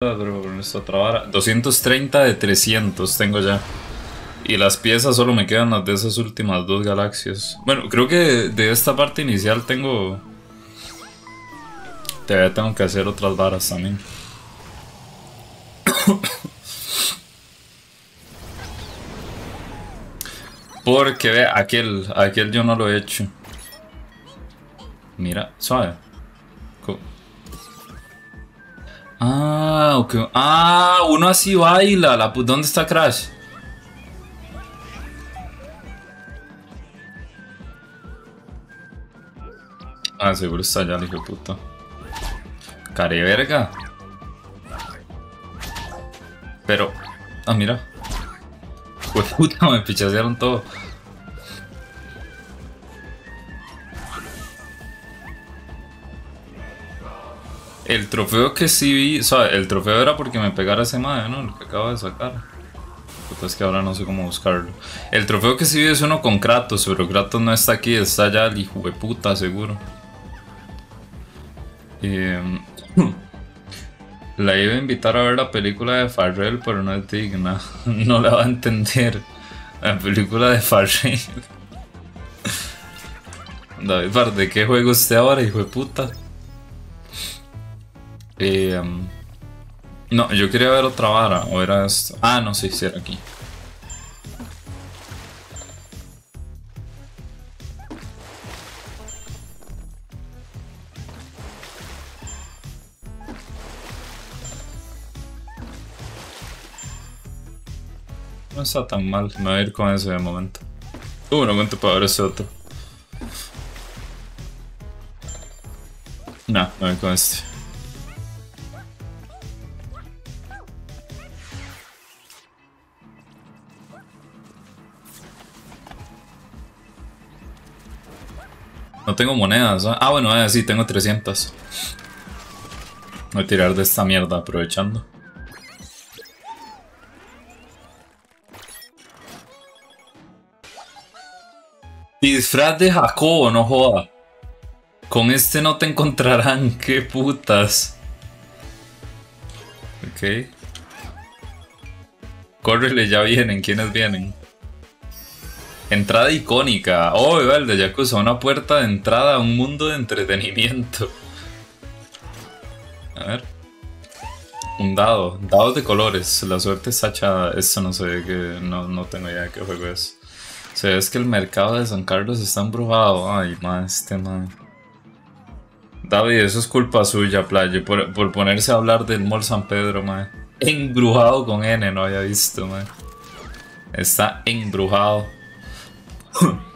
230 de 300 tengo ya. Y las piezas solo me quedan las de esas últimas dos galaxias. Bueno, creo que de esta parte inicial tengo... Todavía tengo que hacer otras varas también. Porque ve, aquel, aquel yo no lo he hecho. Mira, suave. Ah, ok. Ah, uno así baila. La, ¿Dónde está Crash? Ah, seguro está allá, hijo puta. Care verga. Pero. Ah, mira. Pues puta, me pichasearon todo. El trofeo que sí vi, o sea, el trofeo era porque me pegara ese madre, ¿no? El que acabo de sacar. Pues que ahora no sé cómo buscarlo. El trofeo que sí vi es uno con Kratos, pero Kratos no está aquí, está allá el hijo de puta, seguro. Eh, la iba a invitar a ver la película de Farrell, pero no es digna. No la va a entender. La película de Farrell. David, ¿de qué juego usted ahora, hijo de puta? Eh, no, yo quería ver otra vara, o era esto. Ah, no sé si era aquí. No está tan mal, me voy a ir con ese de momento. Uh, no cuento para ver ese otro. No, me voy con este. No tengo monedas. Ah, bueno, eh, sí, tengo 300. Voy a tirar de esta mierda aprovechando. Disfraz de Jacobo, no joda. Con este no te encontrarán, qué putas. Ok. Córrele, ya vienen, ¿quiénes vienen? Entrada icónica. Oh, el de Yakuza, una puerta de entrada a un mundo de entretenimiento. A ver. Un dado. Dados de colores. La suerte es hacha. Esto no sé qué. No, no tengo idea de qué juego es. Se ve es que el mercado de San Carlos está embrujado. Ay, más este man. David, eso es culpa suya, playa. Por, por ponerse a hablar del Mall San Pedro, man. Embrujado con N, no había visto, man. Está embrujado.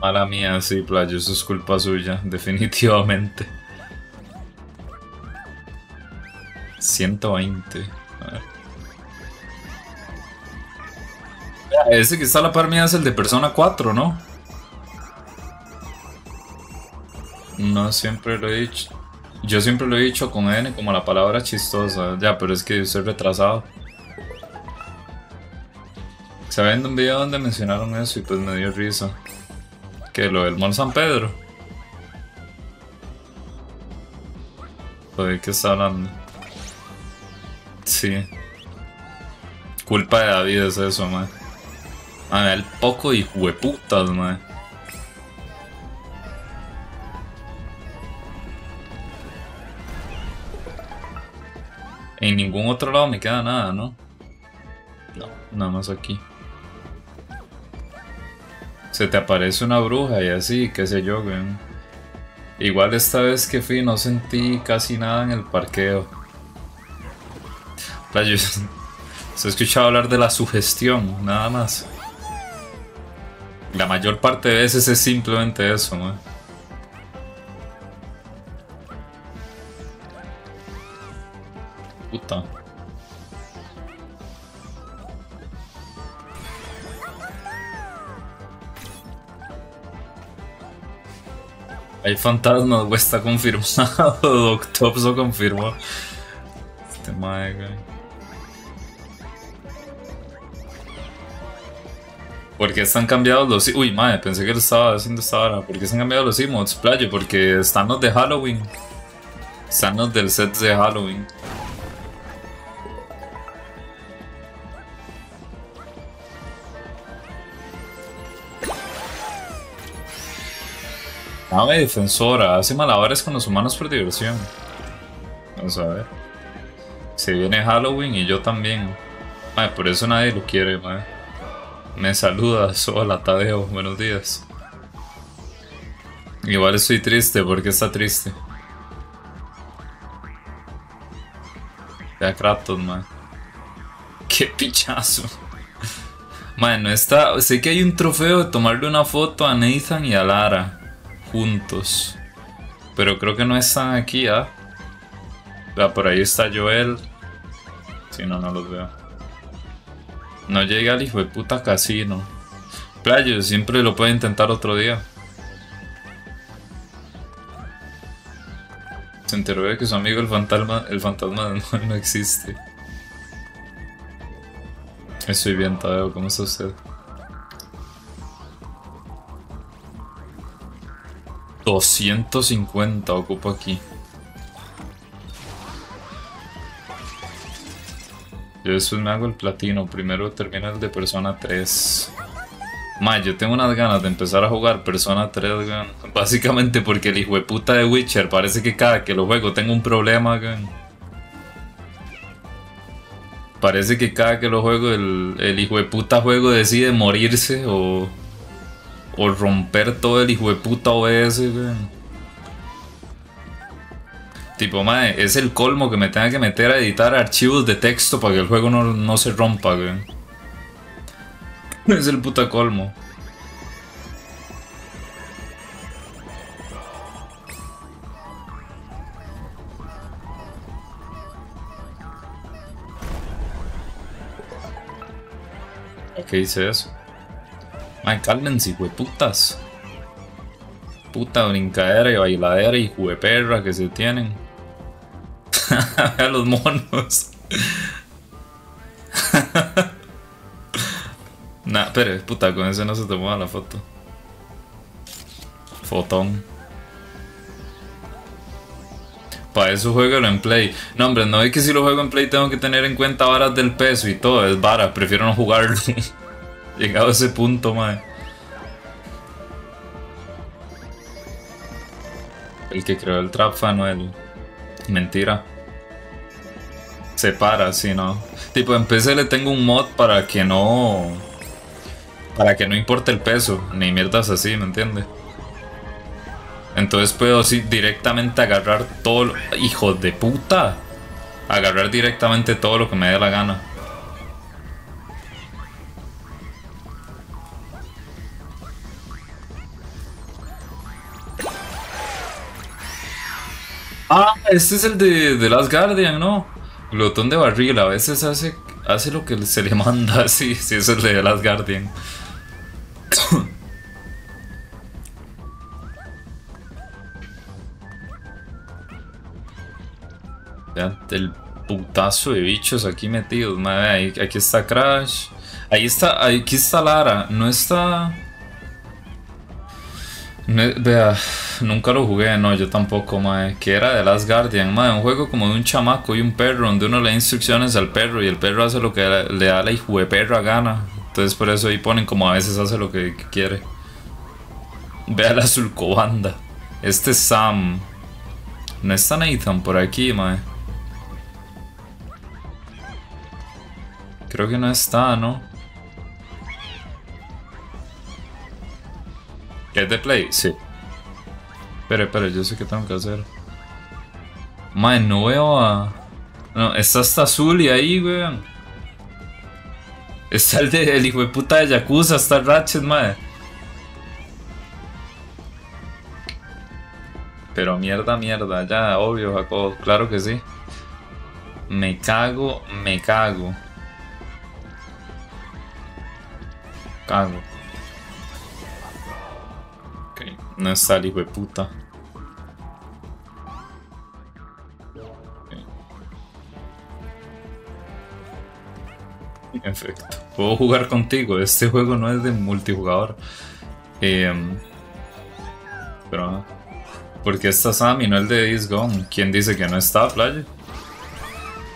Mala mía, sí, playa, eso es culpa suya, definitivamente. 120. A ver. Ese que está a la par mía es el de Persona 4, ¿no? No siempre lo he dicho. Yo siempre lo he dicho con N como la palabra chistosa. Ya, pero es que estoy retrasado. Se ve en un video donde mencionaron eso y pues me dio risa. Que lo del Mall San Pedro. ¿De qué está hablando? Sí. Culpa de David es eso, man. A ver, el poco y hueputas, man. En ningún otro lado me queda nada, ¿no? No, nada más aquí. Se te aparece una bruja y así, qué sé yo, güey. Igual esta vez que fui no sentí casi nada en el parqueo. Yo se he escuchado hablar de la sugestión, nada más. La mayor parte de veces es simplemente eso, ¿no? Puta. Hay fantasmas, güey, está confirmado. Doctor lo confirmó. Este mae, güey. ¿Por qué están cambiados los... Uy, madre, pensé que él estaba haciendo esta hora. ¿Por qué están cambiados los emotes, playo? Porque están los de Halloween. Están los del set de Halloween. Dame defensora, hace malabares con los humanos por diversión. Vamos a ver. Se viene Halloween y yo también. Ay, por eso nadie lo quiere, madre. Me saluda, hola Tadeo, buenos días. Igual estoy triste, porque está triste? Vea Kratos, man. Qué pichazo. Man, no está. Sé que hay un trofeo de tomarle una foto a Nathan y a Lara. Juntos. Pero creo que no están aquí, ¿ah? Vea, por ahí está Joel. Si no, no los veo. No llega al hijo de puta casino. Playo, siempre lo puede intentar otro día. Se enteró de que su amigo el fantasma, el fantasma no, existe. Estoy bien, Tadeo, ¿cómo está usted? ¿250 ocupo aquí? Yo después me hago el platino, primero termino el de Persona 3. Ma, yo tengo unas ganas de empezar a jugar Persona 3, Básicamente porque el hijo de puta de Witcher parece que cada que lo juego tengo un problema, Parece que cada que lo juego el, el hijo de puta juego decide morirse o, o romper todo el hijo de puta OS, Tipo, madre, es el colmo que me tenga que meter a editar archivos de texto para que el juego no, se rompa, güey. Es el puta colmo. ¿Qué dice eso? Ay, cálmense, güey, putas. Puta brincadera y bailadera y jueperra que se tienen. a los monos. nah, pero puta, con ese no se tomó la foto. Fotón. Para eso juego en Play. No, hombre, no es que si lo juego en Play tengo que tener en cuenta varas del peso y todo. Es vara, prefiero no jugarlo. Llegado a ese punto, mae. El que creó el trap fue Anuel. Mentira se para, si no. Tipo, en PC le tengo un mod para que no. Para que no importe el peso, ni mierdas así, ¿me entiendes? Entonces puedo sí, directamente agarrar todo. Lo... ¡Hijo de puta! Agarrar directamente todo lo que me dé la gana. Ah, este es el de, de Last Guardian, ¿no? Glotón de barril, a veces hace, hace lo que se le manda, sí, sí, eso es de Last Guardian. Vean el putazo de bichos aquí metidos, madre. Aquí está Crash. Ahí está, aquí está Lara. No está vea, nunca lo jugué, no, yo tampoco, mae. Que era de Last Guardian, mae. Un juego como de un chamaco y un perro, donde uno le da instrucciones al perro y el perro hace lo que le da la hijo de perra gana. Entonces por eso ahí ponen como a veces hace lo que, quiere. Vea la sulcobanda. Este es Sam. No está Nathan por aquí, mae. Creo que no está, ¿no? ¿Es de Play? Sí. Espera, espera, yo sé qué tengo que hacer. Mae, no veo a... No, está hasta azul y ahí, weón. Está el, de, el hijo de puta de Yakuza, está Ratchet, mae. Pero mierda, mierda, ya, obvio, Jacob, claro que sí. Me cago, me cago. Cago. No está el hijo de puta. Okay. Efecto. puedo jugar contigo. Este juego no es de multijugador. Em, pero, porque está Sammy, no el de Days Gone. ¿Quién dice que no está, playa?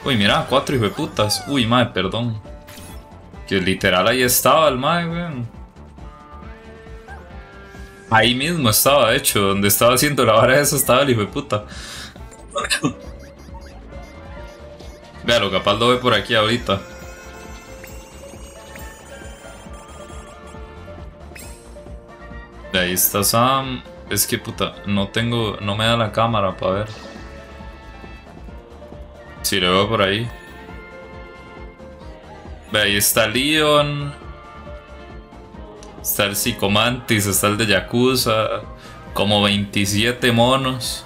Uy, mira, cuatro hijos de putas. Uy, madre, perdón. Que literal ahí estaba el mae, weón. Ahí mismo estaba, de hecho, donde estaba haciendo la vara esa estaba el hijo de puta. Lo capaz lo ve por aquí ahorita. Ahí está Sam. Es que puta, no tengo, no me da la cámara para ver. Si lo veo por ahí. Ve, ahí está Leon. Está el Psicomantis, está el de Yakuza. Como 27 monos.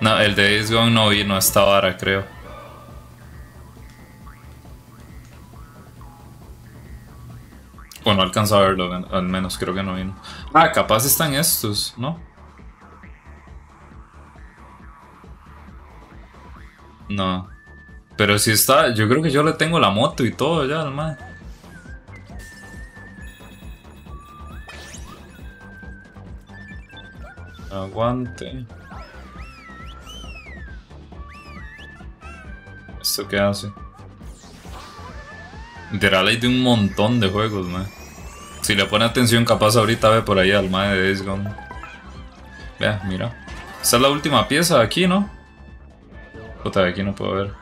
No, el de Days Gone no vino a esta vara, creo. Bueno, alcanza a verlo, al menos creo que no vino. Ah, capaz están estos, ¿no? No. Pero si está, yo creo que yo le tengo la moto y todo ya, al Aguante. ¿Esto qué hace? Literal hay de un montón de juegos, man. Si le pone atención, capaz ahorita ve por ahí al mae de Days Gone. Vea, mira. Esta es la última pieza de aquí, ¿no? Puta, de aquí no puedo ver.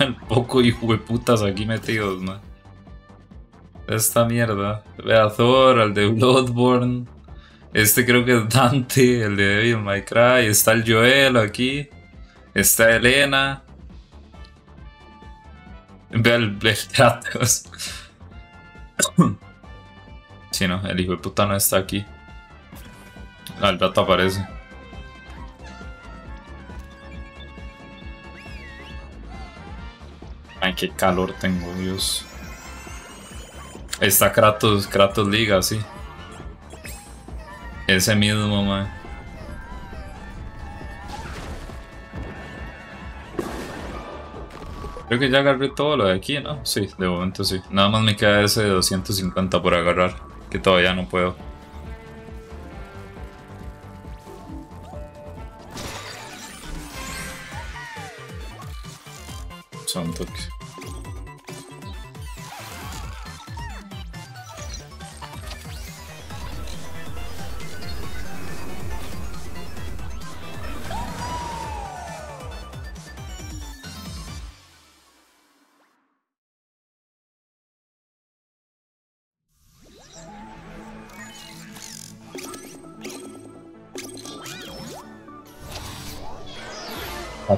El poco hijo de putas aquí metidos, man. Esta mierda. Vea Thor, el de Bloodborne. Este creo que es Dante, el de Devil May Cry. Está el Joel aquí. Está Elena. Ve el, Kratos. sí, no, el hijo de puta no está aquí. Al rato aparece. Ay, qué calor tengo, Dios. Está Kratos, Kratos Liga, sí. Ese mismo, man. Creo que ya agarré todo lo de aquí, ¿no? Sí, de momento sí. Nada más me queda ese de 250 por agarrar, que todavía no puedo. Son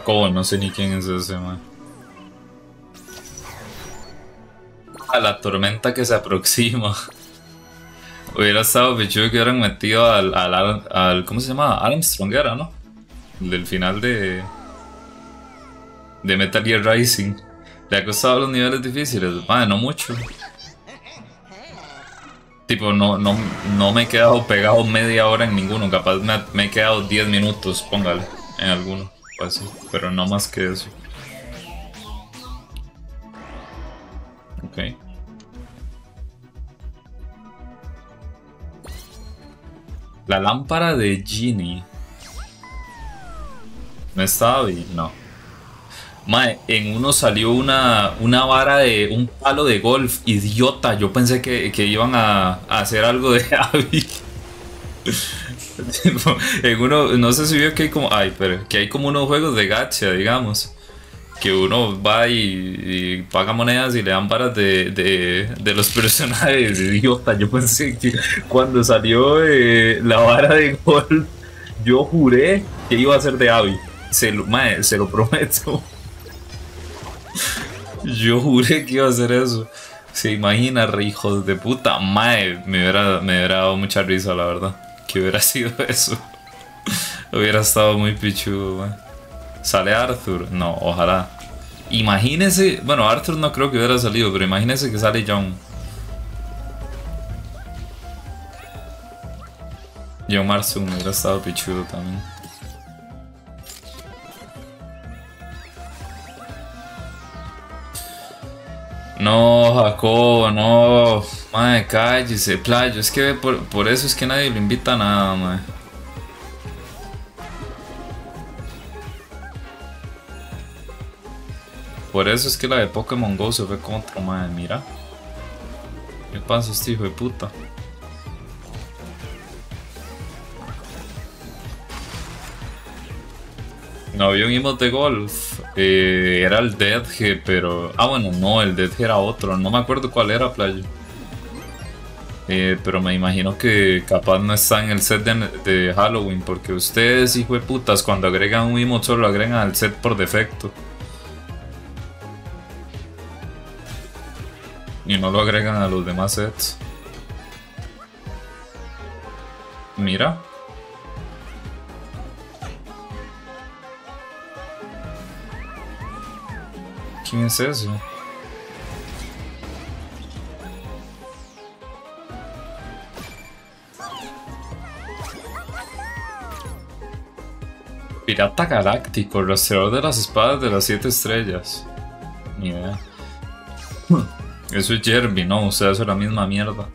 No sé ni quién es ese, man. A la tormenta que se aproxima. Hubiera estado pichudo que hubieran metido al, al, ¿Cómo se llama? Armstrong era, ¿no? Del final de. De Metal Gear Rising. Le ha costado los niveles difíciles. Madre, no mucho. Tipo, no, no, no me he quedado pegado media hora en ninguno. Capaz me he quedado 10 minutos, póngale, en alguno pero no más que eso. Ok. La lámpara de Genie. ¿No estaba bien? No. Mae, en uno salió una, una vara de un palo de golf, idiota. Yo pensé que, iban a, a, hacer algo de Abby. en uno, no sé si vio que hay como, ay, pero que hay como unos juegos de gacha, digamos. Que uno va y, paga monedas y le dan varas de, de, los personajes. Idiota, yo pensé que cuando salió eh, la vara de gol, yo juré que iba a ser de Abby. Se lo, se lo prometo. Yo juré que iba a ser eso. Se imagina, hijos de puta. Mae, me hubiera, me hubiera dado mucha risa, la verdad que hubiera sido eso. hubiera estado muy pichudo, ¿Sale Arthur? No, ojalá. Imagínese, bueno, Arthur no creo que hubiera salido, pero imagínese que sale John. John Marston hubiera estado pichudo también. No, Jacobo, no. Madre, cállese, playo. Es que por, por, eso es que nadie lo invita a nada, madre. Por eso es que la de Pokémon Go se fue contra, madre. Mira. ¿Qué pasa este hijo de puta? No había un emote de golf. Eh, era el Deadge, pero. Ah, bueno, no, el Deadge era otro. No me acuerdo cuál era, playo. Eh, pero me imagino que capaz no está en el set de, Halloween. Porque ustedes, hijo de putas, cuando agregan un emote solo lo agregan al set por defecto. Y no lo agregan a los demás sets. Mira. ¿Quién es eso? Pirata Galáctico, rastreador de las espadas de las siete estrellas. Ni idea. Eso es Jeremy, no, o sea, eso es la misma mierda.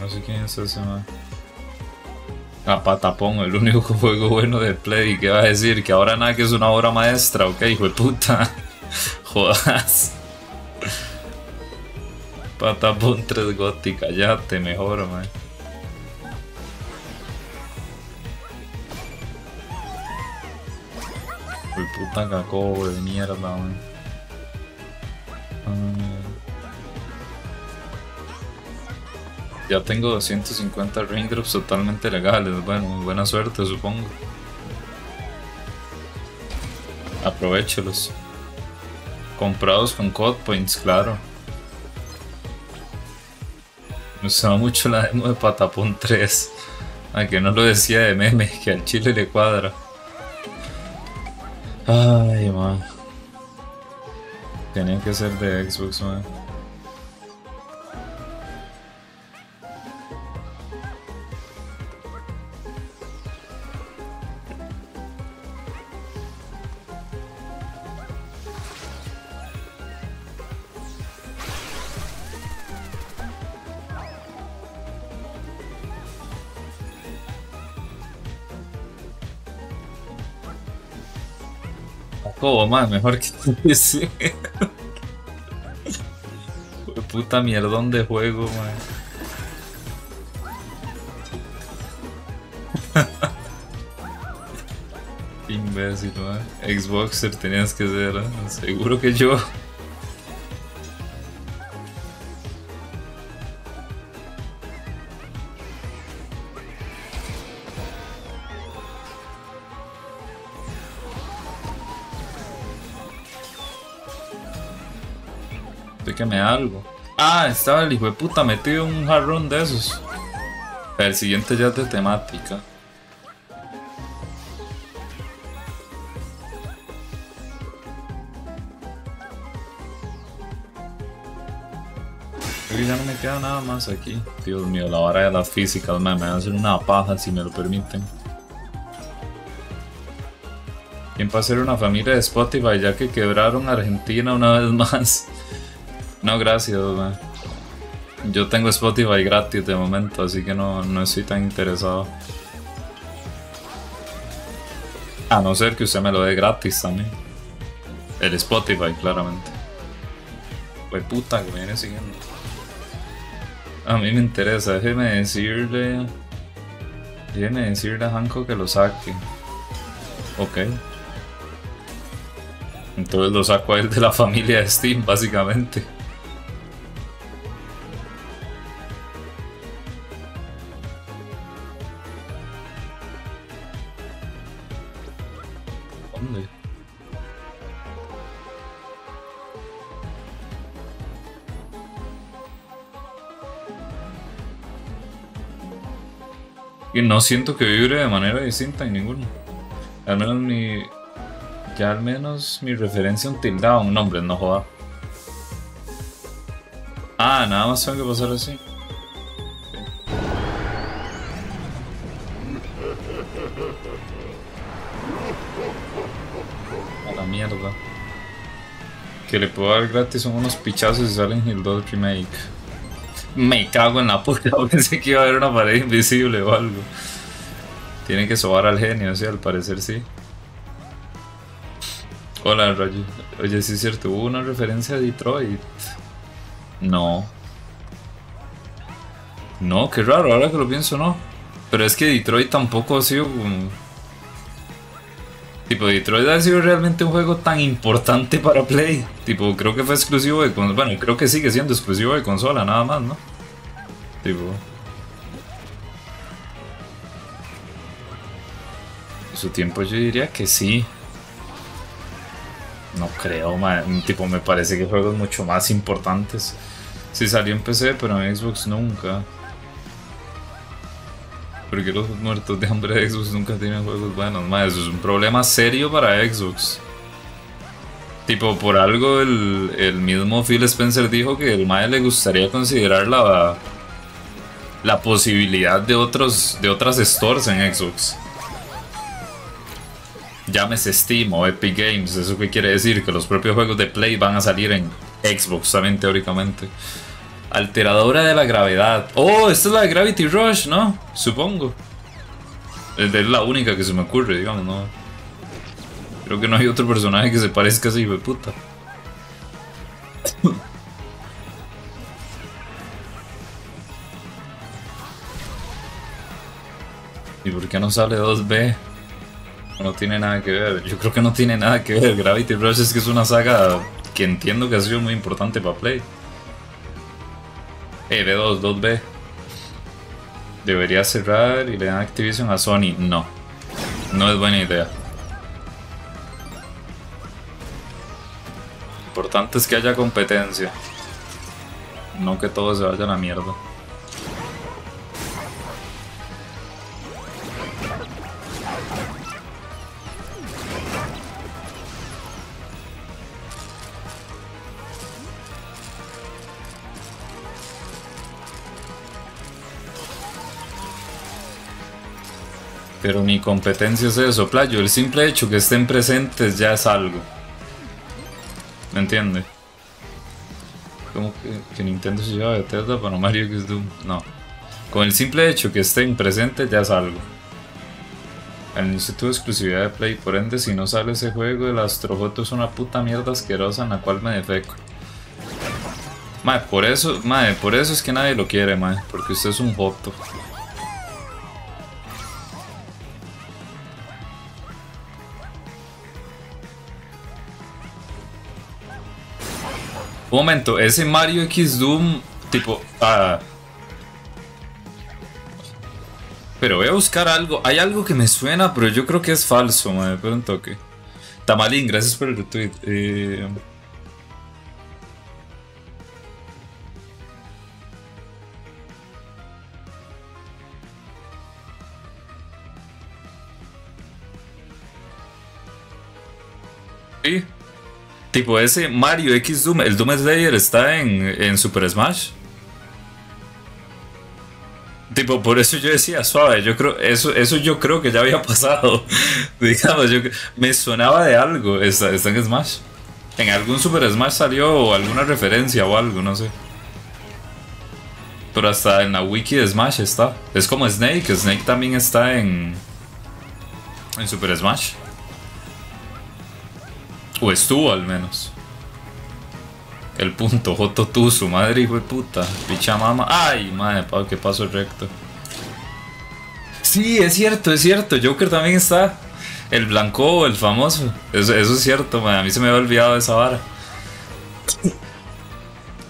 No sé quién es ese, man. A patapón, el único juego bueno de Play. ¿Qué va a decir? Que ahora nada que es una obra maestra, ok, hijo de puta. Jodas. Patapón 3 gótica, ya te mejor, man. Uy, puta caco de mierda, man. Ya tengo 250 raindrops totalmente legales. Bueno, buena suerte supongo. Aprovechelos. Comprados con code points, claro. Me usaba mucho la demo de Patapón 3. Aunque no lo decía de meme, que al chile le cuadra. Ay, man. Tenía que ser de Xbox, man. Oh, más mejor que ese. Puta mierdón de juego, man. Imbécil. Xboxer tenías que ser, ¿eh? seguro que yo. Me algo. Ah, estaba el hijo de puta metido en un jarrón de esos. El siguiente ya es de temática. Creo ya no me queda nada más aquí. Dios mío, la vara de las físicas, me va a hacer una paja si me lo permiten. ¿Quién va a ser una familia de Spotify ya que quebraron Argentina una vez más? No, gracias, Yo tengo Spotify gratis de momento, así que no, no estoy tan interesado. A no ser que usted me lo dé gratis también. El Spotify, claramente. Pues puta que me viene siguiendo. A mí me interesa, déjeme decirle. Déjeme decirle a Hanko que lo saque. Ok. Entonces lo saco a él de la familia de Steam, básicamente. Y no siento que vibre de manera distinta en ninguno. Al menos mi. Ya al menos mi referencia a un tildado, un nombre, no joda. Ah, nada más tengo que pasar así. la mierda. Que le puedo dar gratis son unos pichazos y salen Hill 2 Remake. Me cago en la puta, pensé que iba a haber una pared invisible o algo. Tiene que sobar al genio, sí, al parecer sí. Hola, Rayo. Oye, sí es cierto, hubo una referencia a Detroit. No. No, qué raro, ahora que lo pienso, no. Pero es que Detroit tampoco ha sido como... Tipo, Detroit ha sido realmente un juego tan importante para Play. Tipo, creo que fue exclusivo de consola. Bueno, creo que sigue siendo exclusivo de consola, nada más, ¿no? Tipo... su tiempo yo diría que sí. No creo, man. Tipo, me parece que juegos mucho más importantes. Sí salió en PC, pero en Xbox nunca. Porque los muertos de hambre de Xbox nunca tienen juegos buenos. Eso es un problema serio para Xbox. Tipo, por algo el, el mismo Phil Spencer dijo que el MAE le gustaría considerar la, la posibilidad de, otros, de otras stores en Xbox llámese Steam o Epic Games, ¿eso qué quiere decir? Que los propios juegos de Play van a salir en Xbox también teóricamente. Alteradora de la gravedad. Oh, esta es la de Gravity Rush, ¿no? Supongo. Es la única que se me ocurre, digamos, ¿no? Creo que no hay otro personaje que se parezca así, de puta. ¿Y por qué no sale 2B? No tiene nada que ver. Yo creo que no tiene nada que ver. Gravity Rush es que es una saga que entiendo que ha sido muy importante para Play. Eh, B2, 2B. Debería cerrar y le dan Activision a Sony. No. No es buena idea. Importante es que haya competencia. No que todo se vaya a la mierda. Pero mi competencia es eso, playo. El simple hecho que estén presentes ya es algo. ¿Me entiende? Como que, Nintendo se lleva Bethesda para Mario X Doom. No. Con el simple hecho que estén presentes ya es algo. El inicio tuvo exclusividad de Play, por ende si no sale ese juego el Astrofoto es una puta mierda asquerosa en la cual me defeco. Madre, por eso, madre, por eso es que nadie lo quiere, madre, porque usted es un foto. Un momento, ese Mario X Doom, tipo... Ah, pero voy a buscar algo. Hay algo que me suena, pero yo creo que es falso, madre. Pero un toque. Tamalín, gracias por el retweet. Eh... Tipo ese Mario X Doom, el Doom Slayer está en, Super Smash. Tipo, por eso yo decía suave, yo creo, eso, eso yo creo que ya había pasado. Digamos, yo me sonaba de algo. Está en Smash. En algún Super Smash salió alguna referencia o algo, no sé. Pero hasta en la wiki de Smash está. Es como Snake, Snake también está en. En Super Smash. O estuvo al menos. El punto, Joto tú, su madre hijo de puta. Picha mama. Ay, madre, que paso recto. Sí, es cierto, es cierto. Joker también está. El blanco, el famoso. Eso, es cierto. A mí se me había olvidado esa vara.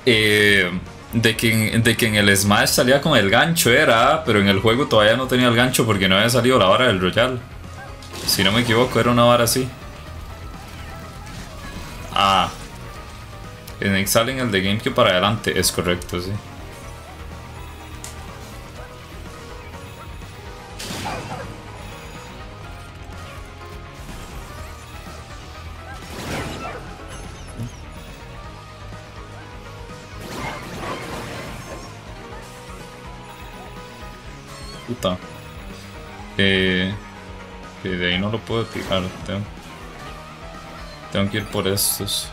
Eh, de, que, de que en el Smash salía con el gancho, era. Pero en el juego todavía no tenía el gancho porque no había salido la vara del Royal. Si no me equivoco, era una vara así. Ah. En en el de GameCube para adelante, es correcto, sí. Puta. Eh, de ahí no lo puedo fijar. Tengo que ir por estos.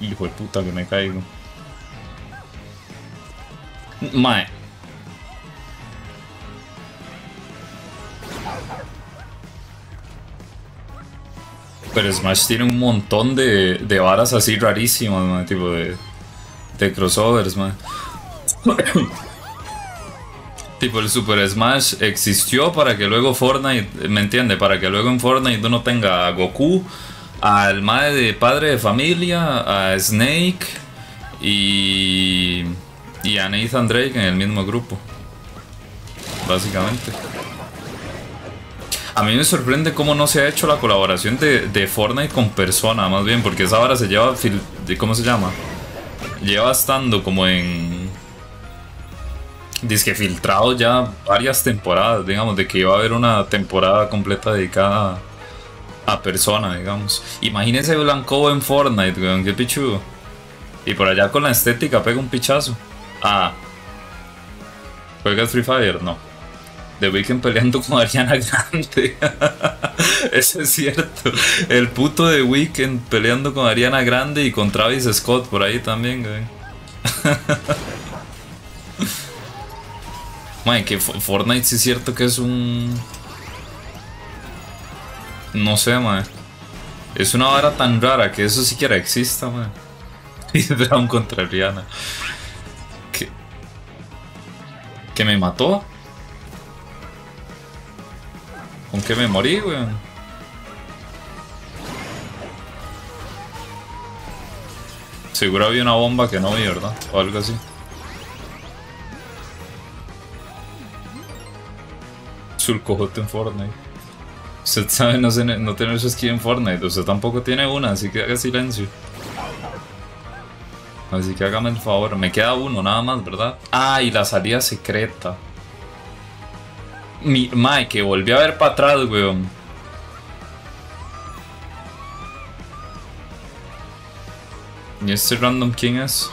Hijo de puta que me caigo. Mae. Pero Smash tiene un montón de, de varas así rarísimas, mae, tipo de, de crossovers, mae. Tipo el Super Smash existió para que luego Fortnite, ¿me entiende? Para que luego en Fortnite uno tenga a Goku, al madre de padre de familia, a Snake y, y a Nathan Drake en el mismo grupo. Básicamente. A mí me sorprende cómo no se ha hecho la colaboración de, de Fortnite con Persona, más bien, porque esa hora se lleva. ¿Cómo se llama? Lleva estando como en. Dice que filtrado ya varias temporadas, digamos, de que iba a haber una temporada completa dedicada a Persona, digamos. Imagínese Blanco en Fortnite, weón, qué pichudo. Y por allá con la estética pega un pichazo. Ah. ¿Juega Free Fire? No. The Weeknd peleando con Ariana Grande. Eso es cierto. El puto de Weeknd peleando con Ariana Grande y con Travis Scott por ahí también, güey. Mae, que Fortnite sí es cierto que es un. No sé, mae. Es una vara tan rara que eso siquiera exista, mae. Y Brown contra Ariana. Que. Que me mató. ¿Con qué me morí, weón? Seguro había una bomba que no vi, ¿verdad? O algo así. Sulcojote en Fortnite. Usted sabe no, no tener su skin en Fortnite. Usted tampoco tiene una, así que haga silencio. Así que hágame el favor. Me queda uno nada más, ¿verdad? Ah, y la salida secreta. Mi, Mike, que volví a ver para atrás, weón. ¿Y este random quién es?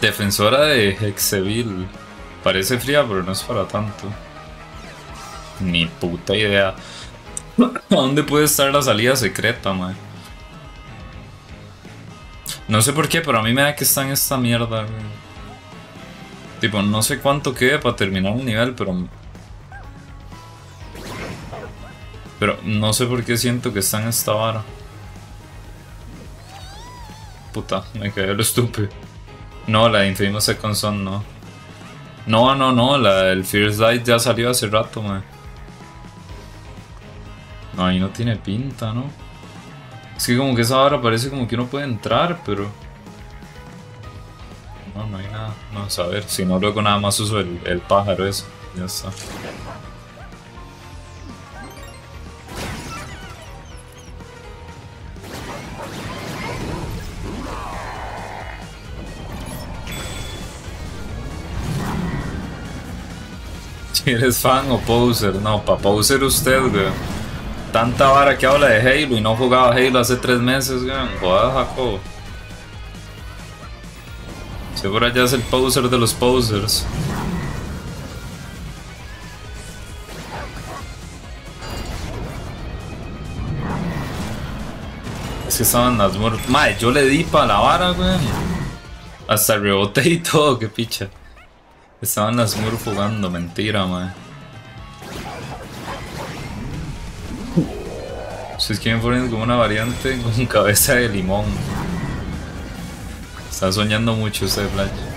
Defensora de Hexeville. Parece fría, pero no es para tanto. Ni puta idea. ¿A dónde puede estar la salida secreta, man? No sé por qué, pero a mí me da que está en esta mierda, Tipo, no sé cuánto quede para terminar un nivel, pero... Pero no sé por qué siento que está en esta vara. Puta, me quedé lo estúpido. No, la de Infamous Second Son no. No, no, no, la del First Light ya salió hace rato, man. No, ahí no tiene pinta, ¿no? Es que como que esa hora parece como que uno puede entrar, pero... No, no hay nada. No, a ver, si no luego nada más uso el, el pájaro eso. Ya está. eres fan o poser, no, pa' poser usted, güey. Tanta vara que habla de Halo y no jugaba Halo hace tres meses, weón. Joder, Jacob. Seguro ya es el poser de los posers. Es que estaban las muertas. Madre, yo le di para la vara, weón. Hasta rebote y todo, que picha. Estaban las Smurf jugando, mentira, madre. Se quieren poner como una variante con cabeza de limón. Está soñando mucho usted, Flash.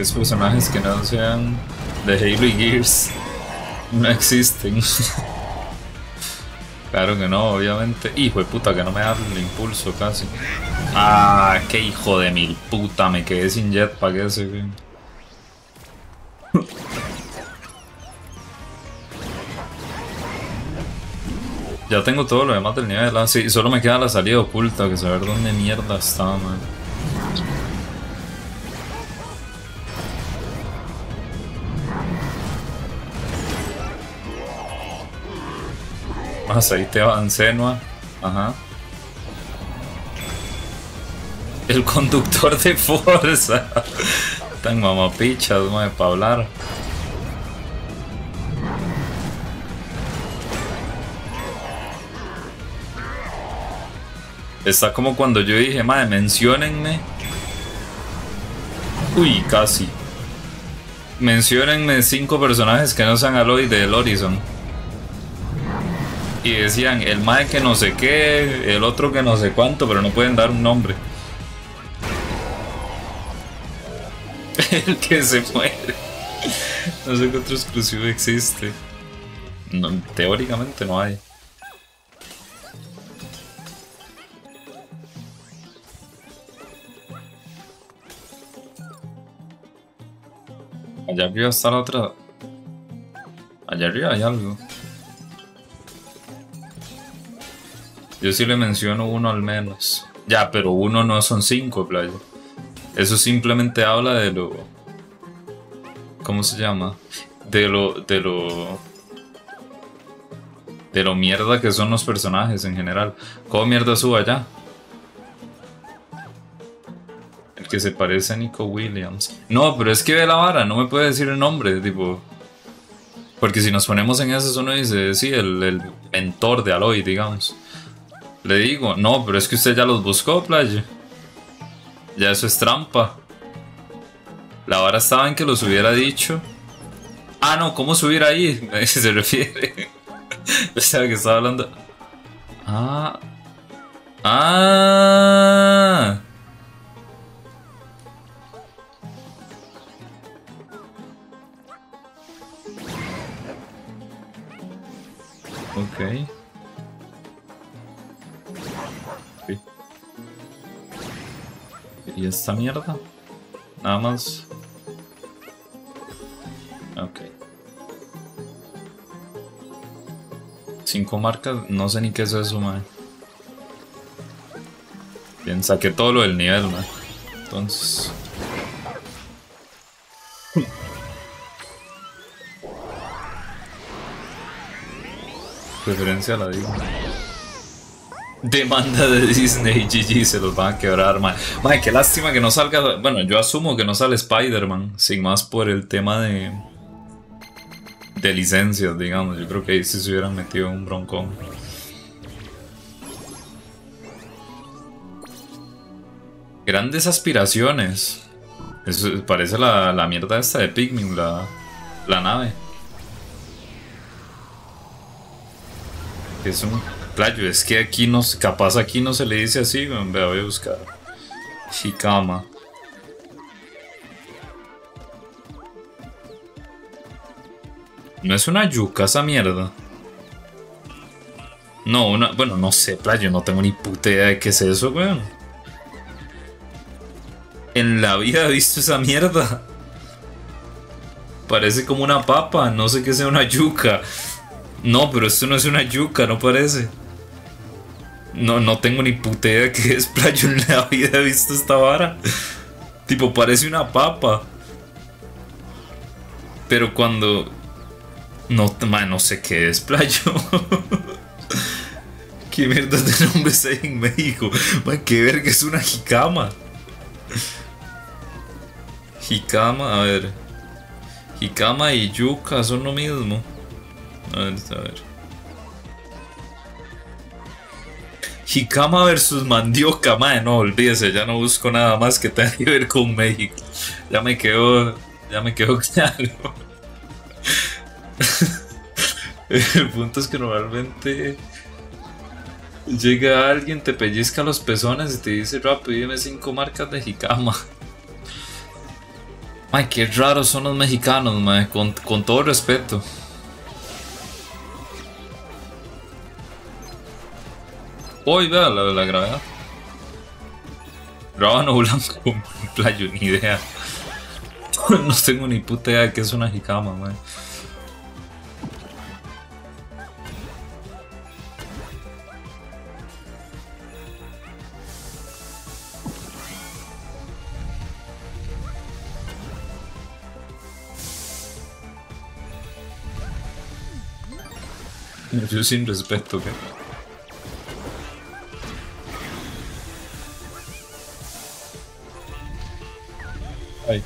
Es personajes que no sean de Halo Gears no existen. Claro que no, obviamente. Hijo de puta, que no me da el impulso casi. Ah, qué hijo de mil puta, me quedé sin jetpack ese, Ya tengo todo lo demás del nivel, ah, sí, solo me queda la salida oculta, que saber dónde mierda está, man. Aceite Bansenua. Ajá. El conductor de fuerza. Tan mamapichas, mae, para hablar. Está como cuando yo dije, madre, menciónenme. Uy, casi. Menciónenme cinco personajes que no sean Aloy del Horizon. Y decían, el mae que no sé qué, el otro que no sé cuánto, pero no pueden dar un nombre. el que se muere. No sé qué otro exclusivo existe. teóricamente no hay. Allá arriba está la otra. Allá arriba hay algo. Yo sí le menciono uno al menos. Ya, pero uno no son cinco, playa. Eso simplemente habla de lo. ¿Cómo se llama? De lo. de lo. De lo mierda que son los personajes en general. ¿Cómo mierda suba allá? El que se parece a Nico Williams. No, pero es que ve la vara, no me puede decir el nombre, tipo. Porque si nos ponemos en eso, uno dice, sí, el, el mentor de Aloy, digamos. Le digo, no, pero es que usted ya los buscó, playa. Ya eso es trampa. La vara estaba en que los hubiera dicho. Ah, no, ¿cómo subir ahí? Se refiere. o sea, que estaba hablando. Ah. Ah. Ok. ¿Y esta mierda? Nada más. Ok. Cinco marcas, no sé ni qué es eso, man. Bien, saqué todo lo del nivel, man. Entonces... Preferencia la digo. Demanda de Disney, GG, se los van a quebrar, man. Man, qué lástima que no salga. Bueno, yo asumo que no sale Spider-Man, sin más por el tema de. de licencias, digamos. Yo creo que ahí sí se hubieran metido un broncón. Grandes aspiraciones. Parece la, la mierda esta de Pikmin, la, la nave. Es un Playo, es que aquí no, capaz aquí no se le dice así, me voy a buscar. Shikama. No es una yuca esa mierda. No, una. Bueno, no sé, playo, no tengo ni puta idea de qué es eso, weón. En la vida he visto esa mierda. Parece como una papa, no sé qué sea una yuca. No, pero esto no es una yuca, no parece. No, no tengo ni puta idea que es playo en la vida he visto esta vara. tipo, parece una papa. Pero cuando. No, no sé qué es playo. ¿Qué mierda de nombre hay en México? Man, qué verga es una jicama. Jicama, a ver. Jicama y yuca son lo mismo. A ver, a ver. Hikama versus Mandioca, madre, no, olvídese, ya no busco nada más que tenga que ver con México. Ya me quedo, ya me quedo. El punto es que normalmente llega alguien, te pellizca los pezones y te dice, rápido, dime cinco marcas de Hikama. Ay, qué raros son los mexicanos, madre, con, con todo respeto. Hoy vea la de la gravedad. Rábano blanco, playo, ni idea. no tengo ni puta idea de qué es una jicama, man. Yo sin respeto, ¿qué? Hay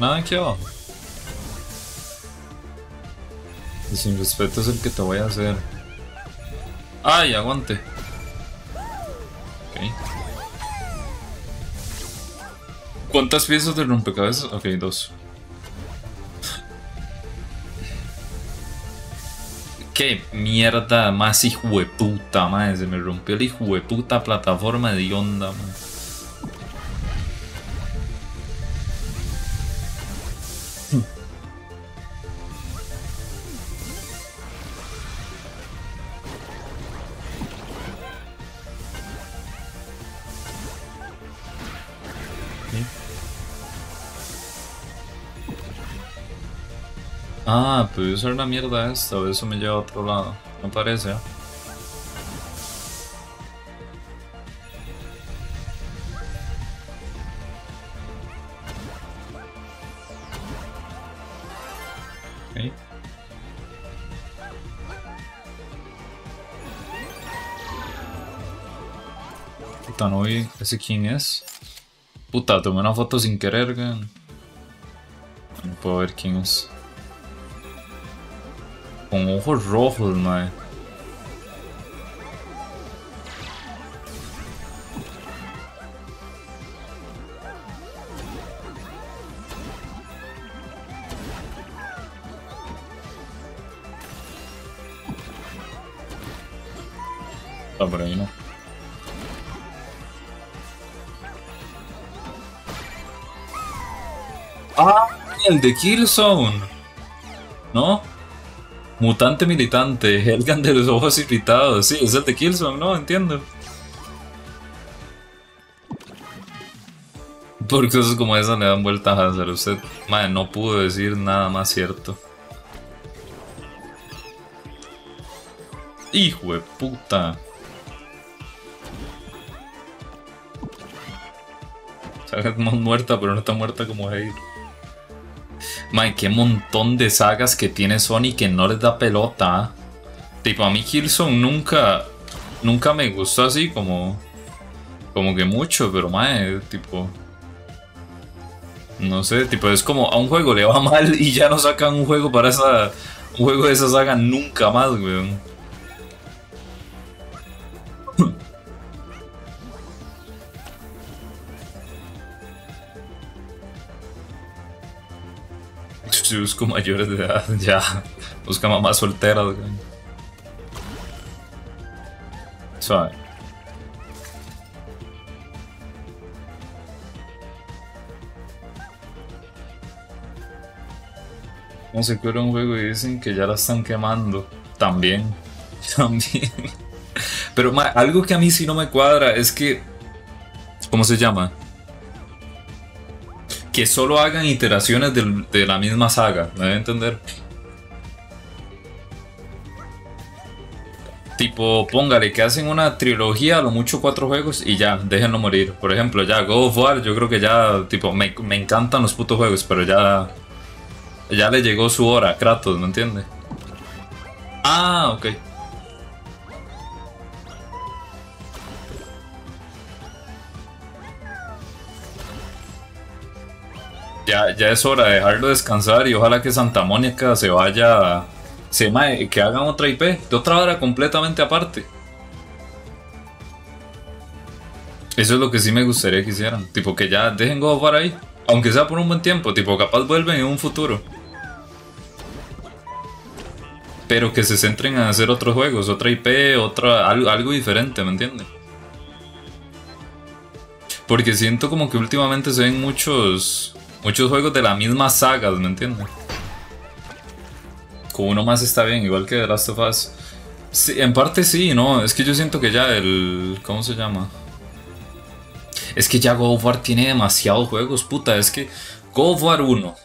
nada abajo. Y sin respeto es el que te voy a hacer. ¡Ay, aguante! Ok. ¿Cuántas piezas de rompecabezas? Ok, dos. Qué mierda más hijo de puta, madre. Se me rompió de puta plataforma de onda, madre. Ah, puedo usar la mierda esta, o eso me lleva a otro lado. No parece, ¿eh? Puta, no vi ese quién es. Puta, tomé una foto sin querer, güey. No puedo ver quién es. Con ojos rojos, mae. Está por ahí, ¿no? Ah, el de Killzone. ¿No? Mutante militante, Helgan de los ojos irritados. Sí, es el de Killzone, ¿no? Entiendo. Por cosas como esa le dan vuelta a Hazard. Usted, madre, no pudo decir nada más cierto. Hijo de puta. Saga más muerta, pero no está muerta como Halo. Mae, qué montón de sagas que tiene Sony que no les da pelota. Tipo, a mí Killzone nunca, nunca me gustó así como, como que mucho, pero mae, tipo, no sé, tipo, es como a un juego le va mal y ya no sacan un juego para esa, un juego de esa saga nunca más, weón. Si busco mayores de edad, ya. Busca mamás solteras, güey. Suave. No se cura un juego y dicen que ya la están quemando. También. También. Pero algo que a mí sí no me cuadra es que. ¿Cómo se llama? Que solo hagan iteraciones de, la misma saga, ¿me debe entender? Tipo, póngale que hacen una trilogía, a lo mucho cuatro juegos y ya, déjenlo morir. Por ejemplo, ya God of War, yo creo que ya, tipo, me, encantan los putos juegos, pero ya. Ya le llegó su hora Kratos, ¿me entiende? Ah, ok. Ya, ya es hora de dejarlo descansar y ojalá que Santa Mónica se vaya. Se mae, que hagan otra IP, de otra hora completamente aparte. Eso es lo que sí me gustaría que hicieran. Tipo, que ya dejen God ahí. Aunque sea por un buen tiempo. Tipo, capaz vuelven en un futuro. Pero que se centren en hacer otros juegos, otra IP, otra, algo, algo diferente, ¿me entiendes? Porque siento como que últimamente se ven muchos muchos juegos de la misma saga, ¿me entiendes? Con uno más está bien, igual que The Last of Us. Sí, en parte sí, ¿no? Es que yo siento que ya el... ¿Cómo se llama? Es que ya God of War tiene demasiados juegos, puta. Es que God of War 1,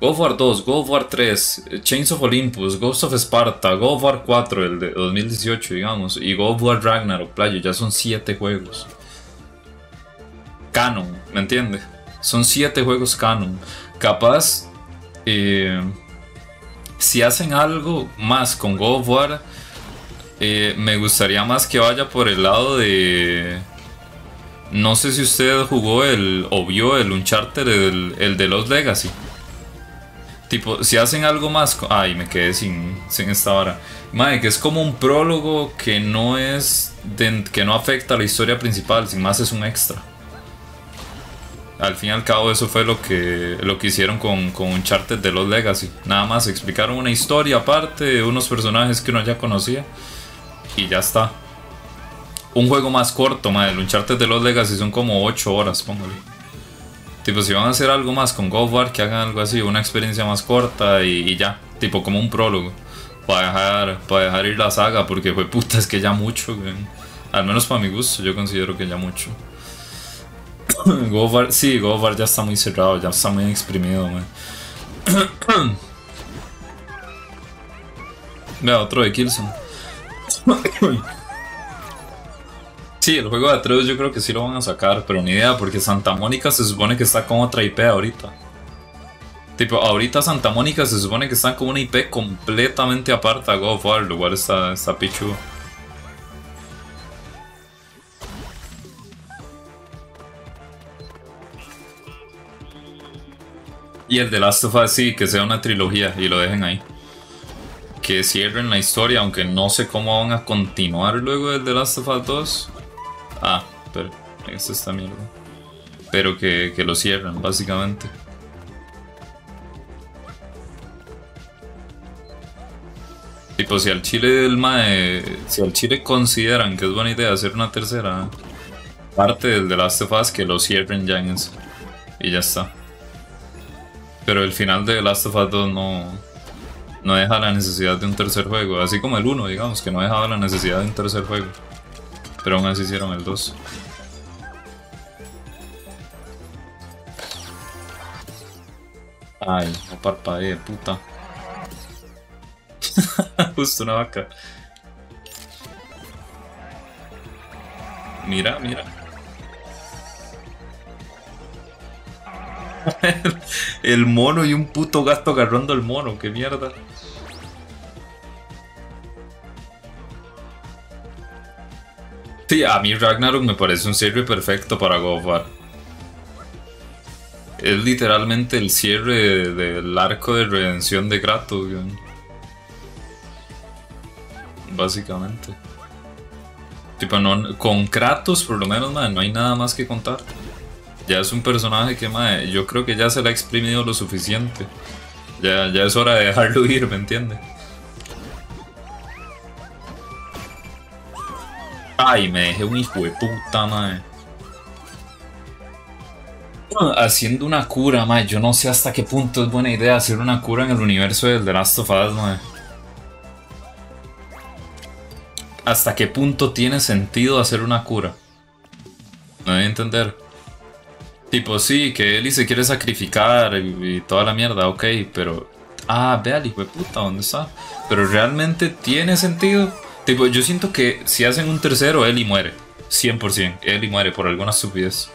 God of War 2, God of War 3, Chains of Olympus, Ghost of Sparta, God of War 4, el de 2018, digamos, y God of War Ragnarok, playo, ya son 7 juegos. Canon, ¿me entiendes? Son siete juegos canon. Capaz, eh, si hacen algo más con God of War, eh, me gustaría más que vaya por el lado de... No sé si usted jugó el o vio el Uncharted, el, el de los Legacy. Tipo, si hacen algo más... Ay, me quedé sin, sin esta vara. Madre, que es como un prólogo que no es... que no afecta a la historia principal, sin más es un extra. Al fin y al cabo eso fue lo que, lo que hicieron con, con Uncharted de los Legacy. Nada más explicaron una historia aparte unos personajes que uno ya conocía. Y ya está. Un juego más corto, madre. El Uncharted de los Legacy son como 8 horas, póngale. Tipo, si van a hacer algo más con God War, que hagan algo así, una experiencia más corta y, ya. Tipo, como un prólogo. Para dejar, para dejar ir la saga, porque fue puta, es que ya mucho. Al menos para mi gusto, yo considero que ya mucho. God War, sí, God War ya está muy cerrado, ya está muy exprimido, man. Vea, otro de Killzone. Sí, el juego de Atreus yo creo que sí lo van a sacar, pero ni idea, porque Santa Mónica se supone que está con otra IP ahorita. Tipo, ahorita Santa Mónica se supone que está con una IP completamente aparte a God of War, está, está pichu. Y el de Last of Us sí, que sea una trilogía y lo dejen ahí. Que cierren la historia, aunque no sé cómo van a continuar luego del The Last of Us 2. Ah, pero esto está mierda. Pero que, lo cierran, básicamente. Tipo, si al Chile del MAE, si al Chile consideran que es buena idea hacer una tercera parte del The Last of Us, que lo cierren ya en eso. Y ya está. Pero el final de Last of Us 2 no, no deja la necesidad de un tercer juego. Así como el 1, digamos, que no dejaba la necesidad de un tercer juego. Pero aún así hicieron el 2. Ay, no parpadee, puta. Justo una vaca. Mira, mira. el mono y un puto gato agarrando el mono, qué mierda. Sí, a mí Ragnarok me parece un cierre perfecto para God Es literalmente el cierre del arco de redención de Kratos, Básicamente. Tipo, no, con Kratos, por lo menos, no hay nada más que contar. Ya es un personaje que, yo creo que ya se le ha exprimido lo suficiente. Ya, ya es hora de dejarlo ir, ¿me entiendes? Ay, me dejé un hijo de puta, mae. Haciendo una cura, mae. Yo no sé hasta qué punto es buena idea hacer una cura en el universo del The Last of Us, mae. ¿Hasta qué punto tiene sentido hacer una cura? No voy entender. Tipo, sí, que Ellie se quiere sacrificar y, toda la mierda, ok, pero... Ah, ve al hijo de puta, ¿dónde está? Pero realmente tiene sentido. Tipo, yo siento que si hacen un tercero, Ellie muere. 100%. Ellie muere por alguna estupidez.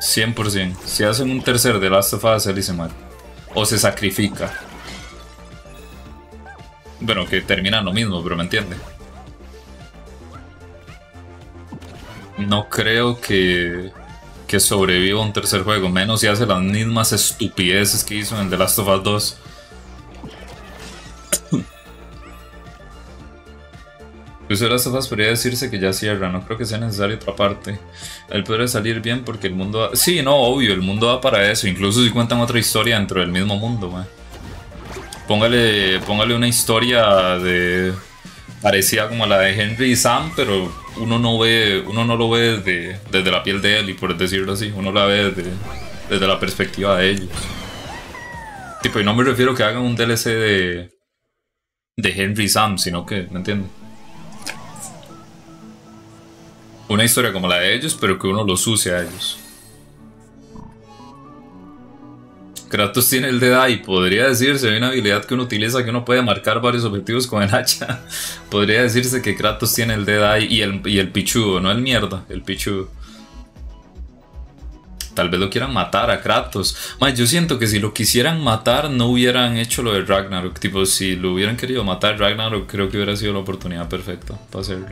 100%. Si hacen un tercer de Last of Us, Ellie se muere. O se sacrifica. Bueno, que termina lo mismo, pero me entiende. No creo que, que sobreviva un tercer juego, menos si hace las mismas estupideces que hizo en The Last of Us 2. Incluso las sofás podría decirse que ya cierra, no creo que sea necesario otra parte. Él podría salir bien porque el mundo... Sí, no, obvio, el mundo va para eso, incluso si cuentan otra historia dentro del mismo mundo, man. Póngale, póngale una historia de... parecida como la de Henry y Sam, pero uno no ve, uno no lo ve desde, desde la piel de y por decirlo así, uno la ve desde, desde la perspectiva de ellos. Tipo, y no me refiero que hagan un DLC de, de Henry Sam, sino que, ¿me entiendes? una historia como la de ellos, pero que uno los use a ellos. Kratos tiene el y podría decirse, hay una habilidad que uno utiliza que uno puede marcar varios objetivos con el hacha. podría decirse que Kratos tiene el Dead y el, y el pichudo, no el mierda, el pichudo. Tal vez lo quieran matar a Kratos. Mae, yo siento que si lo quisieran matar, no hubieran hecho lo de Ragnarok. Tipo, si lo hubieran querido matar Ragnarok, creo que hubiera sido la oportunidad perfecta para hacerlo.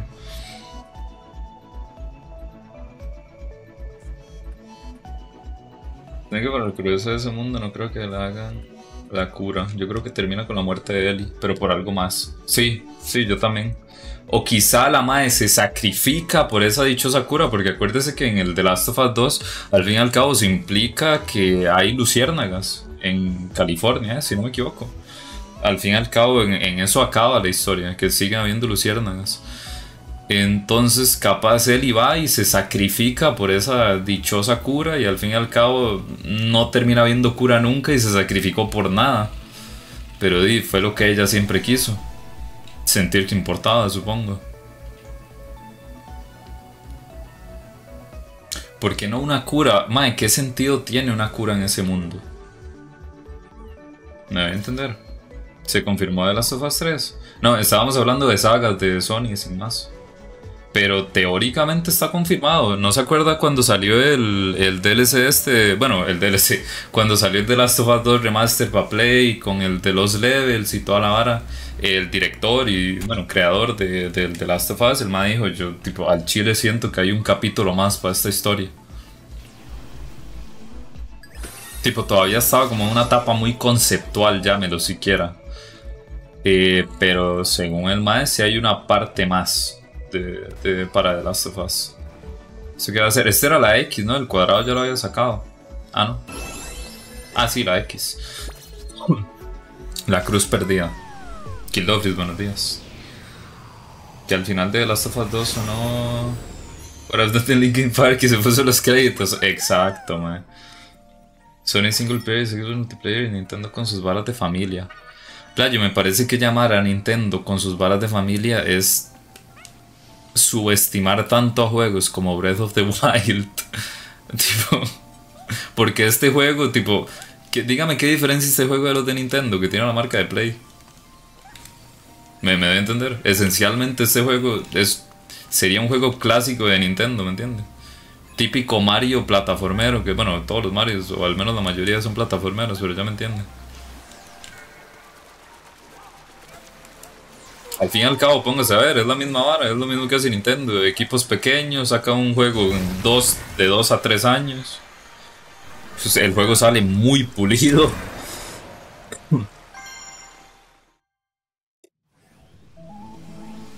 Que para el curioso de ese mundo no creo que le hagan la cura. Yo creo que termina con la muerte de Ellie, pero por algo más. Sí, sí, yo también. O quizá la madre se sacrifica por esa dichosa cura, porque acuérdese que en el The Last of Us 2, al fin y al cabo, se implica que hay luciérnagas en California, si no me equivoco. Al fin y al cabo, en, en eso acaba la historia, que siguen habiendo luciérnagas. Entonces, capaz él iba y se sacrifica por esa dichosa cura y al fin y al cabo no termina viendo cura nunca y se sacrificó por nada. Pero fue lo que ella siempre quiso. Sentir que importaba, supongo. ¿Por qué no una cura? Mae, ¿qué sentido tiene una cura en ese mundo? ¿Me voy entender? ¿Se confirmó de las sofas 3? No, estábamos hablando de sagas de Sony sin más pero teóricamente está confirmado. ¿No se acuerda cuando salió el, el, DLC este? Bueno, el DLC. Cuando salió el The Last of Us 2 Remaster para Play con el de los levels y toda la vara. El director y, bueno, creador de, de, The Last of Us, el man dijo, yo, tipo, al chile siento que hay un capítulo más para esta historia. Tipo, todavía estaba como en una etapa muy conceptual, llámelo siquiera. Eh, pero según el maestro, sí hay una parte más de, para The Last of Us. Eso que va a hacer. Este era la X, ¿no? El cuadrado ya lo había sacado. Ah, no. Ah, sí, la X. La cruz perdida. Kill buenos días. Que al final de The Last of Us 2 sonó. Para de Linkin Park y se puso los créditos. Exacto, man. Sony single player, y multiplayer y Nintendo con sus balas de familia. Playo, me parece que llamar a Nintendo con sus balas de familia es subestimar tanto a juegos como Breath of the Wild. tipo, porque este juego, tipo, que, dígame qué diferencia este juego de los de Nintendo, que tiene la marca de Play. Me, me debe entender. Esencialmente este juego es sería un juego clásico de Nintendo, ¿me entiendes? Típico Mario plataformero, que bueno, todos los Marios, o al menos la mayoría son plataformeros, pero ya me entiende. Al fin y al cabo, póngase a ver, es la misma vara, es lo mismo que hace Nintendo. Equipos pequeños, saca un juego dos, de 2 a 3 años. Pues, el juego sale muy pulido.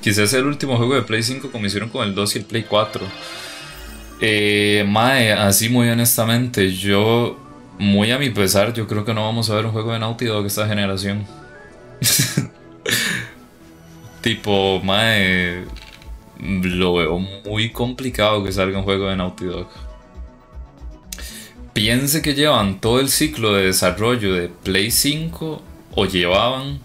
Quizás el último juego de Play 5 como hicieron con el 2 y el Play 4. Eh, mae, así muy honestamente, yo, muy a mi pesar, yo creo que no vamos a ver un juego de Naughty Dog esta generación. Tipo, mae, lo veo muy complicado que salga un juego de Naughty Dog. Piense que llevan todo el ciclo de desarrollo de Play 5 o llevaban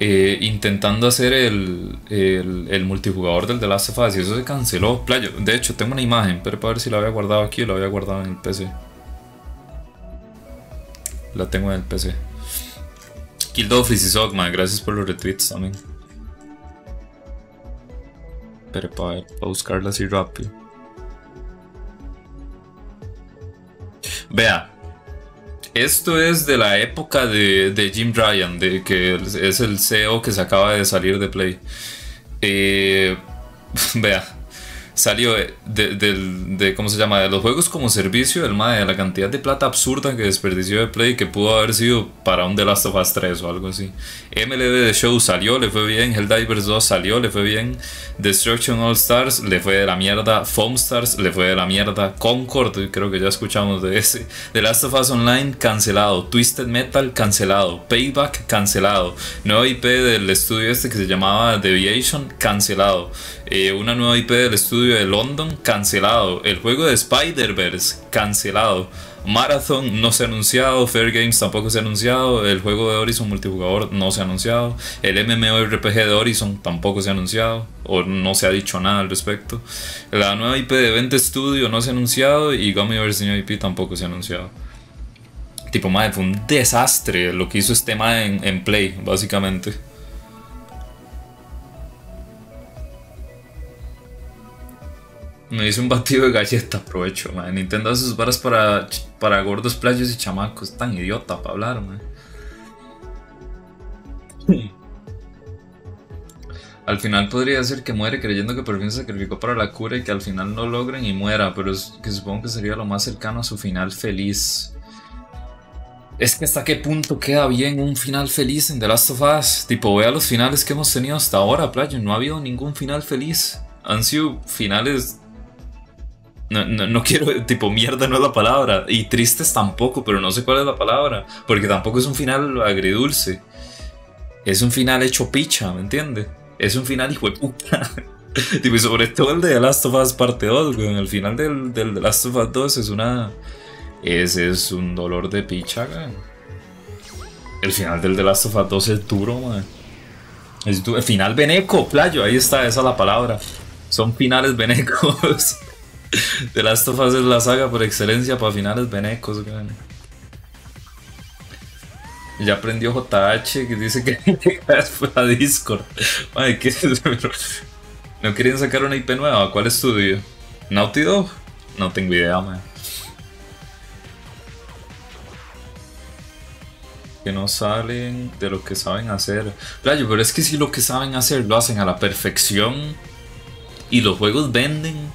eh, intentando hacer el, el, multijugador del The Last of Us y eso se canceló. Playo, de hecho, tengo una imagen, pero para ver si la había guardado aquí o la había guardado en el PC. La tengo en el PC. Kill y Sogma, gracias por los retweets también para, buscarla así rápido. Vea, esto es de la época de, Jim Ryan, de que es el CEO que se acaba de salir de Play. Eh, vea, salió de, de, ¿cómo se llama? De los juegos como servicio, el de la cantidad de plata absurda que desperdició de Play que pudo haber sido para un The Last of Us 3 o algo así. MLB The Show salió, le fue bien. Helldivers 2 salió, le fue bien. Destruction All Stars le fue de la mierda. Foam Stars le fue de la mierda. Concord, creo que ya escuchamos de ese. The Last of Us Online cancelado. Twisted Metal cancelado. Payback cancelado. Nueva IP del estudio este que se llamaba Deviation cancelado. Eh, una nueva IP del estudio de London, cancelado. El juego de Spider-Verse, cancelado. Marathon no se ha anunciado, Fair Games tampoco se ha anunciado, el juego de Horizon multijugador no se ha anunciado, el MMORPG de Horizon tampoco se ha anunciado, o no se ha dicho nada al respecto. La nueva IP de Event Studio no se ha anunciado y Gummyverse New IP tampoco se ha anunciado. Tipo, madre, fue un desastre lo que hizo este tema en, en Play, básicamente. Me hice un batido de galleta, aprovecho, man. Nintendo hace sus varas para, para gordos, playos y chamacos. Tan idiota para hablar, man. Al final podría ser que muere creyendo que por fin se sacrificó para la cura y que al final no logren y muera, pero es que supongo que sería lo más cercano a su final feliz. Es que hasta qué punto queda bien un final feliz en The Last of Us. Tipo, vea los finales que hemos tenido hasta ahora, playo. No ha habido ningún final feliz. Han sido finales no, no, quiero, tipo, mierda no es la palabra. Y tristes tampoco, pero no sé cuál es la palabra. Porque tampoco es un final agridulce. Es un final hecho picha, ¿me entiendes? Es un final hijo de puta. tipo, y sobre todo el de The Last of Us parte 2, güey. El final del, del The Last of Us 2 es una. Ese es un dolor de picha, güey. El final del The Last of Us 2 es duro, man. El final veneco, playo, ahí está, esa es la palabra. Son finales venecos. The Last of Us es la saga por excelencia para finales venecos, güey. Ya aprendió JH que dice que fue a Discord. Ay, ¿qué ¿No querían sacar una IP nueva? ¿Cuál estudio? ¿Naughty Dog? No tengo idea, man. Que no salen de lo que saben hacer. Playo, pero es que si lo que saben hacer lo hacen a la perfección y los juegos venden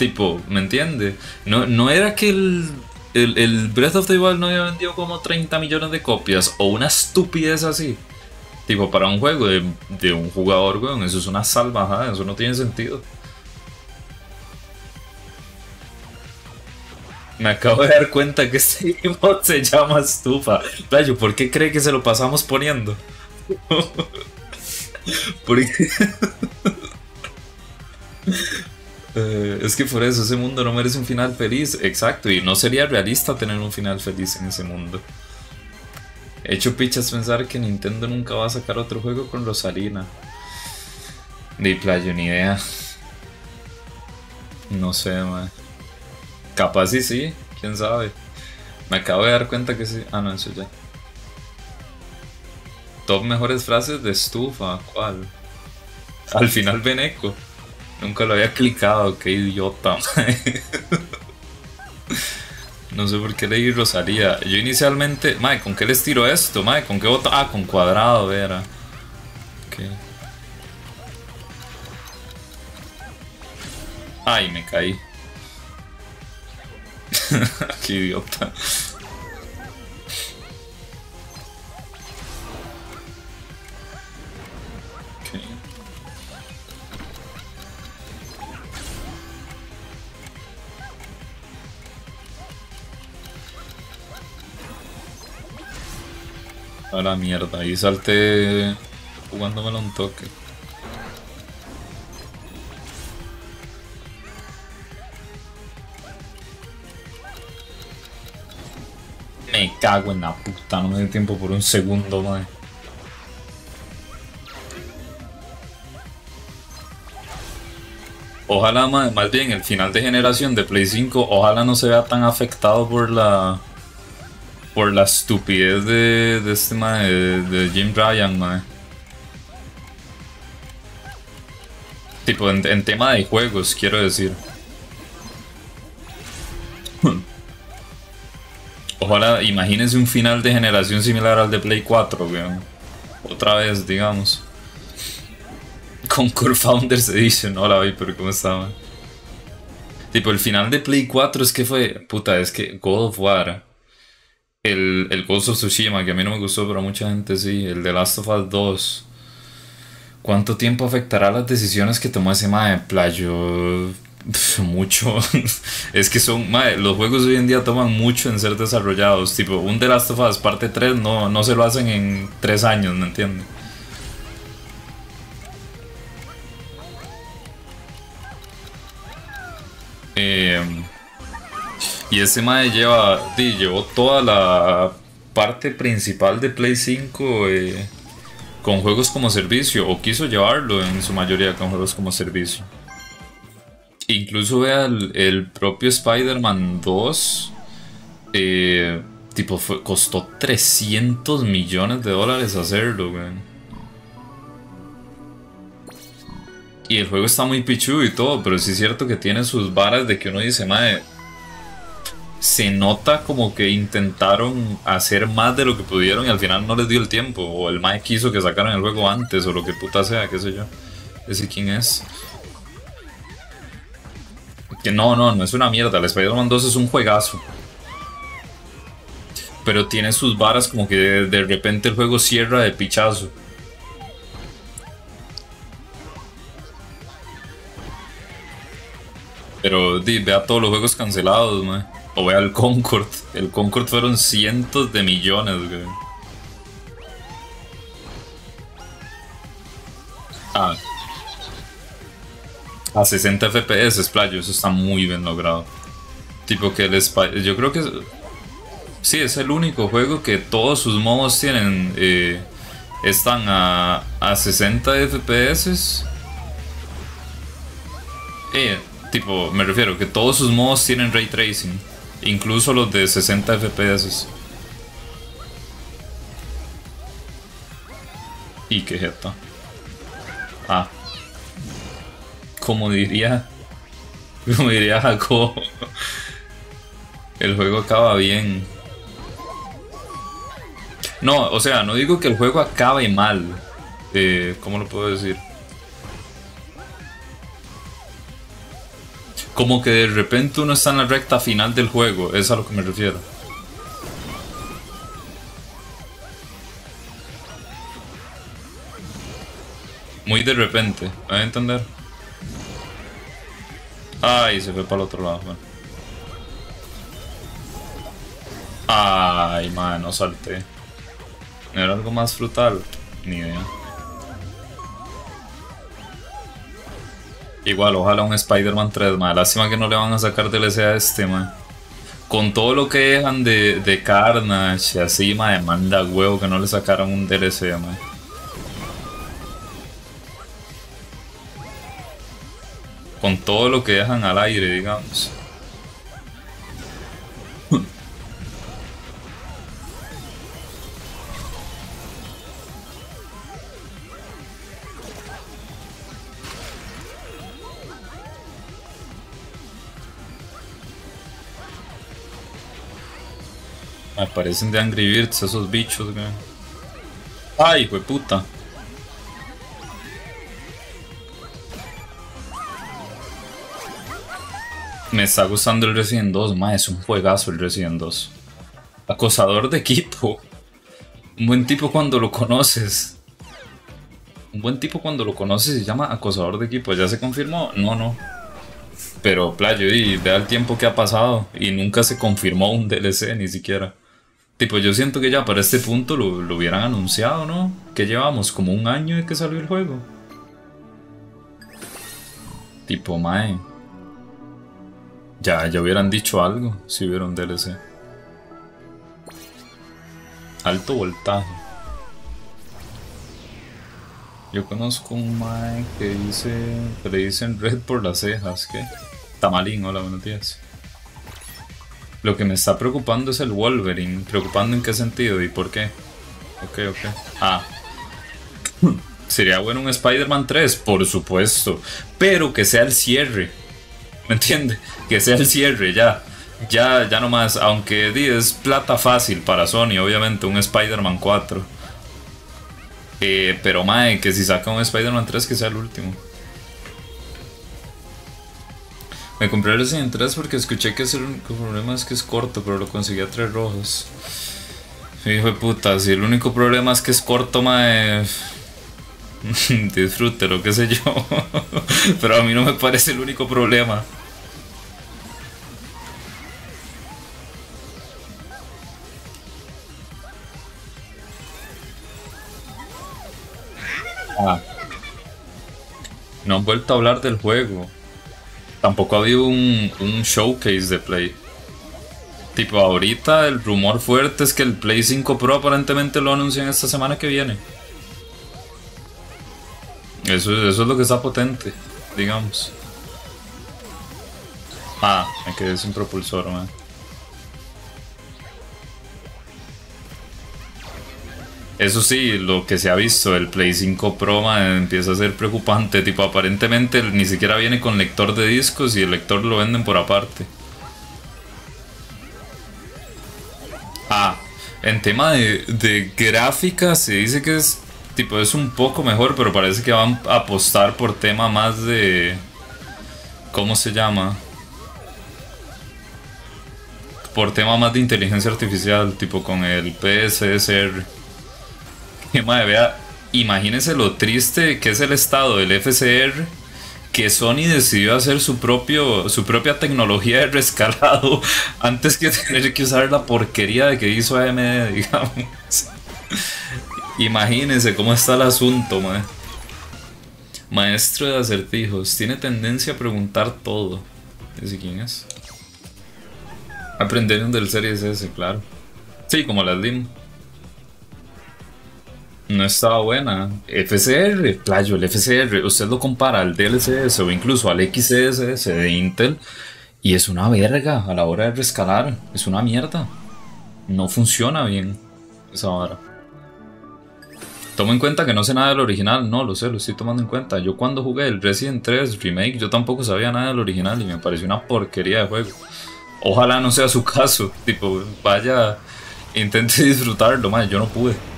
Tipo, ¿me entiendes? No, no era que el, el, Breath of the Wild no había vendido como 30 millones de copias o una estupidez así. Tipo, para un juego de, de un jugador, weón, eso es una salvajada, eso no tiene sentido. Me acabo de dar cuenta que este emote se llama estufa. Playo, ¿por qué cree que se lo pasamos poniendo? ¿Por qué? Eh, es que por eso ese mundo no merece un final feliz, exacto, y no sería realista tener un final feliz en ese mundo. He hecho pichas pensar que Nintendo nunca va a sacar otro juego con Rosalina. Ni playo, ni idea. No sé, man. Capaz sí, sí, quién sabe. Me acabo de dar cuenta que sí. Ah, no, eso ya. Top mejores frases de estufa, ¿cuál? Al final Beneco. Nunca lo había clicado, qué idiota. no sé por qué leí Rosaría. Yo inicialmente, madre, ¿con qué les tiro esto? Madre, ¿con qué bota? Ah, con cuadrado, era. Ay, me caí. qué idiota. A la mierda, y salté jugándomelo un toque. Me cago en la puta, no me dio tiempo por un segundo, más. Ojalá, más bien, el final de generación de Play 5, ojalá no se vea tan afectado por la por la estupidez de, de este mae, de, Jim Ryan, mae. Tipo, en, tema de juegos, quiero decir. Ojalá, imagínense un final de generación similar al de Play 4, weón. Otra vez, digamos. Con Core Founders Edition. Hola, pero ¿cómo está, Tipo, el final de Play 4 es que fue. Puta, es que God of War el, el Ghost of Tsushima, que a mí no me gustó, pero mucha gente sí, el de Last of Us 2. ¿Cuánto tiempo afectará las decisiones que tomó ese mae? Playo. Mucho. es que son. Mae, los juegos hoy en día toman mucho en ser desarrollados. Tipo, un The Last of Us parte 3 no, no se lo hacen en 3 años, ¿me entiendes? Eh, y ese mae lleva, llevó toda la parte principal de Play 5 eh, con juegos como servicio, o quiso llevarlo en su mayoría con juegos como servicio. Incluso vea el, propio Spider-Man 2, eh, tipo, costó 300 millones de dólares hacerlo, Y el juego está muy pichudo y todo, pero sí es cierto que tiene sus varas de que uno dice, madre, se nota como que intentaron hacer más de lo que pudieron y al final no les dio el tiempo. O el Mae quiso que sacaran el juego antes o lo que puta sea, qué sé yo. Ese quién es. Que no, no, no es una mierda. El Spider-Man 2 es un juegazo. Pero tiene sus varas como que de, repente el juego cierra de pichazo. Pero di, vea todos los juegos cancelados, mae. O vea el Concord. El Concord fueron cientos de millones, güey. Ah. A 60 FPS, playo, eso está muy bien logrado. Tipo que el Yo creo que... Sí, es el único juego que todos sus modos tienen... Eh, están a, a 60 FPS. Eh, tipo, me refiero que todos sus modos tienen ray tracing. Incluso los de 60 FPS. Y qué jeta. Ah. Como diría. Como diría Jacob. El juego acaba bien. No, o sea, no digo que el juego acabe mal. Eh, ¿Cómo lo puedo decir? Como que de repente uno está en la recta final del juego, es a lo que me refiero. Muy de repente, ¿me a entender? Ay, se fue para el otro lado, Ay, man, no salté. ¿No era algo más frutal? Ni idea. Igual, ojalá un Spider-Man 3, man. Lástima que no le van a sacar DLC a este, man. Con todo lo que dejan de, de Carnage y así, man, manda huevo que no le sacaron un DLC, man. Con todo lo que dejan al aire, digamos. Me parecen de Angry Birds esos bichos, güey. Ay, de puta. Me está gustando el Resident 2, ma, es un juegazo el Resident 2. Acosador de equipo. Un buen tipo cuando lo conoces. Un buen tipo cuando lo conoces se llama acosador de equipo. ¿Ya se confirmó? No, no. Pero, playo, y vea el tiempo que ha pasado y nunca se confirmó un DLC ni siquiera. Tipo, yo siento que ya para este punto lo, hubieran anunciado, ¿no? Que llevamos como un año de que salió el juego. Tipo, mae. Ya, ya hubieran dicho algo si hubiera DLC. Alto voltaje. Yo conozco un mae que dice. que le dicen red por las cejas, ¿qué? Tamalín, hola, buenos días. Lo que me está preocupando es el Wolverine. ¿Preocupando en qué sentido y por qué? Ok, ok. Ah. Sería bueno un Spider-Man 3, por supuesto. Pero que sea el cierre. ¿Me entiende? Que sea el cierre, ya. Ya, ya nomás. Aunque es plata fácil para Sony, obviamente, un Spider-Man 4. Eh, pero mae, que si saca un Spider-Man 3, que sea el último. Me compré Resident 3 porque escuché que es el único problema es que es corto, pero lo conseguí a tres rojos. Hijo de puta, si el único problema es que es corto, mae. Disfrute, lo que sé yo. pero a mí no me parece el único problema. Ah. No han vuelto a hablar del juego. Tampoco ha habido un, showcase de Play. Tipo, ahorita el rumor fuerte es que el Play 5 Pro aparentemente lo anuncian esta semana que viene. Eso, eso es lo que está potente, digamos. Ah, me quedé sin propulsor, man. Eso sí, lo que se ha visto, el Play 5 Pro empieza a ser preocupante. Tipo, aparentemente ni siquiera viene con lector de discos y el lector lo venden por aparte. Ah, en tema de, de gráfica se dice que es tipo es un poco mejor, pero parece que van a apostar por tema más de ¿cómo se llama? Por tema más de inteligencia artificial, tipo con el PSSR. Que madre, imagínense lo triste que es el estado del FCR que Sony decidió hacer su propio su propia tecnología de rescalado antes que tener que usar la porquería de que hizo AMD, digamos. Imagínense cómo está el asunto, mae. Maestro de acertijos, tiene tendencia a preguntar todo. ¿Ese quién es? Aprendieron del Series S, claro. Sí, como la Slim. No estaba buena. FCR, playo, el FCR, usted lo compara al DLSS o incluso al XSS de Intel y es una verga a la hora de rescalar. Es una mierda. No funciona bien esa vara. Tomo en cuenta que no sé nada del original, no lo sé, lo estoy tomando en cuenta. Yo cuando jugué el Resident 3 Remake, yo tampoco sabía nada del original y me pareció una porquería de juego. Ojalá no sea su caso, tipo, vaya, intente disfrutarlo, madre, yo no pude.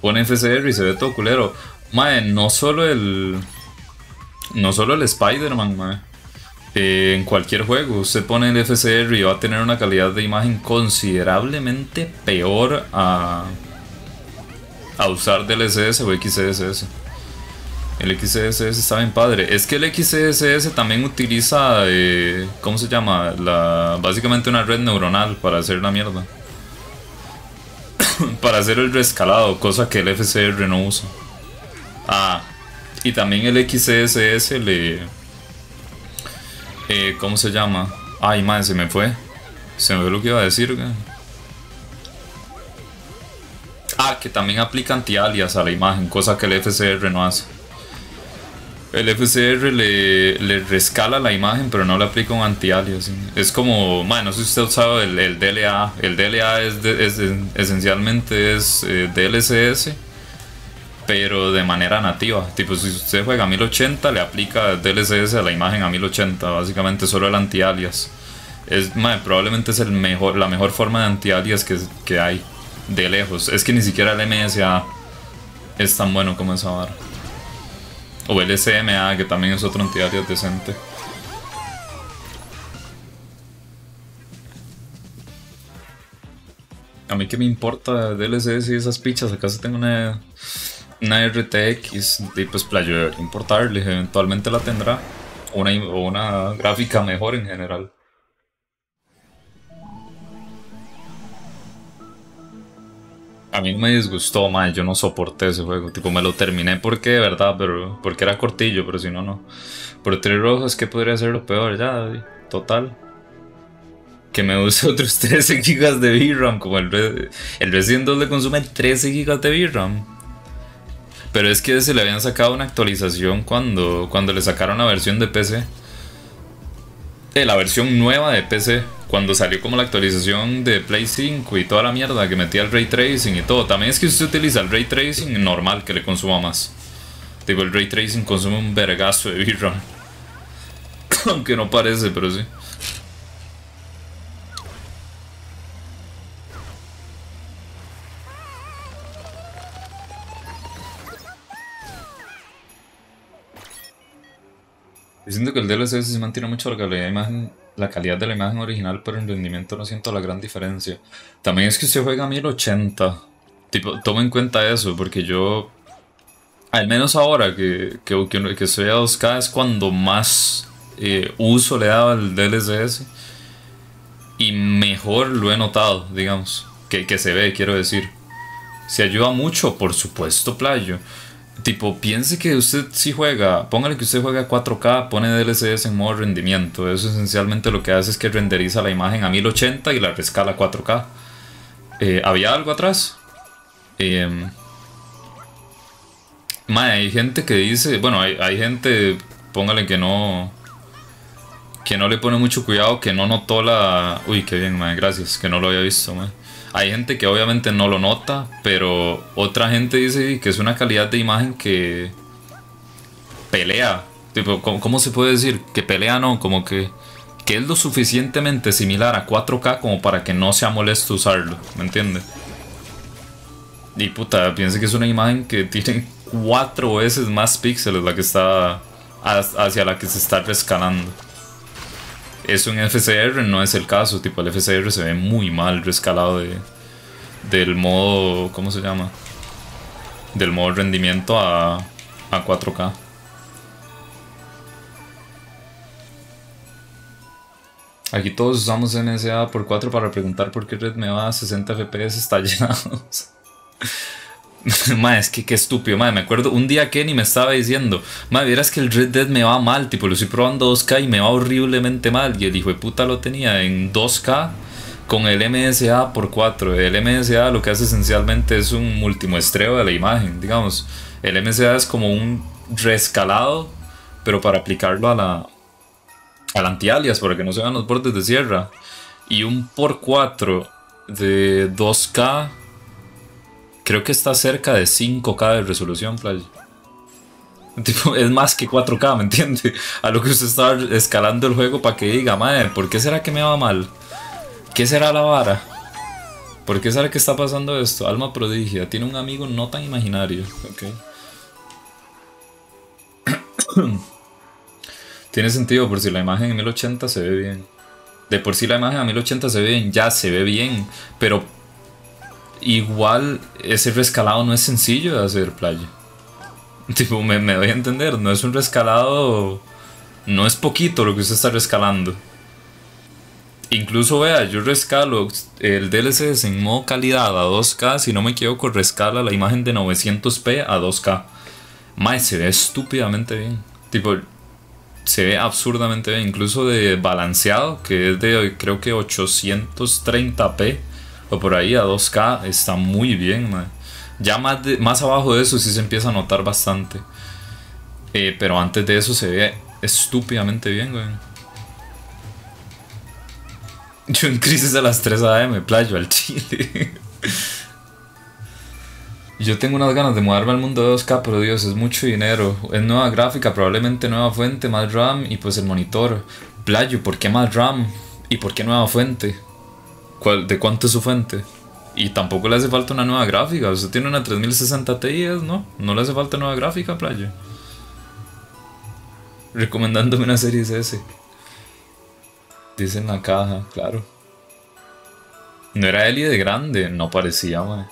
Pone FCR y se ve todo culero. Madre, no solo el. No solo el Spider-Man, madre. Eh, en cualquier juego, usted pone el FCR y va a tener una calidad de imagen considerablemente peor a a usar DLSS o XCSS. El XCSS está bien padre. Es que el XCSS también utiliza, eh, ¿cómo se llama? La, básicamente una red neuronal para hacer la mierda. para hacer el rescalado, cosa que el FCR no usa. Ah, y también el XCSS le... Eh, ¿Cómo se llama? Ay, madre, se me fue. Se me fue lo que iba a decir. Ah, que también aplica anti-alias a la imagen, cosa que el FCR no hace. El FCR le, rescala la imagen, pero no le aplica un anti-alias. Es como, bueno, no sé si usted sabe el, el DLA. El DLA es, esencialmente es eh, DLSS, pero de manera nativa. Tipo, si usted juega a 1080, le aplica DLSS a la imagen a 1080, básicamente solo el anti-alias. Es, probablemente es el mejor, la mejor forma de anti-alias que, que hay de lejos. Es que ni siquiera el MSA es tan bueno como esa vara. O el SMA, que también es otro antiario decente. A mí que me importa DLSS y esas pichas, acaso tengo una, una RTX y pues playo importarle, eventualmente la tendrá. Una, una gráfica mejor en general. A mí me disgustó, man. Yo no soporté ese juego. Tipo, me lo terminé porque, de verdad, pero porque era cortillo, pero si no, no. Por tres rojos, ¿qué podría ser lo peor? Ya, total. Que me use otros 13 GB de VRAM. Como el, el Resident 2 le consume 13 GB de VRAM. Pero es que se le habían sacado una actualización cuando, cuando le sacaron la versión de PC. Eh, la versión nueva de PC cuando salió como la actualización de Play 5 y toda la mierda que metía el ray tracing y todo. También es que usted utiliza el ray tracing normal que le consuma más. Digo, el ray tracing consume un vergazo de VRAM. Aunque no parece, pero sí. Diciendo que el DLC se mantiene mucho la calidad de imagen la calidad de la imagen original, pero en rendimiento no siento la gran diferencia. También es que usted juega a 1080. Tipo, toma en cuenta eso, porque yo, al menos ahora que, que, que, estoy a 2K, es cuando más eh, uso le dado al DLSS y mejor lo he notado, digamos, que, que se ve, quiero decir. Se ayuda mucho, por supuesto, playo. Tipo, piense que usted si juega, póngale que usted juega 4K, pone DLSS en modo rendimiento. Eso esencialmente lo que hace es que renderiza la imagen a 1080 y la rescala a 4K. Eh, ¿Había algo atrás? Eh, hay gente que dice, bueno, hay, gente, póngale que no, que no le pone mucho cuidado, que no notó la... Uy, qué bien, madre, gracias, que no lo había visto, madre. Hay gente que obviamente no lo nota, pero otra gente dice que es una calidad de imagen que pelea. Tipo, ¿cómo, se puede decir? Que pelea no, como que, que es lo suficientemente similar a 4K como para que no sea molesto usarlo, ¿me entiendes? Y puta, piense que es una imagen que tiene cuatro veces más píxeles la que está hacia la que se está rescalando. Es un FCR, no es el caso, tipo el FCR se ve muy mal rescalado de, del modo, ¿cómo se llama? Del modo rendimiento a, a 4K. Aquí todos usamos NSA por 4 para preguntar por qué Red me va a 60 FPS estallados. Madre, es que qué estúpido, madre. Me acuerdo un día Kenny me estaba diciendo, madre, vieras que el Red Dead me va mal, tipo, lo estoy probando 2K y me va horriblemente mal. Y el hijo de puta lo tenía en 2K con el MSA por 4. El MSA lo que hace esencialmente es un multimuestreo de la imagen, digamos. El MSA es como un rescalado, pero para aplicarlo a la, al anti-alias, para que no se vean los bordes de sierra. Y un por 4 de 2K creo que está cerca de 5K de resolución, playa. Tipo, es más que 4K, ¿me entiende? A lo que usted está escalando el juego para que diga, madre, ¿por qué será que me va mal? ¿Qué será la vara? ¿Por qué será que está pasando esto? Alma prodigia, tiene un amigo no tan imaginario, ok. tiene sentido por si la imagen en 1080 se ve bien. De por sí la imagen a 1080 se ve bien, ya se ve bien, pero igual ese rescalado no es sencillo de hacer playa. Tipo, me, me doy a entender, no es un rescalado, no es poquito lo que usted está rescalando. Incluso vea, yo rescalo el DLC en modo calidad a 2K, si no me equivoco, rescala la imagen de 900p a 2K. Mae, se ve estúpidamente bien. Tipo, se ve absurdamente bien, incluso de balanceado, que es de creo que 830p o por ahí a 2K está muy bien, Ya más, más abajo de eso sí se empieza a notar bastante. Eh, pero antes de eso se ve estúpidamente bien, güey. Yo en crisis a las 3 am, playo al chile. Yo tengo unas ganas de mudarme al mundo de 2K, pero Dios, es mucho dinero. Es nueva gráfica, probablemente nueva fuente, más RAM y pues el monitor. Playo, ¿por qué más RAM? ¿Y por qué nueva fuente? ¿De cuánto es su fuente? Y tampoco le hace falta una nueva gráfica. Usted tiene una 3060 Ti, ¿no? No le hace falta nueva gráfica, playa. Recomendándome una serie S. Dice en la caja, claro. No era Eli de grande, no parecía, man.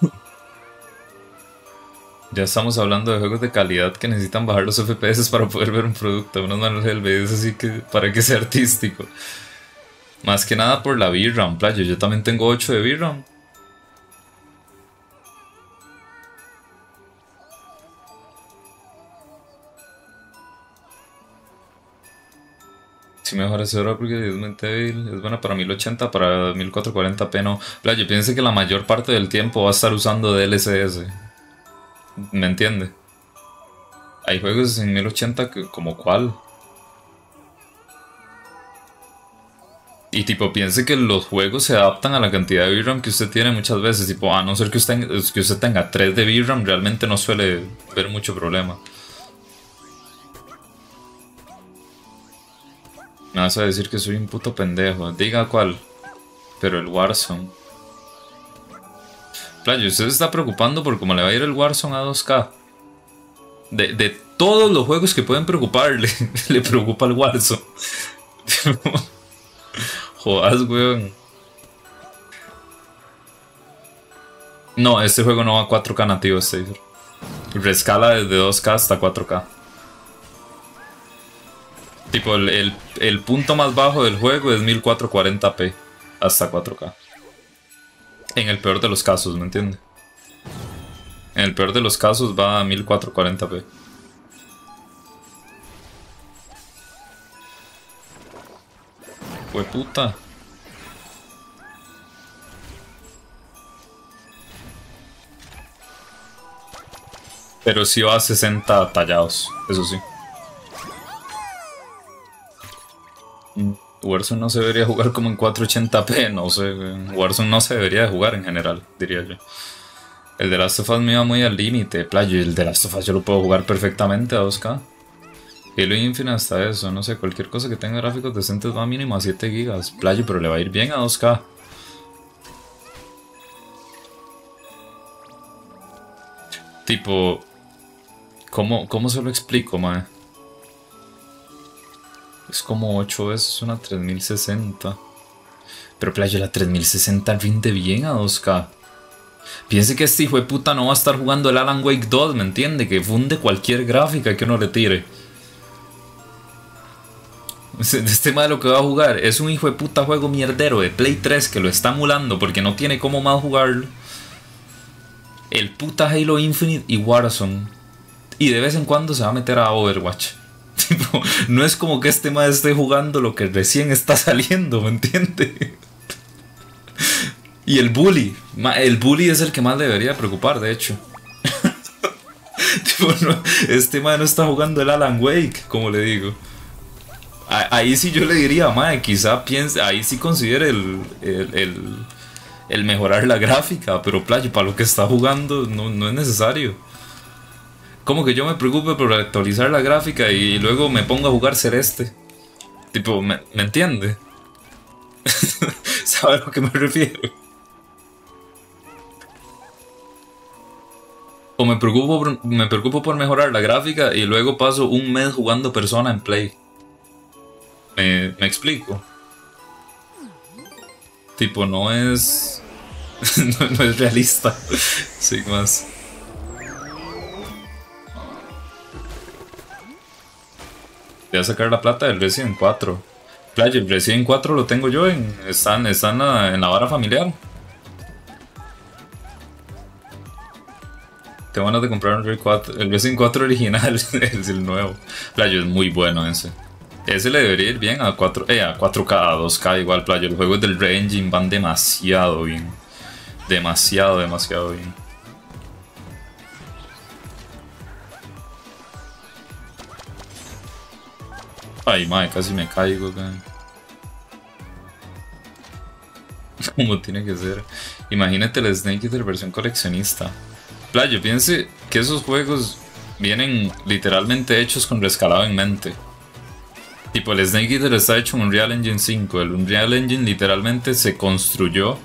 Ya estamos hablando de juegos de calidad que necesitan bajar los FPS para poder ver un producto. Unos manos del es así que para que sea artístico. Más que nada por la VRAM, playa. Yo también tengo 8 de VRAM. Si mejor es hora porque es muy débil. Es buena para 1080, para 1440p no. Playa, piense que la mayor parte del tiempo va a estar usando DLSS. ¿Me entiende? Hay juegos en 1080 que, como cuál. Y tipo, piense que los juegos se adaptan a la cantidad de VRAM que usted tiene muchas veces. Tipo, a no ser que usted, que usted tenga 3 de VRAM, realmente no suele ver mucho problema. Me vas a decir que soy un puto pendejo. Diga cuál. Pero el Warzone. Playo, usted se está preocupando por cómo le va a ir el Warzone a 2K. De, de todos los juegos que pueden preocuparle, le preocupa el Warzone. Jodas, weón. No, este juego no va a 4K nativo, Stacer. Rescala desde 2K hasta 4K. Tipo, el, el, punto más bajo del juego es 1440p hasta 4K. En el peor de los casos, ¿me entiendes? En el peor de los casos va a 1440p. Fue puta. Pero sí va a 60 tallados, eso sí. Warzone no se debería jugar como en 480p, no sé. Warzone no se debería de jugar en general, diría yo. El de Last of Us me iba muy al límite, playo. El de Last of Us yo lo puedo jugar perfectamente a 2K. Halo Infinite hasta eso, no sé, cualquier cosa que tenga gráficos decentes va mínimo a 7 GB. Playo, pero le va a ir bien a 2K. Tipo, ¿cómo, cómo se lo explico, mae? Es como 8 veces una 3060. Pero playa, la 3060 rinde bien a 2K. Piense que este hijo de puta no va a estar jugando el Alan Wake 2, ¿me entiende? Que funde cualquier gráfica que uno le tire. Este malo que va a jugar es un hijo de puta juego mierdero de Play 3 que lo está emulando porque no tiene cómo más jugarlo. El puta Halo Infinite y Warzone. Y de vez en cuando se va a meter a Overwatch. no es como que este madre esté jugando lo que recién está saliendo, ¿me entiende? y el bully. El bully es el que más debería preocupar, de hecho. este madre no está jugando el Alan Wake, como le digo. Ahí sí yo le diría, madre, quizá piense, ahí sí considere el, el, mejorar la gráfica, pero playa, para lo que está jugando no, no es necesario como que yo me preocupe por actualizar la gráfica y luego me pongo a jugar Celeste. Tipo, ¿me, entiende? ¿Sabe a lo que me refiero? O me preocupo, me preocupo por mejorar la gráfica y luego paso un mes jugando persona en Play. ¿Me, explico? Tipo, no es... no, es realista. Sin. Voy a sacar la plata del Resident 4. Playa, el Resident 4 lo tengo yo en. Están, están en la vara familiar. Tengo ganas de comprar un 4. El Resident 4 original es el nuevo. Playo es muy bueno ese. Ese le debería ir bien a 4 eh, a 4K, a 2K igual, Playo. Los juegos del Re-Engine van demasiado bien. Demasiado, demasiado bien. Ay, madre, casi me caigo, Como tiene que ser. Imagínate el Snake Eater versión coleccionista. Playo, piense que esos juegos vienen literalmente hechos con rescalado en mente. Tipo, el Snake Eater está hecho en Unreal Engine 5. El Unreal Engine literalmente se construyó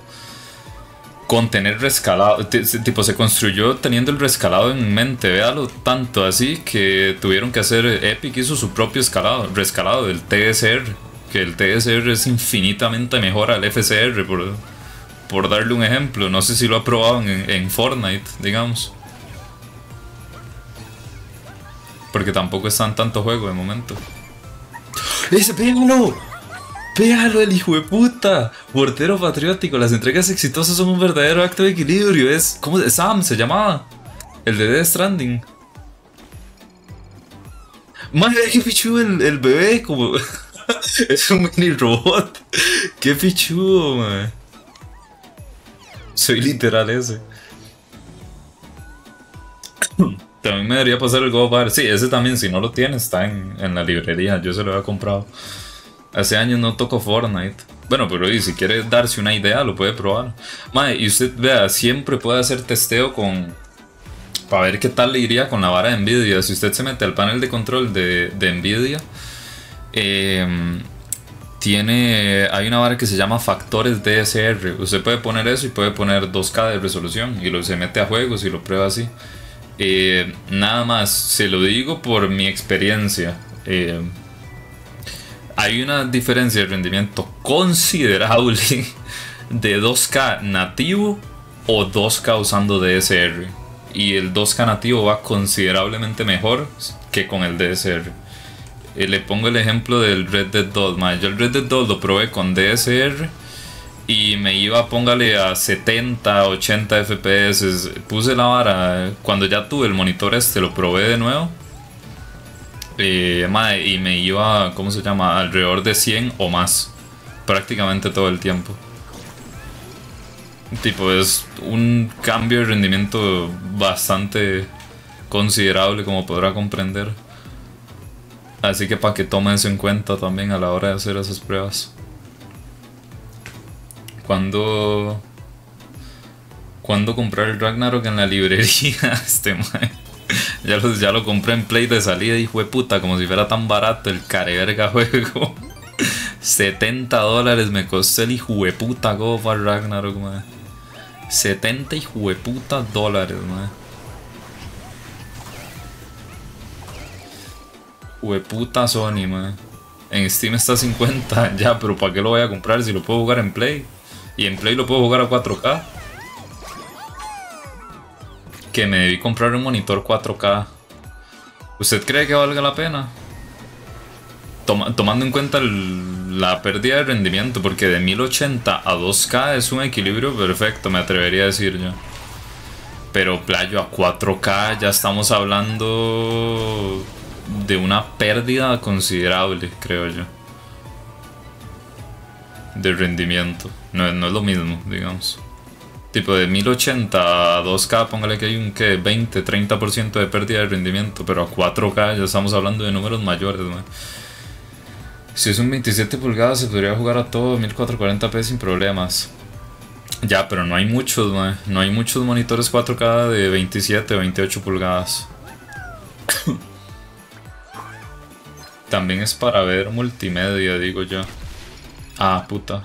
con tener rescalado, tipo se construyó teniendo el rescalado en mente, véalo tanto así que tuvieron que hacer, Epic hizo su propio escalado, rescalado del TSR, que el TSR es infinitamente mejor al FCR, por, por darle un ejemplo, no sé si lo ha probado en, en Fortnite, digamos. Porque tampoco están tanto juego de momento. ¡Ese pégalo! Pégalo el hijo de puta. Portero patriótico. Las entregas exitosas son un verdadero acto de equilibrio. Es. ¿Cómo? Sam se llamaba. El de Death Stranding. Madre, qué pichudo el, bebé. Como. es un mini robot. Qué pichudo, man. Soy literal ese. También me debería pasar el GoBar. Sí, ese también, si no lo tiene, está en, en la librería. Yo se lo había comprado. Hace años no toco Fortnite. Bueno, pero si quiere darse una idea, lo puede probar. Madre, y usted vea, siempre puede hacer testeo con. Para ver qué tal le iría con la vara de Nvidia. Si usted se mete al panel de control de, de Nvidia, em, tiene. Hay una vara que se llama factores DSR. Usted puede poner eso y puede poner 2K de resolución. Y lo se mete a juegos y lo prueba así. Eh, nada más, se lo digo por mi experiencia. Eh, hay una diferencia de rendimiento considerable de 2K nativo o 2K usando DSR. Y el 2K nativo va considerablemente mejor que con el DSR. Eh, le pongo el ejemplo del Red Dead 2. Yo el Red Dead 2 lo probé con DSR y me iba, póngale a 70, 80 FPS. Puse la vara. Cuando ya tuve el monitor este, lo probé de nuevo eh, y me iba, ¿cómo se llama? Alrededor de 100 o más. Prácticamente todo el tiempo. Tipo, es un cambio de rendimiento bastante considerable, como podrá comprender. Así que para que tomen eso en cuenta también a la hora de hacer esas pruebas. ¿Cuándo, ¿Cuándo comprar el Ragnarok en la librería? Este mae. Ya lo, ya lo compré en Play de salida, hijo de puta, como si fuera tan barato el careverga juego. 70 dólares me costó el hijo de puta God of Ragnarok, mae. 70 hijo de puta dólares, mae. puta Sony, mae. En Steam está 50, ya, pero ¿para qué lo voy a comprar si lo puedo jugar en Play? Y en Play lo puedo jugar a 4K. Que me debí comprar un monitor 4K. ¿Usted cree que valga la pena? tomando en cuenta la pérdida de rendimiento, porque de 1080 a 2K es un equilibrio perfecto, me atrevería a decir yo. Pero playo a 4K ya estamos hablando de una pérdida considerable, creo yo. De rendimiento. No, no es lo mismo, digamos. Tipo de 1080 a 2K, póngale que hay un que 20, 30% de pérdida de rendimiento, pero a 4K ya estamos hablando de números mayores, Si es un 27 pulgadas se podría jugar a todo 1440p sin problemas. Ya, pero no hay muchos, no hay muchos monitores 4K de 27 o 28 pulgadas. También es para ver multimedia, digo yo. Ah, puta.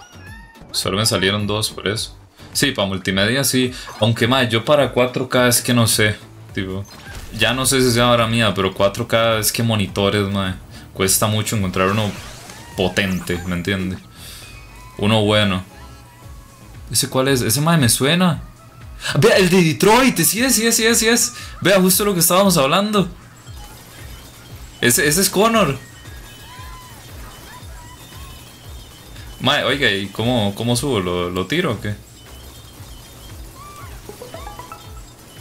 Solo me salieron dos por eso. Sí, para multimedia sí. Aunque más, yo para 4K es que no sé. Tipo, ya no sé si sea ahora mía, pero 4K es que monitores, mae. Cuesta mucho encontrar uno potente, ¿me entiendes? Uno bueno. ¿Ese cuál es? Ese mae me suena. Vea, el de Detroit, sí es, sí es, sí es, sí es. Vea, justo lo que estábamos hablando. Ese, ese es Connor. Mae, oiga, ¿y cómo, cómo subo? ¿Lo, tiro o qué?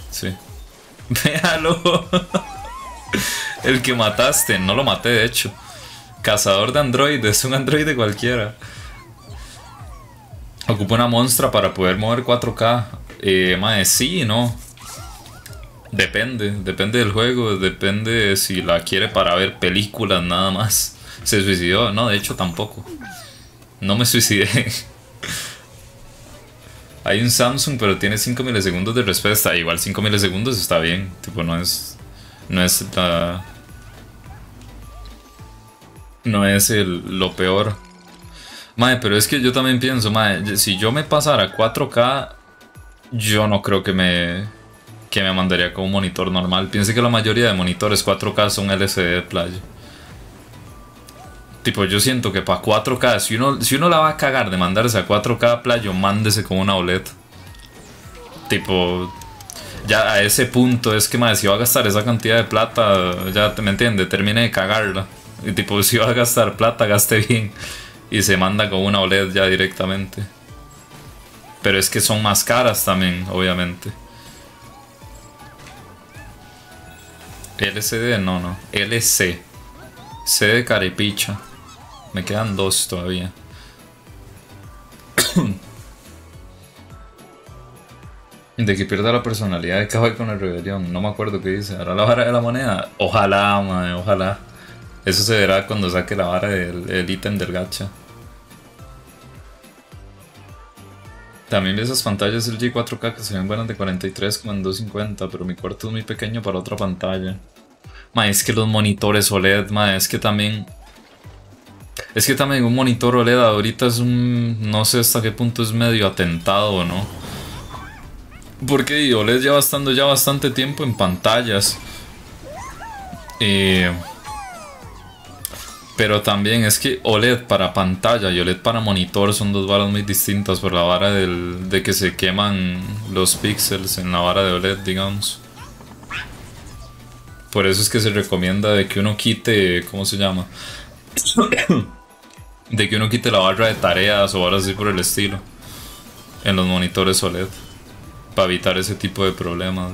Sí. Véalo. El que mataste, no lo maté de hecho. Cazador de androides, un androide cualquiera. Ocupa una monstra para poder mover 4K. Eh, mae, sí no. Depende, depende del juego, depende si la quiere para ver películas nada más. Se suicidó, no, de hecho tampoco. No me suicidé. Hay un Samsung, pero tiene 5 milisegundos de respuesta. Igual 5 milisegundos está bien. Tipo, no es. No es la. No es el, lo peor. Mae, pero es que yo también pienso, mae, si yo me pasara a 4K, yo no creo que me. que me mandaría con un monitor normal. Piense que la mayoría de monitores 4K son LCD de playa. Tipo, yo siento que para 4K, si uno, si uno la va a cagar de mandarse a 4K playo, mándese con una OLED. Tipo, ya a ese punto es que, más si va a gastar esa cantidad de plata, ya me entiende, termine de cagarla. Y tipo, si va a gastar plata, gaste bien. Y se manda con una OLED ya directamente. Pero es que son más caras también, obviamente. LCD, no, no. LC. C de caripicha. Me quedan dos todavía. de que pierda la personalidad de acabar con la rebelión. No me acuerdo qué dice. ¿Hará la vara de la moneda? Ojalá, madre, ojalá. Eso se verá cuando saque la vara del ítem del gacha. También vi esas pantallas LG 4K que se ven buenas de 43 con 250, pero mi cuarto es muy pequeño para otra pantalla. Ma, es que los monitores OLED, ma, es que también es que también un monitor OLED ahorita es un... No sé hasta qué punto es medio atentado o no. Porque OLED lleva estando ya bastante tiempo en pantallas. Eh, pero también es que OLED para pantalla y OLED para monitor son dos varas muy distintas por la vara del, de que se queman los píxeles en la vara de OLED, digamos. Por eso es que se recomienda de que uno quite, ¿cómo se llama? de que uno quite la barra de tareas o ahora así por el estilo en los monitores OLED para evitar ese tipo de problemas.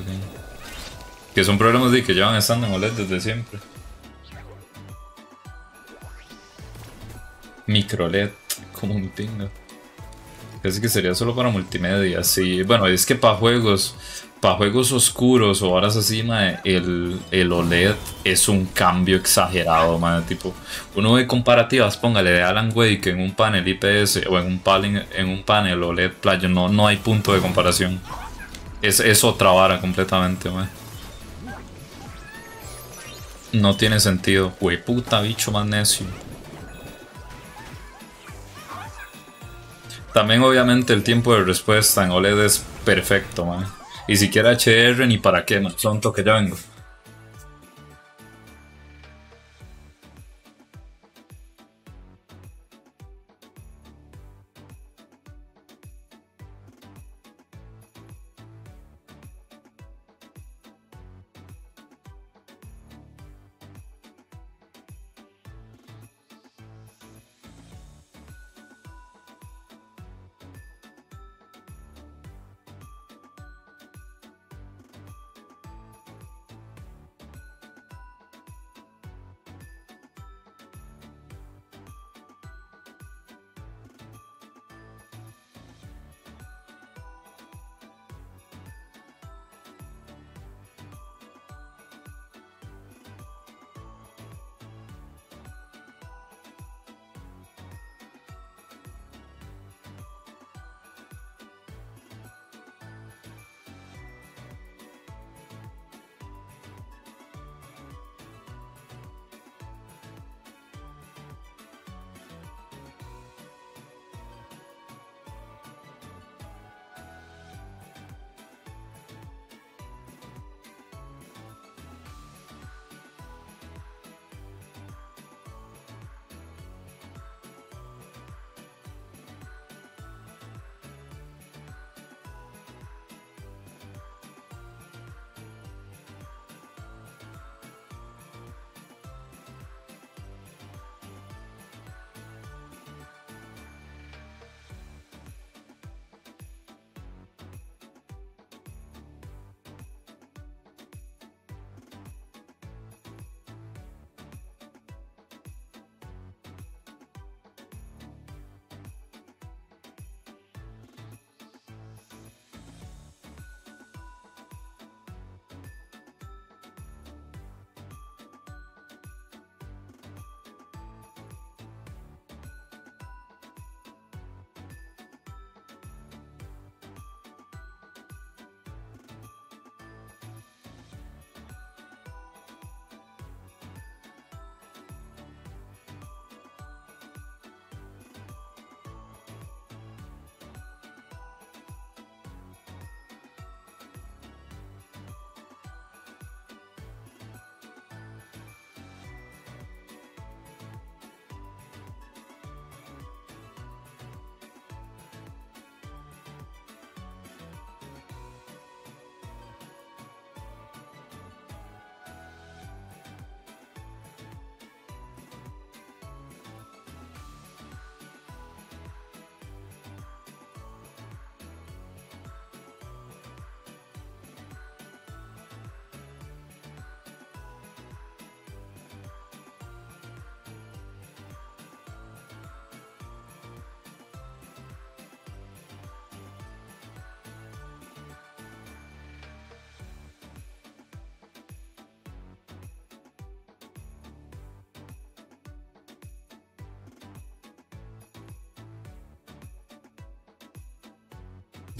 Que son problemas de que llevan estando en OLED desde siempre. Micro LED, como un pingo. Casi que sería solo para multimedia, sí. Bueno, es que para juegos, para juegos oscuros o horas así, el, el, OLED es un cambio exagerado, man. Tipo, uno ve comparativas, póngale de Alan Wake en un panel IPS o en un, panel, en un panel OLED playo, no, no hay punto de comparación. Es, es otra vara completamente, man. No tiene sentido. Güey, puta bicho más necio. También obviamente el tiempo de respuesta en OLED es perfecto, man. Y siquiera HDR ni para qué, man. Pronto que ya vengo.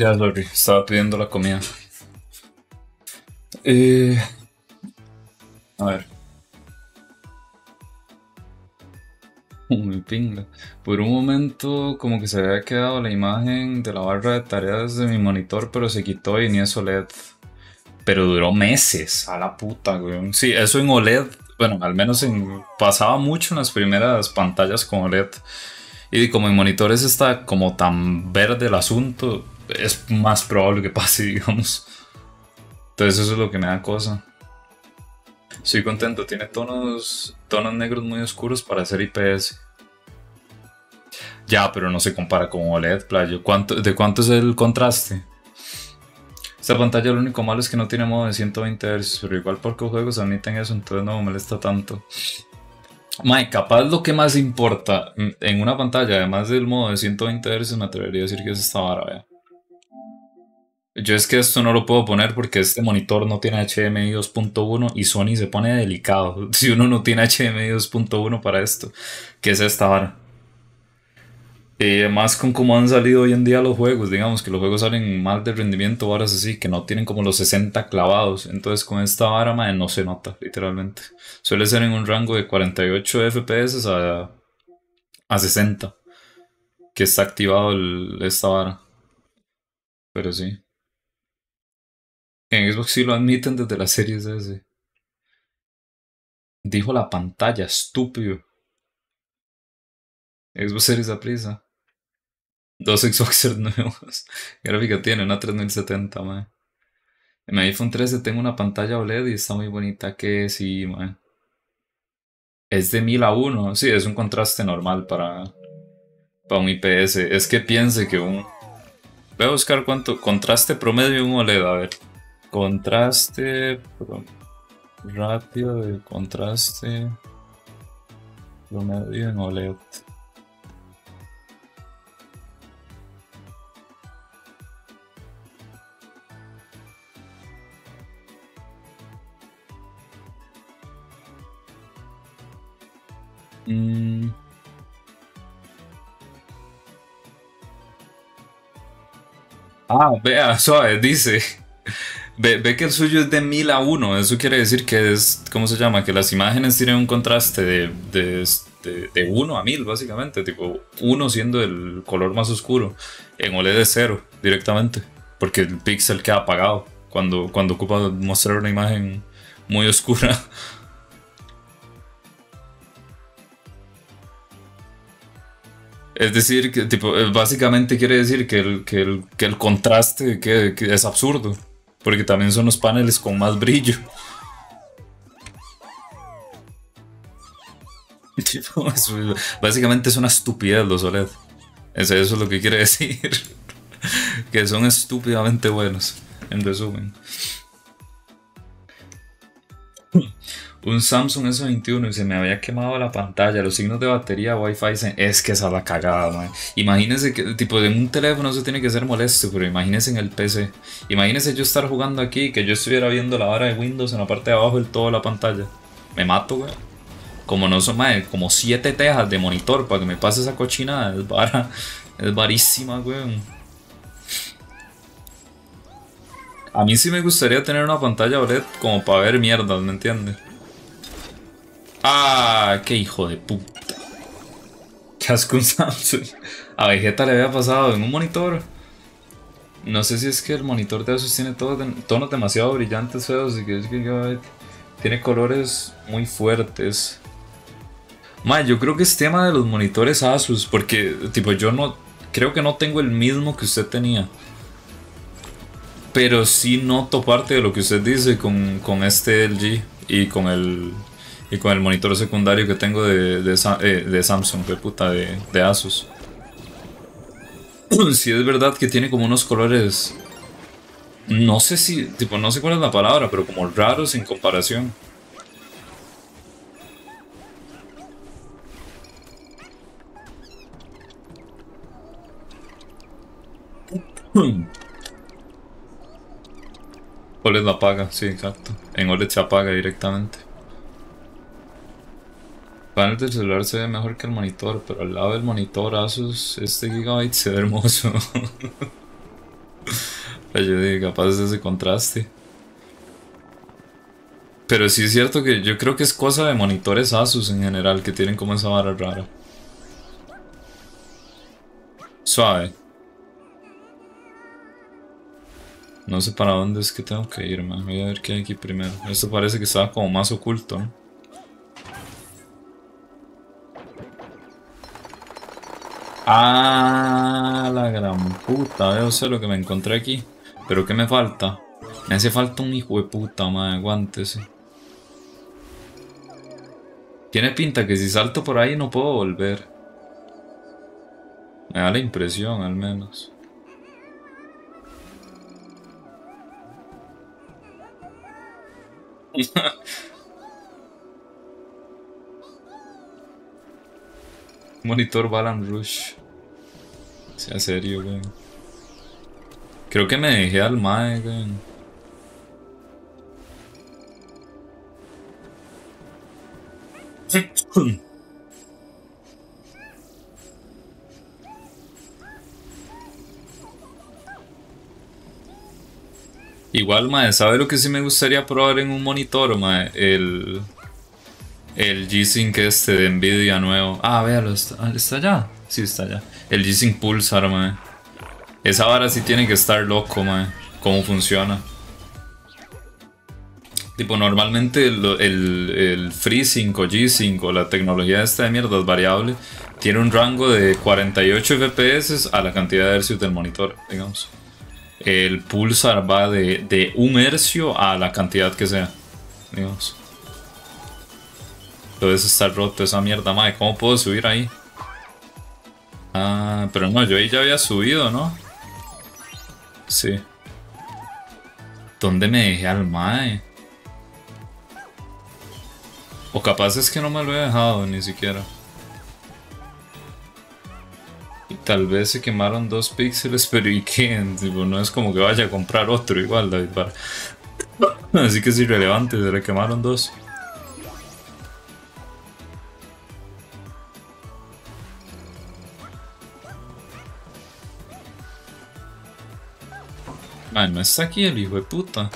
Ya, Lori, estaba pidiendo la comida. Eh, a ver. Mi pingla. Por un momento como que se había quedado la imagen de la barra de tareas de mi monitor, pero se quitó y ni es OLED. Pero duró meses, a la puta, güey. Sí, eso en OLED, bueno, al menos en, pasaba mucho en las primeras pantallas con OLED. Y como en monitores está como tan verde el asunto, es más probable que pase, digamos. Entonces eso es lo que me da cosa. Estoy contento, tiene tonos, tonos negros muy oscuros para hacer IPS. Ya, pero no se compara con OLED, playo. ¿Cuánto, ¿De cuánto es el contraste? Esta pantalla lo único malo es que no tiene modo de 120 Hz, pero igual porque juegos admiten eso, entonces no me molesta tanto. Mike, capaz lo que más importa en una pantalla, además del modo de 120 Hz, me atrevería a decir que es esta vara, vea. Yo es que esto no lo puedo poner porque este monitor no tiene HDMI 2.1 y Sony se pone delicado si uno no tiene HDMI 2.1 para esto, que es esta vara. Y además con cómo han salido hoy en día los juegos, digamos que los juegos salen mal de rendimiento, varas así, que no tienen como los 60 clavados. Entonces con esta vara, no se nota, literalmente. Suele ser en un rango de 48 FPS a, a 60 que está activado esta vara. Pero sí. En Xbox sí lo admiten desde la serie S. Dijo la pantalla, estúpido. Xbox Series a prisa. Dos Xboxers nuevos. Gráfica tiene una 3070, man. En mi iPhone 13 tengo una pantalla OLED y está muy bonita. Que sí, man. Es de 1000 a 1. Sí, es un contraste normal para, para un IPS. Es que piense que un. Voy a buscar cuánto. Contraste promedio un OLED, a ver. Contraste. rápido de contraste. Promedio en OLED. Mm. Ah, vea, suave, dice. Ve, que el suyo es de 1000 a 1. Eso quiere decir que es, ¿cómo se llama? Que las imágenes tienen un contraste de, de, de, 1 a 1000, básicamente. Tipo, 1 siendo el color más oscuro. En OLED es 0, directamente. Porque el píxel queda apagado cuando, cuando ocupa mostrar una imagen muy oscura. Es decir, que tipo, eh, básicamente quiere decir que el, que el, que el contraste que, es absurdo. Porque también son los paneles con más brillo. básicamente es una estupidez los OLED. Eso, es lo que quiere decir. que son estúpidamente buenos, en resumen un Samsung S21 y se me había quemado la pantalla, los signos de batería, Wi-Fi, es que esa la cagada, man. Imagínense que, tipo, en un teléfono eso tiene que ser molesto, pero imagínense en el PC. Imagínense yo estar jugando aquí, que yo estuviera viendo la vara de Windows en la parte de abajo del todo de la pantalla. Me mato, güey. Como no son, más como 7 tejas de monitor para que me pase esa cochina, es vara, es varísima, güey. A mí sí me gustaría tener una pantalla OLED como para ver mierdas, ¿me entiendes? Ah, qué hijo de puta. Casco un Samsung. A Vegeta le había pasado en un monitor. No sé si es que el monitor de Asus tiene tonos demasiado brillantes, feos, y que, es que tiene colores muy fuertes. Ma, yo creo que es tema de los monitores Asus, porque tipo yo no creo que no tengo el mismo que usted tenía. Pero sí noto parte de lo que usted dice con, con este LG y con el y con el monitor secundario que tengo de, de, eh, Samsung, de puta, de, de Asus. Si es verdad que tiene como unos colores. No sé si. Tipo, no sé cuál es la palabra, pero como raros en comparación. OLED la apaga, sí, exacto. En OLED se apaga directamente panel del celular se ve mejor que el monitor, pero al lado del monitor Asus, este Gigabyte se ve hermoso. Yo digo, capaz de ese contraste. Pero sí es cierto que yo creo que es cosa de monitores Asus en general, que tienen como esa vara rara. Suave. No sé para dónde es que tengo que ir. Voy a ver qué hay aquí primero. Esto parece que estaba como más oculto, ¿no? Ah, la gran puta. Veo sé lo que me encontré aquí. Pero ¿qué me falta? Me hace falta un hijo de puta, madre. Aguántese. Tiene pinta que si salto por ahí no puedo volver. Me da la impresión, al menos. Monitor Balan Rush. Sea serio, güey. Creo que me dejé al mae, Igual, mae, ¿sabe lo que sí me gustaría probar en un monitor, mae? El, el G-Sync este de Nvidia nuevo. Ah, véalo, está, ah, está allá. Sí, está allá. El G-Sync Pulsar, mae. Esa vara sí tiene que estar loco, mae. Cómo funciona. Tipo, normalmente el, el, el FreeSync o G-Sync o la tecnología esta de mierda es variable. Tiene un rango de 48 FPS a la cantidad de hercios del monitor, digamos el pulsar va de, de un hercio a la cantidad que sea. Digamos. Entonces está roto esa mierda, madre. ¿Cómo puedo subir ahí? Ah, pero no, yo ahí ya había subido, ¿no? Sí. ¿Dónde me dejé al mae? O capaz es que no me lo he dejado ni siquiera. tal vez se quemaron dos píxeles, pero ¿y qué? no es como que vaya a comprar otro igual, David Así que es irrelevante, se le quemaron dos. Ah, no está aquí el hijo de puta.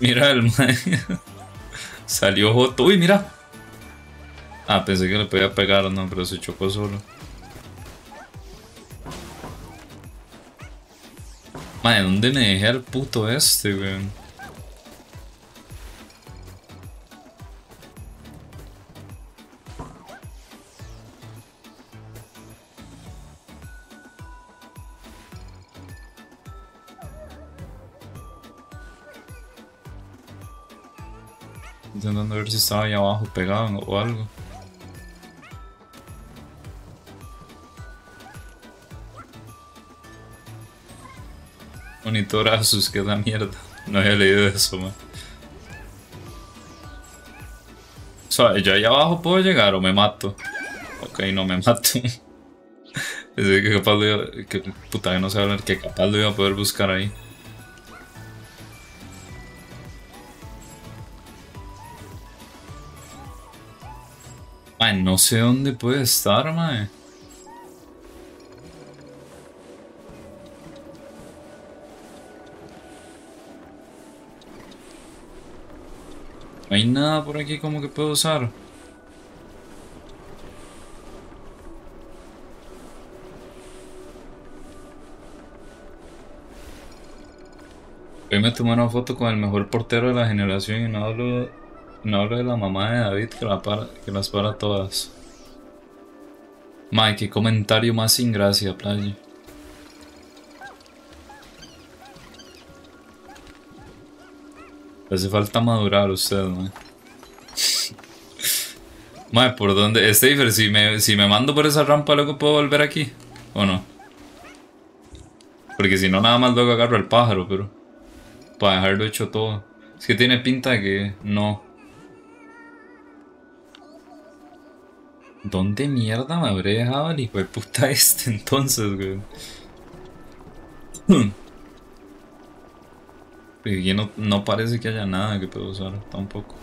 Mira el Salió Joto. Uy, mira. Ah, pensé que le podía pegar, no, pero se chocó solo. Madre, ¿dónde me dejé al puto este, weón? Intentando ver si estaba ahí abajo pegado o algo. Monitor Asus, que da mierda. No había leído eso, man. O ¿yo ahí abajo puedo llegar o me mato? Ok, no me mato. Pensé que capaz iba... Que, puta, que no sé hablar, que capaz lo iba a poder buscar ahí. No sé dónde puede estar, mae. No hay nada por aquí como que puedo usar. Hoy me tomé una foto con el mejor portero de la generación y no hablo no hablo de la mamá de David que, las para todas. Mike, qué comentario más sin gracia, playa. Hace falta madurar usted, mae. mae, ¿por dónde? Stafer, si me, si me mando por esa rampa, luego puedo volver aquí. ¿O no? Porque si no, nada más luego agarro el pájaro, pero... Para dejarlo hecho todo. Es que tiene pinta de que no. ¿Dónde mierda me habré dejado el hijo de puta este entonces, güey? Y no, no parece que haya nada que pueda usar tampoco.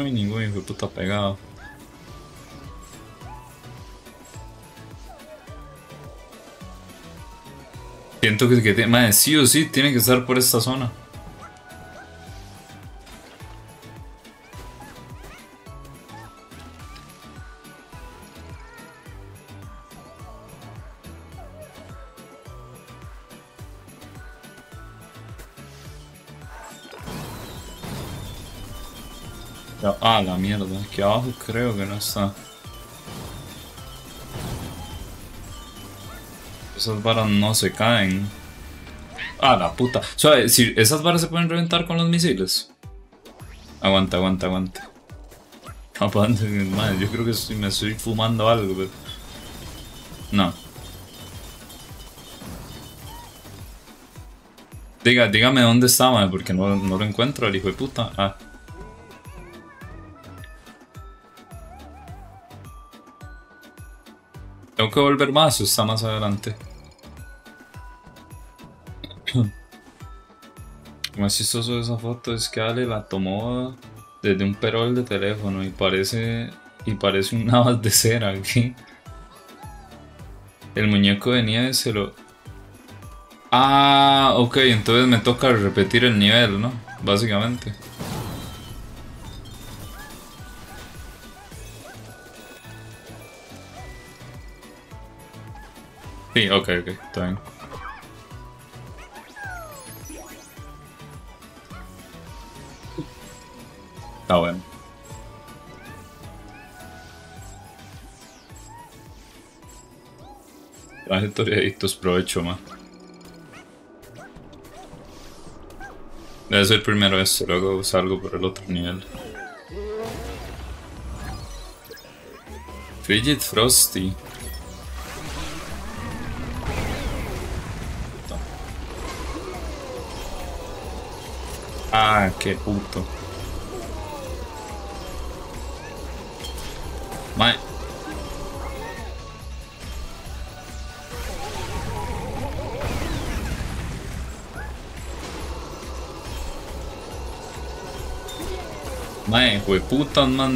Hay ningún hijo de puta pegado. Siento que, que madre, sí o sí tiene que estar por esta zona. Ah, la mierda, aquí abajo creo que no está. Esas varas no se caen. Ah, la puta. O sea, si esas varas se pueden reventar con los misiles. Aguanta, aguanta, aguanta. yo creo que me estoy fumando algo, pero... No. Diga, dígame dónde estaba, porque no, no lo encuentro, el hijo de puta. Ah. Tengo que volver más o está más adelante. Lo más chistoso de esa foto es que Ale la tomó desde un perol de teléfono y parece y parece un navas de cera aquí. El muñeco de nieve se lo... Ah, ok, entonces me toca repetir el nivel, ¿no? Básicamente. Sí, ok, ok, está bien. Está bueno. Traje provecho más. Debe ser primero este, luego salgo por el otro nivel. Frigid Frosty. Ah, qué puto. Mae. Mae, putas más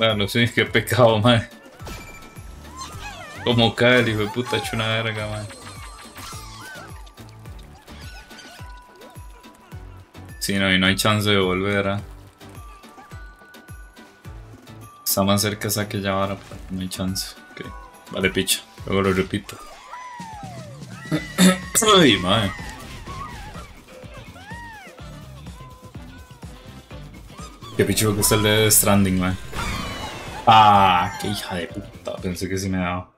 Bueno, sí, qué pecado, mae. Como cae el hijo de puta hecho una verga, mae. Sí, no, y no hay chance de volver a... Está más cerca esa que ya ahora, pero no hay chance. Vale picha, luego lo repito. Ay, mae. Qué picho que está el de Stranding, mae. Ah, qué hija de puta. Pensé que sí me daba.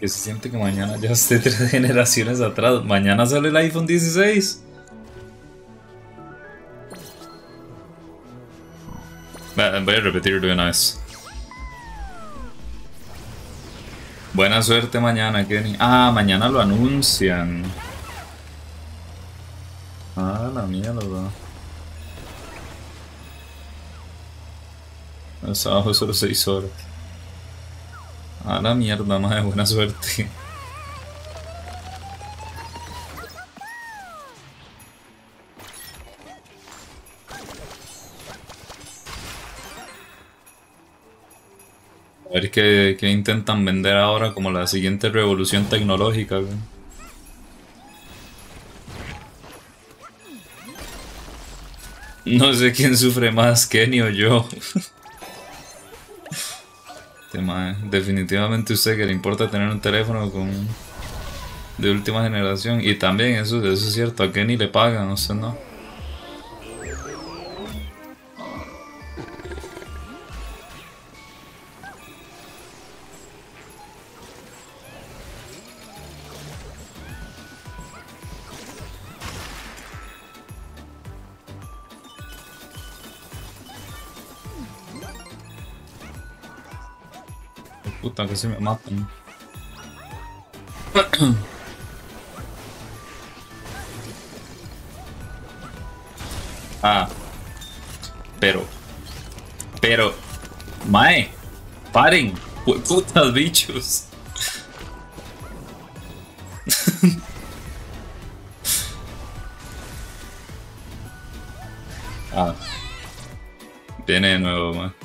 Que se siente que mañana ya esté tres generaciones atrás. Mañana sale el iPhone 16. Voy a repetirlo de una vez. Buena suerte mañana, Kenny. Ah, mañana lo anuncian. Ah, la mierda. Es abajo solo 6 horas. Ah, la mierda, más de buena suerte. A ver qué, qué, intentan vender ahora como la siguiente revolución tecnológica. No sé quién sufre más, Kenny o yo. Definitivamente usted que le importa tener un teléfono con de última generación. Y también eso, eso es cierto, a Kenny le pagan, usted no. Puta, se me matan. ah. Pero. Pero. Mae. Paren. Putas bichos. ah. Viene de nuevo, mae.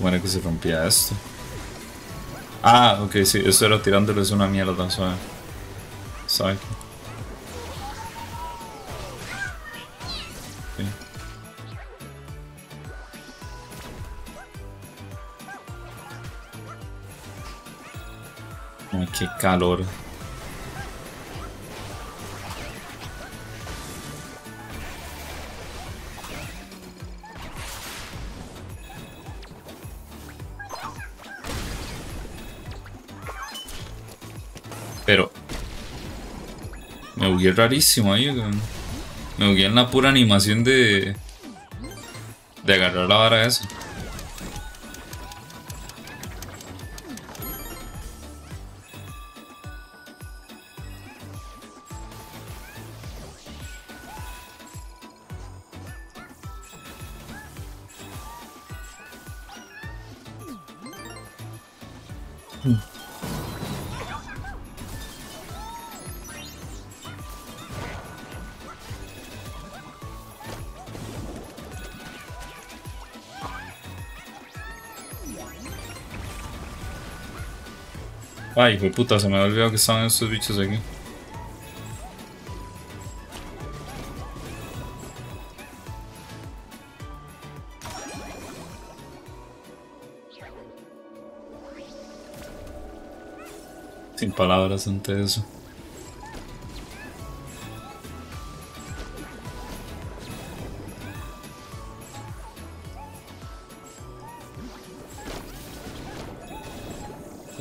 Bueno, que se rompía esto. Ah, ok, sí, esto era tirándolo, es una mierda, suave. Suave. Okay. Ay, qué calor. Bugué rarísimo ahí. Me bugué en la pura animación de... De agarrar la vara esa. Ay, hijo puta, se me olvidado que estaban estos bichos aquí. Sin palabras ante eso.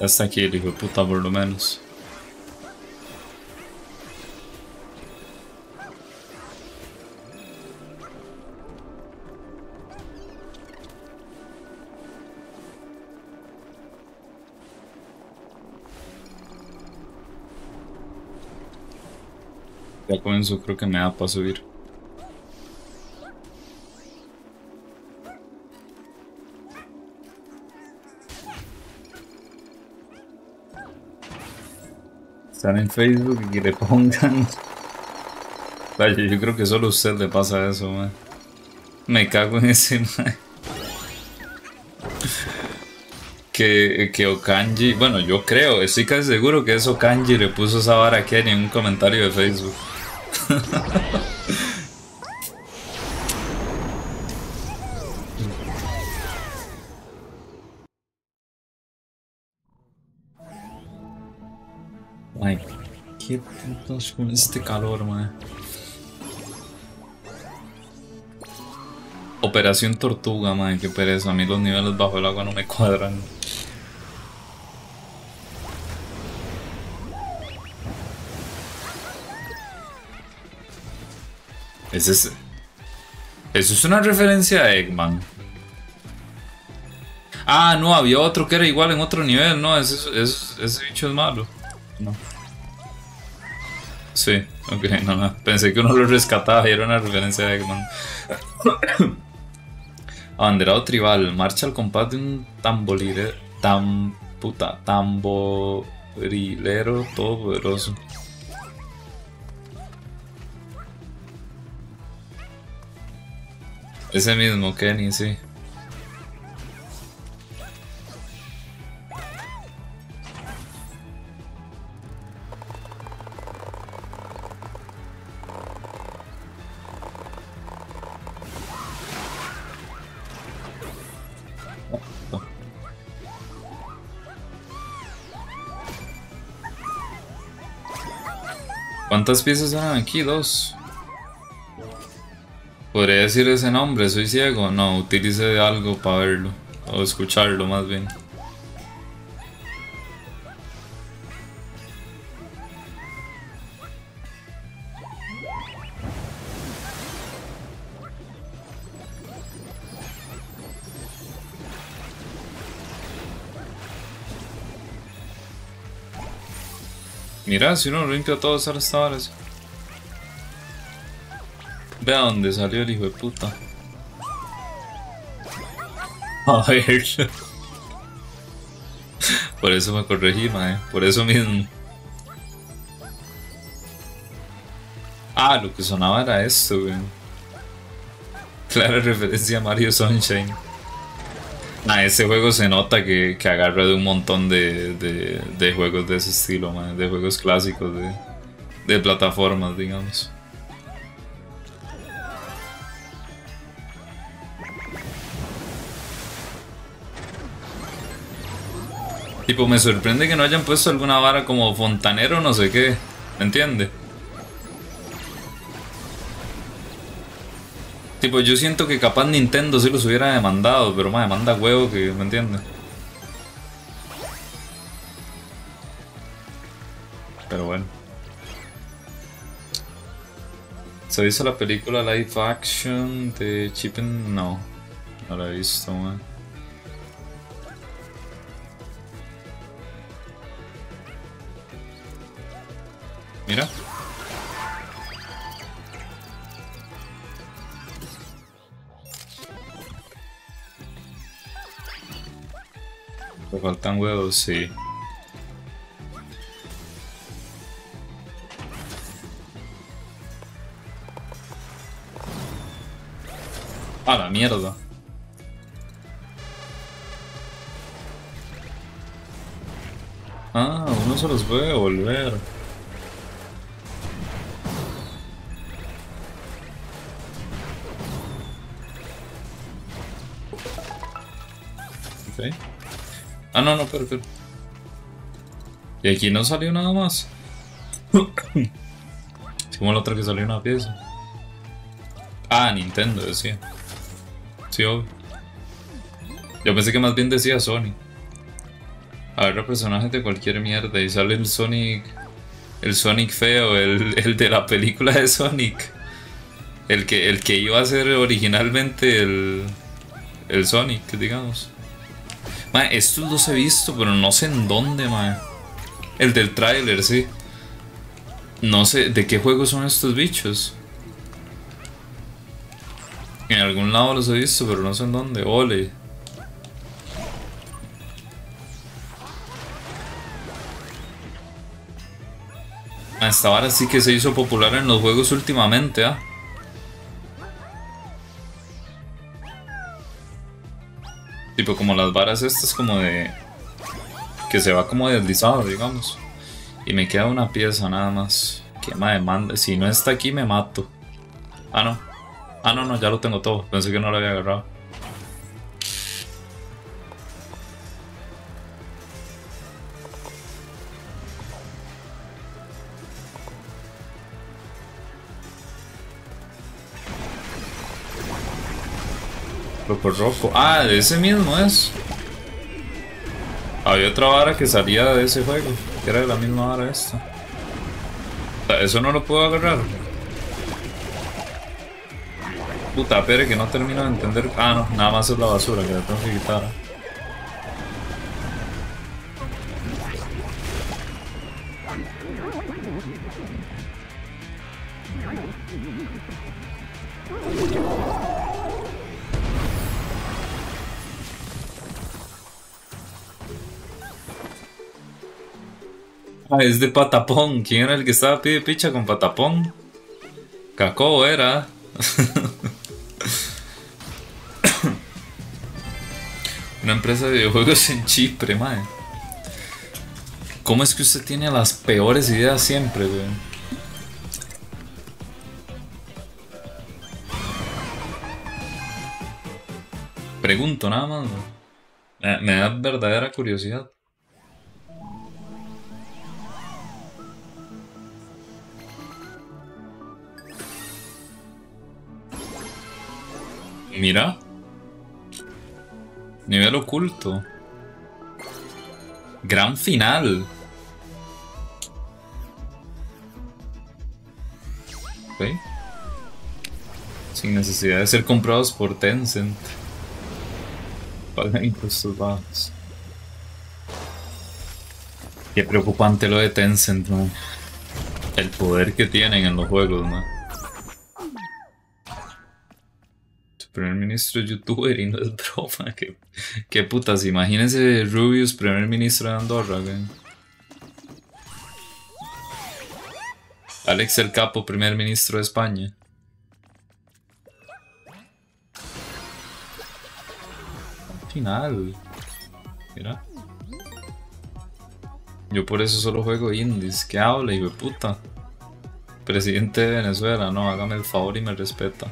Ya está aquí el hijo de puta por lo menos. Ya comenzó, creo que me da para subir. Están en Facebook y que le pongan. Vaya, yo creo que solo a usted le pasa eso, man. Me cago en ese, man. Que, que Okanji, bueno, yo creo, estoy casi seguro que es Okanji le puso esa vara a Kenny en un comentario de Facebook. Con este calor, man. Operación Tortuga, man, qué pereza. A mí los niveles bajo el agua no me cuadran. Ese es... Eso es una referencia a Eggman. Ah, no, había otro que era igual en otro nivel, no, ese, ese, ese bicho es malo. No. Sí, ok, no, no. Pensé que uno lo rescataba y era una referencia a Eggman. Abanderado tribal, marcha al compás de un tamborilero, tam, puta, tamborilero todopoderoso. Ese mismo Kenny, sí. ¿Cuántas piezas eran aquí? Dos. ¿Podría decir ese nombre? ¿Soy ciego? No, utilice algo para verlo. O escucharlo más bien. Mira, si uno limpia todo esa restauración. Ve a dónde salió el hijo de puta. A ver. Por eso me corregí, mae. Por eso mismo. Ah, lo que sonaba era esto, weón. Clara referencia a Mario Sunshine. Ah, ese juego se nota que, que agarra de un montón de, de, juegos de ese estilo, man, de juegos clásicos, de, de plataformas, digamos. Tipo, me sorprende que no hayan puesto alguna vara como fontanero no sé qué. ¿Me entiende? Tipo, yo siento que capaz Nintendo sí los hubiera demandado, pero más demanda huevo que, ¿me entiendes? Pero bueno. ¿Se visto la película live action de Chippen? No, no la he visto, man. Huevos, sí. A la mierda. Ah, uno se los puede devolver. Ah, no, no, pero. Y aquí no salió nada más. Es como la otra que salió una pieza. Ah, Nintendo decía. Sí, obvio. Yo pensé que más bien decía Sony. A ver, personajes de cualquier mierda. Y sale el Sonic. El Sonic feo, el, el de la película de Sonic. El que, el que iba a ser originalmente el. El Sonic, digamos. Estos los he visto, pero no sé en dónde, mae. El del tráiler, sí. No sé, ¿de qué juego son estos bichos? En algún lado los he visto, pero no sé en dónde. Ole. Esta vara sí que se hizo popular en los juegos últimamente, ¿ah? Tipo como las varas estas como de... Que se va como deslizado, digamos. Y me queda una pieza nada más. Que me demanda. Si no está aquí me mato. Ah, no. Ah, no, no, ya lo tengo todo. Pensé que no lo había agarrado. Loco Roco. Ah, de ese mismo es. Había otra vara que salía de ese juego. Que era de la misma vara esta. O sea, eso no lo puedo agarrar. Puta, pero que no termino de entender. Ah, no, nada más es la basura que la tengo que quitar. Ah, es de Patapón. ¿Quién era el que estaba pide picha con Patapón? Cacó era. Una empresa de videojuegos en Chipre, madre. ¿Cómo es que usted tiene las peores ideas siempre, güey? Pregunto nada más, me da verdadera curiosidad. Mira. Nivel oculto. Gran final. Ok. Sin necesidad de ser comprados por Tencent. Pagan impuestos bajos. Qué preocupante lo de Tencent, ¿no? El poder que tienen en los juegos, ¿no? Primer ministro youtuber y no es broma. ¿Qué, qué putas? Imagínense Rubius, primer ministro de Andorra, güey. Alex el Capo, primer ministro de España. Al final. Mira. Yo por eso solo juego indies. ¿Qué habla, hijo de puta? Presidente de Venezuela, no, hágame el favor y me respeta.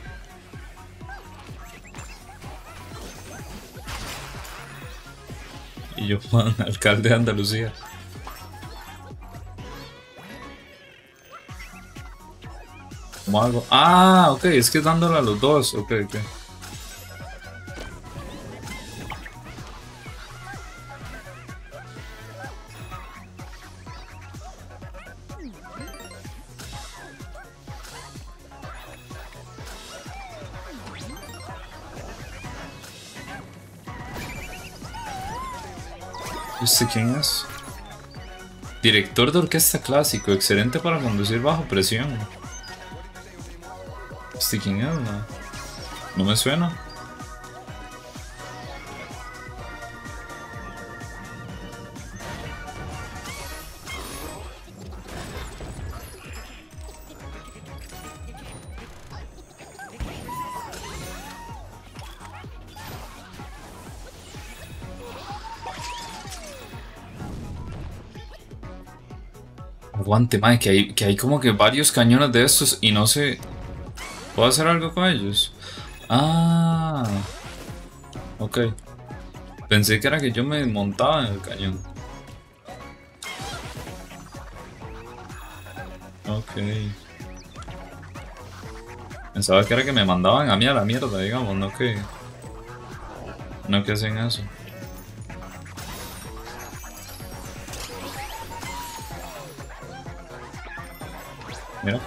Y yo, man, alcalde de Andalucía. ¿Cómo hago? Ah, ok, es que dándole a los dos. Ok, ok. ¿Este quién es? Director de orquesta clásico, excelente para conducir bajo presión. ¿Este quién es? No, no me suena. Aguante, madre, que hay, que hay como que varios cañones de estos y no sé... ¿Puedo hacer algo con ellos? Ah... Ok. Pensé que era que yo me montaba en el cañón. Ok. Pensaba que era que me mandaban a mí a la mierda, digamos, no que... No que hacen eso. Mira.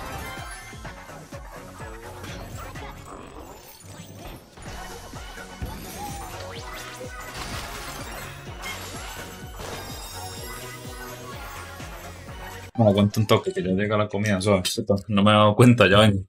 Bueno, aguanta un toque que ya llega la comida, ¿sabes? No me he dado cuenta, ya vengo.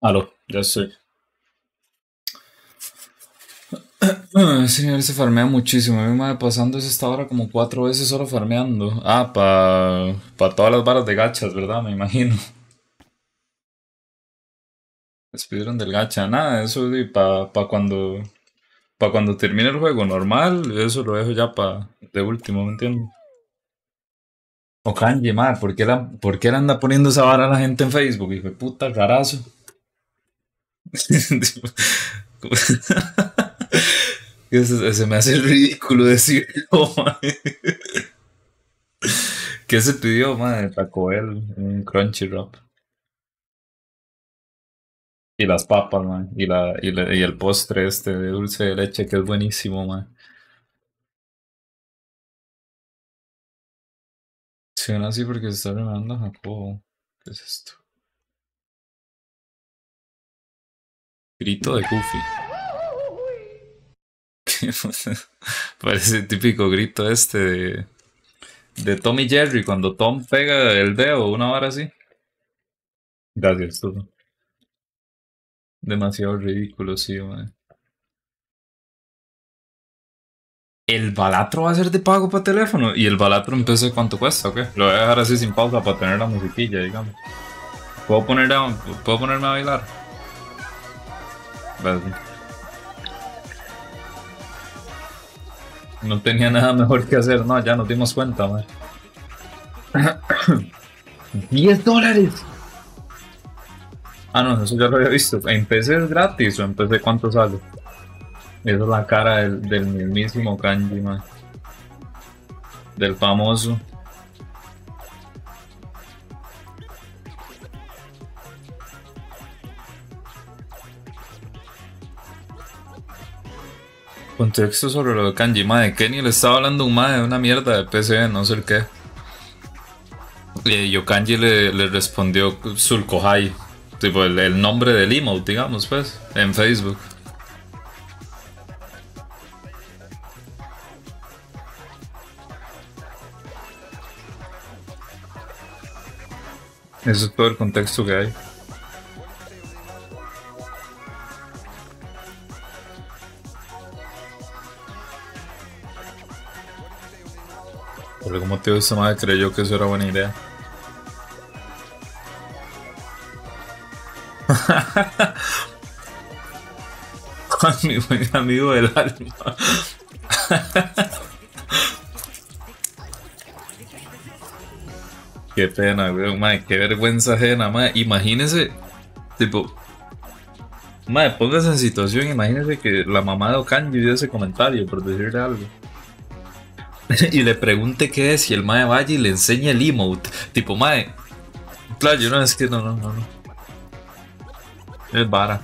Aló, ya estoy. señor se farmea muchísimo. A mí me pasando esta hora como cuatro veces solo farmeando. Ah, para pa todas las varas de gachas, ¿verdad? Me imagino. Despidieron del gacha. Nada, eso es para pa cuando. Para cuando termine el juego normal, eso lo dejo ya para de último, ¿me entiendes? O Kanji, madre, ¿por qué, la, ¿por qué él anda poniendo esa vara a la gente en Facebook? Hijo de puta, rarazo. Se, me hace ridículo decirlo. ¿Qué se pidió, madre? Taco Bell, un Crunchy Rap. Y las papas, man. Y, la, y, la, y, el postre este de dulce de leche que es buenísimo, man. Suena así porque se está revelando Jacobo. ¿Qué es esto? Grito de Goofy. Parece el típico grito este de, de Tom y Jerry cuando Tom pega el dedo, una hora así. Gracias, todo. Demasiado ridículo, sí, man. El balatro va a ser de pago para teléfono. ¿Y el balatro en PC cuánto cuesta o? Lo voy a dejar así sin pausa para tener la musiquilla, digamos. ¿Puedo, poner a, ¿puedo ponerme a bailar? No tenía nada mejor que hacer. No, ya nos dimos cuenta, man. 10 dólares. Ah, no, eso ya lo había visto. ¿En PC es gratis o en PC cuánto sale? Esa es la cara del, mismísimo Kanji, man. Del famoso. Contexto sobre lo de Kanji, madre. Kenny le estaba hablando un madre de una mierda de PC, no sé el qué. Y yo Kanji le, le respondió Sulkohai, tipo el, nombre del emote, digamos, pues, en Facebook. Eso es todo el contexto que hay. Por algún motivo esa madre creyó que eso era buena idea. mi buen amigo del alma. Qué pena, weón, madre, qué vergüenza ajena, madre. Imagínese, tipo, madre, póngase en situación, imagínese que la mamá de Okanji dio ese comentario por decirle algo. y le pregunte qué es y el mae vaya y le enseña el emote. Tipo, mae, claro, yo no es que no, no, no, no. Es vara.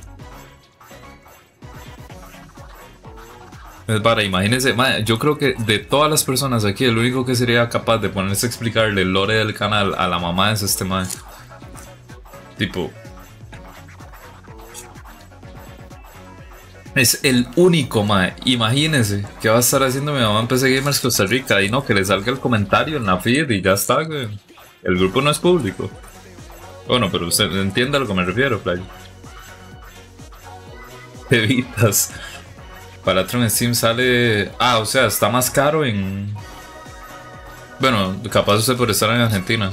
Es para, imagínense, yo creo que de todas las personas aquí, el único que sería capaz de ponerse a explicarle el lore del canal a la mamá es este man. Tipo. Es el único, mae. Imagínense que va a estar haciendo mi mamá en PC Gamers Costa Rica y no, que le salga el comentario en la feed y ya está, güey. El grupo no es público. Bueno, pero usted entiende a lo que me refiero, Play. Evitas. Palatron en Steam sale. Ah, o sea, está más caro en. Bueno, capaz usted por estar en Argentina.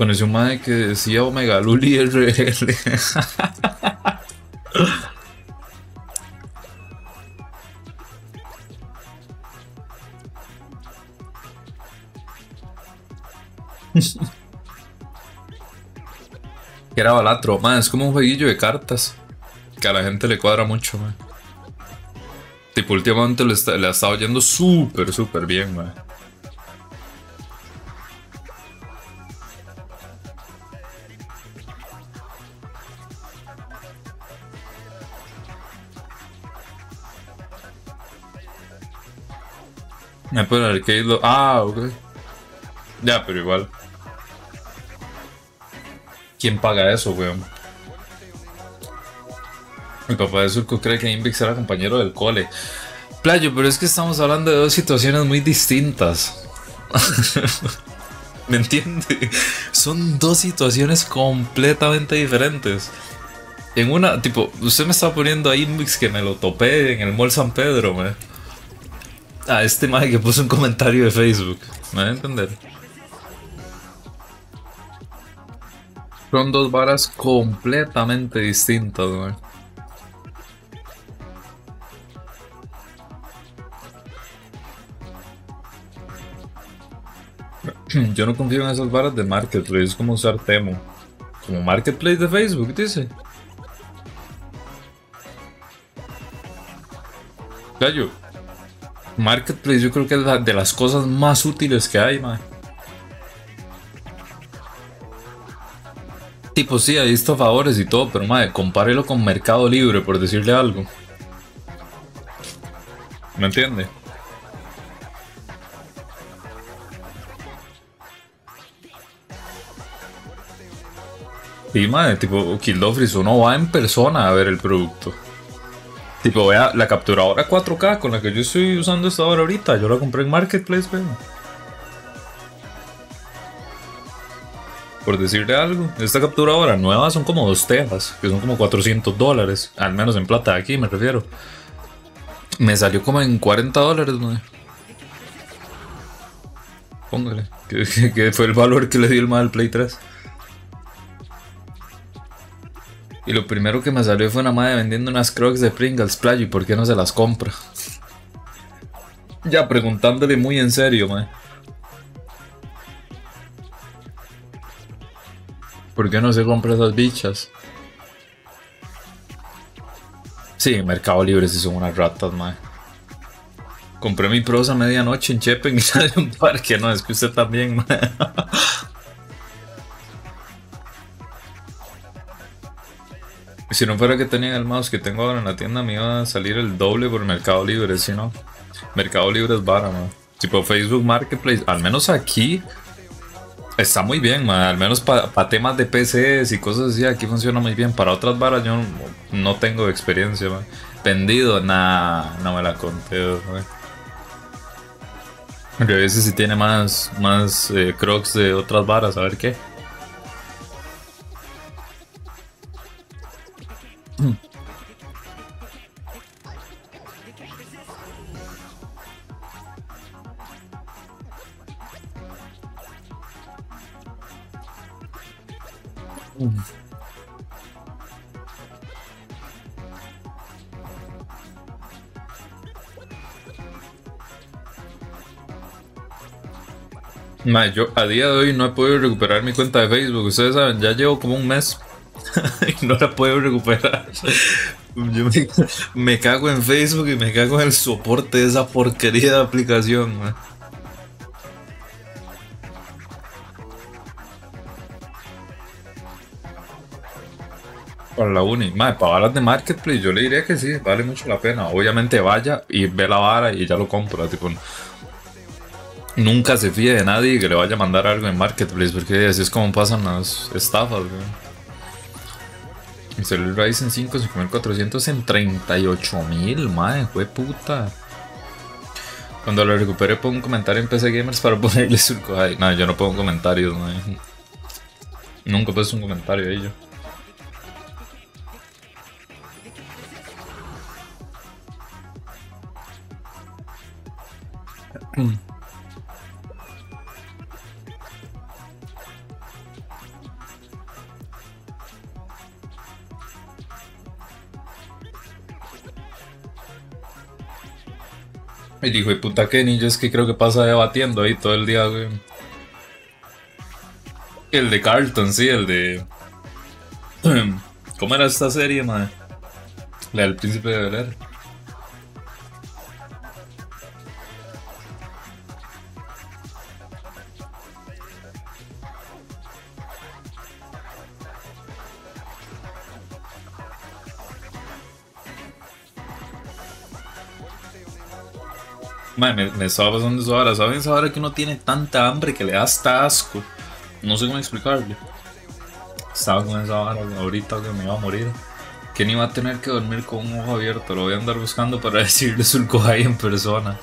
Conocí un madre que decía Omega Luli RL. que era balatro, man, es como un jueguillo de cartas que a la gente le cuadra mucho, man. Tipo, últimamente le, le ha estado yendo súper, súper bien, man. Me el arcade lo... Ah, ok. Ya, pero igual. ¿Quién paga eso, weón? Mi papá de Surco cree que Invix era compañero del cole. Playo, pero es que estamos hablando de dos situaciones muy distintas. ¿Me entiende? Son dos situaciones completamente diferentes. En una, tipo, usted me está poniendo ahí mix que me lo topé en el Mall San Pedro, me. A este mae que puso un comentario de Facebook. ¿Me va a entender? Son dos varas completamente distintas. Yo no confío en esas varas de Marketplace, es como usar Temo. Como Marketplace de Facebook, dice. Gallo. Marketplace yo creo que es de las cosas más útiles que hay, man. Tipo, sí, ha visto favores y todo, pero madre, compárelo con Mercado Libre, por decirle algo. ¿Me entiende? Sí, madre, tipo, Kildofris, uno va en persona a ver el producto. Tipo, vea, la capturadora 4K con la que yo estoy usando esta hora ahorita, yo la compré en Marketplace, weón. Por decirle algo, esta capturadora nueva son como dos tejas, que son como 400 dólares, al menos en plata aquí me refiero. Me salió como en 40 dólares, madre. Póngale, que, fue el valor que le dio el mal Play 3. Y lo primero que me salió fue una madre vendiendo unas crocs de Pringles Play y por qué no se las compra. Ya preguntándole muy en serio, madre. ¿Por qué no se compra esas bichas? Sí, Mercado Libre sí son unas ratas, madre. Compré mi prosa a medianoche en Chepen y sale un parque, no, es que usted también, madre. Si no fuera que tenía el mouse que tengo ahora en la tienda, me iba a salir el doble por Mercado Libre, si no. Mercado Libre es vara, man. Tipo Facebook Marketplace, al menos aquí está muy bien, man. Al menos para temas de PCs y cosas así, aquí funciona muy bien. Para otras varas yo no, tengo experiencia, man. Vendido, nada, no me la conté, man. A veces si tiene más, más eh, crocs de otras varas, a ver qué. Yo a día de hoy no he podido recuperar mi cuenta de Facebook. Ustedes saben, ya llevo como un mes no la puedo recuperar. Yo me, cago en Facebook y me cago en el soporte de esa porquería de aplicación. Para la uni, para balas de marketplace, yo le diría que sí, vale mucho la pena. Obviamente vaya y ve la vara y ya lo compra. Tipo, nunca se fíe de nadie que le vaya a mandar algo en Marketplace, porque así es como pasan las estafas, Mi celular Ryzen 5 5400 en 38.000, madre, fue puta. Cuando lo recupere pongo un comentario en PC Gamers para ponerle su... Ay, no, yo no pongo comentarios, madre. Nunca puse un comentario ahí yo. Y dijo, y puta Kenny, yo es que creo que pasa debatiendo ahí todo el día, güey. El de Carlton, sí, el de... ¿Cómo era esta serie, madre? La del príncipe de Bel me, me, estaba pasando eso ahora. ¿Saben esa hora que uno tiene tanta hambre que le da hasta asco? No sé cómo explicarlo. Estaba con esa hora ahorita que me iba a morir. ni va a tener que dormir con un ojo abierto. Lo voy a andar buscando para decirle Sulcohai en persona.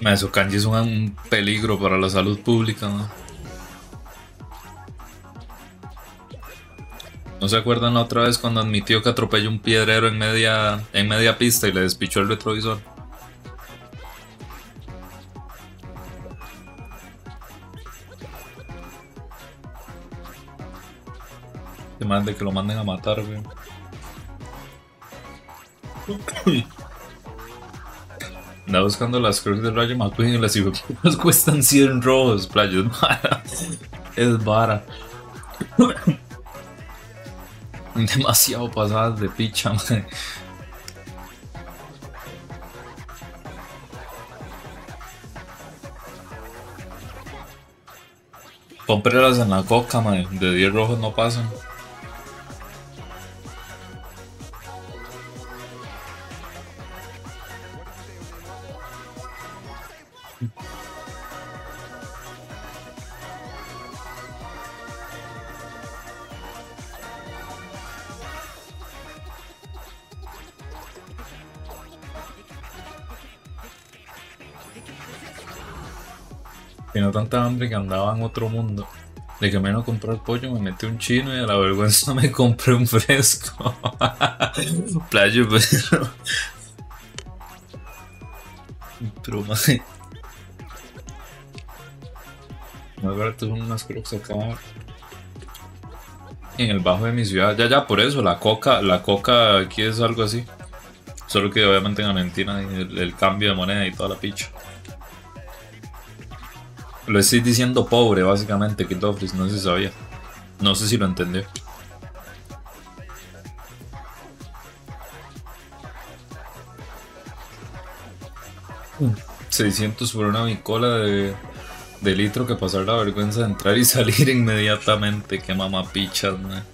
Eso kanji es un peligro para la salud pública. ¿no? ¿No se acuerdan otra vez cuando admitió que atropelló un piedrero en media, en media pista y le despichó el retrovisor? Se mande que lo manden a matar, güey. Anda buscando las cruces del Rayo McQueen y las nos cuestan 100 rojos, playos. Es vara. Demasiado pasadas de picha, man. Cómprelas en la coca, man. De 10 rojos no pasan. Tenía tanta hambre que andaba en otro mundo. De que menos comprar pollo me metí un chino y a la vergüenza me compré un fresco. Playo, pero. Pero, madre. Ahora son unas crocs acá. En el bajo de mi ciudad. Ya, ya, por eso. La coca, la coca aquí es algo así. Solo que obviamente en Argentina el, el cambio de moneda y toda la picha. Lo estoy diciendo pobre, básicamente, que Dofris, no se sabía. No sé si lo entendió. ¿600 por una bicola de, de litro que pasar la vergüenza de entrar y salir inmediatamente. Qué mamapichas, man.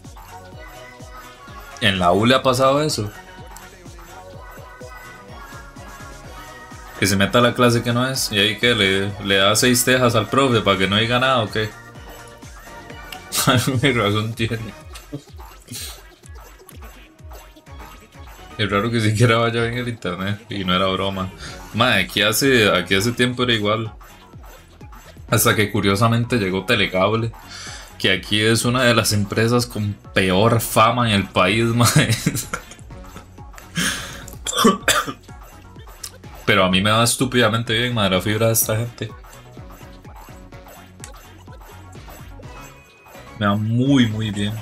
¿En la U le ha pasado eso? Que se meta a la clase que no es y ahí que le, le da seis tejas al profe para que no diga nada o qué. Mi razón tiene. Es raro que siquiera vaya bien el internet y no era broma. Madre, aquí hace, aquí hace tiempo era igual. Hasta que curiosamente llegó Telecable, que aquí es una de las empresas con peor fama en el país, madre. Pero a mí me da estúpidamente bien, madre, la fibra de esta gente. Me da muy, muy bien.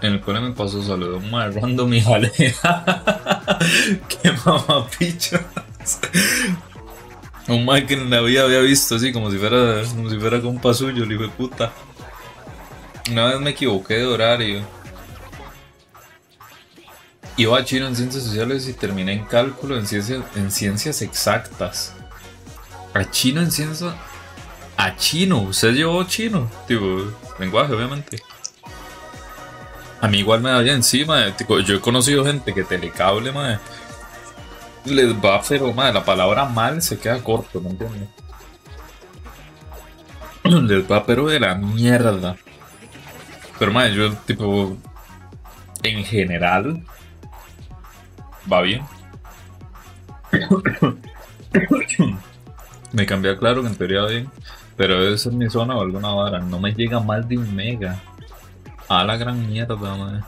En el cole me pasó saludo madre random y jale. Qué mamapichas. Un madre que en la vida había visto así, como si fuera, como si fuera compa suyo, el hijo de puta. Una vez me equivoqué de horario Iba a chino en ciencias sociales y terminé en cálculo en, en ciencias exactas. A chino en ciencias. A chino, usted llevó chino, tipo, lenguaje, obviamente. A mí igual me da ya encima, tipo, yo he conocido gente que telecable, madre, les va, pero madre, la palabra mal se queda corto, ¿me entiendes? Les va, pero de la mierda. Pero madre, yo, tipo, en general, va bien. me cambié claro que en teoría va bien. Pero debe ser mi zona o alguna vara. No me llega más de un mega. A la gran mierda, madre.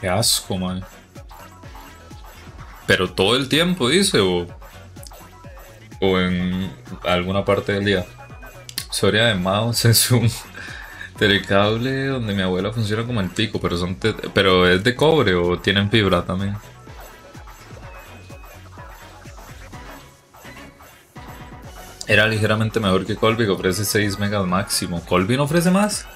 Qué asco, man. Pero todo el tiempo, dice, o, o en alguna parte del día. Soria de mouse es un telecable donde mi abuela funciona como el pico, pero son pero es de cobre o tienen fibra también. Era ligeramente mejor que Colby que ofrece 6 megas máximo. ¿Colby no ofrece más?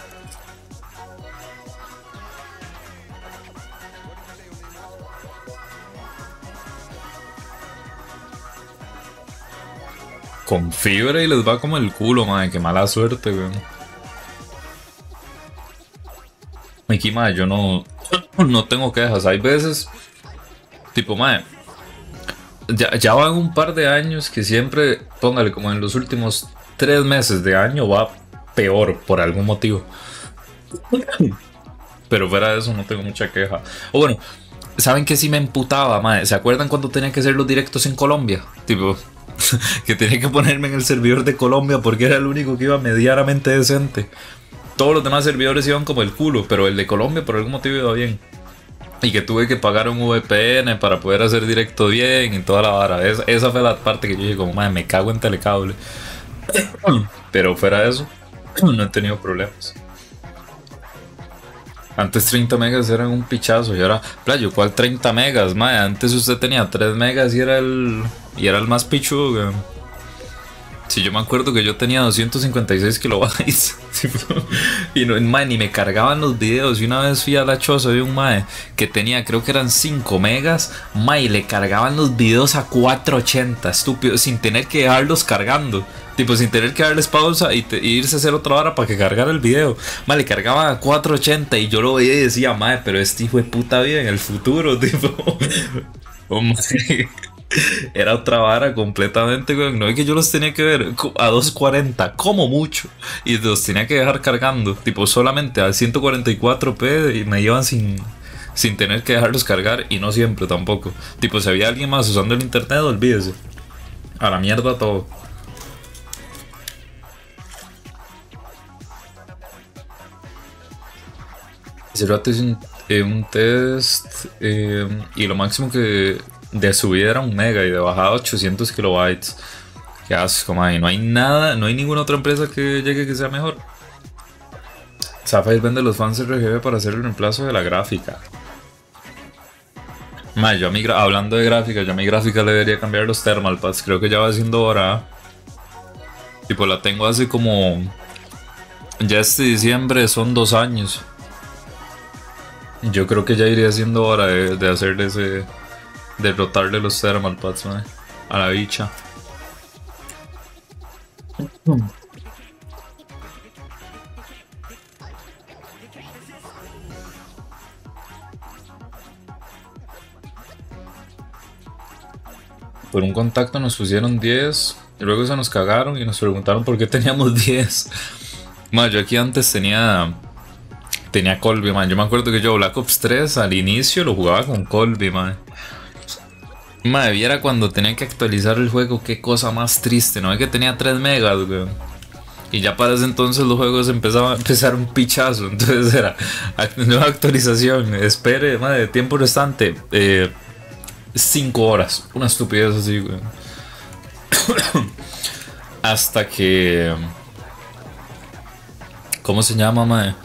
Con fibra y les va como el culo, madre. Qué mala suerte, weón. Aquí, madre, yo no. no tengo quejas. Hay veces, tipo, mae, ya, ya van un par de años que siempre, póngale como en los últimos tres meses de año va peor por algún motivo. Pero fuera de eso no tengo mucha queja. O bueno, ¿saben que sí me emputaba, mae? ¿Se acuerdan cuando tenía que hacer los directos en Colombia? Tipo, que tenía que ponerme en el servidor de Colombia porque era el único que iba medianamente decente. Todos los demás servidores iban como el culo, pero el de Colombia por algún motivo iba bien. Y que tuve que pagar un VPN para poder hacer directo bien y toda la vara. Esa, fue la parte que yo dije como, madre, me cago en telecable. Pero fuera de eso, no he tenido problemas. Antes 30 megas eran un pichazo y ahora, playo, ¿cuál 30 megas? Madre, antes usted tenía 3 megas y era el, y era el más pichudo, si yo me acuerdo que yo tenía 256 kilobytes. y no, mae, ni me cargaban los videos. Y una vez fui a la choza de un mae que tenía, creo que eran 5 megas. Mae, y le cargaban los videos a 480. Estúpido, sin tener que dejarlos cargando. Tipo, sin tener que darles pausa y, irse a hacer otra hora para que cargara el video. Mae, le cargaban a 480 y yo lo veía y decía, mae, pero este hijo de puta vida en el futuro, tipo. oh, Era otra vara completamente, No es que yo los tenía que ver a 240, como mucho. Y los tenía que dejar cargando, tipo solamente a 144p y me llevan sin, sin tener que dejarlos cargar. Y no siempre tampoco. Tipo, si había alguien más usando el internet, olvídese. A la mierda todo. Cerrate es un, eh, un test eh, y lo máximo que de subida era un mega y de bajada 800 kilobytes. Qué asco, man. no hay nada, no hay ninguna otra empresa que llegue que sea mejor. Sapphire vende los fans RGB para hacer el reemplazo de la gráfica. Man, yo a mi hablando de gráfica, yo mi gráfica le debería cambiar los thermal pads. Creo que ya va siendo hora. Tipo, la tengo hace como. Ya este diciembre son dos años. Yo creo que ya iría siendo hora de, de hacerle ese, derrotarle los thermal pads, a la bicha. Por un contacto nos pusieron 10 y luego se nos cagaron y nos preguntaron por qué teníamos 10. Man, yo aquí antes tenía tenía Colby, man. Yo me acuerdo que yo Black Ops 3 al inicio lo jugaba con Colby, man. Madre, viera cuando tenía que actualizar el juego, qué cosa más triste, ¿no? Es que tenía 3 megas, weón. Y ya para ese entonces los juegos empezaban a empezar un pichazo. Entonces era nueva actualización. Espere, madre, tiempo restante. 5 eh, horas. Una estupidez así, weón. Hasta que. ¿Cómo se llama, madre?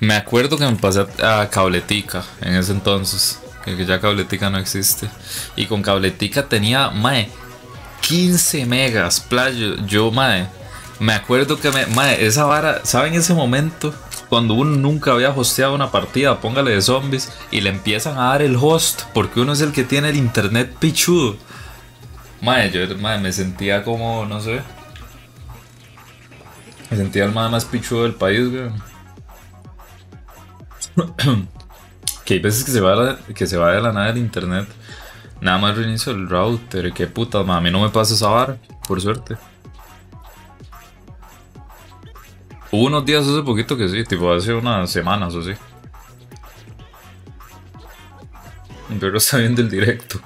Me acuerdo que me pasé a Cabletica en ese entonces que ya Cabletica no existe. Y con Cabletica tenía, mae, 15 megas, playo. Yo, mae, me acuerdo que me, mae, esa vara, ¿saben ese momento? Cuando uno nunca había hosteado una partida, póngale de zombies, y le empiezan a dar el host, porque uno es el que tiene el internet pichudo. Mae, yo mae, me sentía como, no sé. Me sentía el más pichudo del país, güey. Que hay veces que se va, que se va de la nada el internet. Nada más reinicio el router. Qué puta, a mí no me pasa esa vara, por suerte. Hubo unos días hace poquito que sí, tipo hace unas semanas o sí. Pero está viendo el directo.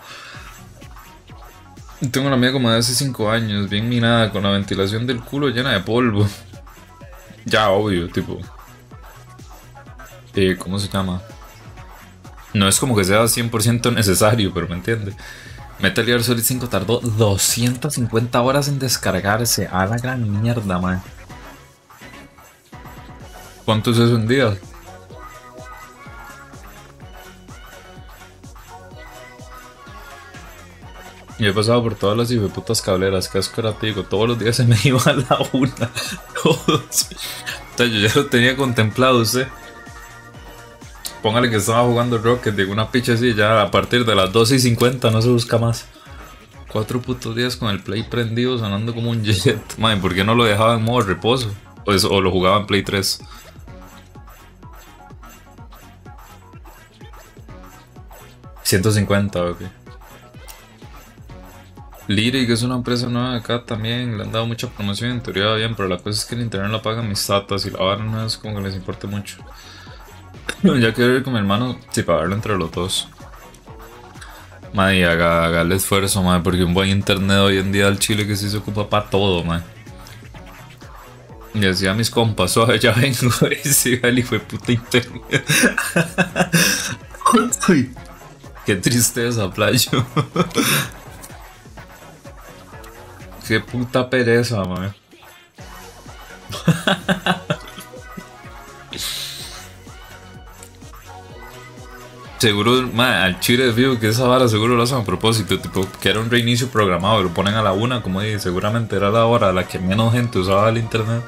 Tengo una amiga como de hace 5 años, bien minada, con la ventilación del culo llena de polvo. Ya, obvio, tipo. Eh, ¿Cómo se llama? No es como que sea 100% necesario, pero me entiende. Metal Gear Solid 5 tardó 250 horas en descargarse. A la gran mierda, man. ¿Cuánto es eso en días? Yo he pasado por todas las putas cableras, que era, digo, todos los días se me iba a la una. Todos. Entonces yo ya lo tenía contemplado, usted. Póngale que estaba jugando Rocket, digo una picha así, ya a partir de las 12 y 50 no se busca más. Cuatro putos días con el play prendido sonando como un jet. Madre, ¿por qué no lo dejaba en modo reposo? O, o lo jugaba en play 3. 150, ok. Lyric es una empresa nueva acá también, le han dado mucha promoción, en teoría bien, pero la cosa es que el internet la pagan mis tatas y la vara no es como que les importe mucho. ya quiero ir con mi hermano, sí, para verlo entre los dos. Madre, haga, haga, el esfuerzo, madre, porque un buen internet hoy en día al Chile que sí se ocupa para todo, madre. Y decía a mis compas, oh, ya vengo, ese el hijo de puta internet. Qué tristeza, playo. Qué puta pereza, man. Seguro, al chile vivo que esa vara seguro lo hacen a propósito, tipo que era un reinicio programado, lo ponen a la una, como dije, seguramente era la hora a la que menos gente usaba el internet.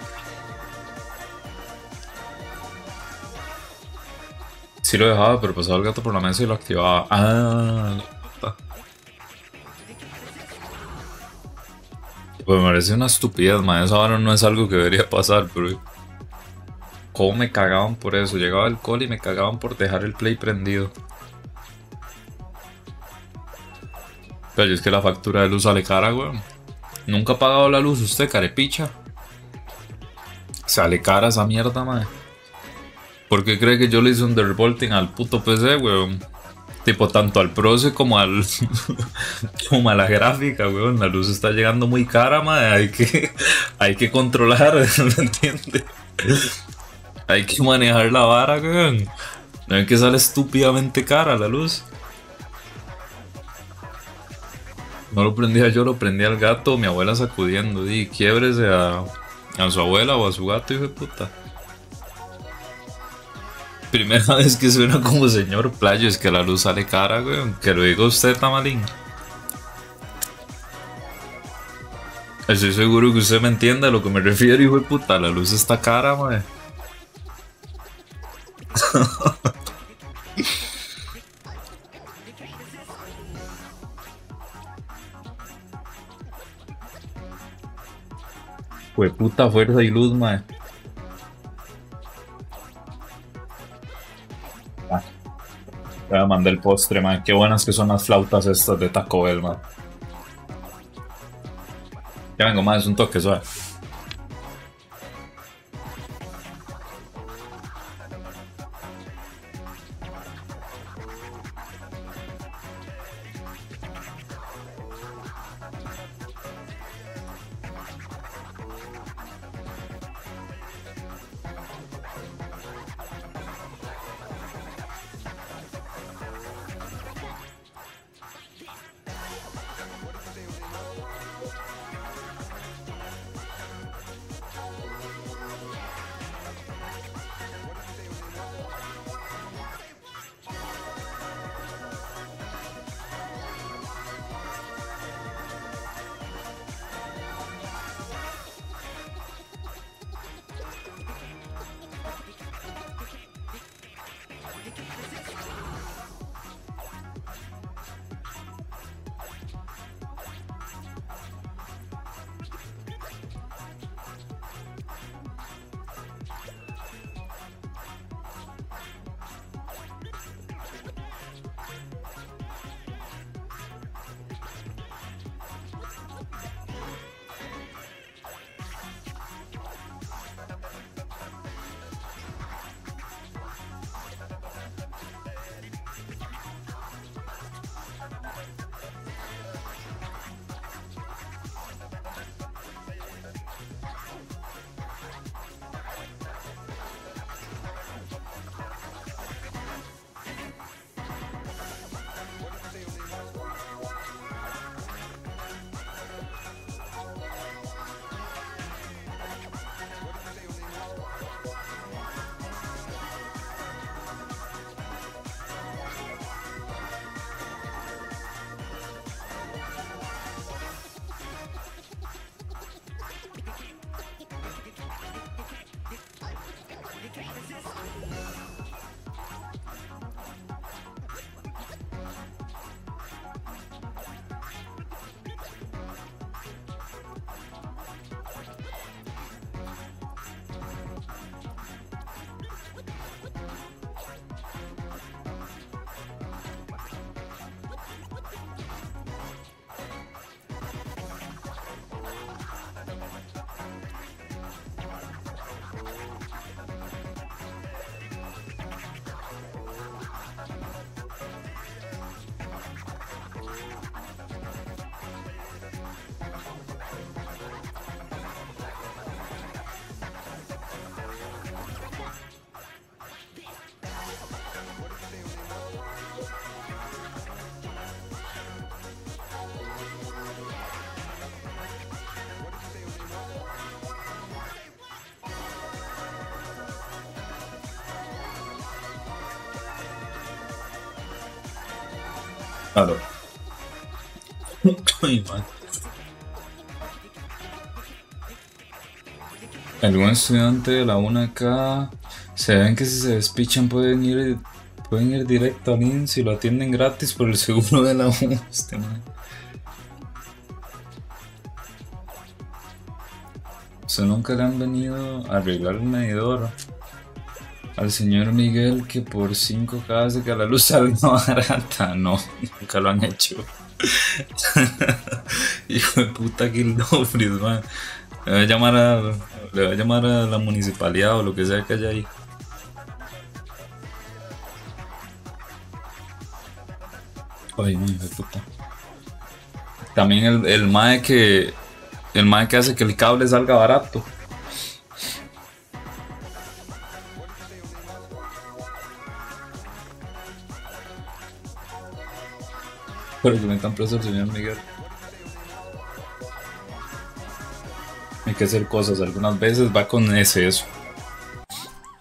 Sí lo dejaba, pero pasaba el gato por la mesa y lo activaba. Ah, Pues me parece una estupidez, man. Eso ahora no es algo que debería pasar, pero. ¿Cómo me cagaban por eso? Llegaba el call y me cagaban por dejar el play prendido. Pero es que la factura de luz sale cara, weón. Nunca ha pagado la luz usted, carepicha. Sale cara esa mierda, man. ¿Por qué cree que yo le hice un undervolting al puto PC, weón? Tipo, tanto al proce como al como a la gráfica, weón. La luz está llegando muy cara, madre. Hay que, hay que controlar, ¿me entiendes? Hay que manejar la vara, weón. No es que sale estúpidamente cara la luz. No lo prendía yo, lo prendía al gato, mi abuela sacudiendo. Di, quiebrese a, a su abuela o a su gato, hijo de puta. Primera vez que suena como señor playo, es que la luz sale cara, weón. Que lo diga usted, Tamalín. Estoy seguro que usted me entiende a lo que me refiero, hijo de puta. La luz está cara, weón. Fue puta fuerza y luz, mae. Voy a mandar el postre, man. Qué buenas que son las flautas estas de Taco Bell, man. Ya vengo más, es un toque suave. Claro. Ay. Algún estudiante de la UNAK se ven que si se despichan pueden ir pueden ir directo al INS y lo atienden gratis por el seguro de la U. Este man. O sea, nunca le han venido a arreglar el medidor al señor Miguel que por 5K hace que la luz salga barata. No, nunca lo han hecho. Hijo de puta Gildofris, man. Le voy a llamar a, le voy a llamar a la municipalidad o lo que sea que haya ahí. Ay, no, hijo de puta. También el, el mae que. El mae que hace que el cable salga barato. Pero que metan preso al señor Miguel. Hay que hacer cosas, algunas veces va con ese eso.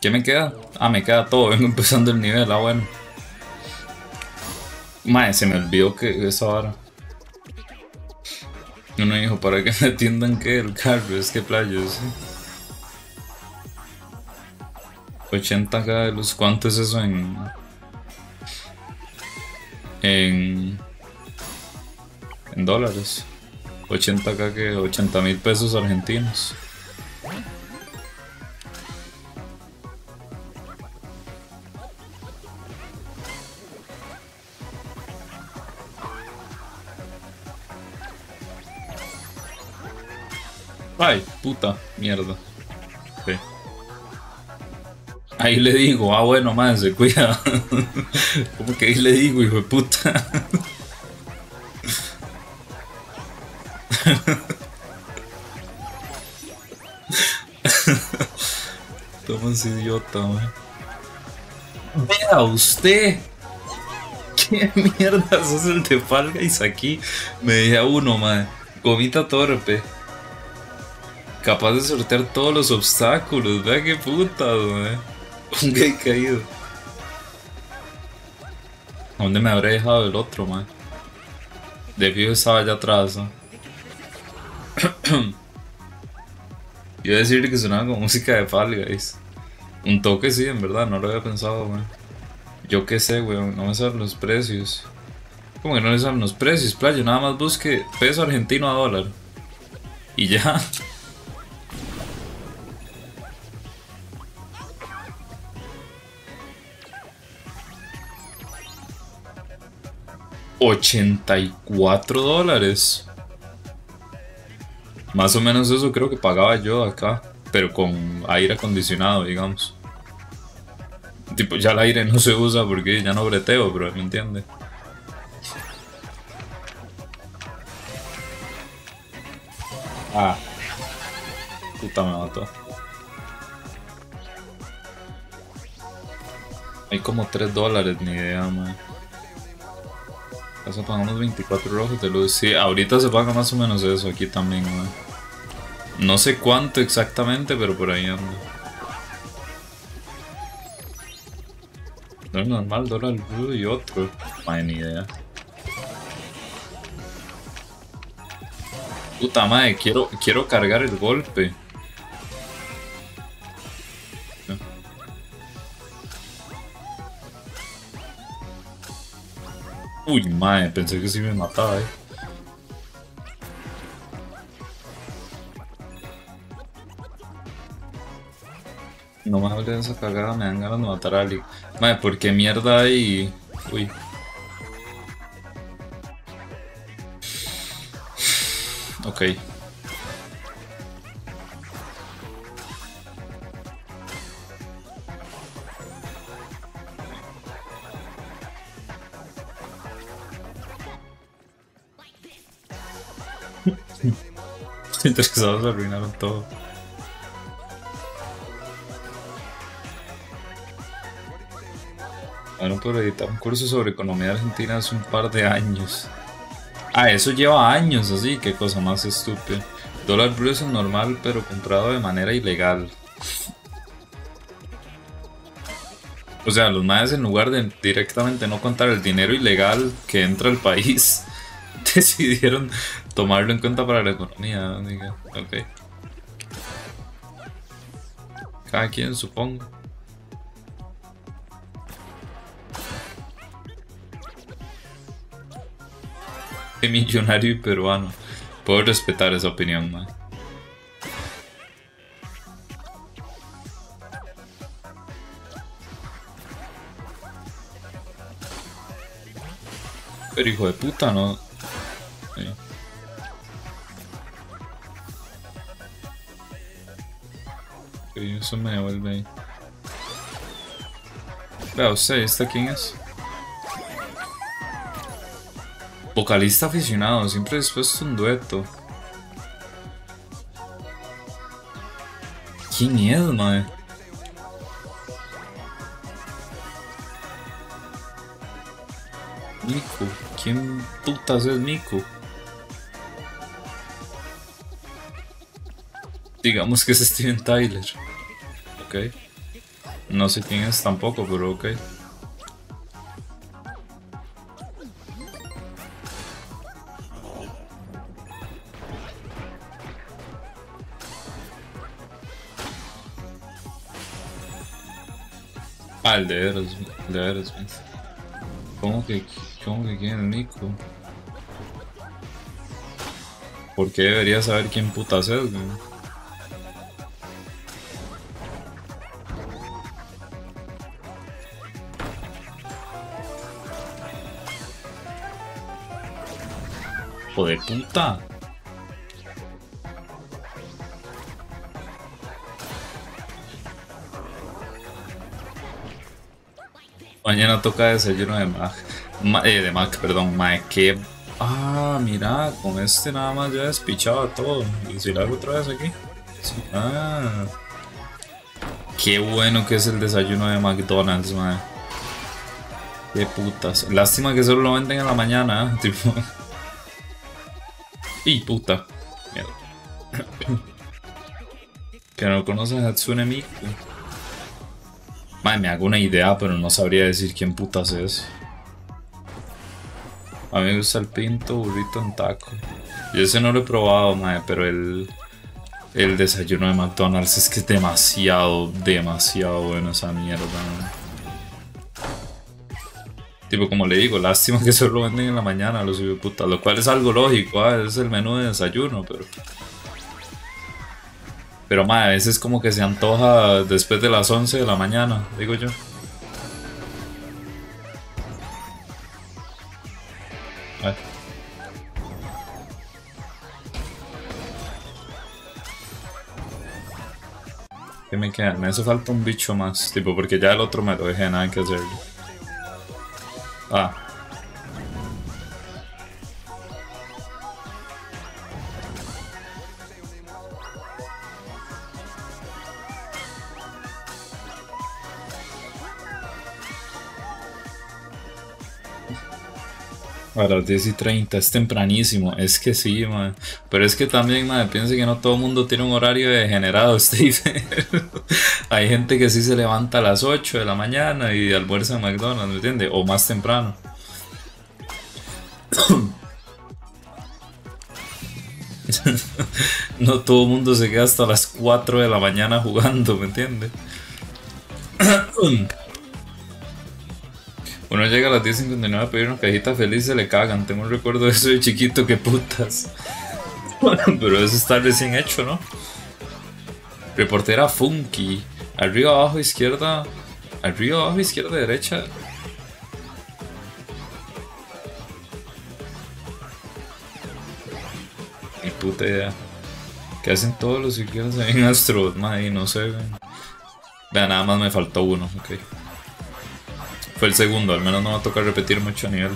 ¿Qué me queda? Ah, me queda todo, vengo empezando el nivel, ah bueno. Madre, se me olvidó que esa vara. Uno dijo, ¿para que me atiendan que el carro? Es que playos. 80k de luz, ¿cuánto es eso en. en. Dólares? 80k que 80 mil pesos argentinos. Ay, puta, mierda. Ahí le digo, ah bueno, man, se cuida. ¿Cómo que ahí le digo, hijo de puta? Idiota, man. Vea usted. ¿Qué mierda sos el de Fall Guys aquí? Me deja uno, man. Gomita torpe. Capaz de sortear todos los obstáculos. Vea qué puta, man. Un gay caído. ¿A dónde me habré dejado el otro, man? De fijo estaba allá atrás, ¿no? Iba a decir que sonaba como música de Fall Guys. Un toque sí, en verdad, no lo había pensado, weón. Yo qué sé, weón, no me saben los precios. ¿Cómo que no le saben los precios, playa? Nada más busque peso argentino a dólar. Y ya. $84 dólares. Más o menos eso creo que pagaba yo acá, pero con aire acondicionado, digamos. Tipo, ya el aire no se usa porque ya no breteo, pero ¿me entiende? Ah. Puta me mató. Hay como 3 dólares, ni idea, man. Eso pagamos 24 rojos de luz. Sí, ahorita se paga más o menos eso aquí también, man. No sé cuánto exactamente, pero por ahí. No es normal, dólar blue y otro. No ni idea. Puta madre, quiero, quiero cargar el golpe. Uy, madre, pensé que sí me mataba, eh. No me hables de esa cagada, me dan ganas de matar a alguien. Madre, ¿por qué mierda hay...? Uy. Ok. Interesados arruinaron todo. Bueno, por editar un curso sobre economía argentina hace un par de años. Ah, eso lleva años así, qué cosa más estúpida. Dólar blue es normal, pero comprado de manera ilegal. O sea, los madres en lugar de directamente no contar el dinero ilegal que entra al país, decidieron tomarlo en cuenta para la economía. Ok. Cada quien, supongo. millonario y peruano. Puedo respetar esa opinión, man. Pero hijo de puta, no. eso me devuelve ahí. Vea usted, ¿esta quién es? Vocalista aficionado, siempre después un dueto. ¿Quién es, mae? Miku. ¿Quién putas es Miku? Digamos que es Steven Tyler. Ok. No sé quién es tampoco, pero ok. Ah, el de Aerosmith. El de Aerosmith. ¿Cómo que, cómo que quién Nico? ¿Por qué debería saber quién putas es, güey? Joder, puta. Mañana toca desayuno de Mac. eh, de Mac, perdón, Mac. Que. Ah, mira, con este nada más ya despichaba todo. ¿Y si lo hago otra vez aquí? Ah. Qué bueno que es el desayuno de McDonald's, madre. Qué putas. Lástima que solo lo venden en la mañana, ¿eh? tipo. y puta. Mierda. que no conoces a Hatsune Miku. Madre, me hago una idea, pero no sabría decir quién putas es. A mí me gusta el pinto burrito en taco. Yo ese no lo he probado, madre, pero el, el desayuno de McDonald's es que es demasiado, demasiado bueno esa mierda. Tipo, como le digo, lástima que solo lo venden en la mañana los putas, lo cual es algo lógico, ¿eh? es el menú de desayuno, pero... Pero más a veces como que se antoja después de las 11 de la mañana, digo yo. ¿Qué me queda? Me hace falta un bicho más, tipo, porque ya el otro me lo dejé nada que hacer. Ah, A las 10 y 30, es tempranísimo. Es que sí, man. Pero es que también, man, piense que no todo el mundo tiene un horario degenerado, Steve. Hay gente que sí se levanta a las 8 de la mañana y almuerza en McDonald's, ¿me entiendes? O más temprano. no todo el mundo se queda hasta las 4 de la mañana jugando, ¿me entiendes? Uno llega a las 10.59 a pedir una cajita feliz se le cagan. Tengo un recuerdo de eso de chiquito, que putas. Pero eso está recién hecho, ¿no? Reportera Funky. Arriba, abajo, izquierda. Arriba, abajo, izquierda, derecha. Ni puta idea. ¿Qué hacen todos los izquierdos ahí en Astro? Madre, no sé. Vea, nada más me faltó uno, ok. El segundo, al menos no va a tocar repetir mucho nivel.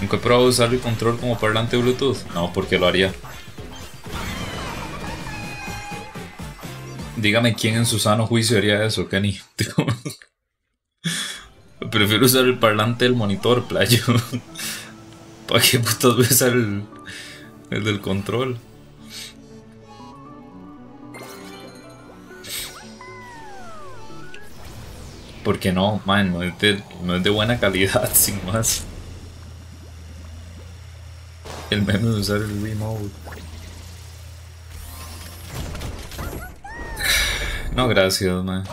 ¿Nunca he probado usar el control como parlante Bluetooth? No, porque lo haría. Dígame quién en su sano juicio haría eso, Kenny. Prefiero usar el parlante del monitor, playo. ¿Para qué putas voy a usar el, el del control? Porque no, man, no es de, no es de buena calidad, sin más. El meme de usar el remote. No, gracias, man.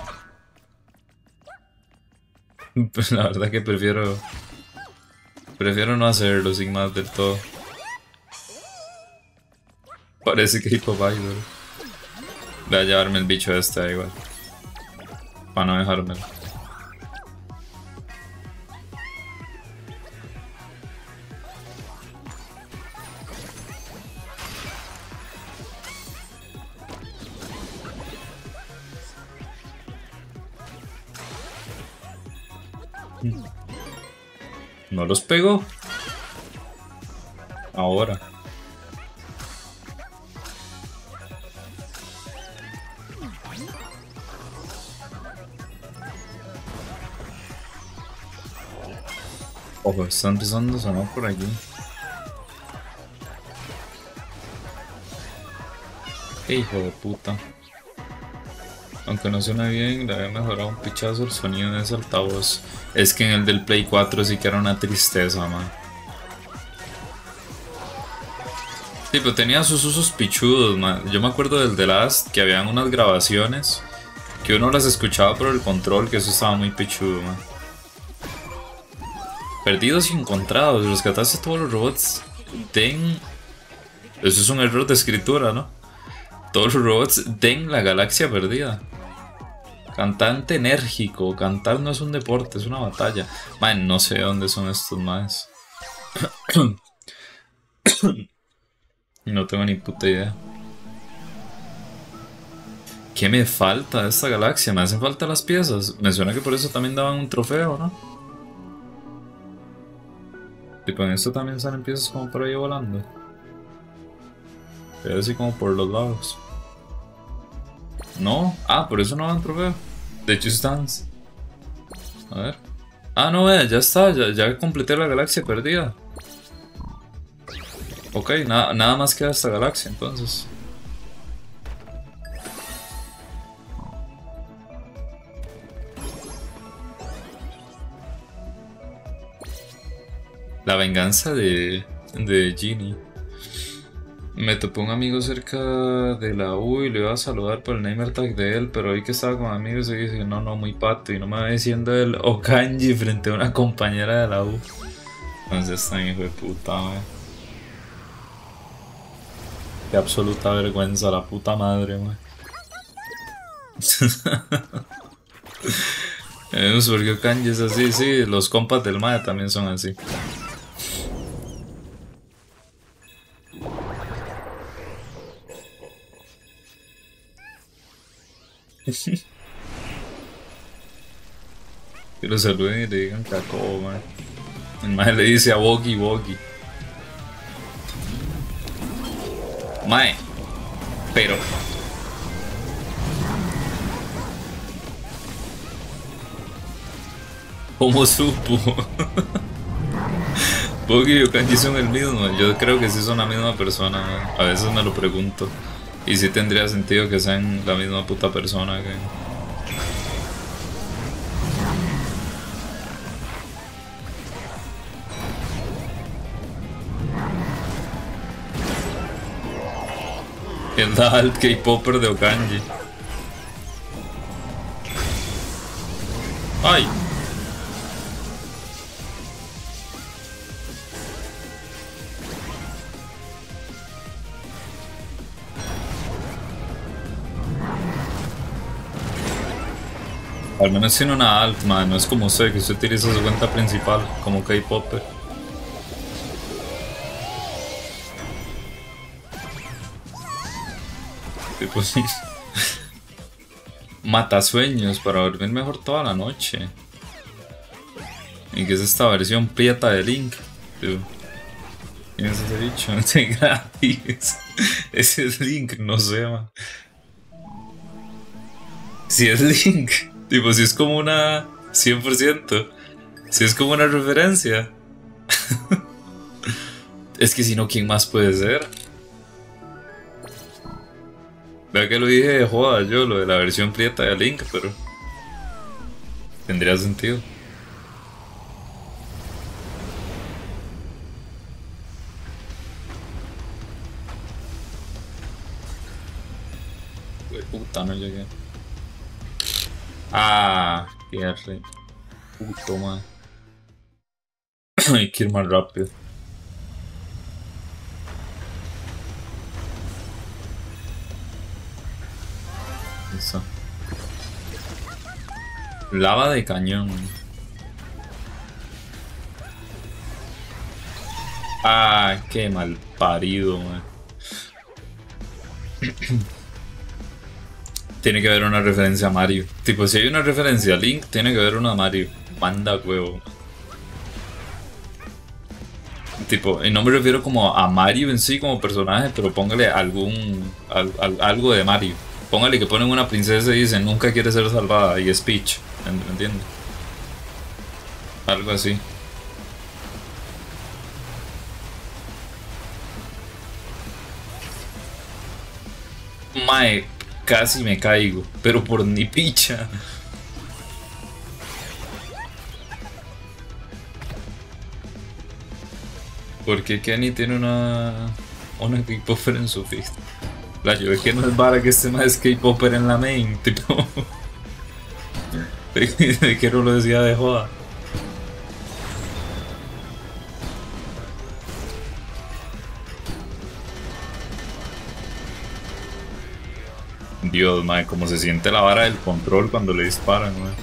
La verdad que prefiero... Prefiero no hacerlo sin más del todo. Parece que Hip Voy a llevarme el bicho este igual. Para no dejármelo. ¿No los pego? Ahora. Ojo, están empezando a sonar por aquí. hijo de puta. Aunque no suena bien, le había mejorado un pichazo el sonido de ese altavoz. Es que en el del Play 4 sí que era una tristeza, man. Sí, pero tenía sus usos pichudos, man. Yo me acuerdo del The Last que habían unas grabaciones que uno las escuchaba por el control, que eso estaba muy pichudo, man. Perdidos y encontrados, rescataste todos los robots. Den. Eso es un error de escritura, ¿no? Todos los robots den la galaxia perdida. Cantante enérgico. Cantar no es un deporte, es una batalla. Man, no sé dónde son estos más. no tengo ni puta idea. ¿Qué me falta de esta galaxia? Me hacen falta las piezas. Me suena que por eso también daban un trofeo, ¿no? Tipo, en esto también salen piezas como por ahí volando. Pero así como por los lados. No, ah, por eso no dan trofeo. De hecho están. A ver. Ah, no, vea, ya está, ya, ya, completé la galaxia perdida. Ok, nada más queda esta galaxia entonces. La venganza de, de Genie. Me topó un amigo cerca de la U y le iba a saludar por el name tag de él, pero hoy que estaba con amigos y dije, no, no, muy pato, y no me va diciendo el Okanji frente a una compañera de la U. Entonces está hijo de puta, wey. Qué absoluta vergüenza, la puta madre, wey. porque Okanji es así, sí, los compas del MAE también son así. que lo saluden y le digan caco, man. El mae le dice a Bogi Bogi. Mae. Pero. ¿Cómo supo? Bogi y Okanji son el mismo. Yo creo que sí son la misma persona. A veces me lo pregunto. Y si tendría sentido que sean la misma puta persona que... El alt K-Popper de Okanji. ¡Ay! Al menos tiene una alt, man. No es como usted, que usted utiliza su cuenta principal como K-Popper. Pues Mata sueños para dormir mejor toda la noche. ¿Y qué es esta versión prieta de Link? ¿Quién es ese bicho? gratis. Ese es Link, no sé, man. Si es Link. Tipo, si es como una 100%, si es como una referencia. es que si no, ¿quién más puede ser? Vea que lo dije de joda yo, lo de la versión prieta de Link, pero... Tendría sentido. puta, no llegué. Ah, qué re. Puto, man. Hay que ir más rápido. Eso. Lava de cañón. Ah, qué mal parido, man. tiene que haber una referencia a Mario. Tipo, si hay una referencia a Link, tiene que haber una a Mario. Manda huevo. Tipo, y no me refiero como a Mario en sí como personaje, pero póngale algún algo de Mario. Póngale que ponen una princesa y dicen nunca quiere ser salvada y es Peach, ¿me entiendes? Algo así. Mae, Casi me caigo, pero por ni picha. Porque Kenny tiene una. Una K-Popper en su fist. La yo es que no es para que esté más K-Popper en la main, tipo. de no lo decía de joda. Dios, madre, cómo se siente la vara del control cuando le disparan, madre.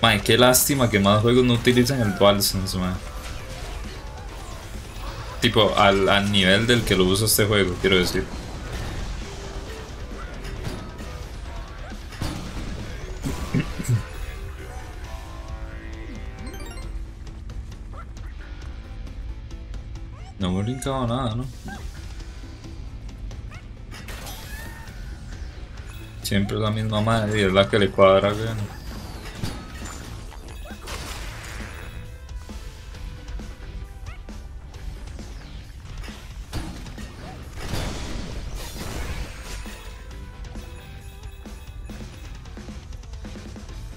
Madre, qué lástima que más juegos no utilizan el DualSense, madre. Tipo, al, al nivel del que lo usa este juego, quiero decir. No me he brincado nada, ¿no? Siempre la misma madre y es la que le cuadra bien.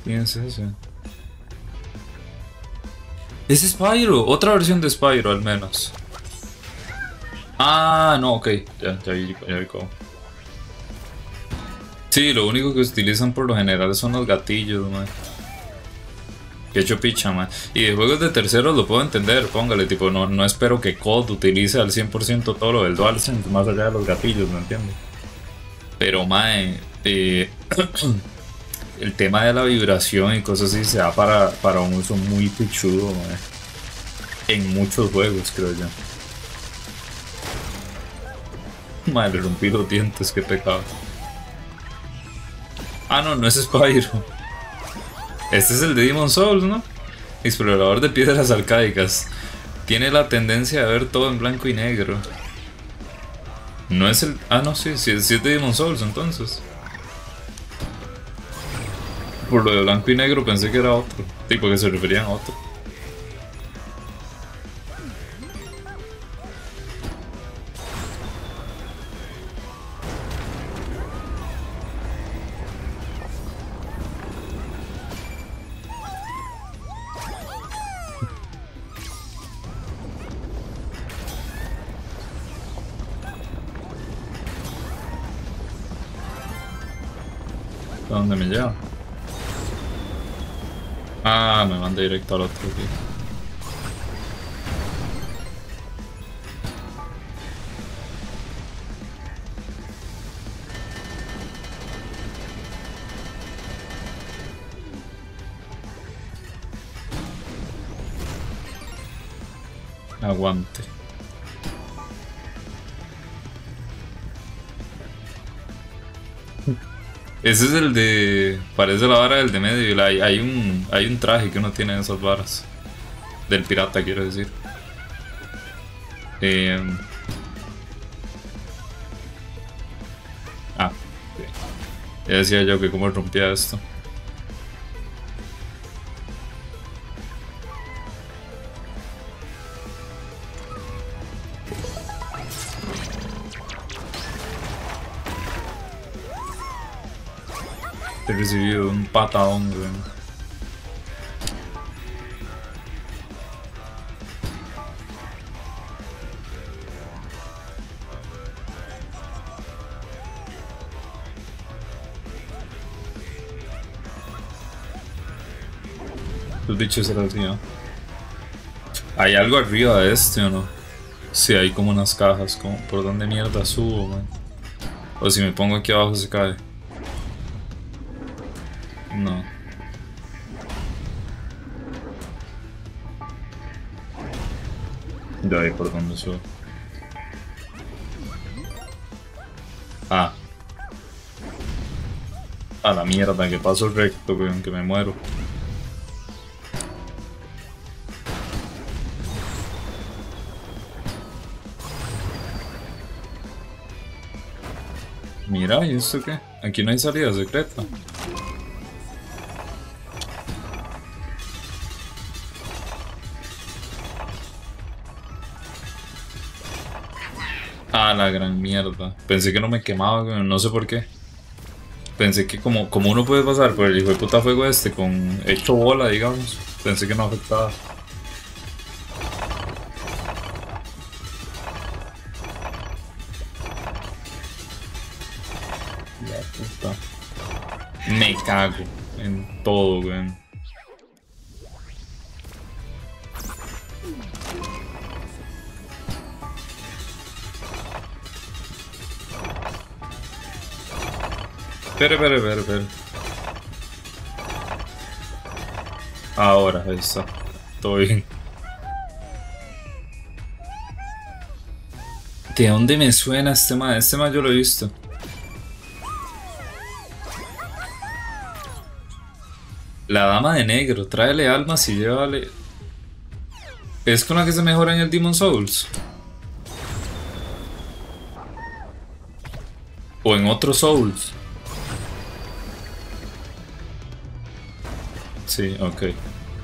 ¿Quién es ese? Es Spyro, otra versión de Spyro al menos. Ah, no, ok, ya, ya vi, ya. Sí, lo único que utilizan por lo general son los gatillos, man. Que hecho picha, man. Y de juegos de terceros lo puedo entender, póngale, tipo, no, no espero que COD utilice al 100% todo lo del DualSense, más allá de los gatillos, ¿me entiendes? Pero, man, eh, el tema de la vibración y cosas así se da para, para un uso muy pichudo, man. En muchos juegos, creo yo. Madre, rompí los dientes, qué pecado. Ah, no, no es Spyro. Este es el de Demon Souls, ¿no? Explorador de piedras arcaicas. Tiene la tendencia a ver todo en blanco y negro. No es el... Ah, no, sí, sí, es de Demon Souls entonces. Por lo de blanco y negro pensé que era otro. Tipo que se referían a otro. Me lleva? Ah, me manda directo al otro aquí. Aguante. Ese es el de. Parece la vara del de medio. Hay, un, hay un traje que uno tiene en esas varas. Del pirata, quiero decir. Eh, ah, ya decía yo que cómo rompía esto. Los bichos los dio. ¿Hay algo arriba de este o no? Sí, hay como unas cajas. Como, ¿Por dónde mierda subo, man? O si me pongo aquí abajo se cae. Ah. A la mierda, que paso recto, weón, que me muero. Mira, ¿y esto qué? Aquí no hay salida secreta. La gran mierda. Pensé que no me quemaba, no sé por qué. Pensé que como, como uno puede pasar por el hijo de puta fuego este con hecho bola, digamos, pensé que no afectaba. Espera, espera, espera. Ahora, está. Todo bien. ¿De dónde me suena este más? Este más yo lo he visto. La dama de negro, tráele almas y llévale. ¿Es con la que se mejora en el Demon Souls? ¿O en otros Souls? Sí, ok.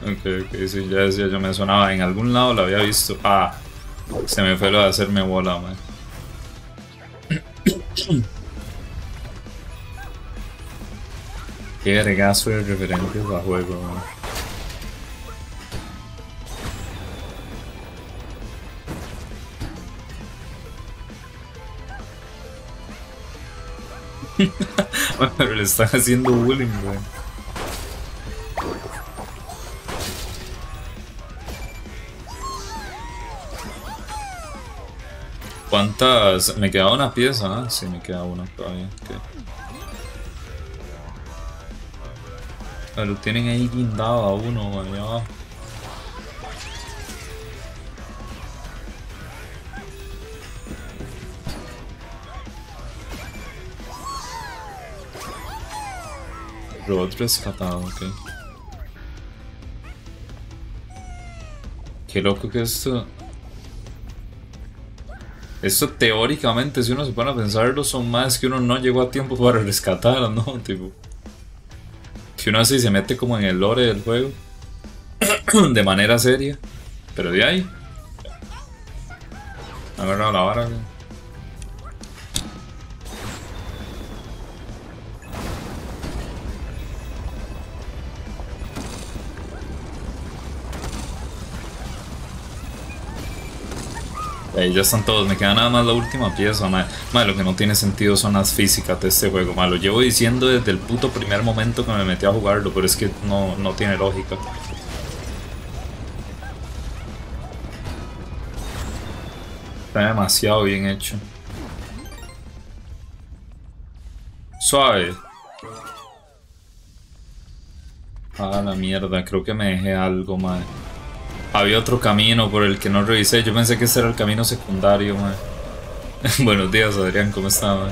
Ok, ok, sí, ya decía, yo me sonaba. En algún lado lo había visto. Ah, se me fue lo de hacerme bola, man. Qué regazo de referencias a juego, Pero le están haciendo bullying, güey. Me queda una pieza, ¿eh? Sí, me queda una todavía. lo tienen ahí guindado a uno, allá abajo. Robot rescatado, ok. Qué loco que esto... Esto teóricamente, si uno se pone a pensarlo, son más que uno no llegó a tiempo para rescatar, ¿no? Tipo... Si uno así se mete como en el lore del juego, de manera seria, pero de ahí, Ya están todos, me queda nada más la última pieza, madre. lo que no tiene sentido son las físicas de este juego, madre. Lo llevo diciendo desde el puto primer momento que me metí a jugarlo, pero es que no, no tiene lógica. Está demasiado bien hecho. Suave. Ah, la mierda, creo que me dejé algo, madre. Había otro camino por el que no revisé. Yo pensé que ese era el camino secundario, man. Buenos días, Adrián. ¿Cómo está, man?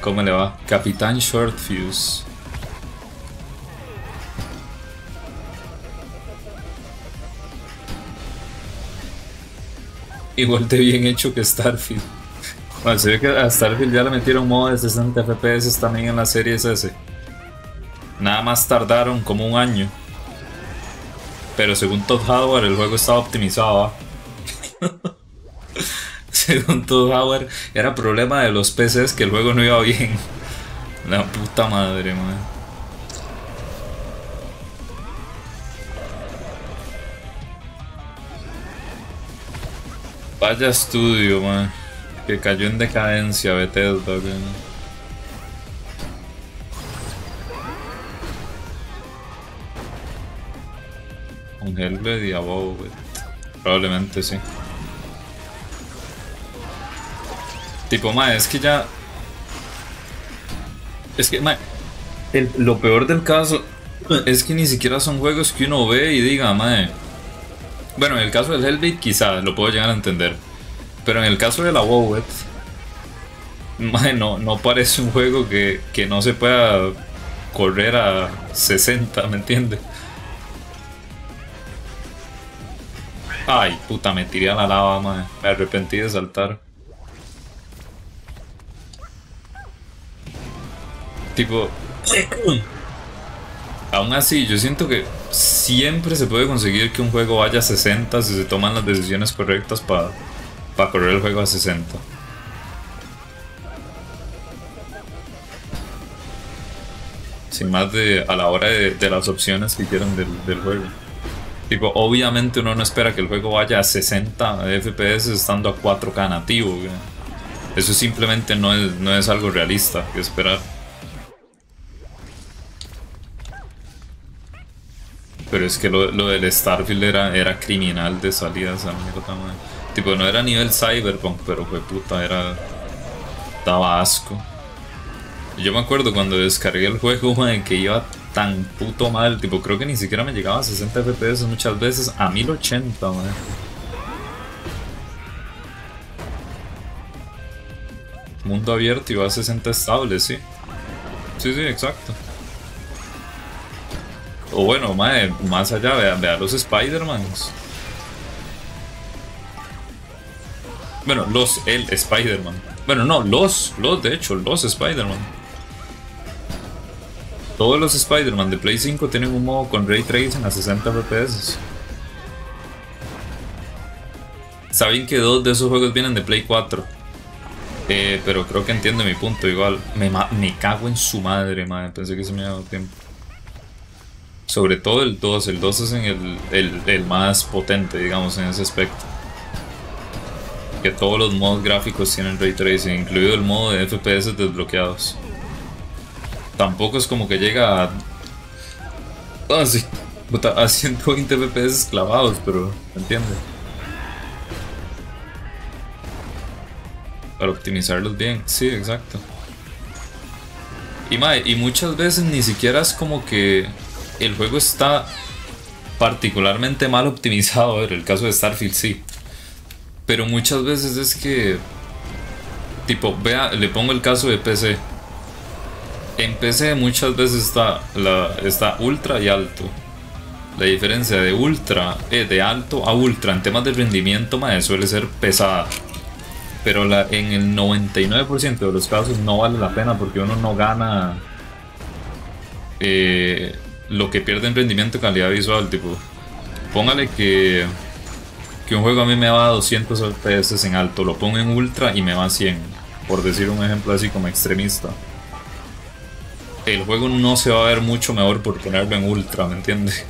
¿Cómo le va? Capitán Shortfuse. Igual de bien hecho que Starfield. Bueno, se ve que a Starfield ya le metieron modo de 60 FPS también en la serie SS. Nada más tardaron como un año. Pero según Todd Howard, el juego estaba optimizado. ¿ah? según Todd Howard, era problema de los PCs que el juego no iba bien. La puta madre, man. Vaya estudio, man. Que cayó en decadencia Bethesda, man. Hellblade y Above. Probablemente sí. Tipo, ma, es que ya. Es que, ma, el- lo peor del caso es que ni siquiera son juegos que uno ve y diga, ma. Bueno, en el caso del Hellblade, quizá lo puedo llegar a entender. Pero en el caso de la WoW, ma, no, no parece un juego que, que no se pueda correr a 60, ¿me entiendes? Ay, puta, me tiré a la lava, ma. Me arrepentí de saltar. Tipo, aún así, yo siento que siempre se puede conseguir que un juego vaya a 60 si se toman las decisiones correctas para correr el juego a 60. Sin más de a la hora de, de las opciones que quieran del, del juego. Tipo, obviamente uno no espera que el juego vaya a 60 FPS estando a 4K nativo. Eso simplemente no es, no es algo realista que esperar. Pero es que lo, lo del Starfield era, era criminal de salida esa mierda, man. Tipo, no era nivel Cyberpunk, pero fue puta, era. daba asco. Yo me acuerdo cuando descargué el juego, man, que iba tan puto mal. Tipo, creo que ni siquiera me llegaba a 60 FPS muchas veces, a 1080, man. Mundo abierto y va a 60 estable, sí. Sí, sí, exacto. O bueno, mae, más allá, vea, vea los Spider-Mans. Bueno, los, el Spider-Man. Bueno, no, los, los, de hecho, los Spider-Man. Todos los Spider-Man de Play 5 tienen un modo con Ray Tracing a 60 FPS. Saben que dos de esos juegos vienen de Play 4. Eh, pero creo que entiende mi punto. Igual, me, cago en su madre, madre. Pensé que se me había dado tiempo. Sobre todo el 2. El 2 es el más potente, digamos, en ese aspecto. Que todos los modos gráficos tienen ray tracing, incluido el modo de FPS desbloqueados. Tampoco es como que llega a. Ah, A 120 FPS clavados, pero. ¿Me entiendes? Para optimizarlos bien. Sí, exacto. Y, y muchas veces ni siquiera es como que el juego está particularmente mal optimizado. Ver, el caso de Starfield sí. Pero muchas veces es que. Tipo, vea, le pongo el caso de PC. En PC muchas veces está, está ultra y alto. La diferencia de ultra, eh, de alto a ultra en temas de rendimiento, suele ser pesada. Pero la, en el 99% de los casos no vale la pena porque uno no gana eh, lo que pierde en rendimiento y calidad visual. Tipo, póngale que, que un juego a mí me va a 200 FPS en alto, lo pongo en ultra y me va a 100. Por decir un ejemplo así como extremista. El juego no se va a ver mucho mejor por ponerlo en ultra, ¿me entiendes?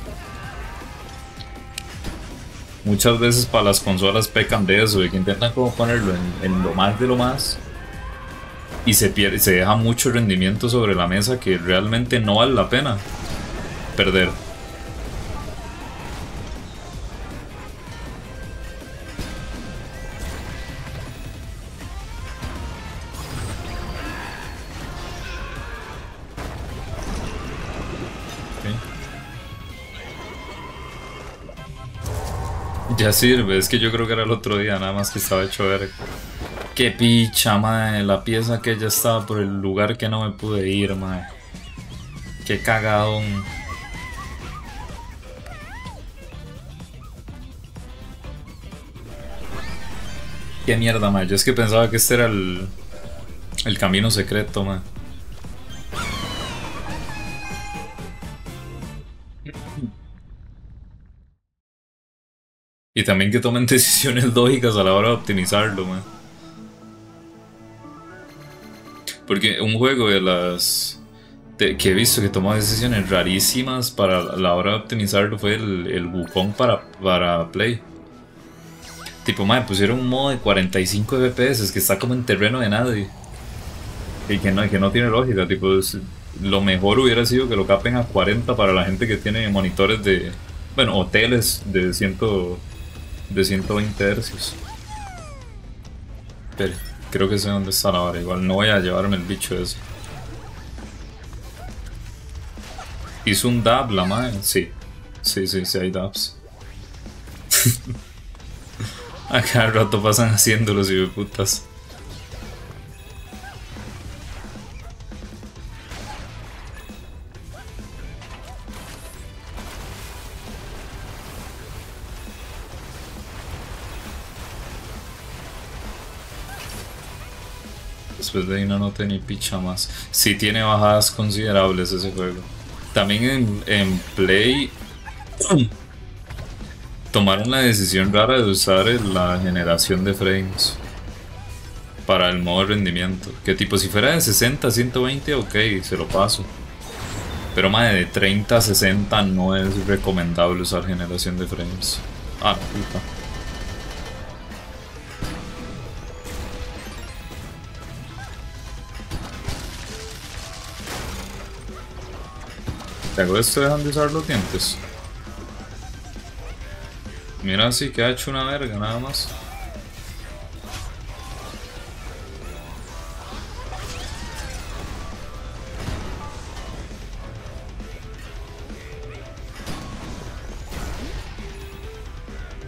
Muchas veces para las consolas pecan de eso, de que intentan como ponerlo en, en lo más de lo más y se pierde, se deja mucho rendimiento sobre la mesa que realmente no vale la pena perder. Ya sirve, es que yo creo que era el otro día, nada más que estaba hecho ver. Qué picha, mae, la pieza que ya estaba por el lugar que no me pude ir, mae. Qué cagadón. Qué mierda, mae. Yo es que pensaba que este era el, el camino secreto, mae. Y también que tomen decisiones lógicas a la hora de optimizarlo, man. Porque un juego de las que he visto que tomó decisiones rarísimas para la hora de optimizarlo fue el, el Wukong para, para Play. Tipo, madre, pusieron un modo de 45 FPS que está como en terreno de nadie. Y que no, que no tiene lógica, tipo, lo mejor hubiera sido que lo capen a 40 para la gente que tiene monitores de, bueno, hoteles de, ciento, de 120 Hz. Pero creo que sé dónde está la vara, igual no voy a llevarme el bicho ese. ¿Hizo un dab la madre? Sí. Sí, sí, sí hay dabs. a cada rato pasan haciéndolos y de putas. Después de ahí no noté ni picha más. Sí tiene bajadas considerables ese juego. También en, Play tomaron la decisión rara de usar la generación de frames para el modo de rendimiento. Que tipo, si fuera de 60 a 120, ok, se lo paso. Pero más de 30 a 60 no es recomendable usar generación de frames. Ah, puta. ¿Te hago esto dejan de usar los dientes? Mira así que ha hecho una verga nada más.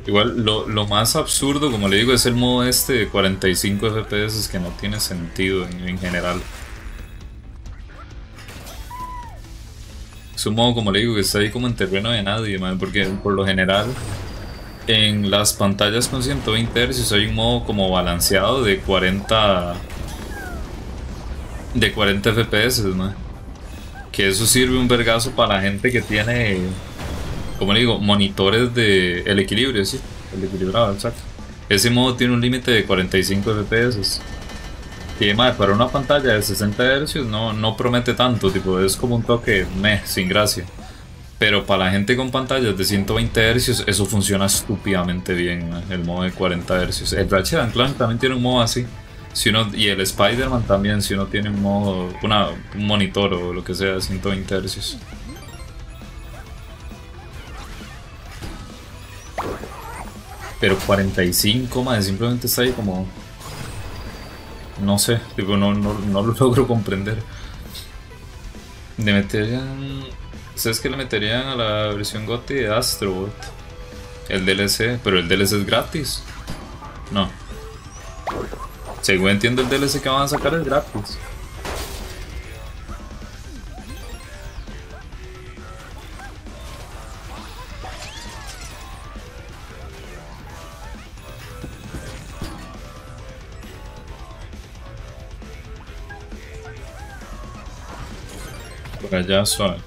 Igual lo, más absurdo, como le digo, es el modo este de 45 FPS que no tiene sentido en general. Es un modo, como le digo, que está ahí como en terreno de nadie, porque por lo general en las pantallas con 120 Hz hay un modo como balanceado de 40 de 40 FPS, Que eso sirve un vergazo para la gente que tiene, como le digo, monitores de el equilibrio, sí, el equilibrado, exacto. Ese modo tiene un límite de 45 FPS. Y para una pantalla de 60 Hz no, no promete tanto, tipo, es como un toque meh, sin gracia. Pero para la gente con pantallas de 120 Hz, eso funciona estúpidamente bien, el modo de 40 Hz. El Ratchet Clank también tiene un modo así. Si uno, y el Spider-Man también, si uno tiene un modo, una, un monitor o lo que sea de 120 Hz. Pero 45, más simplemente está ahí como no sé, digo, no, no, no lo logro comprender. Le meterían. ¿Sabes que le meterían a la versión GOTY de Astrobot? El DLC, pero el DLC es gratis. No. Según entiendo, el DLC que van a sacar es gratis. Allá suave.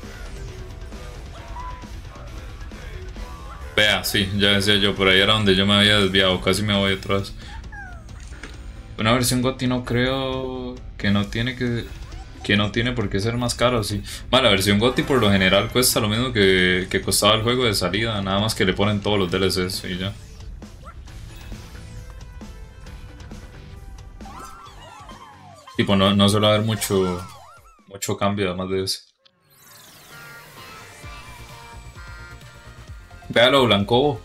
Vea, sí, ya decía yo, por ahí era donde yo me había desviado, casi me voy atrás. Una versión GOTI no creo que no tiene que que no tiene por qué ser más caro, sí. Bueno, la versión GOTI por lo general cuesta lo mismo que, que costaba el juego de salida, nada más que le ponen todos los DLCs y ya. Tipo, no, no suele haber mucho, mucho cambio además de eso. Véalo, Blanco.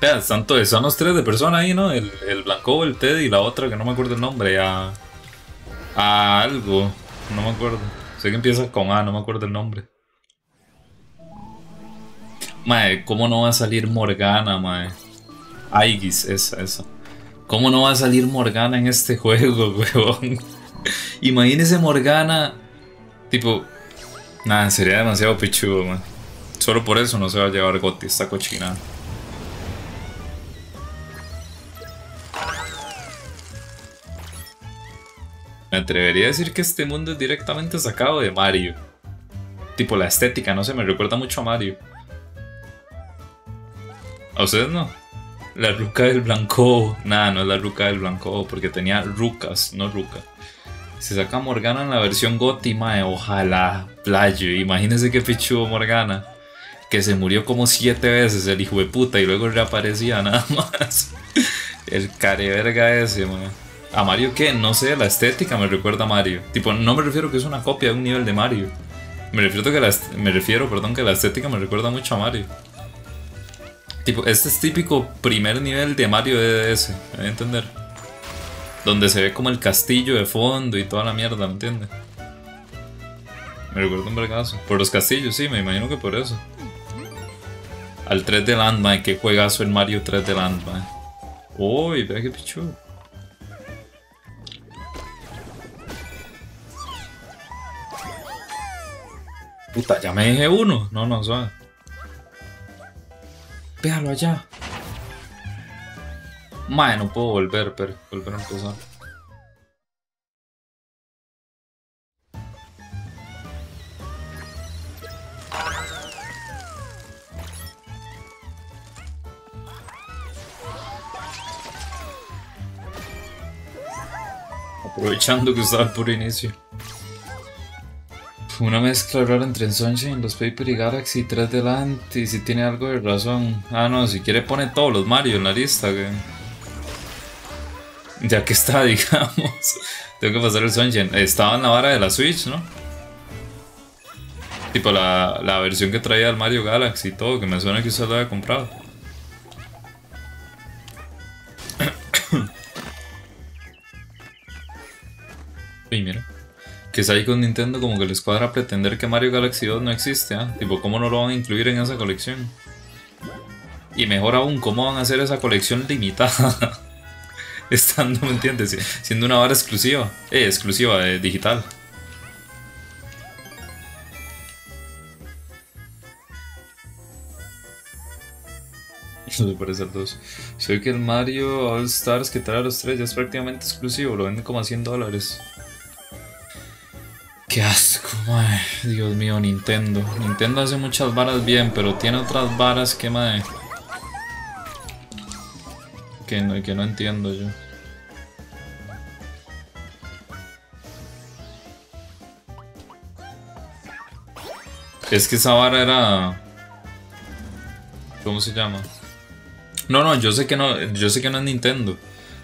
Vea, tanto son los tres de persona ahí, ¿no? El, el Blanco, el Teddy y la otra que no me acuerdo el nombre. A, a algo. No me acuerdo. Sé que empieza con A, no me acuerdo el nombre. Mae, ¿cómo no va a salir Morgana, mae? Aigis, esa, esa. ¿Cómo no va a salir Morgana en este juego, weón? Imagínese Morgana. Tipo. Nada, sería demasiado pichudo, mae. Solo por eso no se va a llevar Gotti esta cochina. Me atrevería a decir que este mundo es directamente sacado de Mario. Tipo la estética, no sé, me recuerda mucho a Mario. ¿A ustedes no? La ruca del blanco. Nada, no es la ruca del blanco, porque tenía rucas, no ruca. Se saca Morgana en la versión Gotti, mae, ojalá, playo. Imagínense qué pichudo Morgana. Que se murió como siete veces el hijo de puta y luego reaparecía nada más. El careverga ese, man. ¿A Mario qué? No sé, la estética me recuerda a Mario. Tipo, no me refiero que es una copia de un nivel de Mario. Me refiero, que la, me refiero perdón, que la estética me recuerda mucho a Mario. Tipo, este es típico primer nivel de Mario DDS, ¿me voy a entender? Donde se ve como el castillo de fondo y toda la mierda, ¿me entiendes? Me recuerda un vergazo. Por los castillos, sí, me imagino que por eso. Al 3 de Landmine, que juegazo el Mario 3 de Landmine. Uy, vea que pichu. Puta, ya me dije uno. No, no, suave. Véalo allá. Mae, no puedo volver, pero volver a empezar. Aprovechando que estaba por inicio. Una mezcla rara entre Sunshine, los Paper y Galaxy 3 delante. Y si tiene algo de razón. Ah, no, si quiere pone todos los Mario en la lista. Que... Ya que está, digamos. Tengo que pasar el Sunshine. Estaba en la vara de la Switch, ¿no? Tipo la, la versión que traía el Mario Galaxy y todo, que me suena que usted lo había comprado. Que es ahí con Nintendo como que les cuadra pretender que Mario Galaxy 2 no existe, ¿ah? Tipo, ¿cómo no lo van a incluir en esa colección? Y mejor aún, ¿cómo van a hacer esa colección limitada? Estando, ¿me entiendes? Siendo una vara exclusiva. Eh, exclusiva, eh, digital. Super el 2. Soy que el Mario All Stars que trae a los tres ya es prácticamente exclusivo, lo venden como a 100 dólares. Qué asco, mae. Dios mío, Nintendo. Nintendo hace muchas varas bien, pero tiene otras varas que, mae. Que no, que no entiendo yo. Es que esa vara era. ¿Cómo se llama? No, no, yo sé que no, yo sé que no es Nintendo.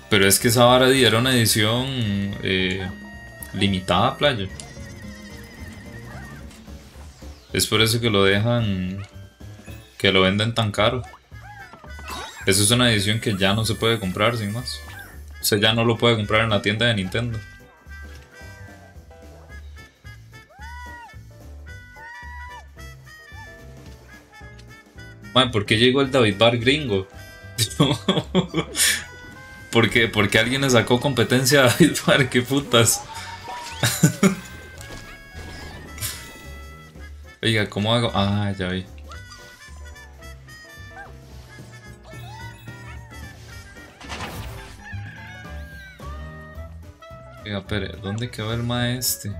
Pero es que esa vara era una edición eh, limitada, playa. Es por eso que lo dejan. que lo venden tan caro. Eso es una edición que ya no se puede comprar sin más. O sea, ya no lo puede comprar en la tienda de Nintendo. Man, ¿por qué llegó el David Bar gringo? ¿Por qué? Porque alguien le sacó competencia a David Bar, qué putas. Oiga, ¿cómo hago? Ah, ya vi. Oiga, espere, ¿dónde quedó el maestro?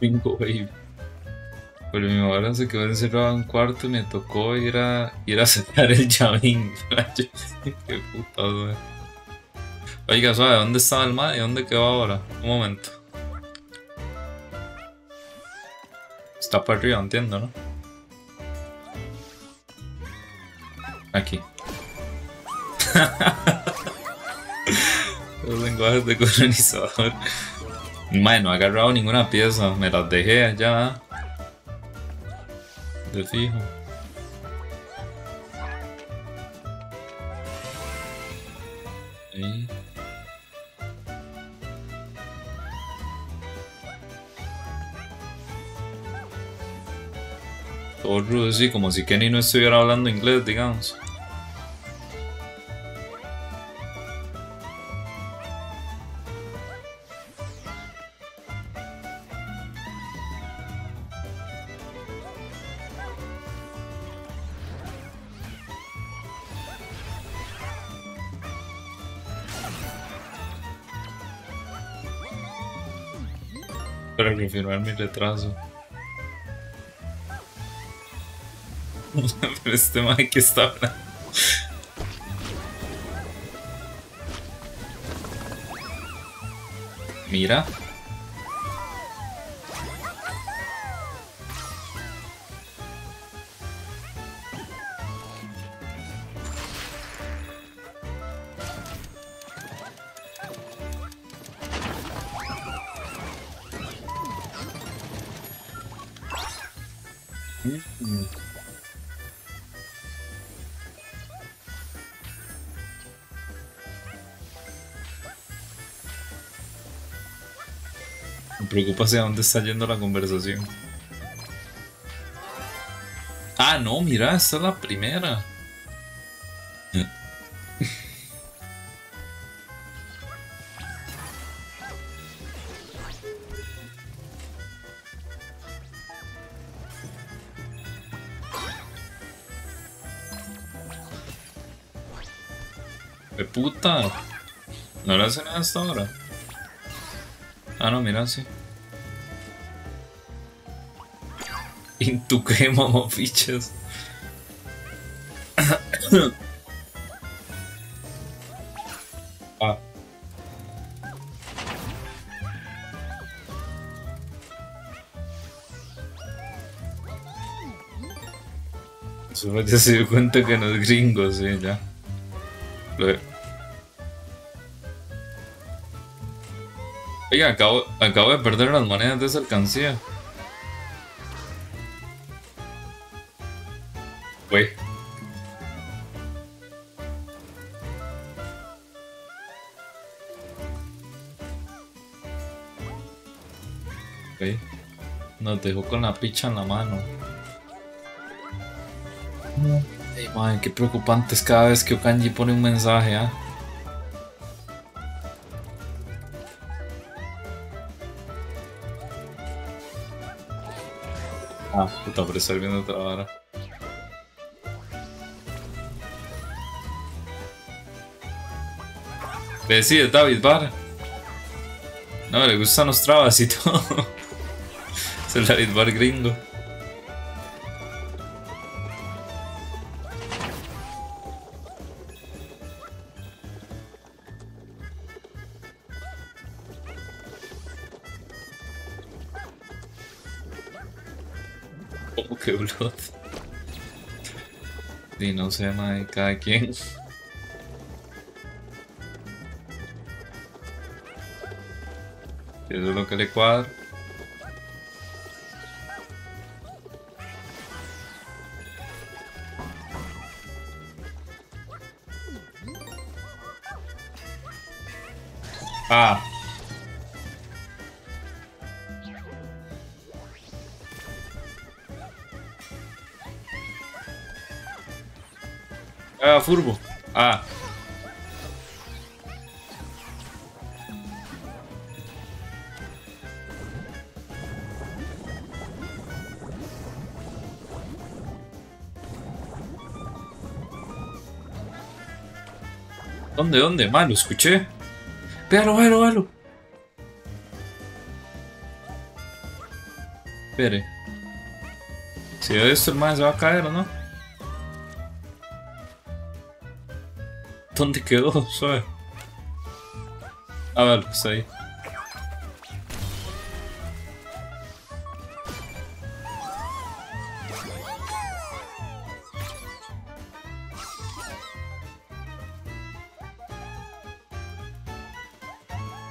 Bingo, baby. Pero mi mamá se quedó encerrado en un cuarto y me tocó ir a, ir a sacar el llavín. Qué puta. Oiga, suave, ¿dónde estaba el MAD y dónde quedó ahora? Un momento. Está para arriba, entiendo, ¿no? Aquí. Los lenguajes de colonizador. Madre, no he agarrado ninguna pieza, me las dejé allá. De fijo. Ahí. Todo rudo, así como si Kenny no estuviera hablando inglés, digamos. Para confirmar mi retraso. Pero este man que está. Mira. Preocupa hacia dónde está yendo la conversación. Ah, no, mira, esta es la primera. De puta. No le hace nada hasta ahora. Ah, no, mira, sí. Into crema, fichas. ah. Solo ya se dio cuenta que no es gringo, sí, ya. Lo... Oiga, acabo, acabo de perder las monedas de esa alcancía. Dejó con la picha en la mano. Ay, madre, qué preocupante es cada vez que Okanji pone un mensaje, ¿ah? Ah, puta, pero estoy viendo otra sí, es David Barr. No, le gustan los trabas y todo. David Barr gringo. Como que Blood. Y no sé, de cada quien. Eso es lo que le cuadra. Furbo. Ah. ¿Dónde, dónde? Malo, escuché. Véalo, véalo, véalo. Espere. Si esto, el más se va a caer o no. ¿Dónde quedó? Suave. A ver, está ahí.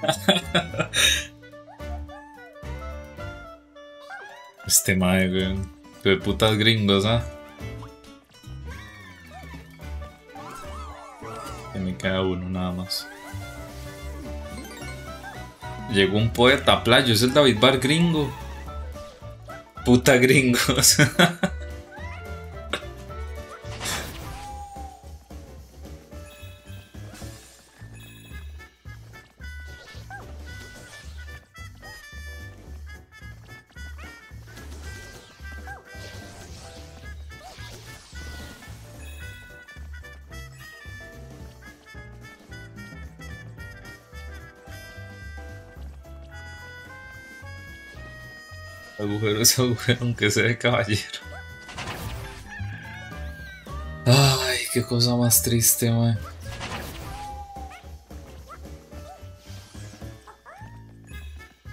este mae, weón. De putas gringos, ¿ah? Que Llegó un poeta playo, es el David Bar gringo. Puta gringos. agujero es agujero, aunque sea de caballero. Ay, qué cosa más triste, man.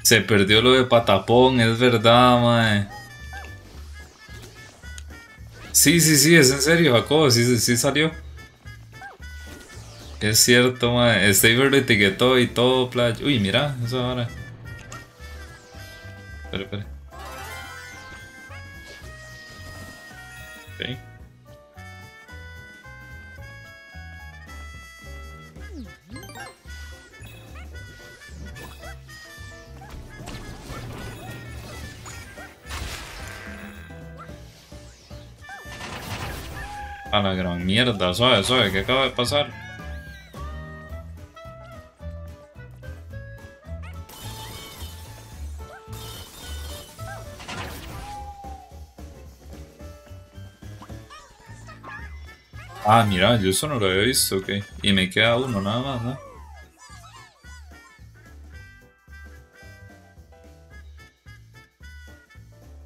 Se perdió lo de patapón, es verdad, mae. Sí, sí, sí, es en serio, Jacobo, sí, sí salió. Es cierto, mae. Staver lo etiquetó y todo, playa. Uy, mira, eso ahora. Mierda, suave, suave, ¿qué acaba de pasar? Ah, mira, yo eso no lo había visto, ok. Y me queda uno nada más, ¿no?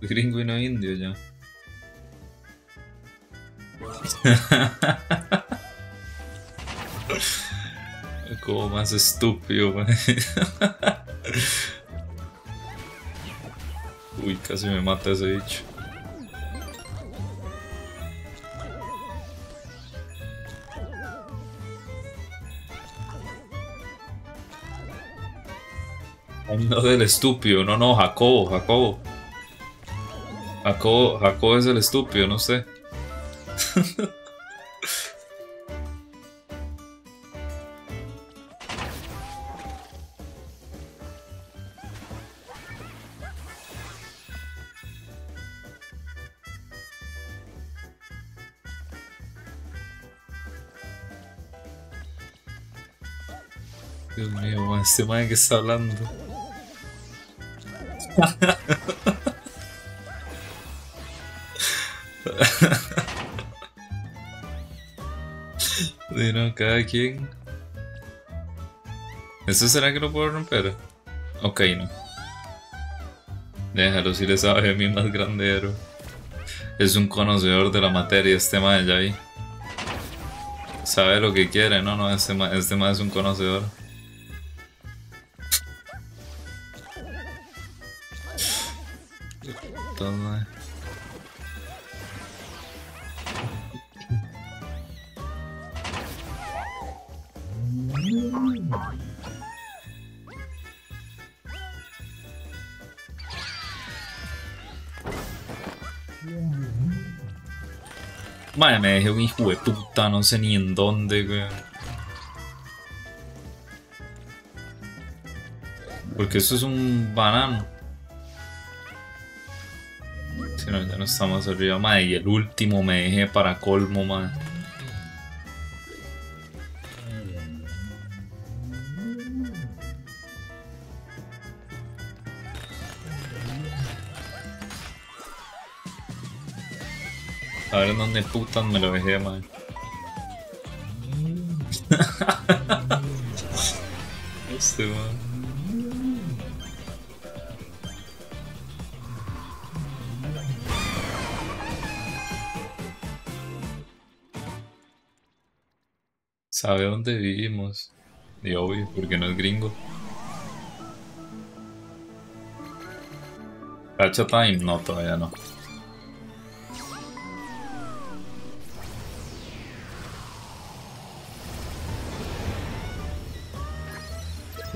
Gringo indio ya. Como más estúpido, man. Uy, casi me mata ese bicho. No del estúpido, no, no, Jacobo, Jacobo. Jacobo, Jacobo es el estúpido, no sé. Mío, man, que está hablando. Bueno, cada quien. ¿Eso será que lo puedo romper? Ok, no. Déjalo si le sabe a mí más grandero. Es un conocedor de la materia este man ya. Sabe lo que quiere, no, no, este man, este man es un conocedor. Me dejé un hijo de puta, no sé ni en dónde, weón. Porque eso es un banano. Si no, ya no estamos arriba, madre. Y el último me dejé para colmo, madre. En dónde putas me lo dejé, madre. este, man. Sabe dónde vivimos. Y obvio, porque no es gringo. Gacha Time, no, todavía no.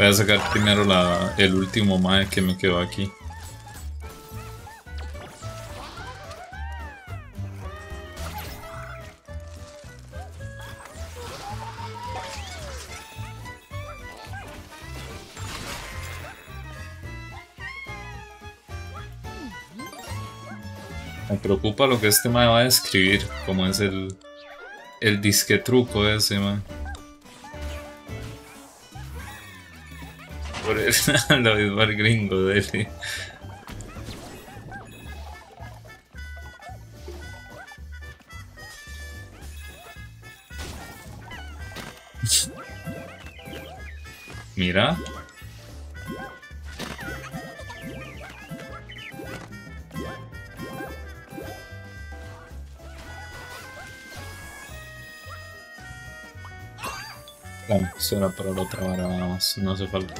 Voy a sacar primero el último mae que me quedó aquí. Me preocupa lo que este mae va a escribir, como es el, el disque truco ese mae. Lo el gringo de él. Mira. Eso era para la otra vara nada más, no hace falta.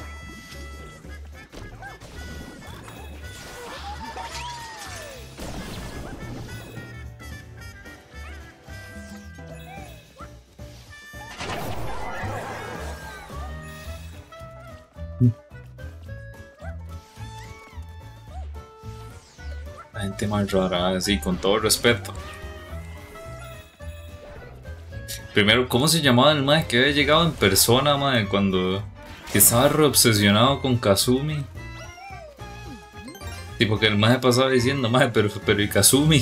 Rara, así, con todo respeto. Primero, ¿cómo se llamaba el mae que había llegado en persona, mae? Cuando que estaba reobsesionado con Kazumi. Tipo que el mae pasaba diciendo, mae, pero, pero y Kazumi.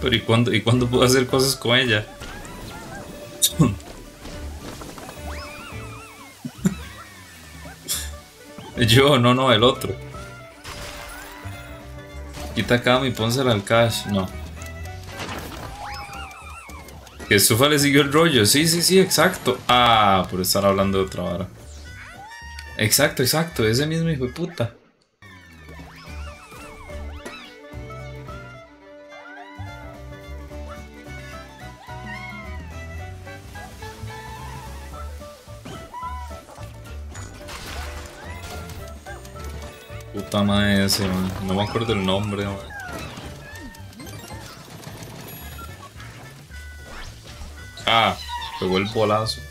Pero ¿y cuándo, ¿y cuándo puedo hacer cosas con ella? Yo, no, no, el otro. Quita Kami y pónsela al cash. No. Que Sufa le siguió el rollo. Sí, sí, sí, exacto. Ah, por estar hablando de otra vara. Exacto, exacto. Ese mismo hijo de puta. Ese. No me acuerdo el nombre. Ah, pegó el bolazo.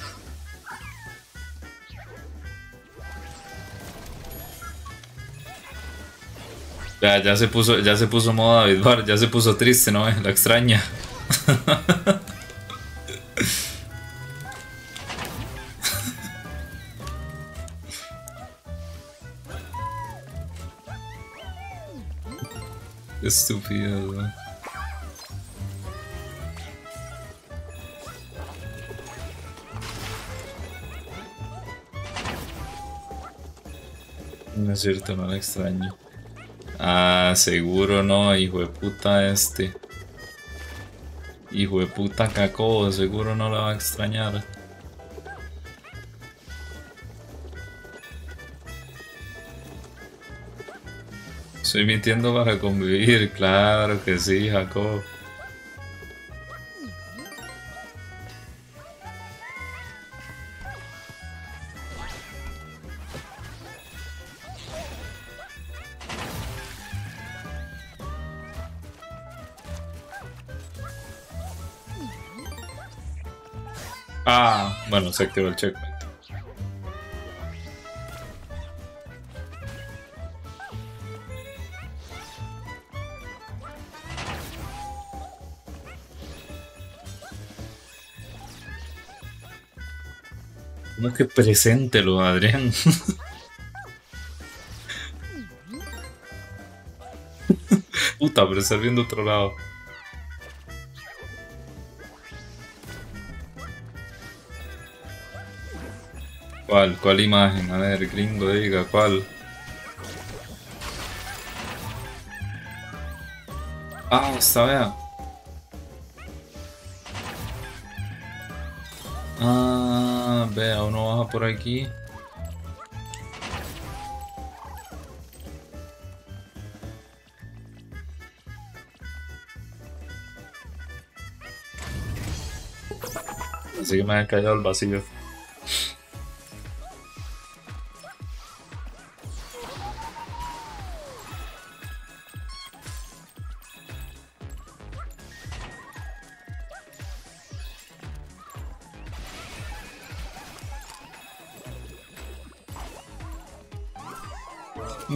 Ya, ya se puso, ya se puso modo David Bar, ya se puso triste, ¿no? La extraña. Estúpido, ¿no? Es cierto, no la extraño. Ah, seguro no, hijo de puta este. Hijo de puta caco, seguro no la va a extrañar. Estoy mintiendo para convivir, claro que sí, Jacob. Ah, bueno, se activó el checkpoint. ¿Cómo que preséntelo, Adrián? Puta, pero estás viendo otro lado. ¿Cuál? ¿Cuál imagen? A ver, gringo, diga, ¿cuál? Ah, esta vea. Por aquí. Así que me ha caído el vacío.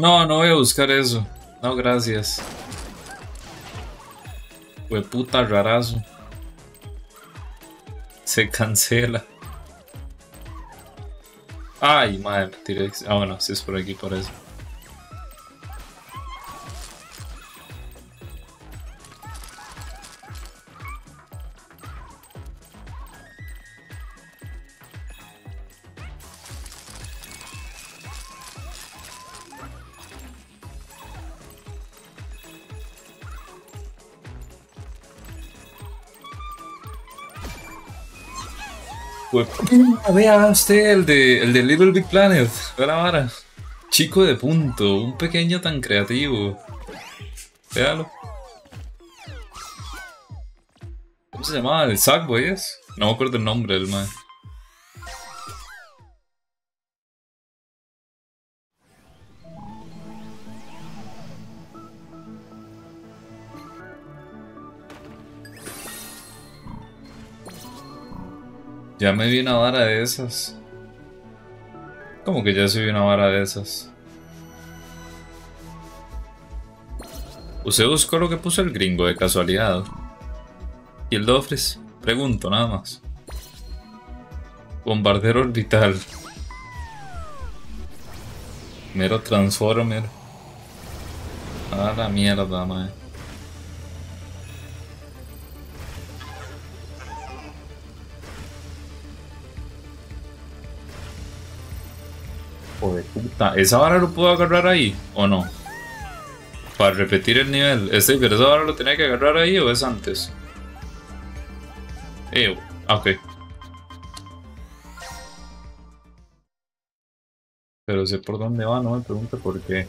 No, no voy a buscar eso. No, gracias. Fue puta rarazo. Se cancela. Ay, madre, tiré. Ah, bueno, si es por aquí, por eso. Pues, vea usted el de, el de Little Big Planet. Vea la vara. Chico de punto, un pequeño tan creativo. Véalo. ¿Cómo se llamaba? ¿El Sackboy es? No me acuerdo el nombre del man. Ya me vi una vara de esas. ¿Cómo que ya subí una vara de esas? ¿Usted buscó lo que puso el gringo de casualidad? ¿Y el Dofres? Pregunto nada más. Bombardero orbital. Mero Transformer. A la mierda, mae. Puta. ¿Esa vara lo puedo agarrar ahí o no? Para repetir el nivel. Este, pero esa vara lo tenía que agarrar ahí o es antes. Eh, ok. Pero sé por dónde va, no me pregunte por qué.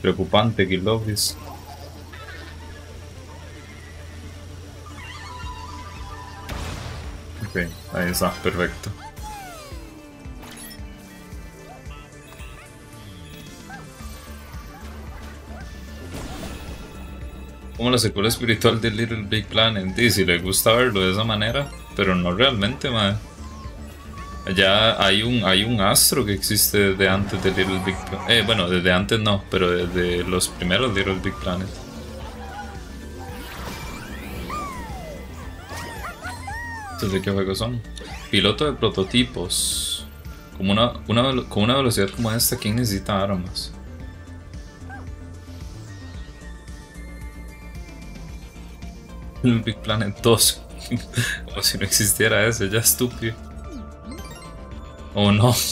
Preocupante, Killoffice. Ok, ahí está, perfecto. Como la secuela espiritual de Little Big Planet. Y si le gusta verlo de esa manera, pero no realmente, madre. Ya hay un, hay un astro que existe desde antes de Little Big Planet. Eh, bueno, desde antes no, pero desde los primeros Little Big Planet. ¿Estos de qué juegos son? Piloto de prototipos. Como una, una, con una velocidad como esta, ¿quién necesita armas? Little Big Planet 2. como si no existiera eso, ya estúpido. ¿O no?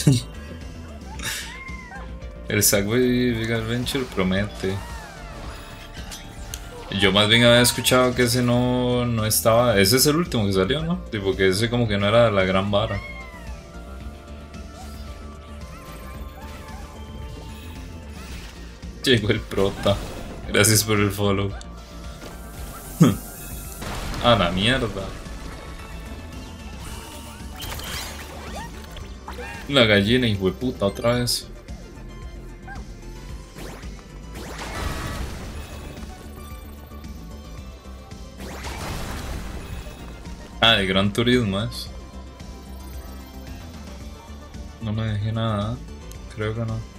El Sagway Big Adventure promete. Yo más bien había escuchado que ese no, no estaba. Ese es el último que salió, ¿no? Tipo que ese como que no era la gran vara. Llegó el prota. Gracias por el follow. A la mierda. La gallina, hijo de puta, otra vez. Ah, de Gran Turismo es. No me dejé nada. Creo que no.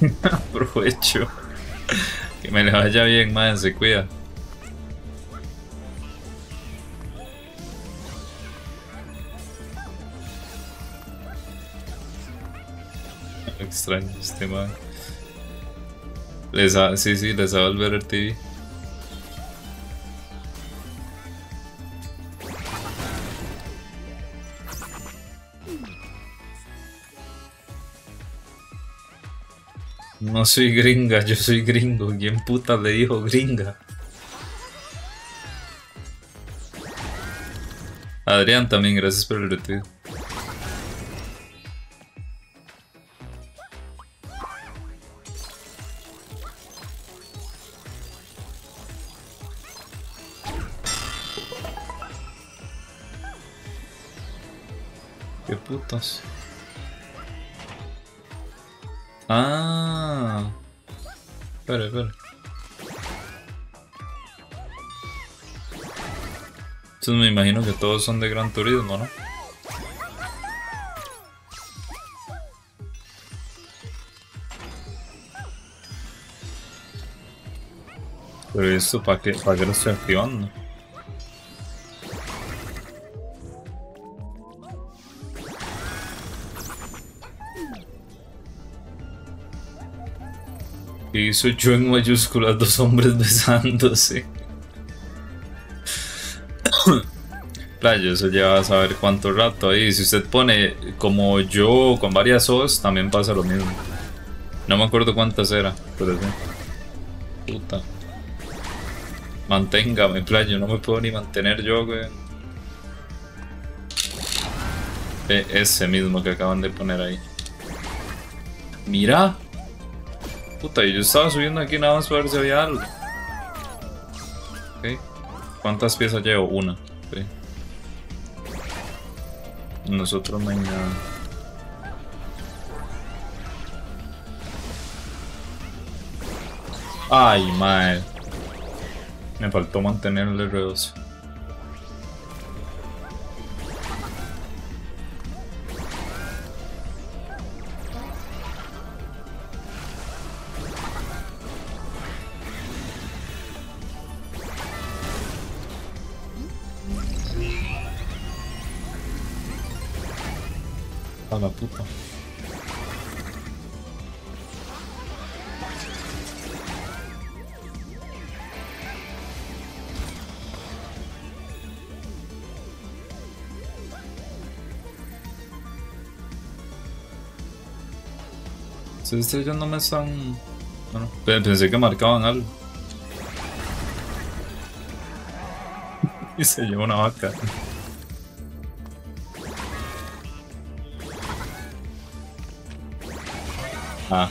Aprovecho. Que me le vaya bien, más se cuida. Extraño este man. Les ha, sí, sí, les va a volver el TV. Soy gringa, yo soy gringo. ¿Quién puta le dijo gringa? Adrián también, gracias por el retweet. ¿Qué putas? Ah. Espera, espera. Entonces me imagino que todos son de Gran Turismo, ¿no? Pero esto, ¿para qué, para qué lo estoy activando? ¿Qué hizo yo en mayúsculas dos hombres besándose? Playa, eso lleva a saber cuánto rato ahí. Si usted pone como yo con varias O's, también pasa lo mismo. No me acuerdo cuántas era, pero sí. Puta. Manténgame, playa, no me puedo ni mantener yo, güey. E, ese mismo que acaban de poner ahí. Mira. Puta, yo estaba subiendo aquí nada más para ver si había algo. Ok. ¿Cuántas piezas llevo? Una. Nosotros no hay nada. Ay, mae. Me faltó mantener el R2. Si ustedes no me están... Bueno, pensé que marcaban algo. y se llevó una vaca. Ah.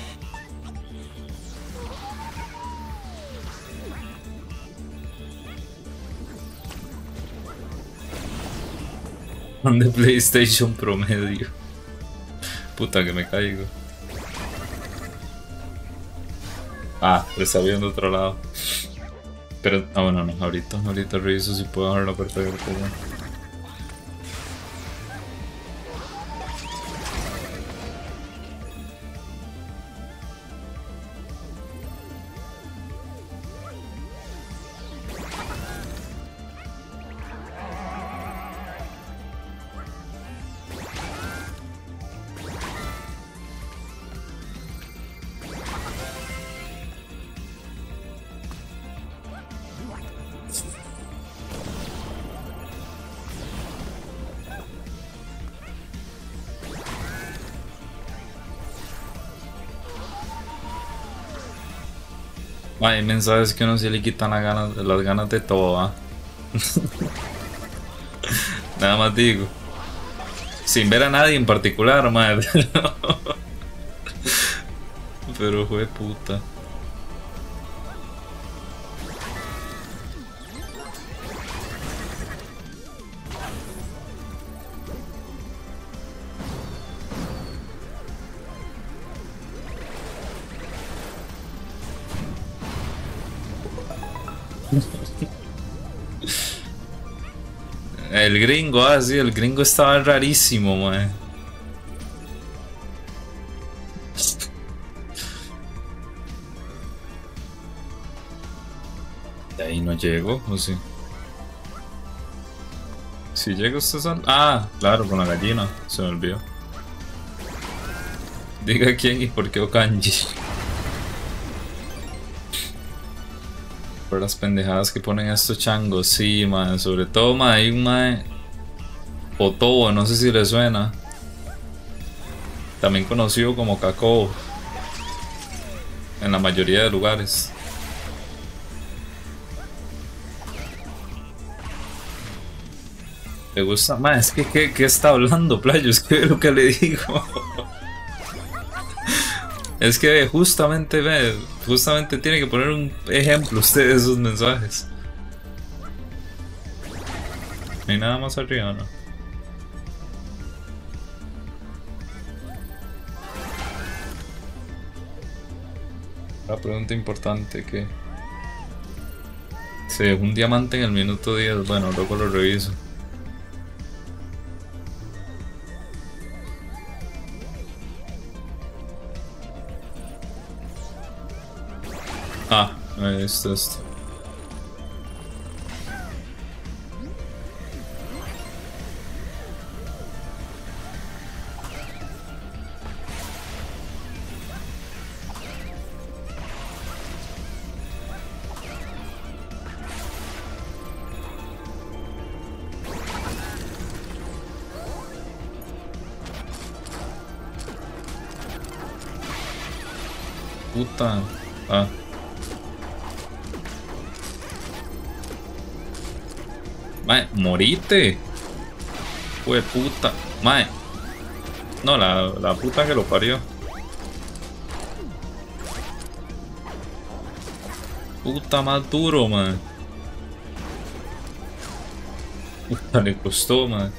de PlayStation promedio. Puta que me caigo. Ah, pero está viendo otro lado. Pero, ah bueno, no, ahorita, ahorita reviso si puedo dejar la puerta abierta Hay mensajes que uno se le quitan las ganas, las ganas de todo, ¿ah? Nada más digo. Sin ver a nadie en particular, madre. Pero fue puta. Gringo, ah, sí, el gringo estaba rarísimo, mae. De ahí no llego, ¿o sí? Si llega usted solo. Ah, claro, con la gallina. Se me olvidó. Diga quién y por qué Okanji. Por las pendejadas que ponen estos changos, sí, man. Sobre todo, man, hay un Otobo, no sé si le suena. También conocido como Caco. En la mayoría de lugares. ¿Le gusta? más es que ¿qué, está hablando, Playo? Es que lo que le digo. Es que justamente, ve, justamente tiene que poner un ejemplo usted de esos mensajes. No hay nada más arriba, ¿no? Pregunta importante que... Dejó un diamante en el minuto 10, bueno, luego lo reviso. Ah, esto, esto. Ah. Mae, morite. Fue puta. Mae. No, la, la puta que lo parió. Puta más duro, man. Puta, le costó, man.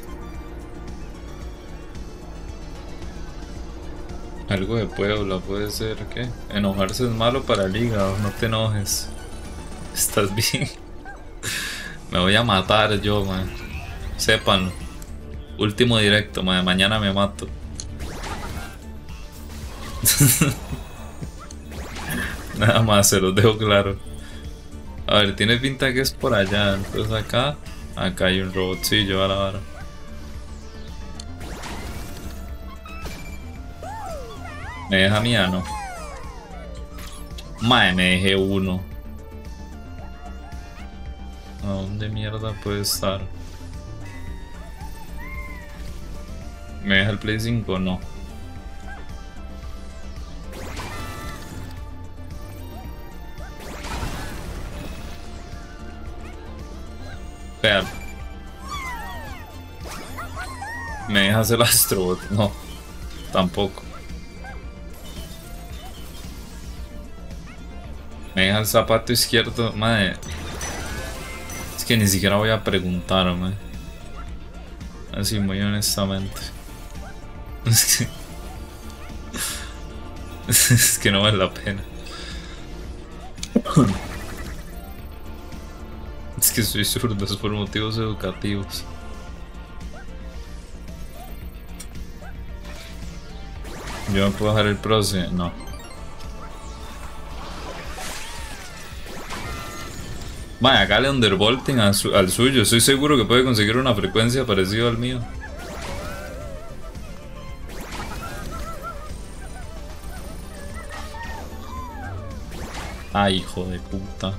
De Puebla puede ser, ¿qué? Enojarse es malo para el hígado, no te enojes. ¿Estás bien? me voy a matar yo, man. Sépanlo. Último directo, man. Mañana me mato. Nada más, se los dejo claro. A ver, tiene pinta que es por allá. Entonces acá, acá hay un robotcillo a la vara. Me deja mía, no. Mae, me dejé uno. ¿A dónde mierda puede estar? ¿Me deja el Play 5 no? Vean. ¿Me dejas el Astrobot? No. Tampoco. Deja el zapato izquierdo, madre. Es que ni siquiera voy a preguntarme. Así, muy honestamente. Es que. es que no vale la pena. Es que soy zurdo, es por motivos educativos. ¿Yo me puedo dejar el proce? No. Vaya, acá le undervolting al, al suyo. Estoy seguro que puede conseguir una frecuencia parecida al mío. Ay, hijo de puta.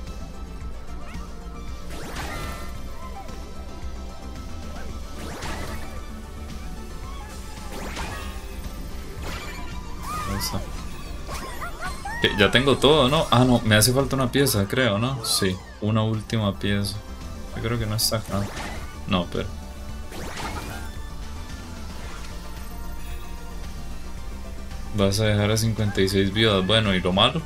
Ya tengo todo, ¿no? Ah, no, me hace falta una pieza, creo, ¿no? Sí, una última pieza. Yo creo que no está acá. No, pero... Vas a dejar a 56 vidas. Bueno, ¿y lo malo?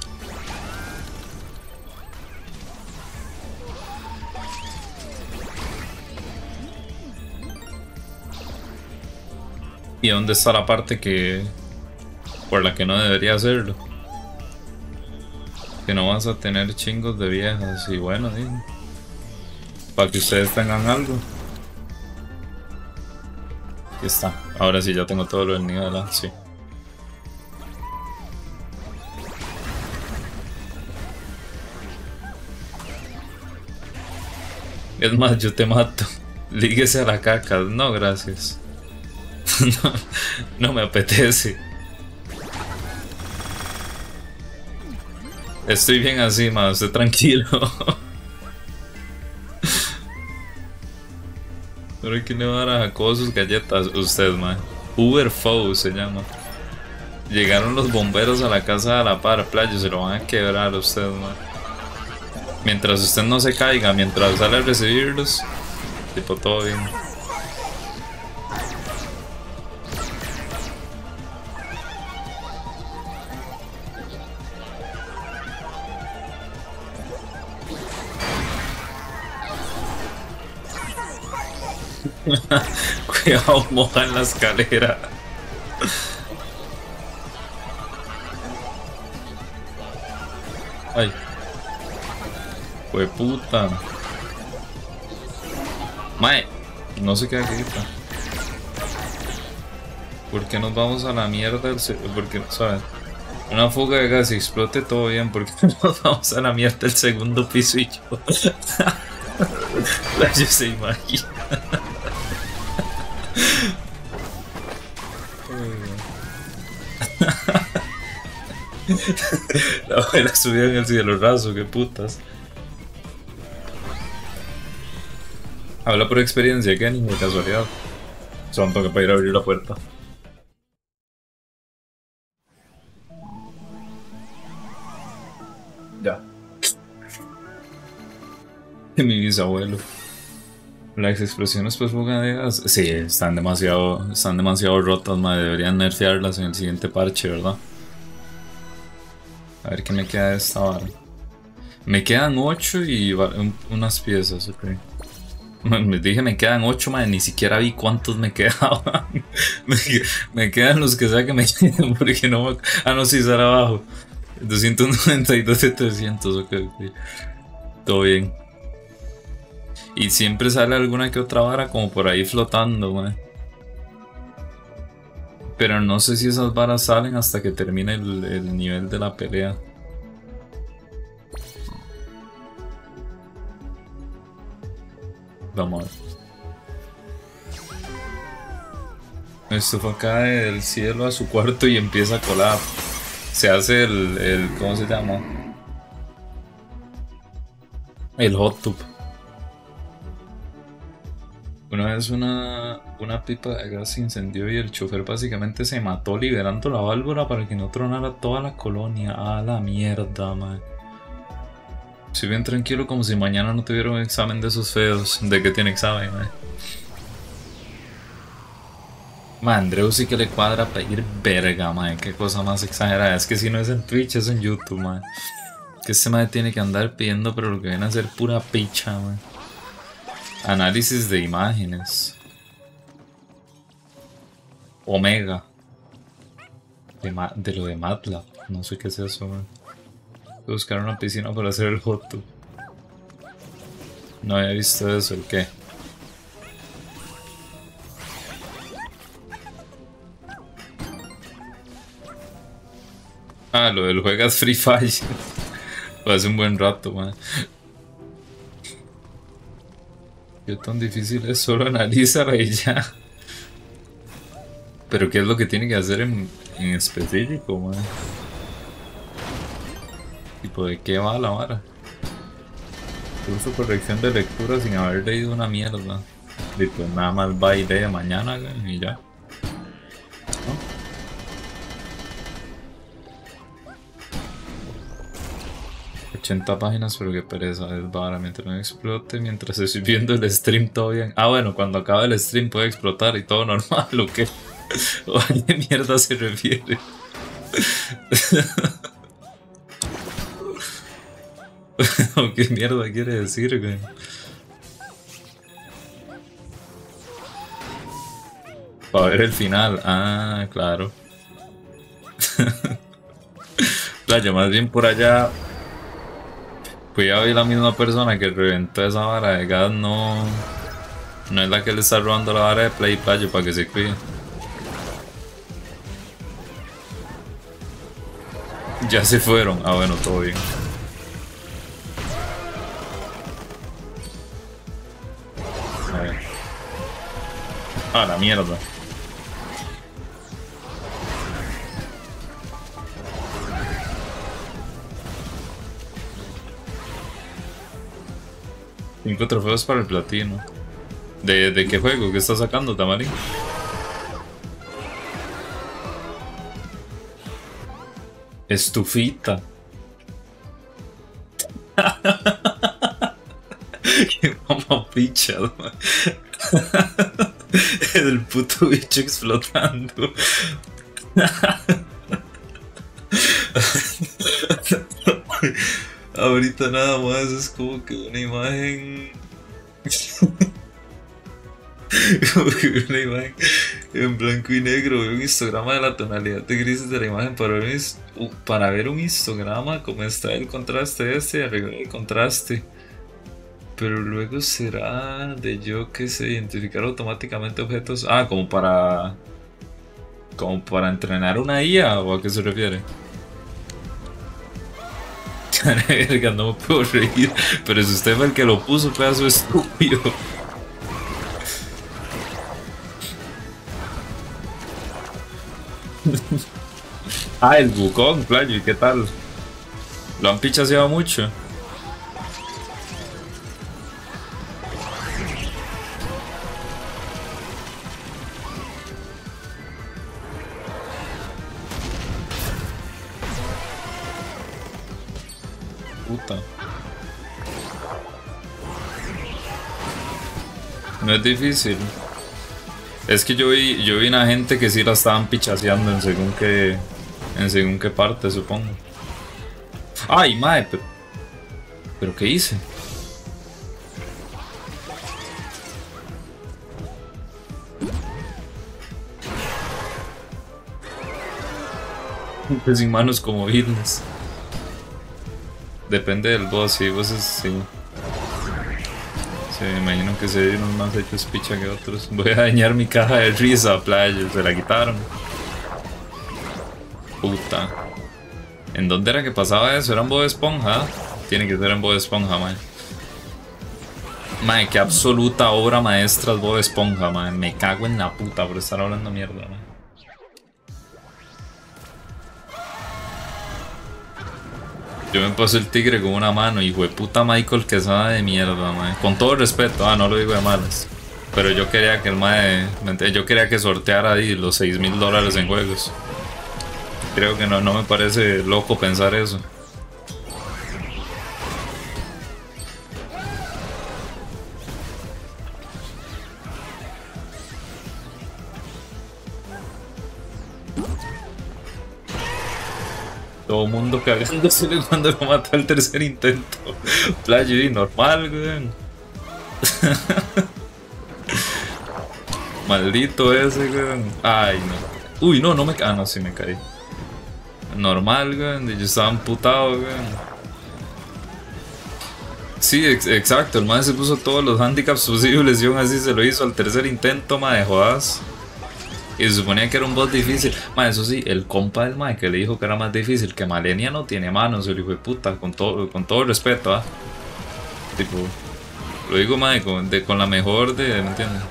¿Y dónde está la parte que... por la que no debería hacerlo? Que no vas a tener chingos de viejas y bueno, para que ustedes tengan algo. Aquí está. Ahora sí, ya tengo todo lo del nivel, ¿verdad? Sí. Es más, yo te mato. Líguese a la caca. No, gracias. no me apetece. Estoy bien así, man, estoy tranquilo. Pero que le va a dar a sus galletas? Usted, man. Uber Foe se llama. Llegaron los bomberos a la casa de la par, playa, se lo van a quebrar a usted, man. Mientras usted no se caiga, mientras sale a recibirlos, tipo todo bien. Cuidado, moja en la escalera. Ay. Fue puta. Mae, no se queda quieta. ¿Por qué nos vamos a la mierda? Porque, ¿sabes? Una fuga de gas y explote todo bien. porque nos vamos a la mierda el segundo piso y yo? yo se imagina. La abuela subió en el cielo raso, qué putas. Habla por experiencia, ni de casualidad. Son toque para ir a abrir la puerta. Ya. Mi bisabuelo. Las explosiones pues fugaderas, sí, están demasiado, están demasiado rotas, madre. Deberían nerfearlas en el siguiente parche, ¿verdad? A ver qué me queda de esta vara. Me quedan 8 y unas piezas, ok. Me dije, me quedan 8, madre. Ni siquiera vi cuántos me quedaban. me, quedan los que sea que me queden. Porque no me. Ah, no, sí, será abajo. 292 de 300. Ok, ok. Todo bien. Y siempre sale alguna que otra vara como por ahí flotando, madre. Pero no sé si esas varas salen hasta que termine el, el nivel de la pelea. Vamos a ver. Esto fue cae del cielo a su cuarto y empieza a colar. Se hace el, el ¿cómo se llama? El hot tub. Una vez una, una pipa de gas se incendió y el chofer básicamente se mató liberando la válvula para que no tronara toda la colonia. A la mierda, man. Estoy bien tranquilo como si mañana no tuviera un examen de esos feos. ¿De qué tiene examen, man? Man, Andreu sí que le cuadra pedir verga, man. Qué cosa más exagerada. Es que si no es en Twitch, es en YouTube, man. Que este man tiene que andar pidiendo, pero lo que viene a ser pura picha, man. Análisis de imágenes. Omega. De, lo de MATLAB. No sé qué es eso, man. Buscar una piscina para hacer el hot tub. No había visto eso, ¿el qué? Ah, lo del juegas Free Fire. hace un buen rato, man. Qué tan difícil es, solo analizar y ya. Pero qué es lo que tiene que hacer en, en específico, man. Tipo, ¿de qué va la vara? Uso corrección de lectura sin haber leído una mierda. Pues nada más va y lee mañana y ya. 80 páginas, pero qué pereza, es vara mientras no explote, mientras estoy viendo el stream todo bien. Ah, bueno, cuando acabe el stream puede explotar y todo normal, ¿o qué? ¿O a qué mierda se refiere? ¿O qué mierda quiere decir, güey? Para ver el final, ah, claro. Playa, más bien por allá Cuidado y la misma persona que reventó esa vara de gas no... No es la que le está robando la vara de Play Playo para que se cuide. Ya se fueron. Ah, bueno, todo bien. A ver. Ah, la mierda. 5 trofeos para el platino. ¿De, ¿De, qué juego? ¿Qué está sacando, Tamarín? Estufita. Qué mamá picha, El puto bicho explotando. Ahorita nada más es como que una imagen. como que una imagen en blanco y negro, un histograma de la tonalidad de grises de la imagen para ver, un, para ver un histograma, como está el contraste este, arreglar el contraste. Pero luego será de yo que sé identificar automáticamente objetos. Ah, como para. como para entrenar una IA o a qué se refiere verga, no me puedo reír. Pero si usted fue el que lo puso, pedazo estúpido. ah, el bucón, playo, ¿y qué tal? ¿Lo han pichaseado mucho? difícil. Es que yo vi, yo vi una gente que sí la estaban pichaseando en según que. En según qué parte, supongo. Ay, mae, pero. ¿Pero qué hice? Pues sin manos como irnos. Depende del boss, si vos es. Sí. Me imagino que se unos más hechos picha que otros. Voy a dañar mi caja de risa, playa, se la quitaron. Puta. ¿En dónde era que pasaba eso? ¿Era en Bob Esponja? Tiene que ser en Bob Esponja, man. Mae, qué absoluta obra maestra es Bob Esponja, man. Me cago en la puta por estar hablando mierda, man. Yo me paso el tigre con una mano, hijo de puta Michael que sabe de mierda, mae. Con todo respeto, ah, no lo digo de malas. Pero yo quería que el mae, yo quería que sorteara ahí los 6 mil dólares en juegos. Creo que no, no me parece loco pensar eso. Todo mundo cagándose cuando lo mató el tercer intento. Playo y normal, weón. Maldito ese, weón. Ay, no. Uy, no, no me... Ah, no, sí me caí. Normal, weón. Yo estaba amputado, weón. Sí, exacto. El man se puso todos los handicaps posibles y aún así se lo hizo al tercer intento, ma, de jodas. Y se suponía que era un boss difícil. Ma, eso sí, el compa del Mike que le dijo que era más difícil, que Malenia no tiene manos, el hijo de puta, con todo, con todo respeto, ¿ah? Tipo, lo digo, Mike, con, con la mejor de, ¿me entiendes?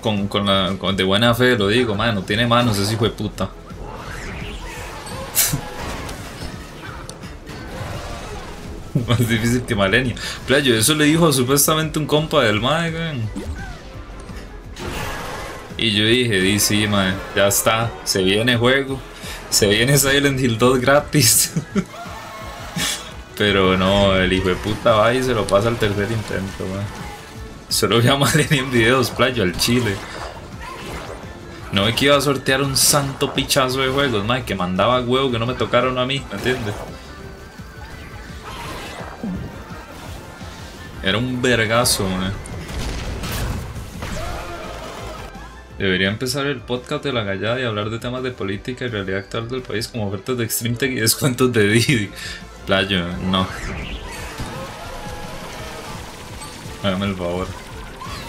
Con, con la, con, de buena fe lo digo, man, no tiene manos ese hijo de puta. más difícil que Malenia. Playo, eso le dijo supuestamente un compa del Mike, y yo dije, di sí, ya está, se viene juego, se viene Silent Hill 2 gratis. Pero no, el hijo de puta va y se lo pasa al tercer intento, man. Solo vi a Malenia en videos, playo, al chile. No me que a sortear un santo pichazo de juegos, man, que mandaba huevo que no me tocaron a mí, ¿me entiendes? Era un vergazo, man. Debería empezar el podcast de la gallada y hablar de temas de política y realidad actual del país como ofertas de Extreme Tech y descuentos de Didi. Playo, no. Hágame el favor.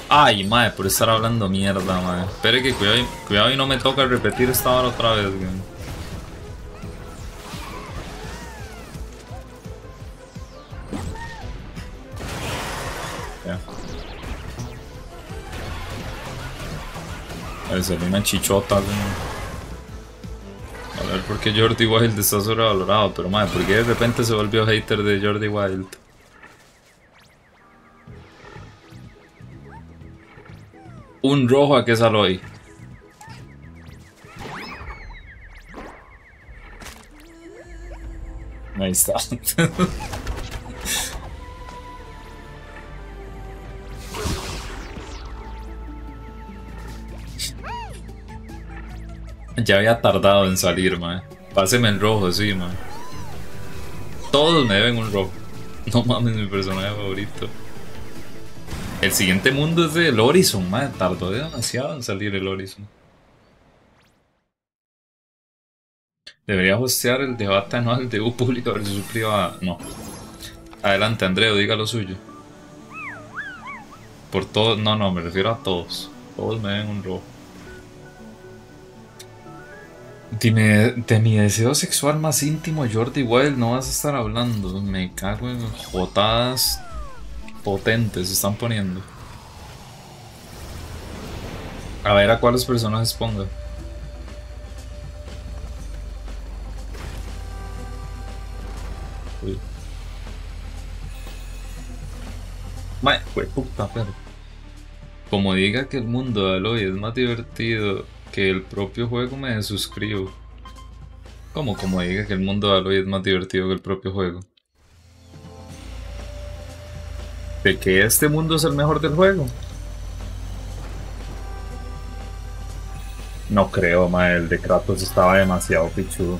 Ay, madre, por estar hablando mierda, madre. Espere que cuidado, cuidado y no me toca repetir esta hora otra vez, güey. A ser una chichota, A ver por qué Jordi Wild está sobrevalorado, pero madre, ¿por qué de repente se volvió hater de Jordi Wild? Un rojo a que salió hoy. Ahí está. Ya había tardado en salir, mae. Páseme el rojo, sí, mae. Todos me deben un rojo. No mames, mi personaje favorito. El siguiente mundo es el Horizon, mae. Tardó demasiado en salir el Horizon. Debería hostear el debate anual de U pública versus privada. No. Adelante, Andreo, diga lo suyo. Por todos, no, no, me refiero a todos. Todos me den un rojo. Dime, de mi deseo sexual más íntimo, Jordi Wild, no vas a estar hablando. Me cago en jotadas potentes se están poniendo. A ver a cuáles personajes ponga. Uy. Mae, puta, pero. Como diga que el mundo de Aloy es más divertido que el propio juego me suscribo. Como como diga que el mundo de Aloy es más divertido que el propio juego. ¿De que este mundo es el mejor del juego? No creo, ma, el de Kratos estaba demasiado pichudo.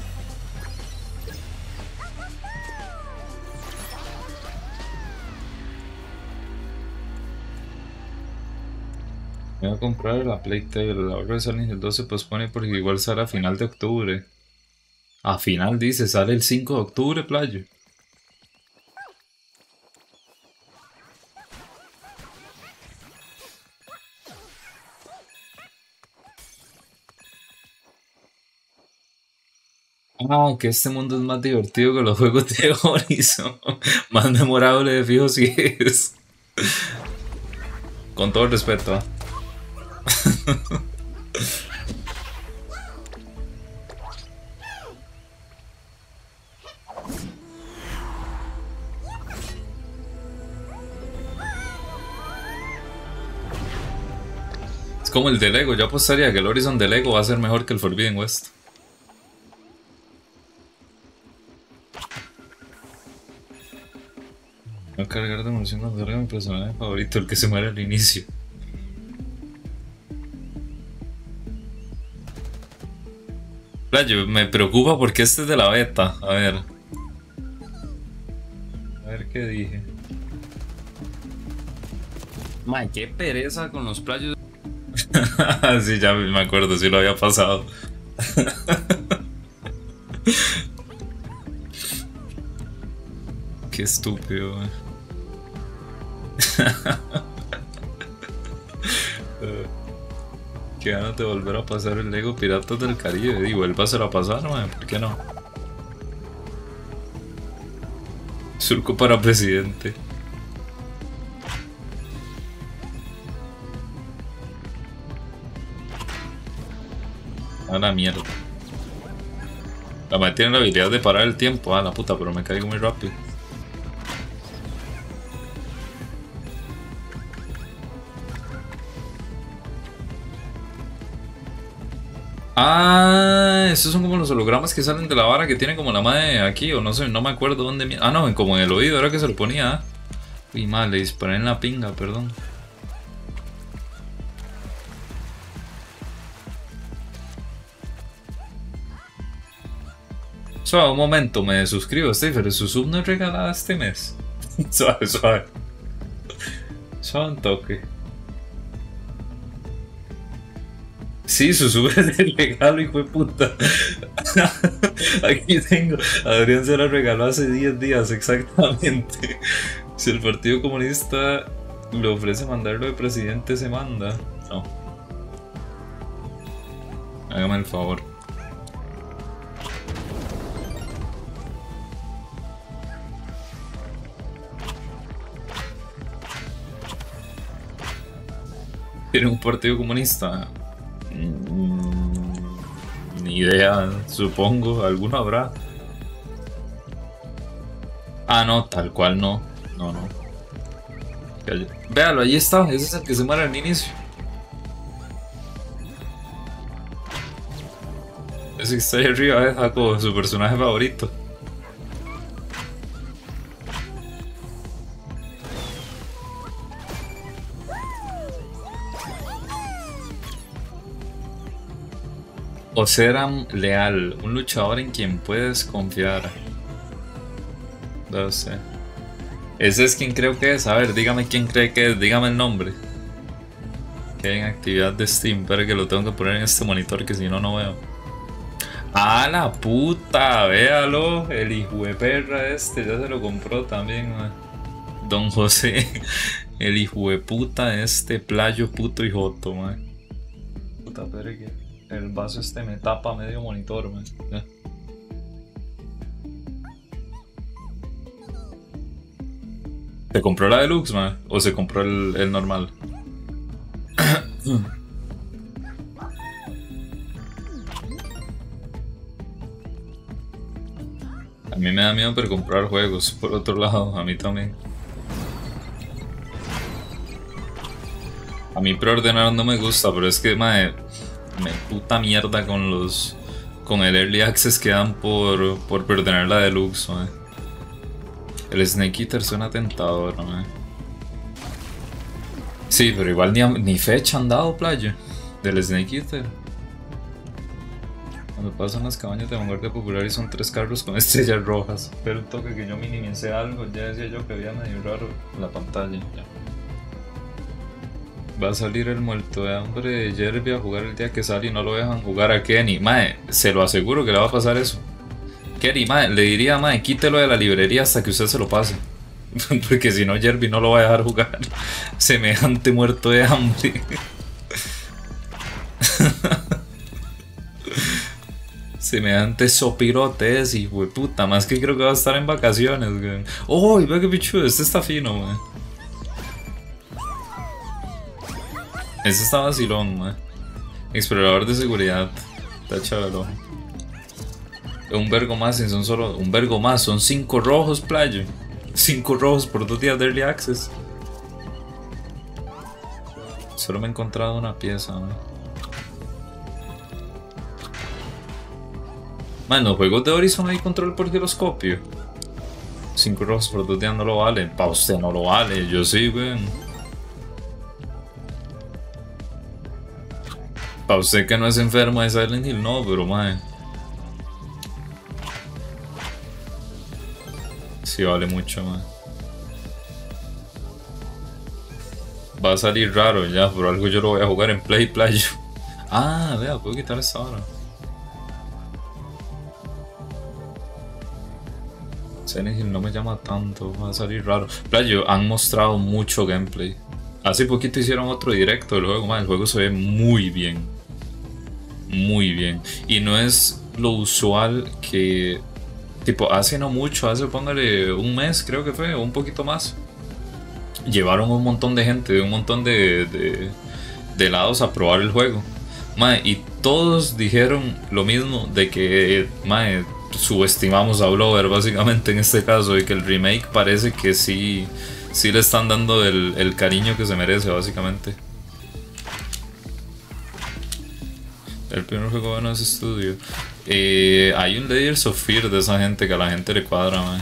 Voy a comprar la Playtale, la hora de Silent Hill 2 se pospone porque igual sale a final de octubre. A final dice, sale el 5 de octubre, playo. Ah, que este mundo es más divertido que los juegos de Horizon. más memorable de fijo si es. Con todo respeto. ¿ah? Es como el de Lego. Yo apostaría que el Horizon de Lego va a ser mejor que el Forbidden West. A cargar de munición cuando salga mi personaje favorito, el que se muere al inicio. Playo, me preocupa porque este es de la beta. A ver. A ver qué dije. Mae, qué pereza con los playos. sí, ya me acuerdo, sí lo había pasado. qué estúpido, wey. que ganas de volver a pasar el Lego Piratas del Caribe. Y vuelvas a pasar, man. ¿por qué no? Surco para presidente. A la mierda. La madre tiene la habilidad de parar el tiempo. Ah, la puta, pero me caigo muy rápido. Ah, esos son como los hologramas que salen de la vara que tiene como la madre aquí, o no sé, no me acuerdo dónde. Ah, no, como en el oído, era que se lo ponía. ¿ah? Uy, mal, le disparé en la pinga, perdón. Suave, un momento, me suscribo, Steve, su sub no es regalada este mes. suave, suave. Suave un toque. Sí, su sub es el regalo, hijo de puta. Aquí tengo. Adrián se la regaló hace 10 días, exactamente. Si el Partido Comunista le ofrece mandarlo de presidente, se manda. No. Hágame el favor. ¿Tiene un partido comunista? Idea, supongo, alguno habrá. Ah, no, tal cual no. No, no. Véalo, ahí está, ese es el que se muere al inicio. Ese que está ahí arriba es Jaco, su personaje favorito. Oseram Leal, un luchador en quien puedes confiar. No sé. Ese es quien creo que es. A ver, dígame quién cree que es. Dígame el nombre. Que hay en actividad de Steam. Pero que lo tengo que poner en este monitor que si no, no veo. ¡Ah, la puta! Véalo. El hijo de perra este. Ya se lo compró también, Don José. El hijo de puta este playo puto y joto, man. Puta perra que el vaso este me tapa medio monitor, man. ¿Se compró la deluxe, man? ¿O se compró el, el normal? A mí me da miedo pero comprar juegos, por otro lado, a mí también. A mí preordenar no me gusta, pero es que, madre, me puta mierda con los con el early access que dan por, por perder la deluxe, El Snake Eater suena tentador, ¿no? Sí, pero igual ni, ni fecha han dado, playa, del Snake Eater. Cuando pasan las cabañas de vanguardia popular y son tres carros con estrellas rojas. Pero un toque que yo minimicé algo, ya decía yo que había medio raro la pantalla. Ya. Va a salir el muerto de hambre de Jerby a jugar el día que sale y no lo dejan jugar a Kenny. Mae, se lo aseguro que le va a pasar eso. Kenny, mae, le diría, mae, quítelo de la librería hasta que usted se lo pase. Porque si no, Jerby no lo va a dejar jugar. Semejante muerto de hambre. Semejante sopirotes y puta, más que creo que va a estar en vacaciones, güey. ¡Oh! Ve que pichudo, este está fino, güey. Ese está vacilón, man. Explorador de seguridad. Está chavalo. Un vergo más, son solo. Un vergo más, son 5 rojos, playo. 5 rojos por dos días de early access. Solo me he encontrado una pieza, man. Man, los juegos de Horizon hay control por giroscopio. 5 rojos por dos días no lo valen. Pa' usted no lo vale, yo sí, güey. Para usted que no es enfermo de Silent Hill, no, pero mae. Sí vale mucho, mae. Va a salir raro ya, por algo yo lo voy a jugar en Play Play. Ah, vea, puedo quitar esa hora. Silent Hill no me llama tanto, va a salir raro. Playo, han mostrado mucho gameplay. Hace poquito hicieron otro directo del juego, el juego se ve muy bien muy bien. Y no es lo usual que, tipo, hace no mucho, hace póngale un mes, creo que fue, o un poquito más. Llevaron un montón de gente un montón de, de, lados a probar el juego. y todos dijeron lo mismo de que mae, subestimamos a Blover básicamente en este caso y que el remake parece que sí, sí le están dando el, el cariño que se merece básicamente. El primer juego bueno es estudio. Eh, hay un Layers of Fear de esa gente que a la gente le cuadra, man.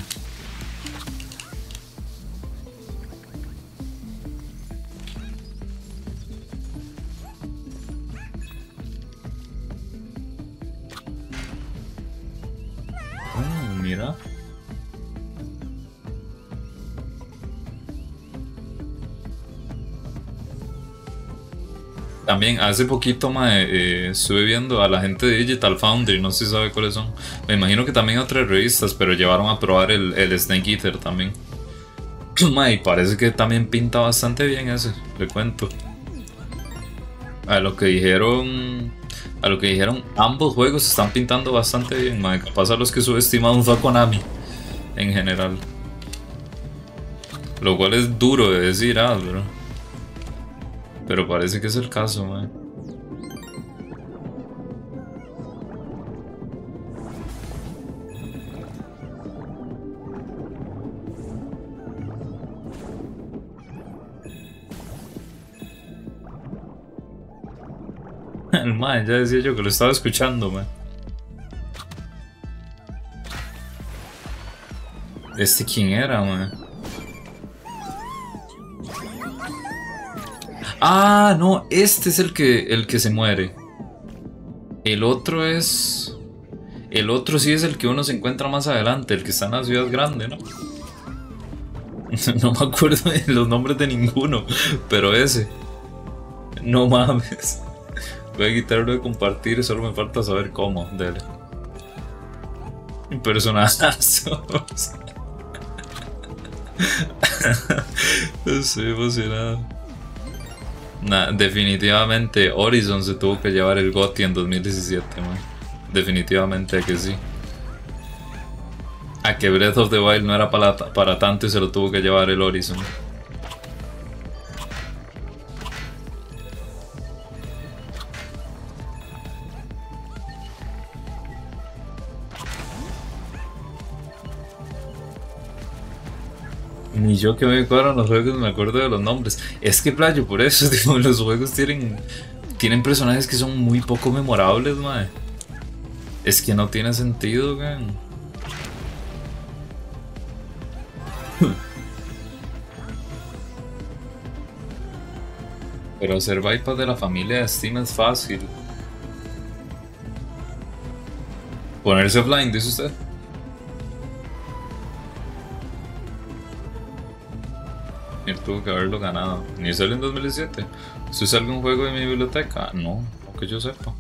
También hace poquito eh, estuve viendo a la gente de Digital Foundry, no sé sabe cuáles son. Me imagino que también otras revistas, pero llevaron a probar el, Snake Eater también. parece que también pinta bastante bien ese, le cuento. A lo que dijeron, a lo que dijeron, ambos juegos están pintando bastante bien, mae. Capaz a los que subestimaron fue a Konami, en general. Lo cual es duro de decir, ah, bro. Pero parece que es el caso, man. Man, ya decía yo que lo estaba escuchando, man. ¿Este quién era, man? Ah, no, este es el que, el que se muere. El otro es... El otro sí es el que uno se encuentra más adelante, el que está en la ciudad grande, ¿no? no me acuerdo los nombres de ninguno, pero ese. No mames. Voy a quitarlo de compartir, solo me falta saber cómo. Dele. Personajazo. Estoy emocionado definitivamente Horizon se tuvo que llevar el GOTY en 2017, Definitivamente que sí. A que Breath of the Wild no era para, para tanto y se lo tuvo que llevar el Horizon. Ni yo que me acuerdo los juegos me acuerdo de los nombres. Es que playo, por eso, digo, los juegos tienen, tienen personajes que son muy poco memorables, madre. Es que no tiene sentido, gan. Pero ser bypass de la familia de Steam es fácil. Ponerse offline, dice usted. Tuvo que haberlo ganado. Ni salió en 2017. ¿Usted sabe algún juego de mi biblioteca? No, no que yo sepa.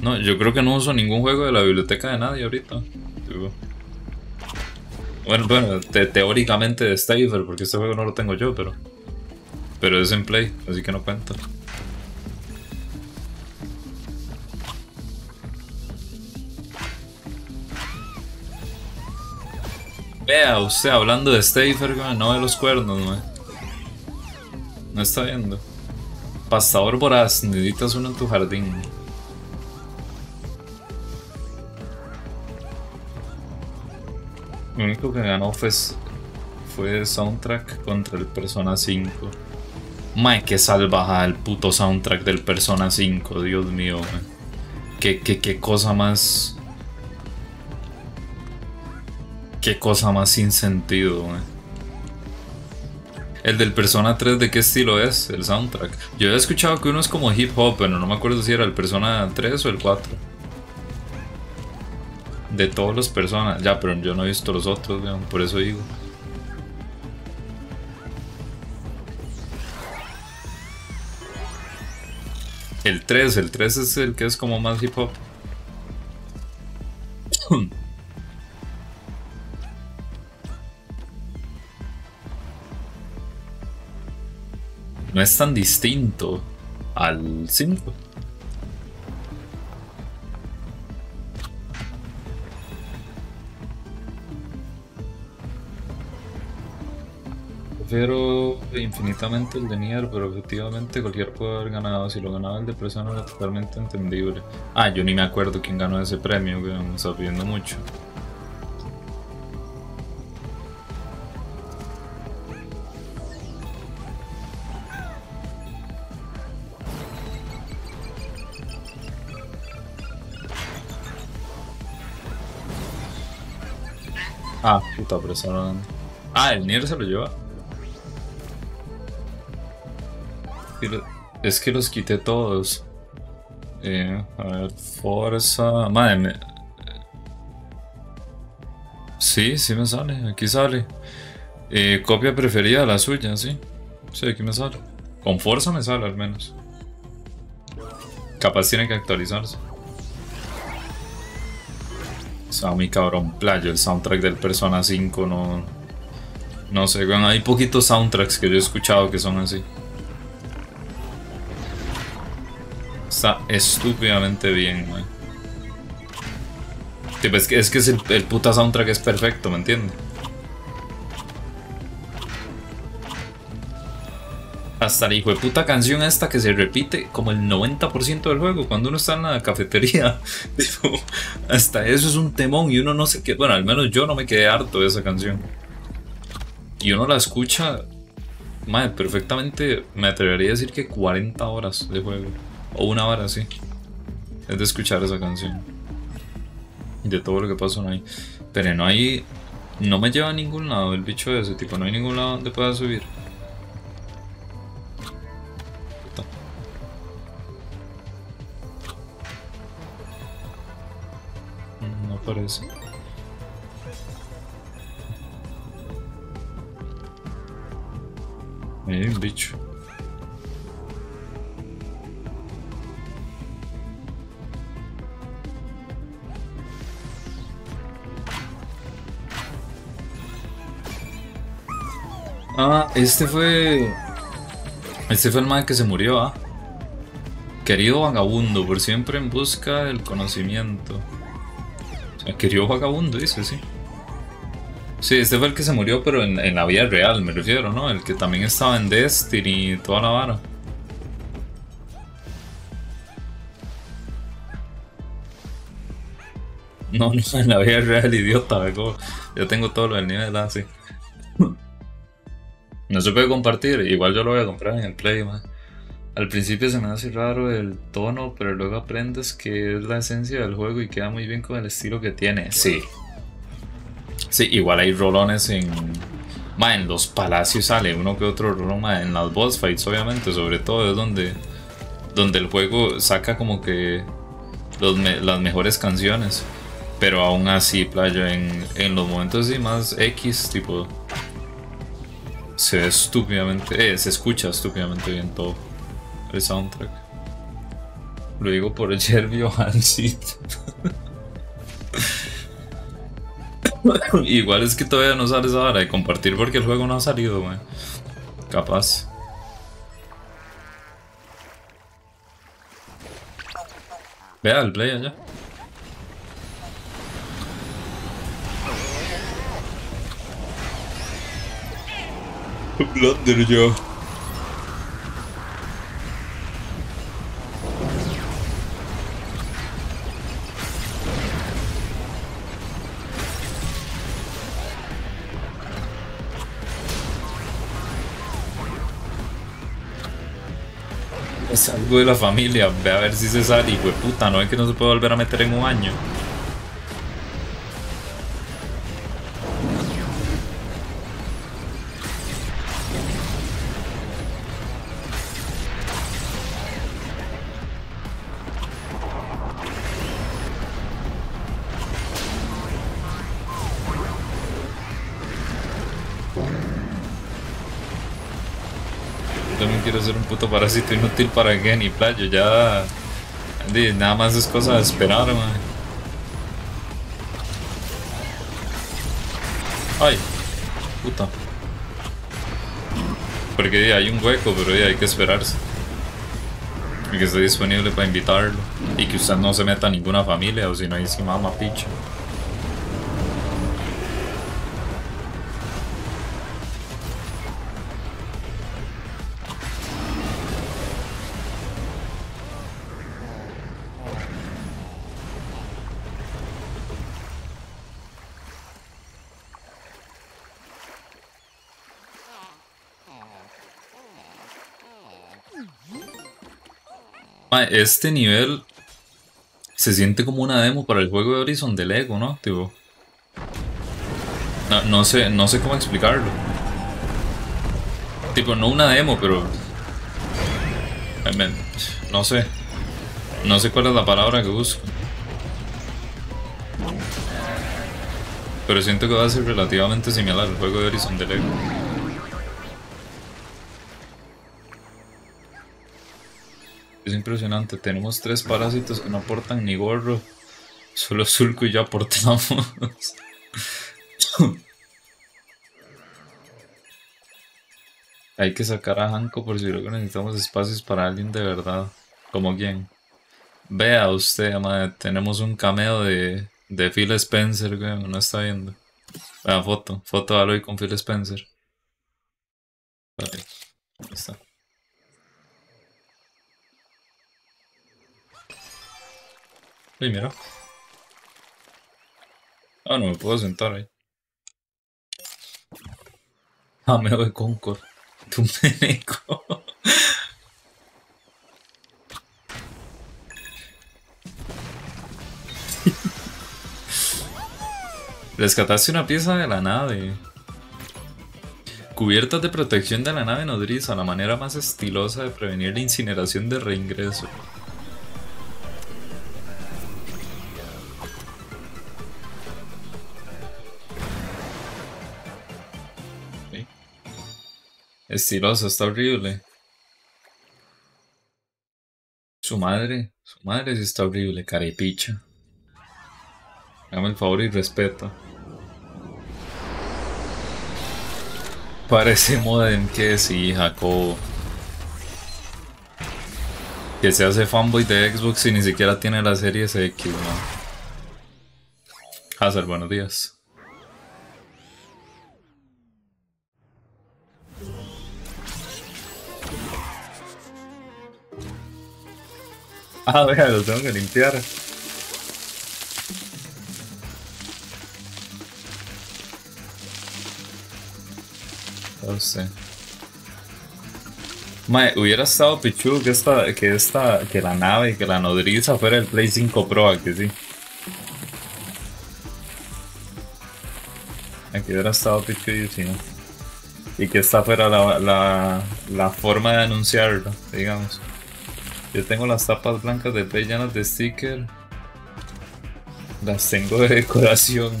No, yo creo que no uso ningún juego de la biblioteca de nadie ahorita. Bueno, bueno, teóricamente de Staver, porque este juego no lo tengo yo, pero. Pero es en play, así que no cuenta. Vea usted hablando de Stafer, no de los cuernos, no. No está viendo. Pastador voraz, necesitas uno en tu jardín. Lo único que ganó fue, fue soundtrack contra el Persona 5. Mae, que salvaja el puto soundtrack del Persona 5, Dios mío. Qué, qué, cosa más... Qué cosa más sin sentido, El del Persona 3, ¿de qué estilo es el soundtrack? Yo he escuchado que uno es como hip hop, pero no me acuerdo si era el Persona 3 o el 4 de todas las personas. Ya, pero yo no he visto los otros, por eso digo. El 3, el 3 es el que es como más hip hop. no es tan distinto al 5. prefiero infinitamente el de Nier, pero efectivamente cualquier puede haber ganado. Si lo ganaba el de Persona era totalmente entendible. Ah, yo ni me acuerdo quién ganó ese premio, que me está pidiendo mucho. Ah, puta, pero Ah, el Nier se lo lleva. Es que los quité todos. Eh, a ver, fuerza. Madre Sí, sí me sale. Aquí sale. Eh, copia preferida, la suya, sí. Sí, aquí me sale. Con fuerza me sale al menos. Capaz tiene que actualizarse. O sea, mi cabrón playo, el soundtrack del Persona 5 no... No sé, bueno, hay poquitos soundtracks que yo he escuchado que son así. Está estúpidamente bien, güey. es que, es, que el, el puta soundtrack es perfecto, ¿me entiendes? Hasta la hijo de puta canción esta que se repite como el 90% del juego cuando uno está en la cafetería. hasta eso es un temón y uno no se qué. Bueno, al menos yo no me quedé harto de esa canción. Y uno la escucha, madre, perfectamente me atrevería a decir que 40 horas de juego. O una hora, sí. Es de escuchar esa canción. De todo lo que pasó ahí. Pero no hay... No me lleva a ningún lado el bicho de ese tipo. No hay ningún lado donde pueda subir. Parece. Un bicho. Ah, este fue. Este fue el man que se murió, ¿ah? Querido vagabundo, por siempre en busca del conocimiento. Querido vagabundo, dice, sí. Sí, este fue el que se murió, pero en, la vida real, me refiero, ¿no? El que también estaba en Destiny y toda la vara. No, no, en la vida real, idiota, yo tengo todo lo del nivel así. No se puede compartir, igual yo lo voy a comprar en el Play, Al principio se me hace raro el tono, pero luego aprendes que es la esencia del juego y queda muy bien con el estilo que tiene. Sí. Sí, igual hay rolones en. en los palacios sale uno que otro rolón, en las boss fights, obviamente, sobre todo es donde. Donde el juego saca como que. las mejores canciones. Pero aún así, playa, en, en los momentos así más X, tipo se ve estúpidamente, eh, se escucha estúpidamente bien todo el soundtrack. Lo digo por Jervio Hansit. Igual es que todavía no sale esa hora de compartir porque el juego no ha salido. Capaz. Vea el play allá. Blunder yo. Algo de la familia, ve a ver si se sale, de puta, no es que no se puede volver a meter en un año. Puto parásito inútil para Gen y Playo. Ya. nada más es cosa de esperar. Ay, puta. Porque hay un hueco, pero hay que esperarse. Y que esté disponible para invitarlo. Y que usted no se meta a ninguna familia, o si no, hay si mama picho. Este nivel se siente como una demo para el juego de Horizon de Lego, ¿no? Tipo, no, sé, no sé cómo explicarlo. Tipo, no una demo, pero... No sé. No sé cuál es la palabra que busco. Pero siento que va a ser relativamente similar al juego de Horizon de Lego. Es impresionante, tenemos tres parásitos que no aportan ni gorro. Solo Zulko y yo aportamos. Hay que sacar a Hanko por si luego necesitamos espacios para alguien de verdad. ¿Como quién? Vea usted, madre, tenemos un cameo de, de Phil Spencer, güey, no está viendo. Vea, foto, foto de Aloy con Phil Spencer. Ahí está. Mira. Ah, no me puedo sentar ahí. Ah, me voy Concord. Tu meneco. Rescataste una pieza de la nave. Cubiertas de protección de la nave nodriza, la manera más estilosa de prevenir la incineración de reingreso. Estiloso, está horrible. Su madre, su madre sí está horrible, carepicha. Hágame el favor y respeto. Parece modem que sí, Jacobo. Que se hace fanboy de Xbox y ni siquiera tiene la serie X, ¿no? Hazard, buenos días. Ah, vea, lo tengo que limpiar. Sé. Mae, hubiera estado pichudo que esta, que esta, que la nave, que la nodriza fuera el Play 5 Pro, aquí sí. Aquí hubiera estado pichudísimo. Y que esta fuera la, la, la forma de anunciarlo, digamos. Yo tengo las tapas blancas de Play llenas de sticker. Las tengo de decoración.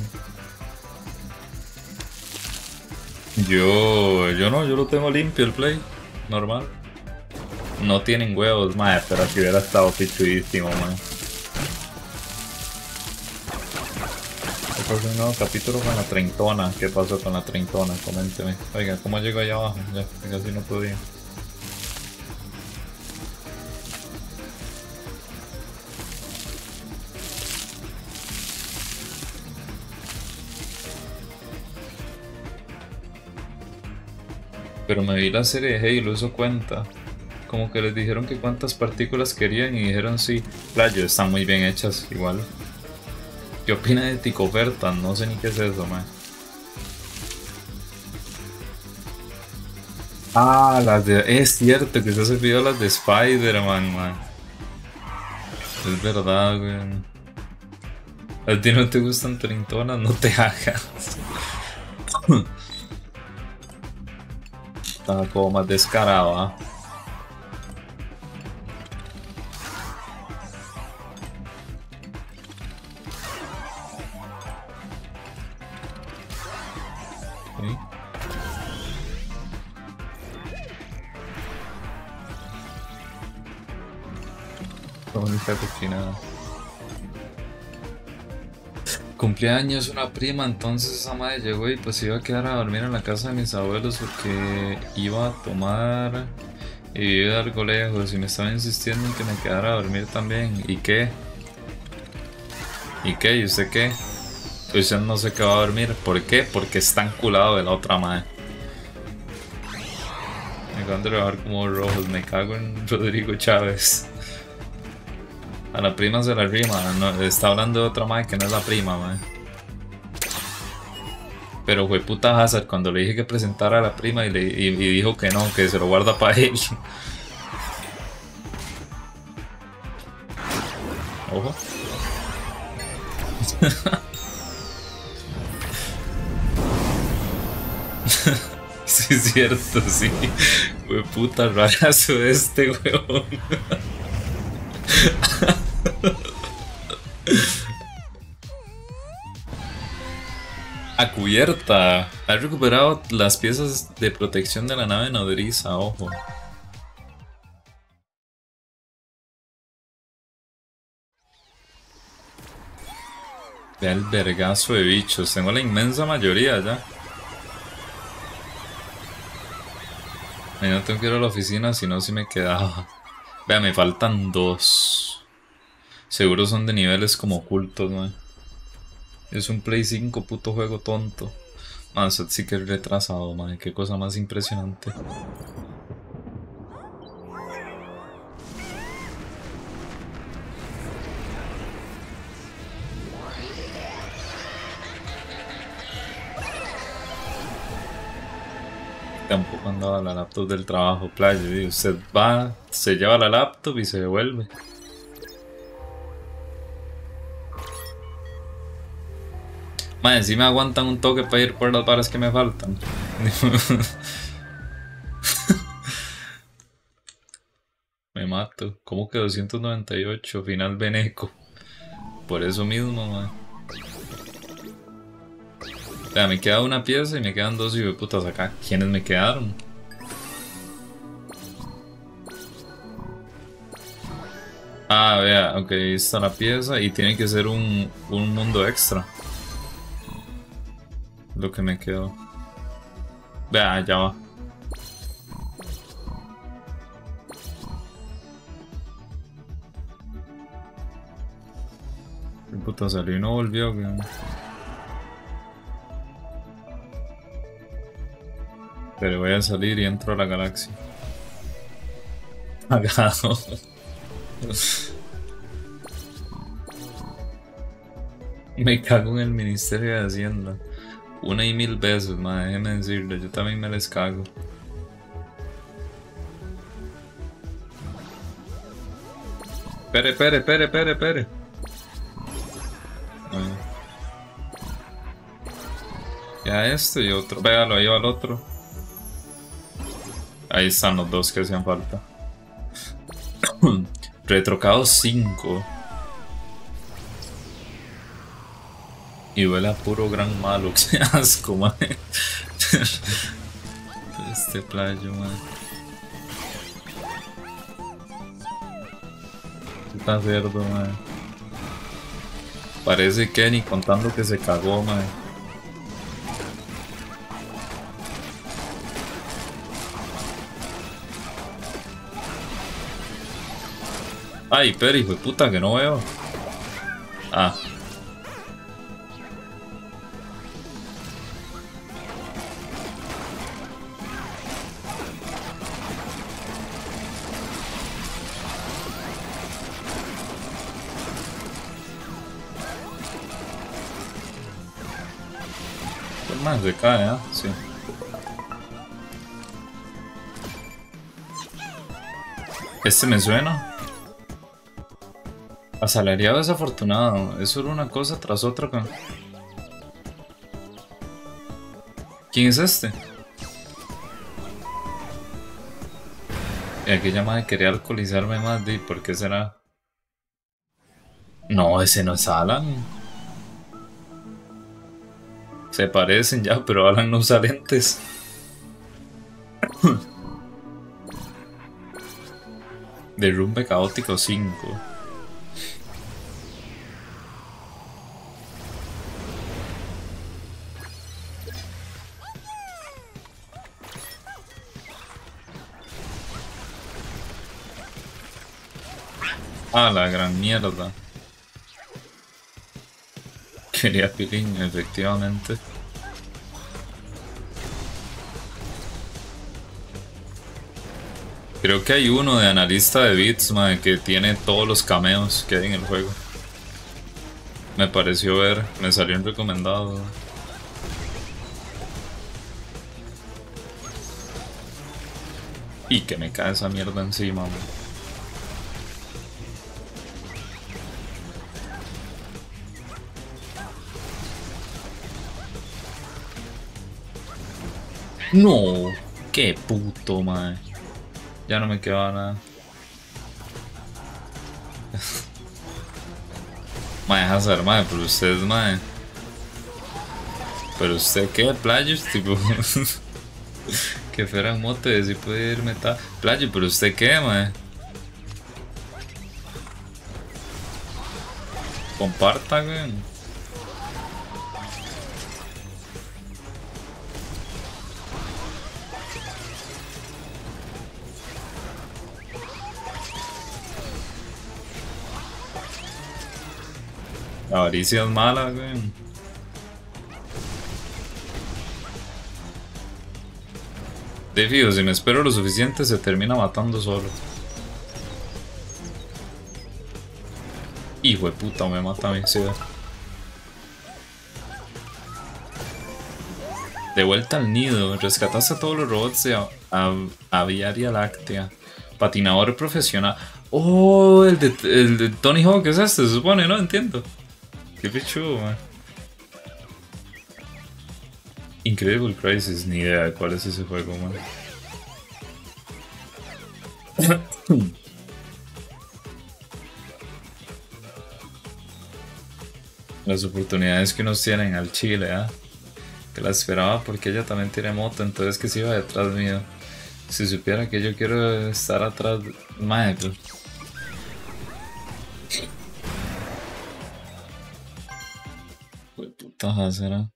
Yo, yo no, yo lo tengo limpio el play, normal. No tienen huevos, mae, pero aquí hubiera estado pichudísimo, mae. un nuevo capítulo con la treintona. ¿Qué pasó con la treintona? Coménteme. Oiga, ¿cómo llegó allá abajo? Ya, casi no podía. Pero me vi la serie de Halo, eso cuenta. Como que les dijeron que cuántas partículas querían y dijeron sí. Playo, están muy bien hechas, igual. ¿Qué opina de Ticoferta? No sé ni qué es eso, man. Ah, las de... Es cierto que se ha servido las de Spider-Man, man. Es verdad, güey. A ti no te gustan trintonas, no te hagas. Estaba como más descarado, ¿ah? bonita cochinada. Cumpleaños una prima, entonces esa madre llegó y pues iba a quedar a dormir en la casa de mis abuelos porque iba a tomar y vive algo lejos y me estaba insistiendo en que me quedara a dormir también. ¿Y qué? ¿Y qué? ¿Y usted qué? Usted no sé qué va a dormir. ¿Por qué? Porque está enculado de la otra madre. Me acaban de ver como rojos, me cago en Rodrigo Chávez. A la prima se la rima, está hablando de otra madre que no es la prima, madre. Pero fue puta Hazard cuando le dije que presentara a la prima y, le, dijo que no, que se lo guarda para él. Ojo. sí, es cierto, sí. Fue puta rarazo este weón. A cubierta. Ha recuperado las piezas de protección de la nave nodriza, ojo. Vea el vergazo de bichos. Tengo la inmensa mayoría ya. no tengo que ir a la oficina, si no, si me quedaba. Vea, me faltan dos. Seguro son de niveles como ocultos, man. Es un Play 5 puto juego tonto. Man, sí que es retrasado, man. Qué cosa más impresionante. Tampoco andaba la laptop del trabajo, playa. Usted va, se lleva la laptop y se devuelve. Si me aguantan un toque para ir por las varas que me faltan. me mato. ¿Cómo que 298? Final Beneco. Por eso mismo, madre. Ya, me queda una pieza y me quedan dos y putas acá. ¿Quiénes me quedaron? Ah, vea, ok, ahí está la pieza y tiene que ser un, un mundo extra lo que me quedó. Vea, ya va. ¿Qué puta salió y no volvió? Pero voy a salir y entro a la galaxia. Cagado. Me cago en el Ministerio de Hacienda. Una y mil veces, madre, déjeme decirle, yo también me les cago. Espere, espere, espere, espere, espere. Ya esto y otro. Véalo, ahí va el otro. Ahí están los dos que hacían falta. Retrocado 5. Y huele a puro gran malo, qué asco, madre. este playo, man. Está cerdo, man. Parece Kenny contando que se cagó, man. Ay, pero hijo de puta que no veo. Ah. ¿Qué más se cae, ah? Sí. Este me suena. Asalariado desafortunado. Eso era una cosa tras otra. ¿Quién es este? Y aquella madre quería alcoholizarme más. ¿Y por qué será? No, ese no es Alan. Se parecen ya, pero Alan no usa lentes. Derrumbe caótico 5. Ah, la gran mierda. Quería pilín, efectivamente. Creo que hay uno de analista de bits, que tiene todos los cameos que hay en el juego. Me pareció ver, me salió un recomendado. Y que me cae esa mierda encima, man. No, qué puto, mae. Ya no me quedaba nada. mae, Hazard, mae, pero usted, mae. Pero usted, ¿qué? Playos, tipo. que fuera un mote, si puede ir metal. Playo, pero usted, ¿qué, mae? Comparta, güey. La avaricia es mala, güey. Si me espero lo suficiente se termina matando solo. Hijo de puta, me mata a mi ciudad. De vuelta al nido, rescataste a todos los robots de Aviaria Láctea. Patinador profesional. Oh, el de, el de Tony Hawk es este, se supone, no entiendo. Qué pichudo, man. Incredible Crisis, ni idea de cuál es ese juego, man. Las oportunidades que nos tienen al Chile, ¿ah? Que la esperaba porque ella también tiene moto, entonces que se iba detrás mío. Si supiera que yo quiero estar atrás, madre, pues. Ajá, será.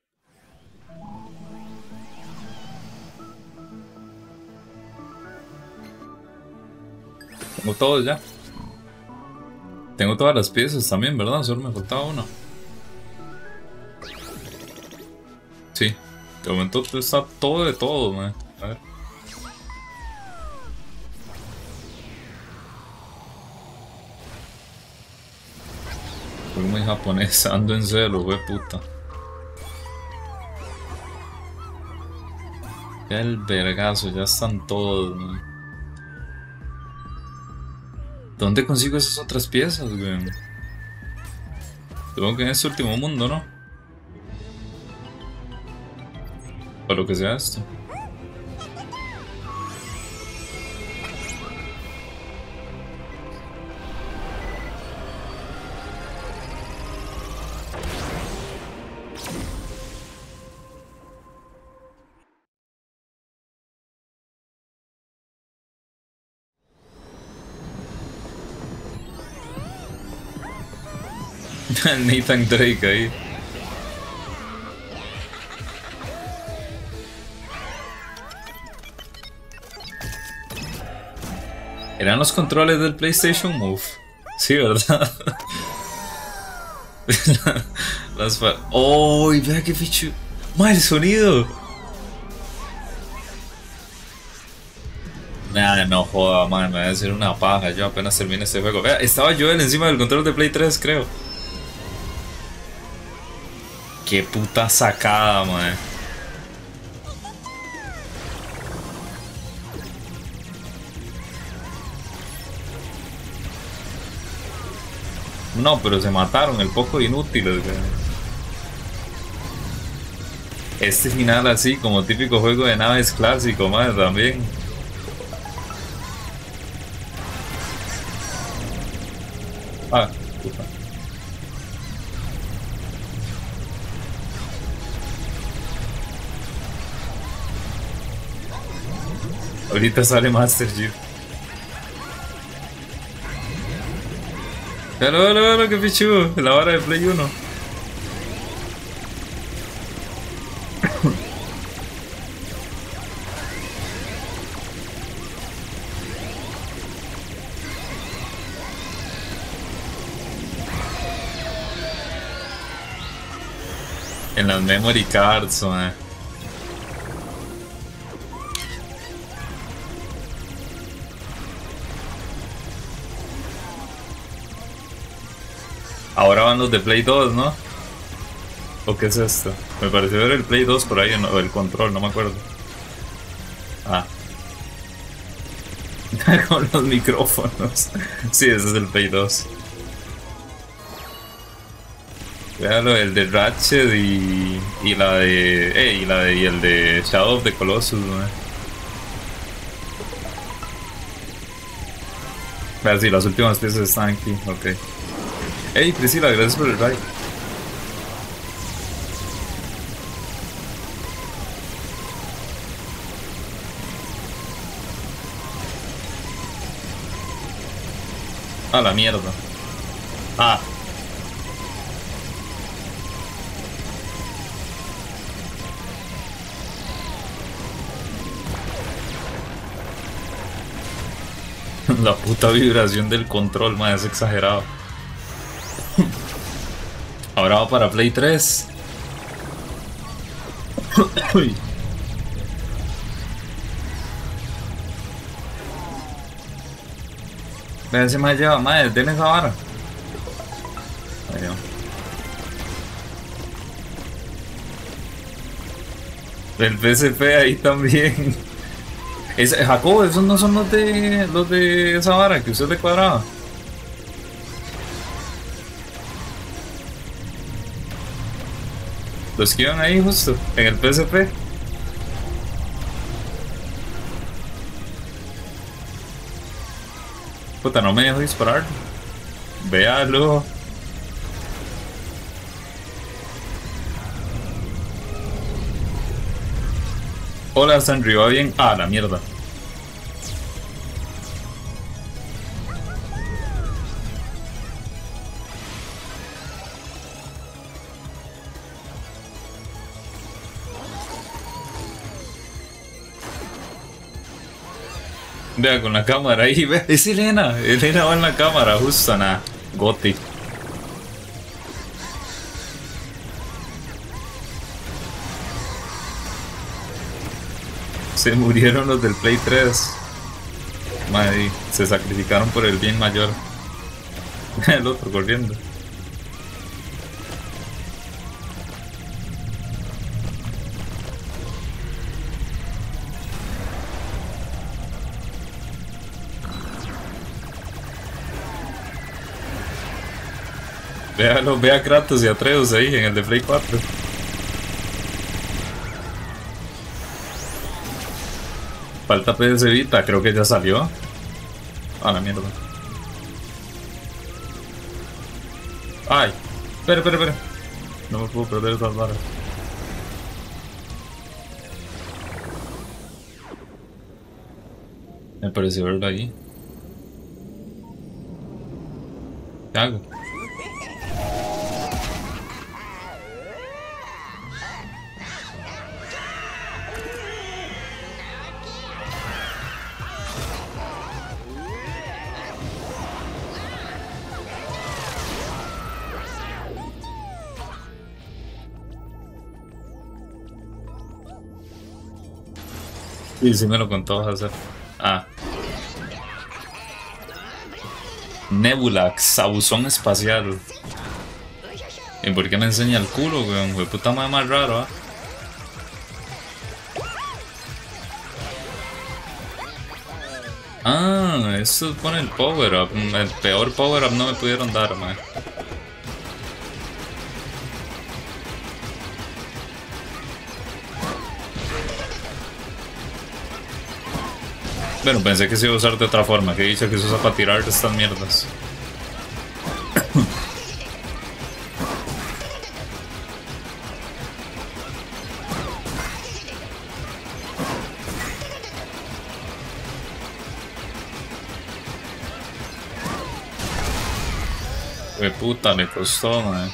Tengo todo ya. Tengo todas las piezas también, ¿verdad? Solo me faltaba una. Sí. De momento está todo de todo, man. A ver. Fue muy japonés, ando en celo, wey puta. El vergazo, ya están todos, ¿Dónde consigo esas otras piezas, güey? Supongo que en este último mundo, ¿no? O lo que sea esto. Nathan Drake ahí. Eran los controles del PlayStation Move. Sí, ¿verdad? Las ¡Oh! Vea qué fichu. ¡Mal sonido! Nah, no joda, man, me va a hacer una paja. Yo apenas termine este juego. Vea, estaba yo encima del control de Play 3, creo. Qué puta sacada, man. No, pero se mataron, el poco inútiles, Este final así, como típico juego de naves clásico, más también. Ahorita sale Master Chief. Hello, hello, hello, que pichu, la hora de Play 1. en las memory cards, man. Ahora van los de Play 2, ¿no? ¿O qué es esto? Me pareció ver el Play 2 por ahí, o el control, no me acuerdo. Ah. Con los micrófonos. sí, ese es el Play 2. Véalo, el de Ratchet y, y la de. Eh, y la de. y el de Shadow of the Colossus, ¿no? Ver si las últimas piezas están aquí, ok. Hey Priscila, gracias por el like. A la mierda. Ah. La puta vibración del control, más es exagerado. Ahora va para Play 3. Uy. Vean si me ha llevado, madre, denle esa vara. El PSP ahí también. Es, Jacobo, esos no son los de los de esa vara que usted le cuadraba. Los que ahí justo, en el PSP. Puta, no me dejo disparar. Véalo. Hola, Sandri, ¿va bien? Ah, la mierda. Vea con la cámara ahí, ve, es Elena, Elena va en la cámara, justo nada, Goti. Se murieron los del Play 3. Madre, se sacrificaron por el bien mayor. el otro corriendo. Véalo, ve a Kratos y Atreus ahí en el de Play 4. Falta PS Vita, creo que ya salió. A la mierda. Ay, espera, espera, espera. No me puedo perder esas barras. Me pareció verlo ahí. ¿Qué hago? Sí, sí me lo contó hacer. Ah. Nebulax, abusón espacial. ¿Y por qué me enseña el culo, weón? Fue puta madre más raro, ¿ah? Ah, eso pone el power up. El peor power up no me pudieron dar, man. Bueno, pensé que se iba a usar de otra forma, que dicho que se usa para tirar estas mierdas. Puta le costó, man.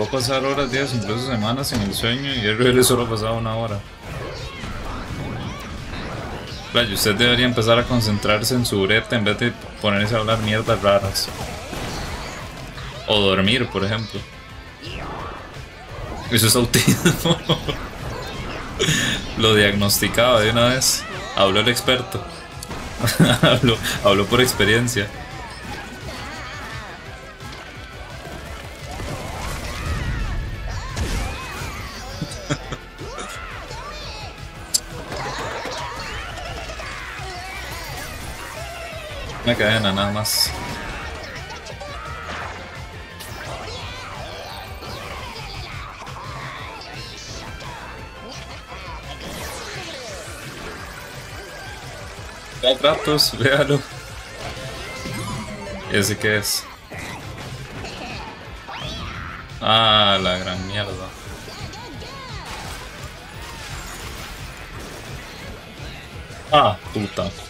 Puedo pasar horas, días, incluso semanas en el sueño y el reloj solo pasaba una hora. Vaya, usted debería empezar a concentrarse en su ureta en vez de ponerse a hablar mierdas raras. O dormir, por ejemplo. Eso es autismo. Lo diagnosticaba de una vez. Habló el experto. habló, habló por experiencia. Cadena nada más. Kratos, véalo. ¿Y ese qué es? Ah, la gran mierda. Ah, puta.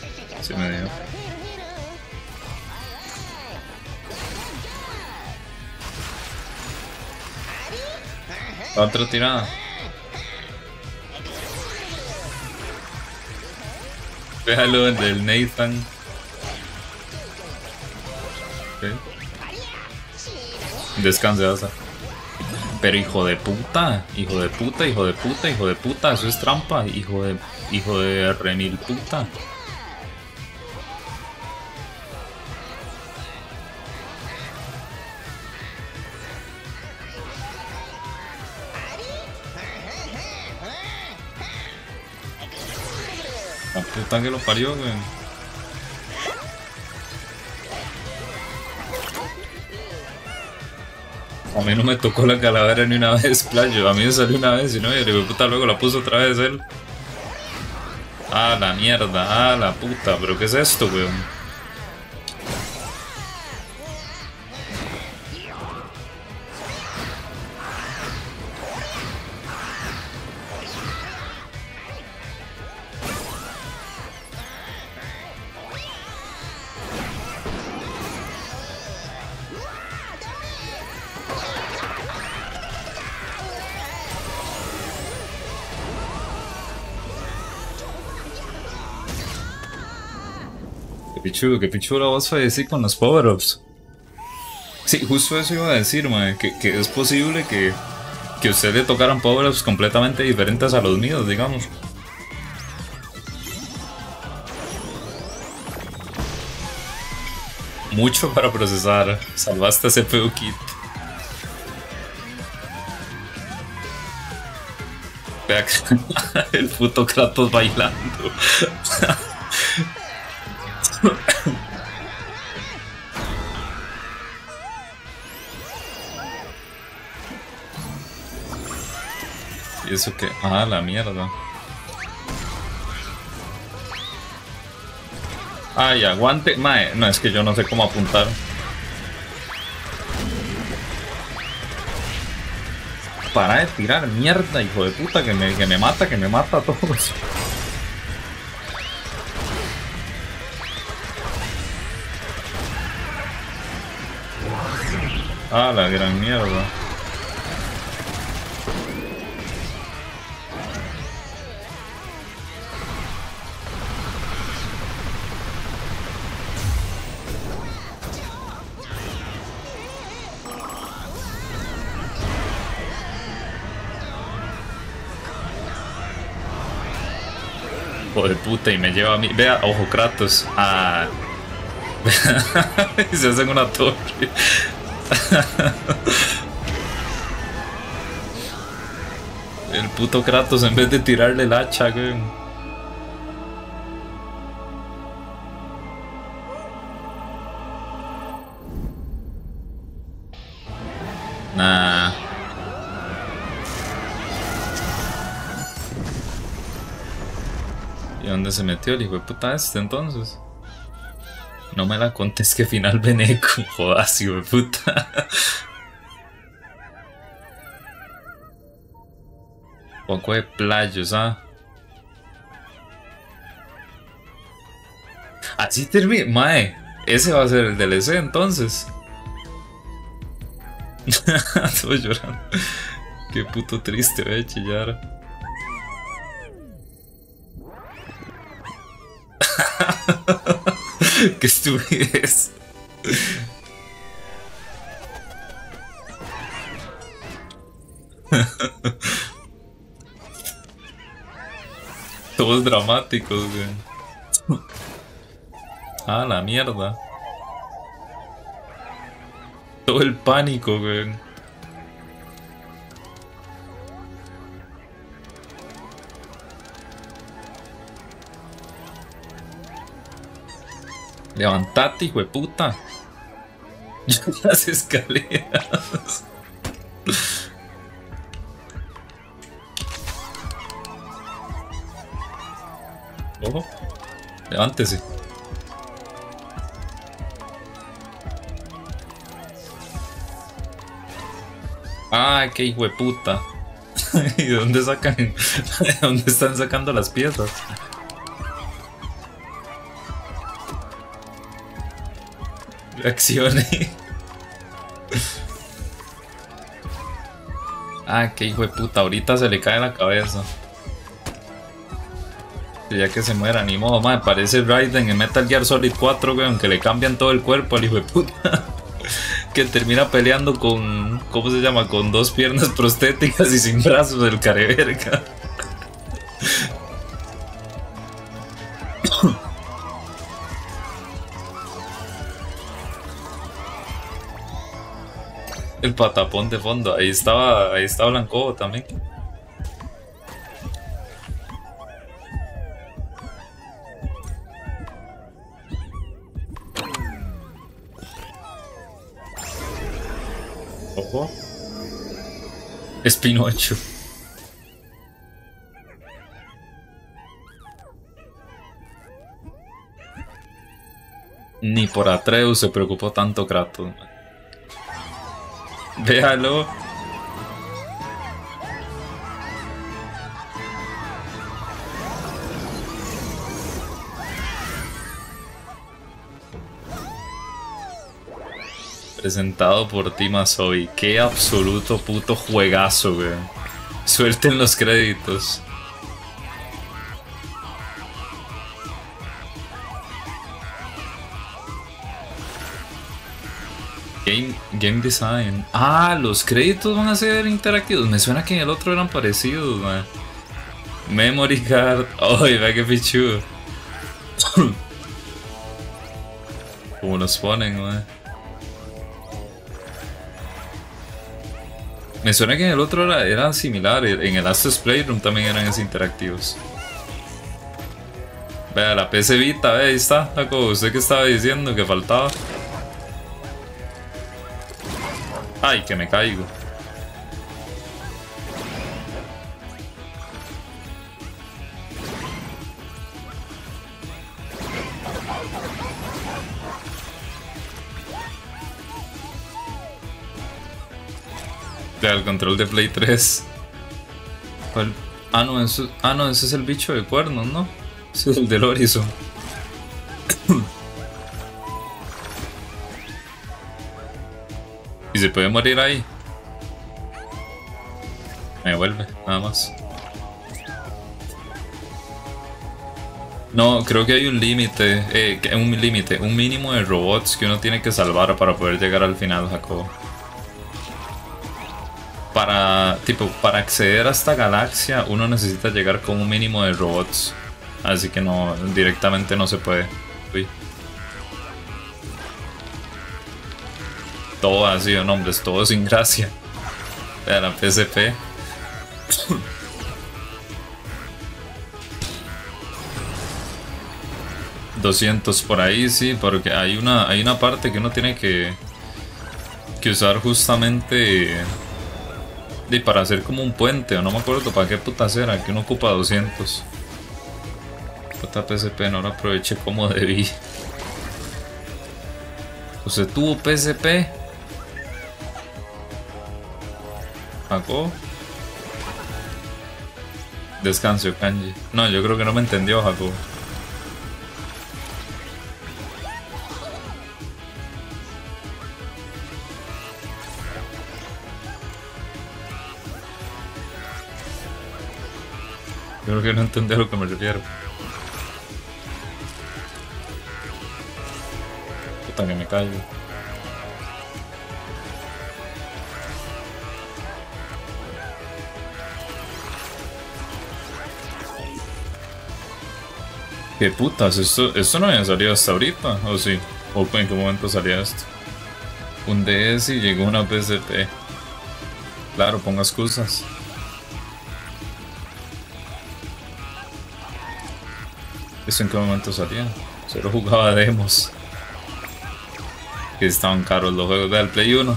Otra tirada. Déjalo del Nathan. Okay. Pero hijo de puta, hijo de puta, hijo de puta, hijo de puta, eso es trampa, hijo de, hijo de remil puta. Que lo parió, güey. A mí no me tocó la calavera ni una vez, playo. A mí me salió una vez y no, y el puta luego la puso otra vez él. Ah, la mierda, ah, la puta, pero ¿qué es esto, weón? Pichudo, qué pichudo la a decir con los power-ups. Sí, justo eso iba a decir, mae, que, es posible que, que a usted le tocaran power-ups completamente diferentes a los míos, digamos. Mucho para procesar. Salvaste ese CPU kit. El puto Kratos bailando. ¿Y eso qué? Ah, la mierda. Ay, aguante. Mae, no, es que yo no sé cómo apuntar. Para de tirar mierda, hijo de puta, que me, que me mata, que me mata a todos. Ah, la gran mierda. Puta, y me lleva a mí. Vea, ojo, Kratos. Ah. y se hacen una torre. El puto Kratos en vez de tirarle el hacha, güey. ¿Y dónde se metió el hijo de puta este entonces? No me la contes que final Beneco, jodas, hijo de puta. Poco de playos, ah. Así termina. Mae, ese va a ser el DLC entonces. Estoy llorando. Qué puto triste, voy a chillar. Qué estupidez. Todos dramáticos, güey. Ah, la mierda. Todo el pánico, güey. Levantate, hijo de puta. Las escaleras. Ojo. Levántese. Ah, qué hijo de puta. ¿Y de dónde sacan? ¿De dónde están sacando las piezas? Reaccione. Ah, qué hijo de puta, ahorita se le cae la cabeza. Ya que se muera, ni modo, madre, parece Raiden en Metal Gear Solid 4, weón, que le cambian todo el cuerpo al hijo de puta. que termina peleando con, ¿cómo se llama? Con dos piernas prostéticas y sin brazos del careverga. El patapón de fondo, ahí estaba, ahí estaba Blanco también. Ojo. Es Pinocho. Ni por Atreus se preocupó tanto Kratos. Véalo. Presentado por Tima. Qué absoluto puto juegazo, güey. Suelten los créditos. Game, design. Ah, los créditos van a ser interactivos. Me suena que en el otro eran parecidos, man. Memory card. Ay, vea qué pichudo. Como los ponen, man. Me suena que en el otro era, eran similares. En el Astro's Playroom también eran así interactivos. Vea, la PC Vita, ve, ahí está. Usted que estaba diciendo que faltaba. Ay, que me caigo. El control de Play 3. ¿Cuál? Ah, no, eso, ah, no, ese es el bicho de cuernos, ¿no? Es el del Horizon. Y se puede morir ahí. Me vuelve, nada más. No, creo que hay un límite, eh, un límite, un mínimo de robots que uno tiene que salvar para poder llegar al final, Jacobo. Para, tipo, para acceder a esta galaxia uno necesita llegar con un mínimo de robots. Así que no, directamente no se puede. Uy. Todo vacío, nombres, todo sin gracia. Vean la PSP. 200 por ahí, sí, porque hay una, hay una parte que uno tiene que, que usar justamente de, para hacer como un puente, o no me acuerdo para qué puta será, que uno ocupa 200. Puta PSP, no lo aproveché como debí. ¿Usted tuvo PSP? ¿Jaco? Descanso, Kanji. No, yo creo que no me entendió, Jaco. Creo que no entendí lo que me refiero. Puta que me callo. ¿Qué putas? ¿Esto, ¿Esto no había salido hasta ahorita? ¿O sí? ¿O en qué momento salía esto? Un DS y llegó una PSP. Claro, ponga excusas. ¿Eso en qué momento salía? Solo jugaba demos. Que estaban caros los juegos del Play 1.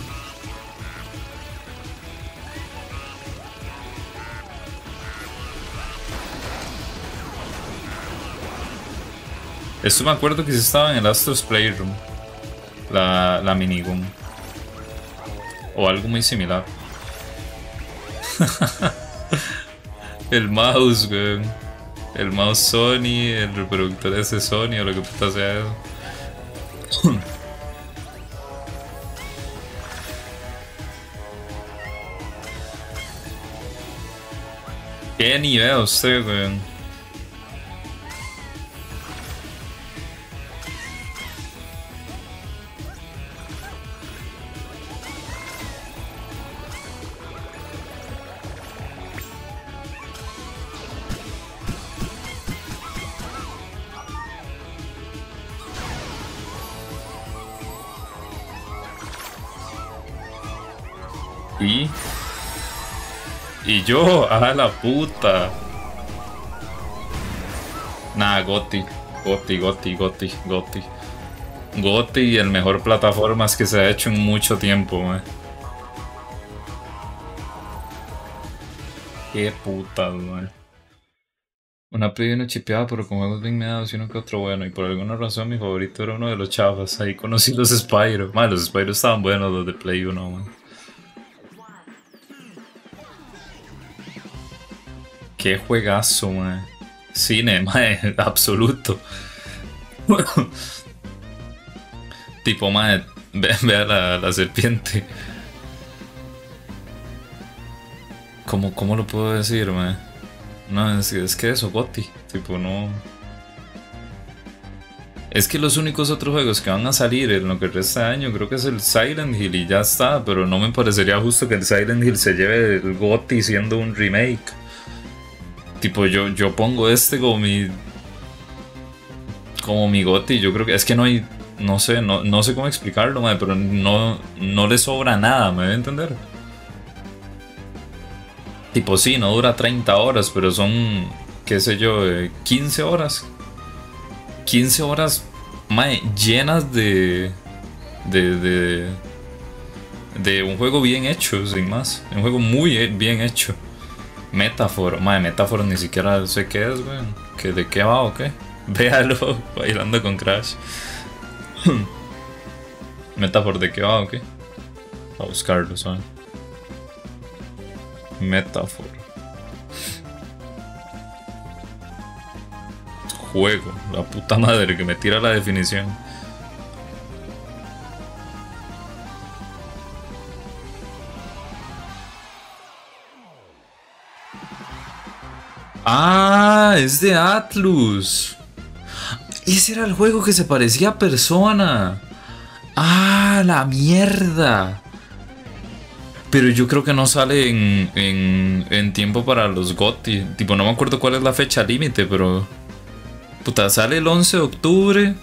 Esto me acuerdo que sí estaba en el Astro's Playroom. La, la minigun. O algo muy similar. el mouse, weón el mouse Sony, el reproductor ese Sony o lo que puta sea eso. ¿Qué nivel usted, weón? Y yo, a la puta. Nah, Goti. Goti, Goti, Goti, Goti. Goti, el mejor plataformas que se ha hecho en mucho tiempo, man. Qué puta, man. Una Play 1 chipeada, pero con juegos bien mediados y uno que otro bueno. Y por alguna razón mi favorito era uno de los chavas. Ahí conocí los Spyro. Man, los Spyro estaban buenos, los de Play 1, man. Qué juegazo, man. Cine, man, absoluto. tipo, man, ve, a la, serpiente. ¿Cómo, ¿Cómo lo puedo decir, man? No, es, es que eso, Gotti. Tipo, no. Es que los únicos otros juegos que van a salir en lo que resta de año creo que es el Silent Hill y ya está, pero no me parecería justo que el Silent Hill se lleve el GOTI siendo un remake. Tipo, yo, yo pongo este como mi. Como mi goti. Yo creo que. Es que no hay. No sé, no, no sé cómo explicarlo, pero no, no le sobra nada, ¿me debe entender? Tipo, sí, no dura 30 horas, pero son, qué sé yo, 15 eh, horas. 15 horas, mae, llenas de, de, de. de un juego bien hecho, sin más. Un juego muy bien hecho. Metáforo, madre, metáforo ni siquiera sé qué es, güey. ¿Que ¿De qué va o qué? Véalo bailando con Crash. Metáforo, ¿de qué va o qué? A buscarlo, ¿sabes? Metáforo. Juego, la puta madre que me tira la definición. Ah, es de Atlus. Ese era el juego que se parecía a Persona. Ah, la mierda. Pero yo creo que no sale en, en, tiempo para los GOTY. Tipo, no me acuerdo cuál es la fecha límite, pero... Puta, sale el 11 de octubre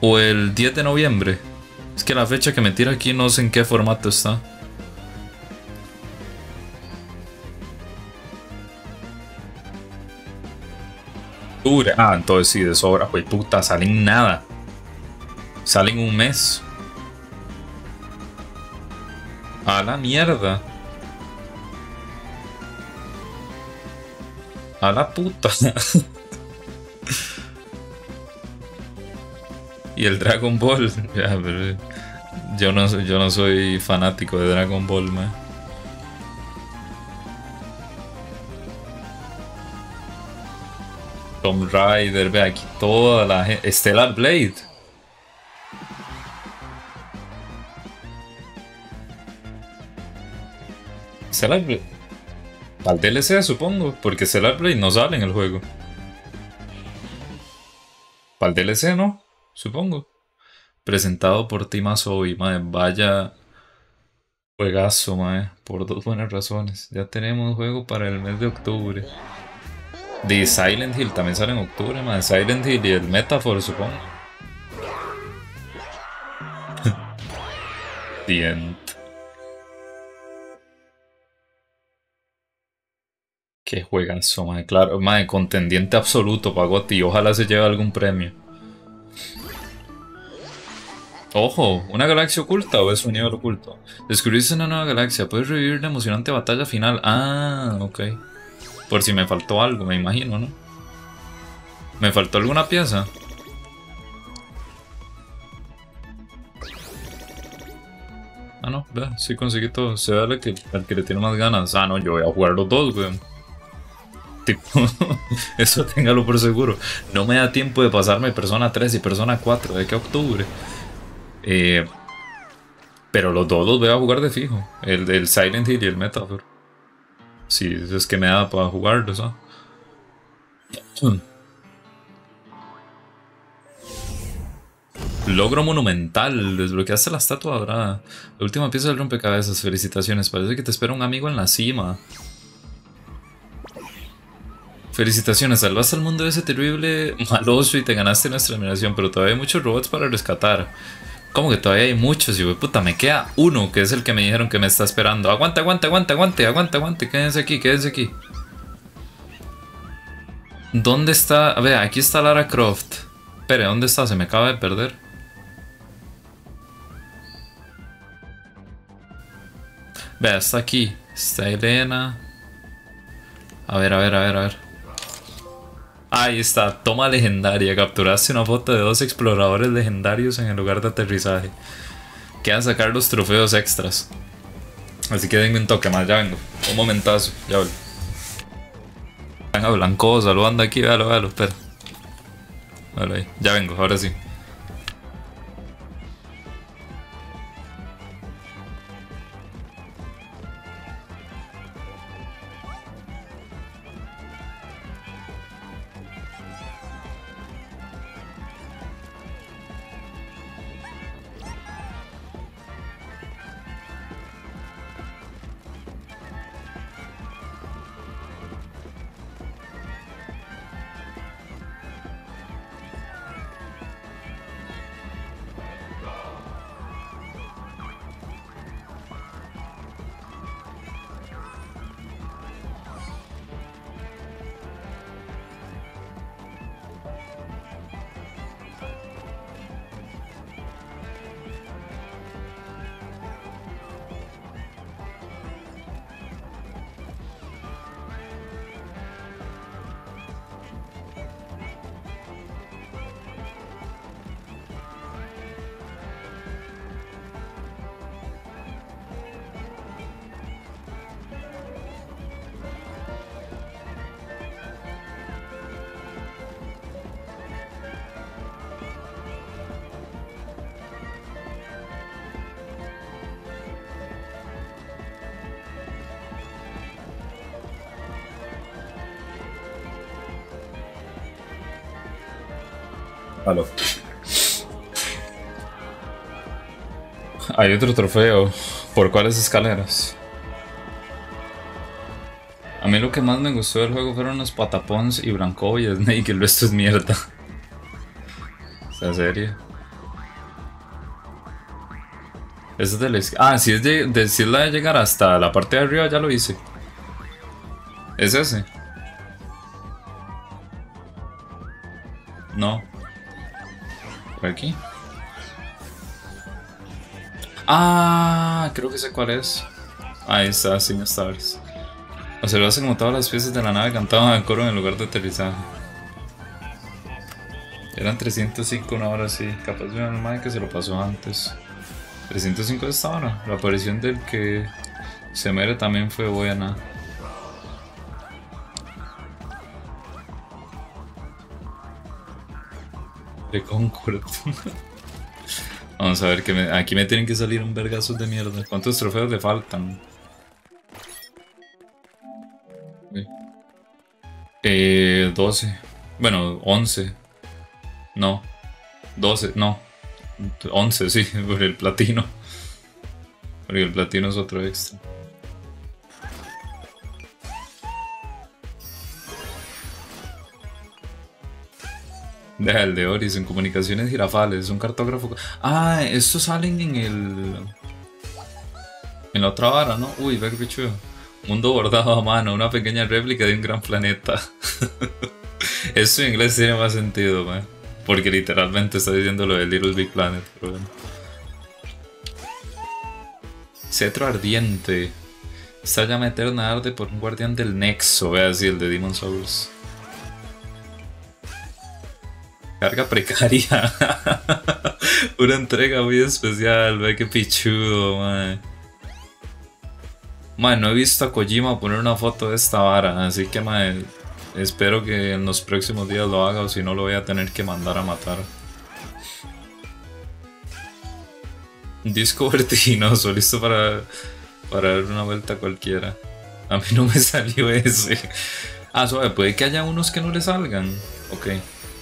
o el 10 de noviembre. Es que la fecha que me tira aquí no sé en qué formato está. Ah, entonces sí, de sobra, pues puta, salen nada. Salen un mes. A la mierda. A la puta. y el Dragon Ball. yo, no, yo no soy fanático de Dragon Ball, man. Tomb Raider, ve aquí toda la gente. Stellar Blade. Stellar Blade. Al DLC supongo, porque Stellar Blade no sale en el juego. Para el DLC, ¿no? Supongo. Presentado por Timasoy, madre. Vaya juegazo, madre. Por dos buenas razones. Ya tenemos juego para el mes de octubre. De Silent Hill también sale en octubre, man. Silent Hill y el Metaphor, supongo. The Qué juegazo, man. Claro, man, contendiente absoluto para Gotti. Ojalá se lleve algún premio. Ojo, ¿una galaxia oculta o es un nivel oculto? Descubriste una nueva galaxia. Puedes revivir la emocionante batalla final. Ah, ok. Por si me faltó algo, me imagino, ¿no? ¿Me faltó alguna pieza? Ah, no, ve, sí conseguí todo. Se ve al que, que le tiene más ganas. Ah, no, yo voy a jugar los dos, weón. Tipo, eso téngalo por seguro. No me da tiempo de pasarme Persona 3 y Persona 4 de que octubre. Eh, pero los dos los voy a jugar de fijo. El del Silent Hill y el Metaphor. Si es que me da para jugarlos, ¿no? Logro monumental. Desbloqueaste la estatua dorada. La última pieza del rompecabezas. Felicitaciones. Parece que te espera un amigo en la cima. Felicitaciones. Salvaste al mundo de ese terrible maloso y te ganaste nuestra admiración. Pero todavía hay muchos robots para rescatar. ¿Cómo que todavía hay muchos? Y puta, me queda uno, que es el que me dijeron que me está esperando. Aguanta, aguanta, aguanta, aguante, aguanta, aguante. Quédense aquí, quédense aquí. ¿Dónde está? A ver, aquí está Lara Croft. Espere, ¿dónde está? Se me acaba de perder. Vea, está aquí. Está Elena. A ver, a ver, a ver, a ver. Ahí está, toma legendaria. Capturaste una foto de dos exploradores legendarios en el lugar de aterrizaje. Quedan sacar los trofeos extras. Así que denme un toque más, ya vengo. Un momentazo, ya vengo. Venga, Blancosa, lo anda aquí, véalo, véalo, espera. Ahí, ya vengo, ahora sí. Otro trofeo. ¿Por cuáles escaleras? A mí lo que más me gustó del juego fueron los patapons y Branco y Snake. El resto es mierda. ¿Esa serie? Eso es de la Ah, si es de, si es la de llegar hasta la parte de arriba, ya lo hice. ¿Es ese? No. ¿Por aquí? Ah, creo que sé cuál es. Ahí está, Sin Stars. hace como todas las piezas de la nave cantaban al coro en el lugar de aterrizaje. Eran 305 una hora, sí. Capaz de una madre que se lo pasó antes. 305 de esta hora. La aparición del que se mere también fue buena. De Concord. Vamos a ver que aquí me tienen que salir un vergazo de mierda. ¿Cuántos trofeos le faltan? Eh, 12. Bueno, 11. No. 12, no. 11, sí, por el platino. Porque el platino es otro extra. Deja el de Oris en comunicaciones girafales, un cartógrafo. Ah, estos salen en el. En la otra vara, ¿no? Uy, ve que. Mundo bordado a mano, una pequeña réplica de un gran planeta. Eso en inglés tiene más sentido, man. Porque literalmente está diciendo lo de Little Big Planet, pero bueno. Cetro ardiente. Esta llama eterna arde por un guardián del Nexo, vea así el de Demon Souls. Carga precaria. Una entrega muy especial, ve que pichudo, man. Man, no he visto a Kojima poner una foto de esta vara, así que man, espero que en los próximos días lo haga o si no lo voy a tener que mandar a matar. Disco vertiginoso, listo para, para dar una vuelta cualquiera. A mí no me salió ese. Ah, suave, puede que haya unos que no le salgan. Ok.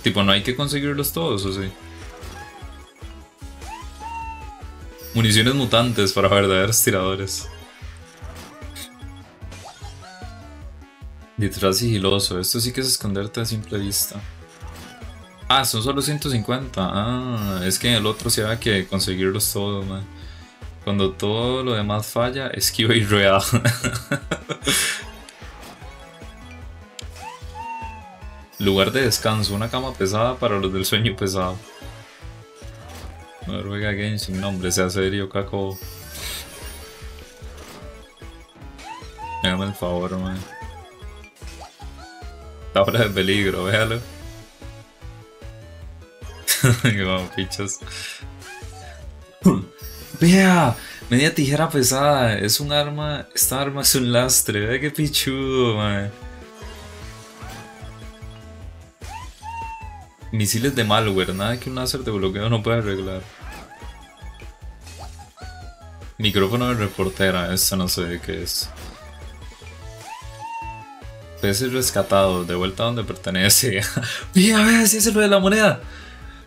Tipo, no hay que conseguirlos todos, ¿o sí? Municiones mutantes para verdaderos tiradores. Detrás sigiloso. Esto sí que es esconderte a simple vista. Ah, son solo 150. Ah, es que en el otro se había que conseguirlos todos, man. Cuando todo lo demás falla, esquiva y rueda. Lugar de descanso, una cama pesada para los del sueño pesado. Noruega Game sin nombre, sea serio, caco. Hágame el favor, man. Está fuera de peligro, véalo. Vamos, pichos. Vea, media tijera pesada. Es un arma. Esta arma es un lastre. Vea qué pichudo, man. Misiles de malware, nada que un láser de bloqueo no pueda arreglar. Micrófono de reportera, esto no sé qué es. Peces rescatado, de vuelta a donde pertenece. Mira, vea, si es lo de la moneda.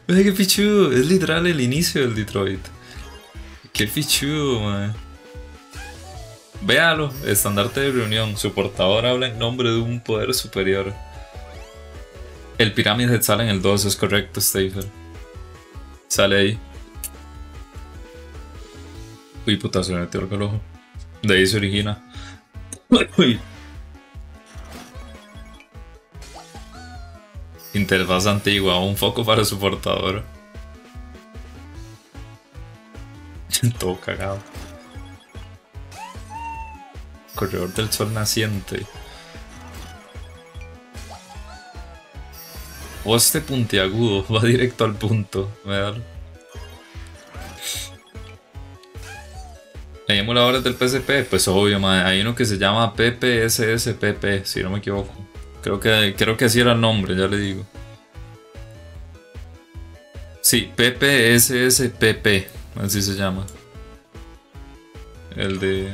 Vea qué pichudo, es literal el inicio del Detroit. Qué pichudo, man. Véalo, estandarte de reunión. Su portador habla en nombre de un poder superior. El pirámide sale en el 2, es correcto, Stafer. Sale ahí. Uy, puta, se me metió el ojo. De ahí se origina. Uy. Interfaz antigua, un foco para su portador. Todo cagado. Corredor del sol naciente. Poste puntiagudo, va directo al punto. Vean. Hay emuladores del PSP, pues obvio, hay uno que se llama PPSSPP, si no me equivoco. Creo que, creo que así era el nombre, ya le digo. Sí, PPSSPP, así se llama. El de...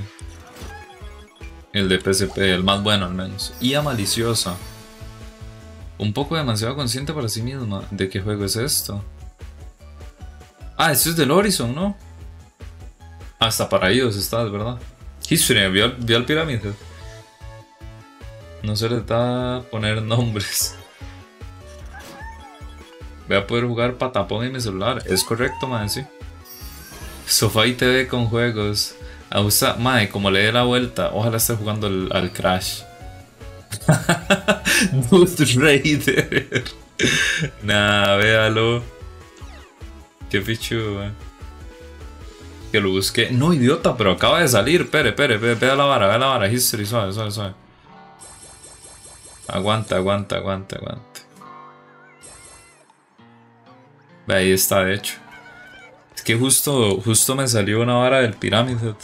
El de PSP, el más bueno al menos. IA maliciosa. Un poco demasiado consciente para sí misma. ¿De qué juego es esto? Ah, esto es del Horizon, ¿no? Hasta para ellos está, ¿verdad? History, vio, vio al pirámide. No se le da poner nombres. Voy a poder jugar patapón en mi celular. Es correcto, madre, sí. Sofá y TV con juegos. A usar, madre, como le dé la vuelta, ojalá esté jugando al Crash. Dude Raider. nah, véalo. Qué pichu, Que lo busque. No, idiota, pero acaba de salir. Pere, pere, ve, ve a la vara, ve a la vara. History, suave, suave, suave. Aguanta, aguanta, aguanta, aguanta. Ve, ahí está, de hecho. Es que justo, justo me salió una vara del pirámide.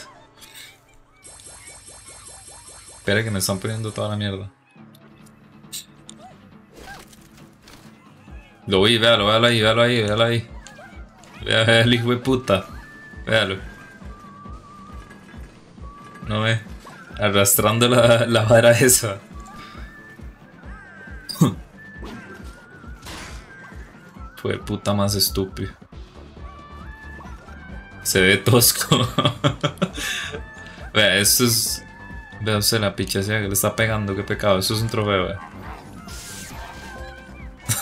Espera que me están poniendo toda la mierda. Lo vi, véalo, véalo ahí, véalo ahí, véalo ahí. Véalo el hijo de puta. Véalo. No ve. Arrastrando la, la vara esa. Fue puta más estúpido. Se ve tosco. Vea, esto es. Vea usted la pichacea que le está pegando, qué pecado. Eso es un trofeo, vea.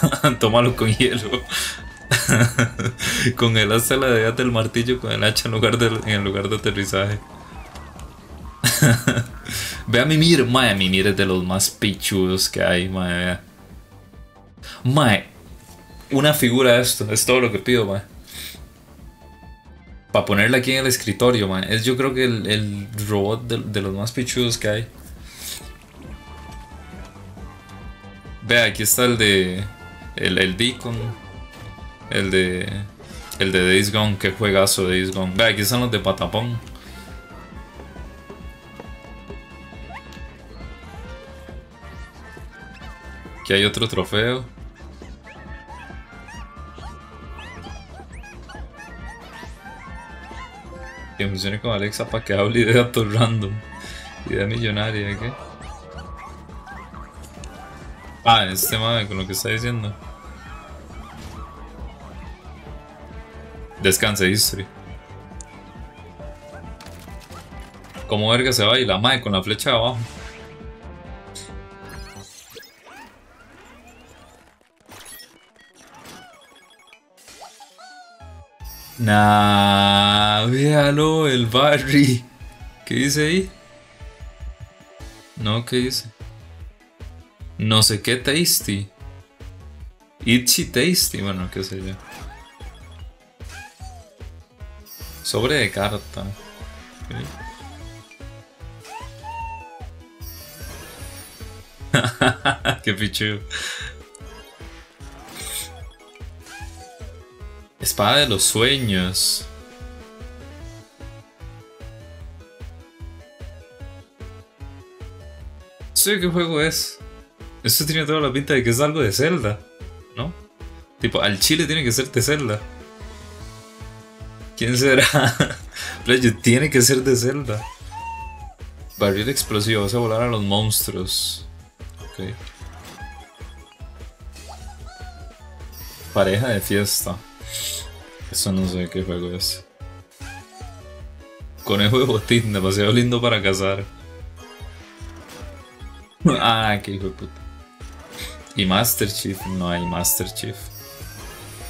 Tómalo con hielo. con el hasta la idea del martillo con el hacha en lugar de, en el lugar de aterrizaje. Vea mi Mimir, mae, Mimir es de los más pichudos que hay, mae. Mae, una figura de esto, es todo lo que pido, mae. Para ponerla aquí en el escritorio, mae. Es yo creo que el, robot de, los más pichudos que hay. Vea, aquí está el de. El, el Deacon. El de. El de Days Gone, que juegazo de Days Gone. Vea, aquí están los de Patapón. Aquí hay otro trofeo. Que funcione con Alexa para que hable de datos random. Idea millonaria, ¿qué? Ah, este mame con lo que está diciendo. Descanse History. Como verga se va y la mae con la flecha de abajo. Nah, véalo, el Barry. ¿Qué dice ahí? No, ¿qué dice? No sé qué tasty. Itchy tasty, bueno, qué sé yo. Sobre de carta. qué pichu. Espada de los sueños. sé qué juego es. Eso tiene toda la pinta de que es algo de Zelda, ¿no? Tipo, al chile tiene que ser de Zelda. ¿Quién será? Playo, tiene que ser de Zelda. Barril explosivo, vas a volar a los monstruos. Ok. Pareja de fiesta. Eso no sé qué juego es. Conejo de botín, demasiado lindo para cazar. ah, qué hijo de puta. Y Master Chief, no hay Master Chief.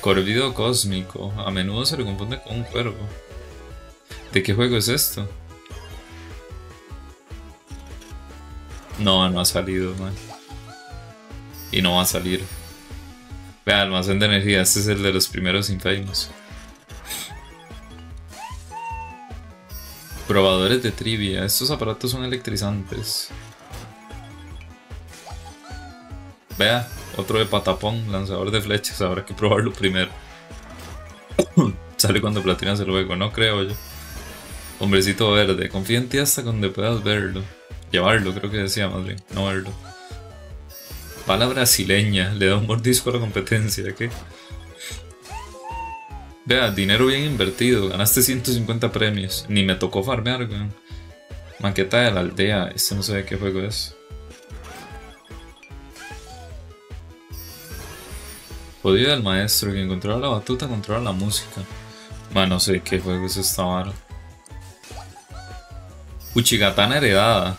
Corvido cósmico, a menudo se le confunde con un cuervo. ¿De qué juego es esto? No, no ha salido, man. Y no va a salir. Vea, almacén de energía, este es el de los primeros Infamous. Probadores de trivia. Estos aparatos son electrizantes. Vea, otro de patapón, lanzador de flechas. Habrá que probarlo primero. Sale cuando platinas el juego, no creo yo. Hombrecito verde. Confía en ti hasta donde puedas verlo. Llevarlo, creo que decía bien, no verlo. Pala brasileña. Le da un mordisco a la competencia, ¿qué? Vea, dinero bien invertido. Ganaste 150 premios. Ni me tocó farmear, weón. Maqueta de la aldea. Este no sé de qué juego es. Jodido del maestro, que controla la batuta, controla la música. Bueno, no sé qué juego es esta vara. Uchigatana heredada.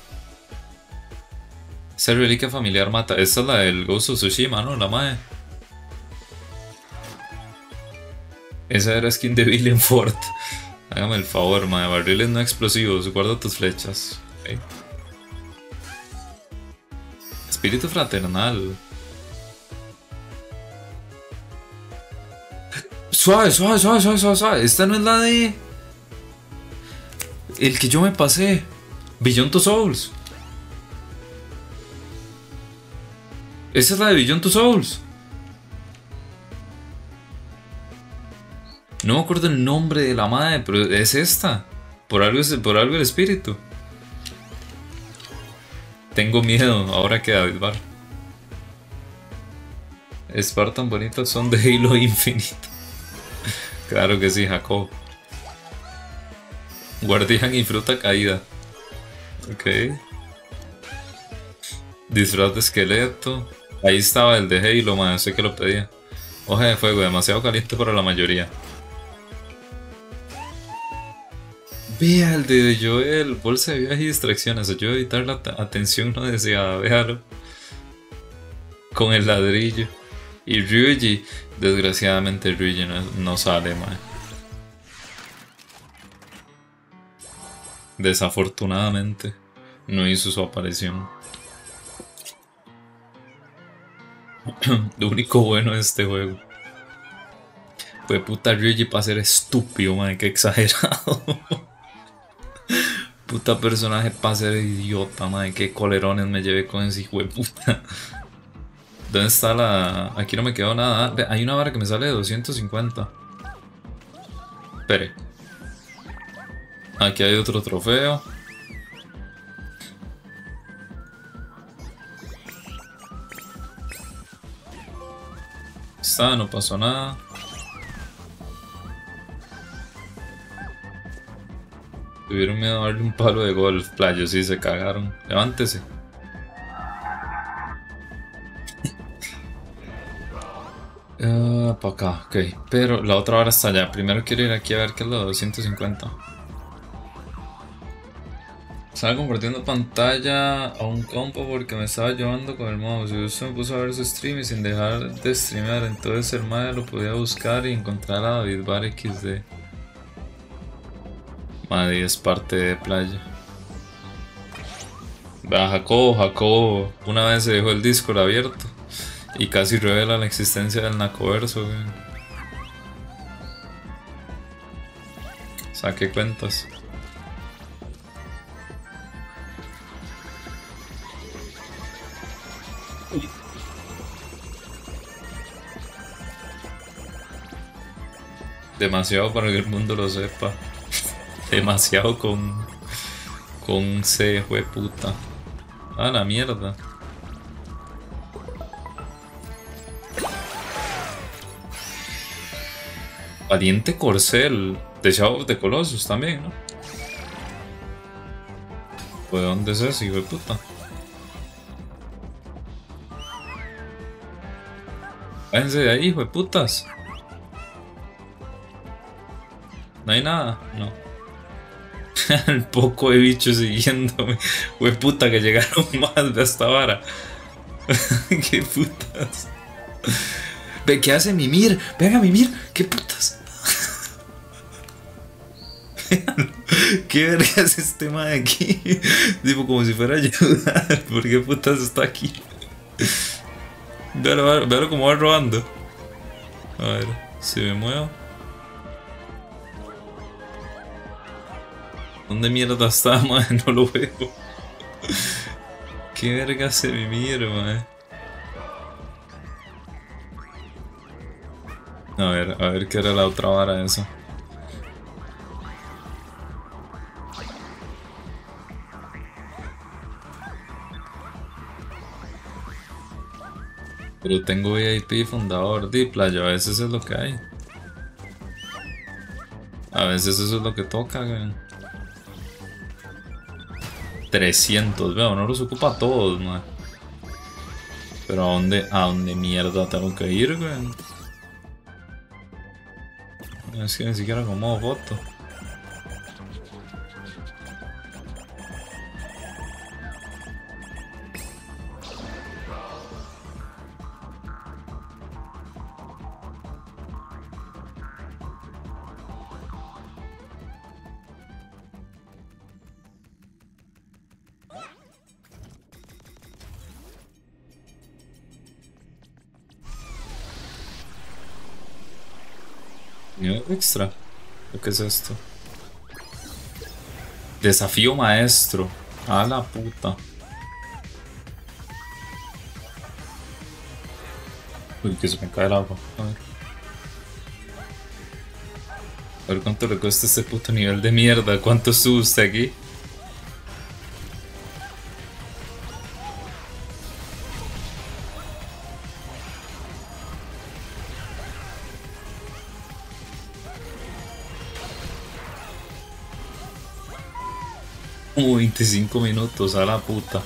Esa reliquia familiar mata. Esta es la del Ghost of Tsushima, ¿no? La madre. Esa era skin de Billion Ford. Hágame el favor, madre. Barriles no explosivos. Guarda tus flechas. Espíritu fraternal. Suave, suave, suave, suave, suave, suave. Esta no es la de. El que yo me pasé. Beyond Two Souls. Esa es la de Beyond Two Souls. No me acuerdo el nombre de la madre, pero es esta. Por algo, por algo el espíritu. Tengo miedo ahora que David Bar. Spartan bonitas son de Halo Infinite. Claro que sí, Jacob. Guardián y fruta caída. Ok. Disfraz de esqueleto. Ahí estaba el de Halo, man. Sé que lo pedía. Hoja de fuego, demasiado caliente para la mayoría. Vea el de Joel, bolsa de viaje y distracciones. Yo evitar la atención no deseada, véalo. Con el ladrillo. Y Ryuji, desgraciadamente Ryuji no, sale, man. Desafortunadamente, no hizo su aparición. Lo único bueno de este juego. Fue puta Ryuji para ser estúpido, man, qué exagerado. puta personaje para ser idiota, man, qué colerones me llevé con ese hijo de puta. ¿Dónde está la...? Aquí no me quedó nada. Hay una vara que me sale de 250. Espere. Aquí hay otro trofeo. Está, no pasó nada. Tuvieron miedo a darle un palo de golf, playos, sí, se cagaron. Levántese. Uh, para acá, ok. Pero la otra hora está allá. Primero quiero ir aquí a ver qué es lo de 250. Estaba compartiendo pantalla a un compo porque me estaba llevando con el mouse. Y usted me puso a ver su stream y sin dejar de streamear. Entonces el madre lo podía buscar y encontrar a David Bar XD. Madre es parte de playa. Va, Jacobo, Jacobo. Una vez se dejó el Discord abierto y casi revela la existencia del Nacoverso. Saque cuentas. Demasiado para que el mundo lo sepa. Demasiado con. Con C, puta. Ah, la mierda. Valiente Corcel. De Shadow of the Colossus también, ¿no? ¿Pues dónde es ese, hijo de puta? Váyanse de ahí, hijo de putas. No hay nada, no. El poco de bichos siguiéndome. Hue puta que llegaron más de esta vara. Qué putas. ¿qué hace Mimir? Venga, Mimir, qué putas. ¿Qué verga es este tema de aquí? Tipo, como si fuera a ayudar. ¿Por qué putas está aquí? Véalo, véalo como va robando. A ver, si me muevo. ¿Dónde mierda está, madre? No lo veo. ¿Qué verga se me mira, madre? A ver, a ver qué era la otra vara esa. Pero tengo VIP fundador, de playa, a veces es lo que hay. A veces eso es lo que toca, güey. 300, veo, no los ocupa todos, man. Pero ¿a dónde, a dónde mierda tengo que ir, güey? Es que ni siquiera como foto. Extra. ¿Qué es esto? Desafío maestro. A la puta. Uy, que se me cae el agua. A ver. A ver cuánto le cuesta este puto nivel de mierda. ¿Cuánto sube usted aquí? Como 25 minutos a la puta.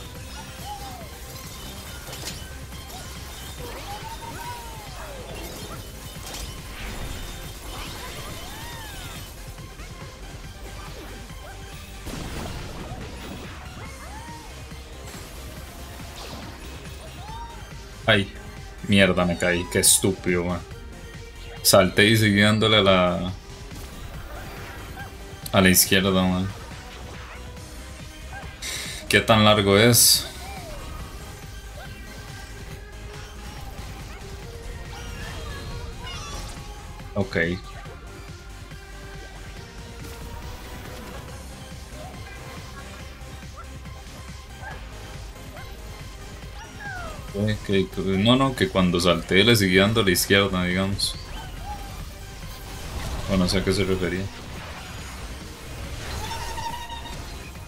Ay, mierda me caí, qué estúpido, man. Salté y seguí dándole a la... A la izquierda, man. ¿Qué tan largo es? Ok. no, no, que cuando salté le seguí dando a la izquierda, digamos. O no sé a qué se refería.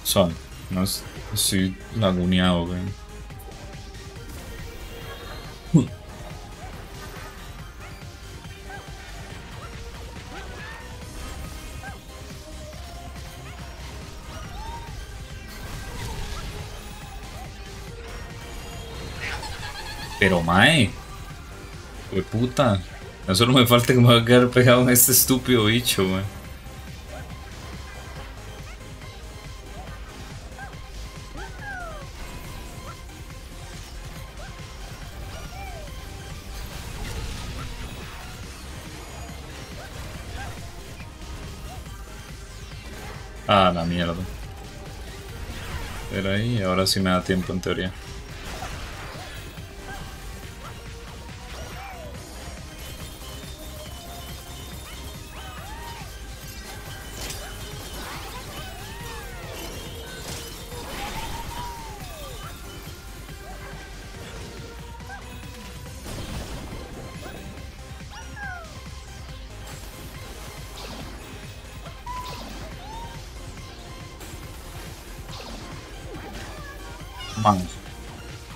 Son, no es... Estoy laguneado, güey. Pero mae, de puta. No solo me falta que me vaya a quedar pegado en este estúpido bicho, wey. Ah, la mierda. Pero ahí, ahora sí me da tiempo en teoría.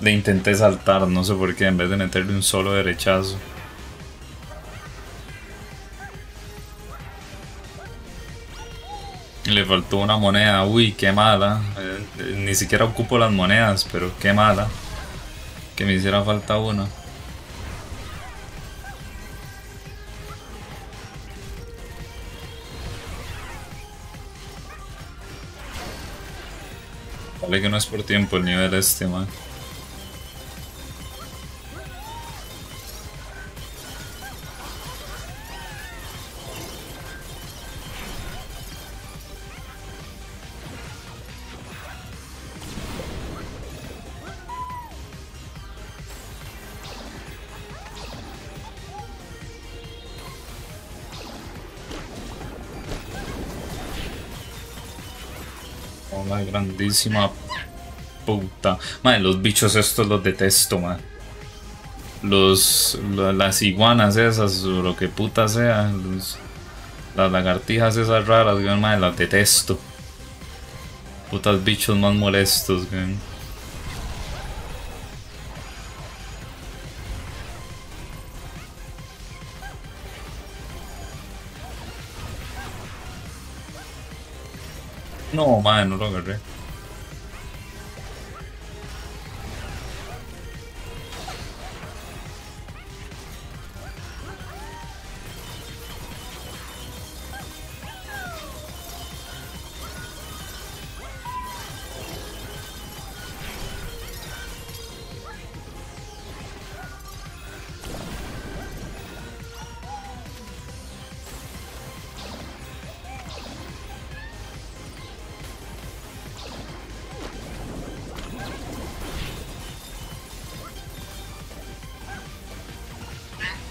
Le intenté saltar, no sé por qué, en vez de meterle un solo derechazo. Le faltó una moneda, uy, qué mala. Eh, ni siquiera ocupo las monedas, pero qué mala. Que me hiciera falta una. Vale que no es por tiempo el nivel este, man. Grandísima puta. Madre, los bichos estos los detesto, man. Los, las iguanas esas, o lo que puta sea, las lagartijas esas raras, madre, las detesto. Putas bichos más molestos, no lo agarré.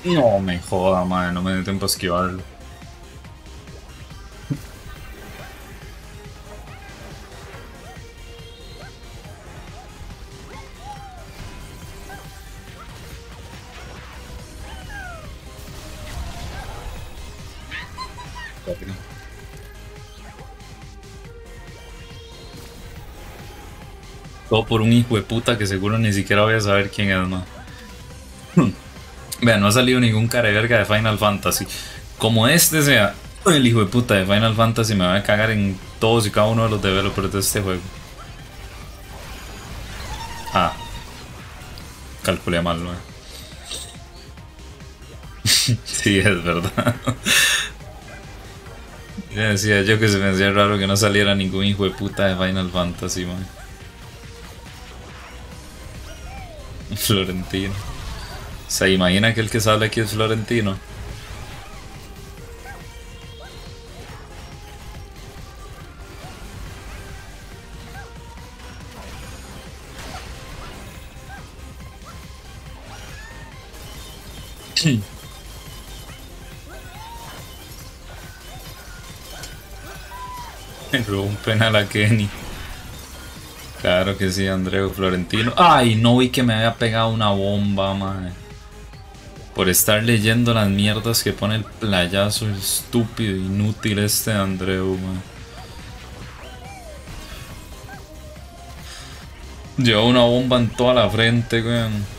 No me joda, madre, no me dio tiempo a esquivarlo. Todo por un hijo de puta que seguro ni siquiera voy a saber quién es, más. Vean, no ha salido ningún cara de verga de Final Fantasy. Como este sea el hijo de puta de Final Fantasy, me va a cagar en todos y cada uno de los developers de este juego. Ah. Calculé mal, ¿no? sí, es verdad. ya decía yo que se me hacía raro que no saliera ningún hijo de puta de Final Fantasy, man. Florentino. ¿Se imagina que el que sale aquí es Florentino? Rompen a la Kenny. Claro que sí, Andreu Florentino. Ay, no vi que me había pegado una bomba, madre. Por estar leyendo las mierdas que pone el playazo estúpido, inútil este Andreu, madre. Lleva una bomba en toda la frente, weón.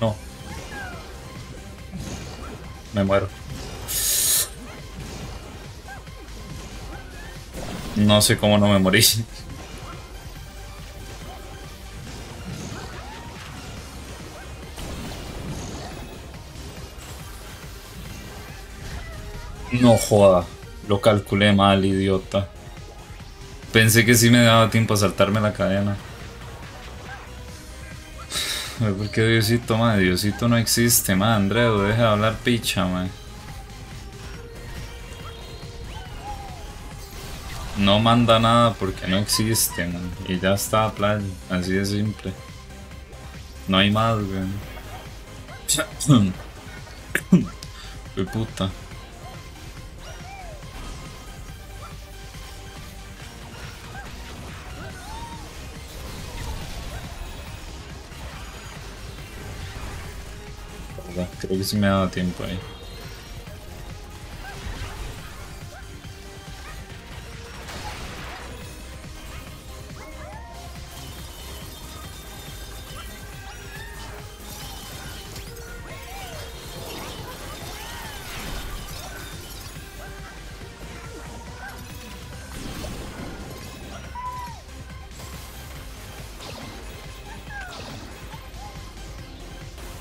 No. Me muero. No sé cómo no me morí. No joda, lo calculé mal, idiota. Pensé que sí me daba tiempo a saltarme la cadena. ¿Por qué Diosito, madre? Diosito no existe, madre. Andreu, deja de hablar picha, madre. No manda nada porque no existe, man. Y ya está, playa. Así de simple. No hay más, güey. Qué puta. Creo que sí me ha dado tiempo ahí.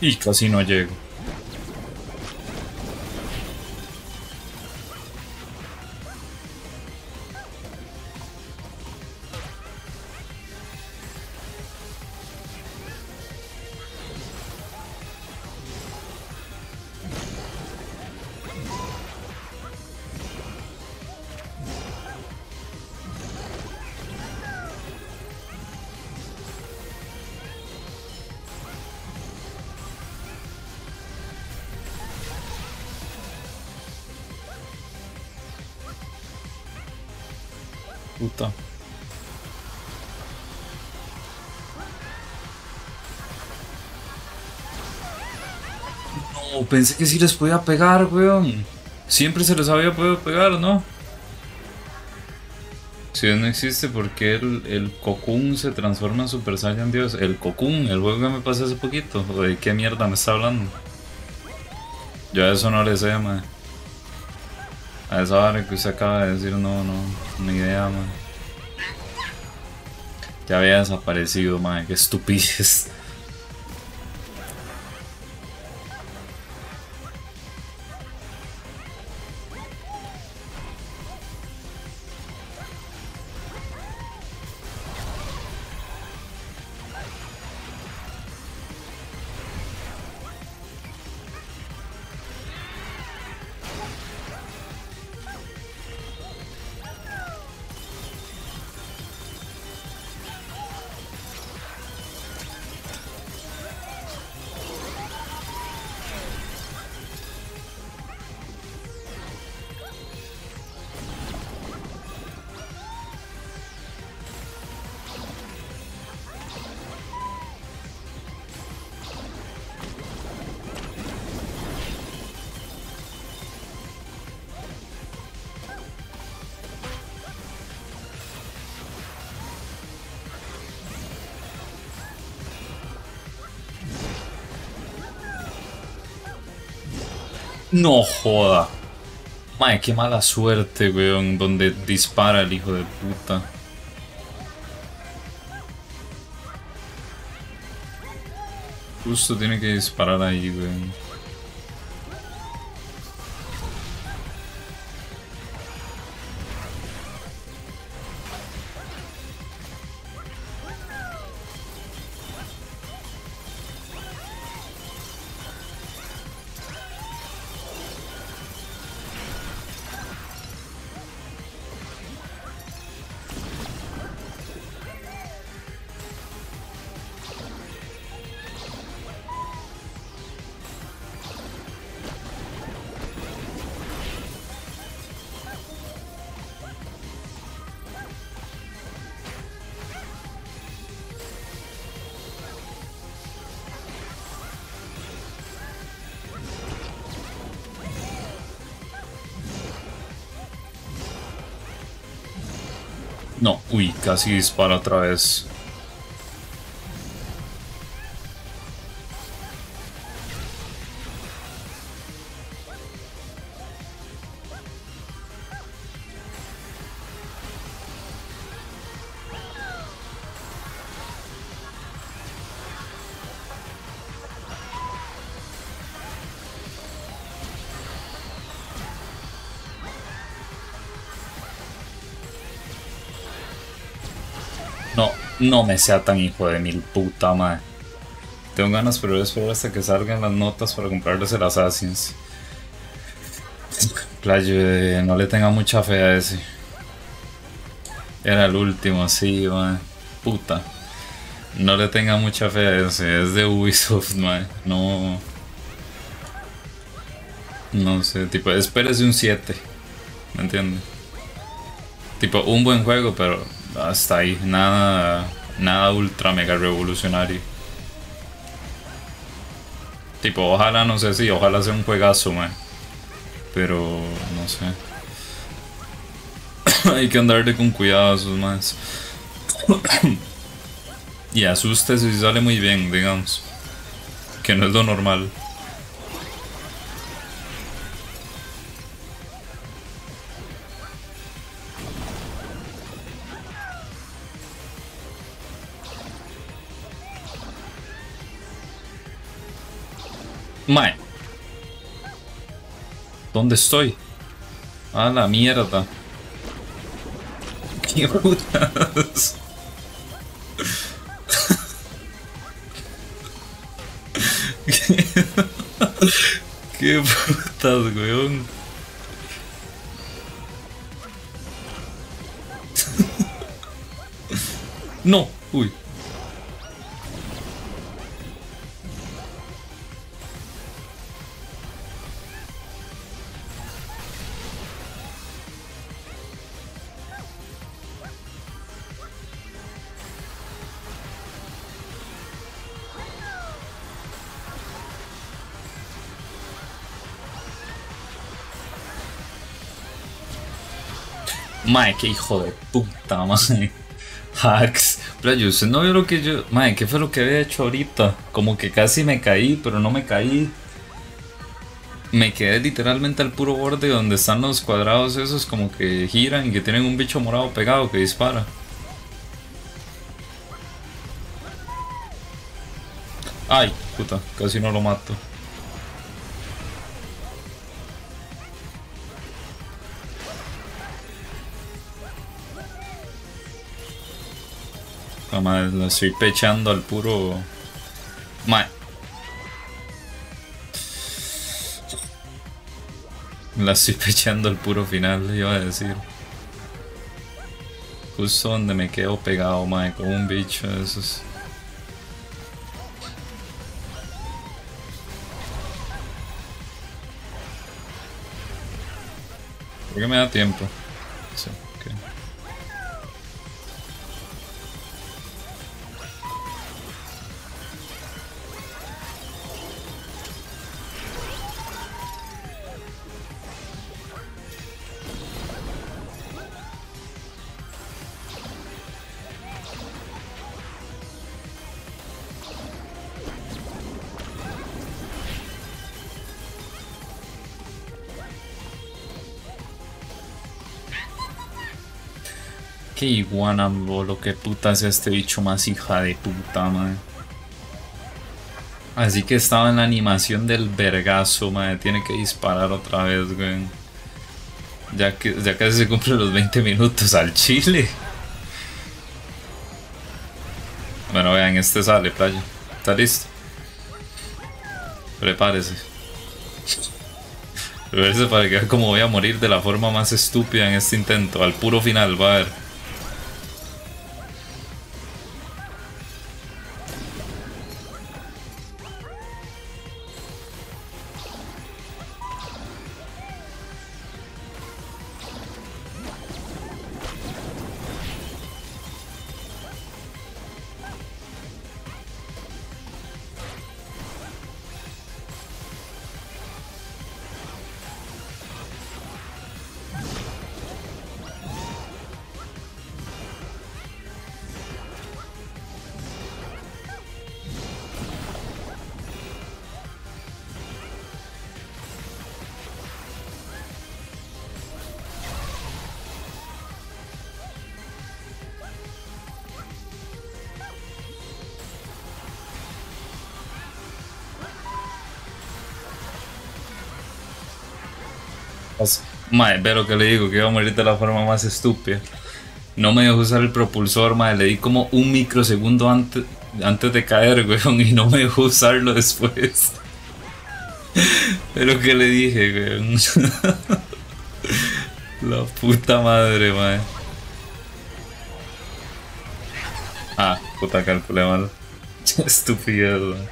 Y casi no llego. Pensé que sí les podía pegar, weón. Siempre se les había podido pegar, ¿no? Si no existe, ¿por qué el, el Cocoon se transforma en Super Saiyan Dios? El Cocoon, el juego que me pasé hace poquito. ¿De qué mierda me está hablando? Yo a eso no le sé, man. A esa hora que usted acaba de decir, no, no, ni idea, man. Ya había desaparecido, man. Qué estupidez. No joda. Madre, qué mala suerte, weón, donde dispara el hijo de puta. Justo tiene que disparar ahí, weón. Casi dispara otra vez. No, me sea tan hijo de mil puta madre. Tengo ganas, pero espero hasta que salgan las notas para comprarles el Assassins. Playo, no le tenga mucha fe a ese. Era el último, sí, man. Puta. No le tenga mucha fe a ese. Es de Ubisoft, man. No. No sé, tipo, espérese un 7. ¿Me entiendes? Tipo, un buen juego, pero hasta ahí, nada, nada ultra mega revolucionario. Tipo, ojalá, no sé si, ojalá sea un juegazo, man. Pero, no sé. Hay que andarle con cuidado a sus más. y asuste si sale muy bien, digamos. Que no es lo normal. ¿Dónde estoy? A la mierda. ¿Qué putas? ¿Qué putas, weón? No, uy. Mae, qué hijo de puta, mae. Hacks. Playo, usted no vio lo que yo. Mae, ¿qué fue lo que había hecho ahorita? Como que casi me caí, pero no me caí. Me quedé literalmente al puro borde donde están los cuadrados esos como que giran y que tienen un bicho morado pegado que dispara. Ay, puta, casi no lo mato. Madre, la estoy pechando al puro. Mae. La estoy pechando al puro final, le iba a decir. Justo donde me quedo pegado, mae, con un bicho de esos. ¿Por qué me da tiempo? Qué iguana, bolo, qué puta es este bicho más hija de puta, madre. Así que estaba en la animación del vergazo, madre. Tiene que disparar otra vez, güey. Ya que ya casi se cumplen los 20 minutos al chile. Bueno, vean, este sale, playa. ¿Está listo? Prepárese. Prepárese para que vea cómo voy a morir de la forma más estúpida en este intento. Al puro final, va a ver. Mae, ve lo que le digo, que iba a morir de la forma más estúpida. No me dejó usar el propulsor, mae. Le di como un microsegundo antes, antes de caer, weón, y no me dejó usarlo después. Es lo que le dije, weón. La puta madre, mae. Ah, puta calculé mal. Estupidez, weón.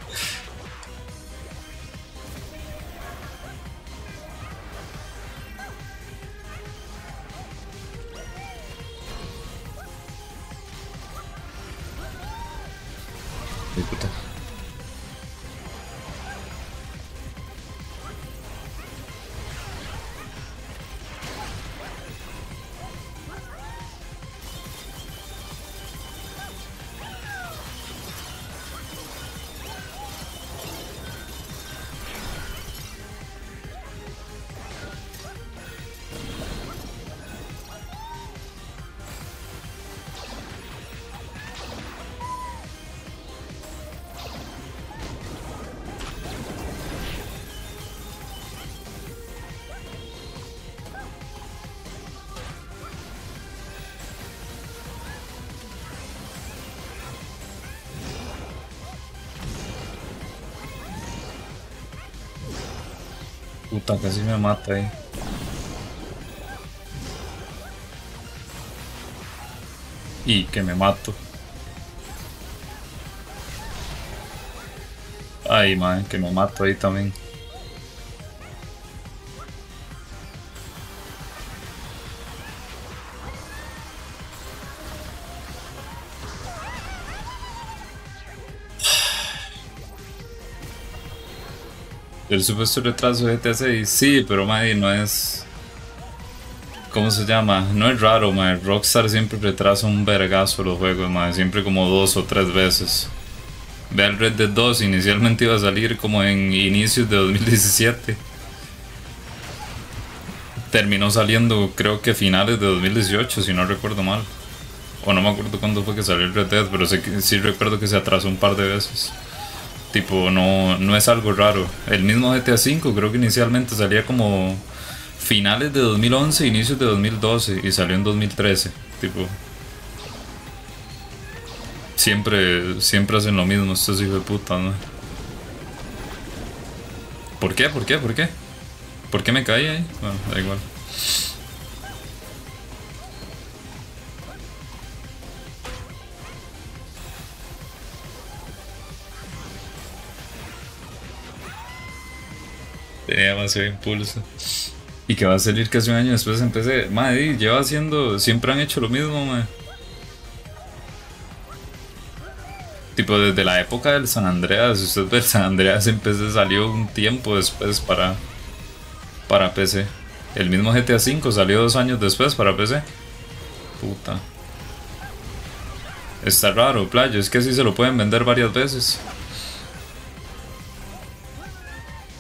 Puta, casi me mata ahí. Y que me mato. Ay, man, que me mato ahí también. Supuesto retraso de GTA 6, sí, pero madre, no es ¿Cómo se llama? No es raro, mae. Rockstar siempre retrasa un vergazo los juegos, mae. Siempre como dos o tres veces. Ve el Red Dead 2, inicialmente iba a salir como en inicios de 2017. Terminó saliendo creo que finales de 2018, si no recuerdo mal. O no me acuerdo cuándo fue que salió el Red Dead, pero sí recuerdo que se atrasó un par de veces. Tipo, no, no es algo raro. El mismo GTA V creo que inicialmente salía como finales de 2011, inicios de 2012 y salió en 2013. Tipo, siempre, siempre hacen lo mismo estos hijos de puta, ¿no? ¿Por qué? ¿Por qué? ¿Por qué? ¿Por qué me caí ahí? Bueno, da igual. Demasiado impulso. Y que va a salir casi un año después empecé. Madre, lleva haciendo. Siempre han hecho lo mismo, madre. Tipo, desde la época del San Andreas. Usted ve el San Andreas en salió un tiempo después para. Para PC. El mismo GTA V salió dos años después para PC. Puta. Está raro, playo. Es que así se lo pueden vender varias veces.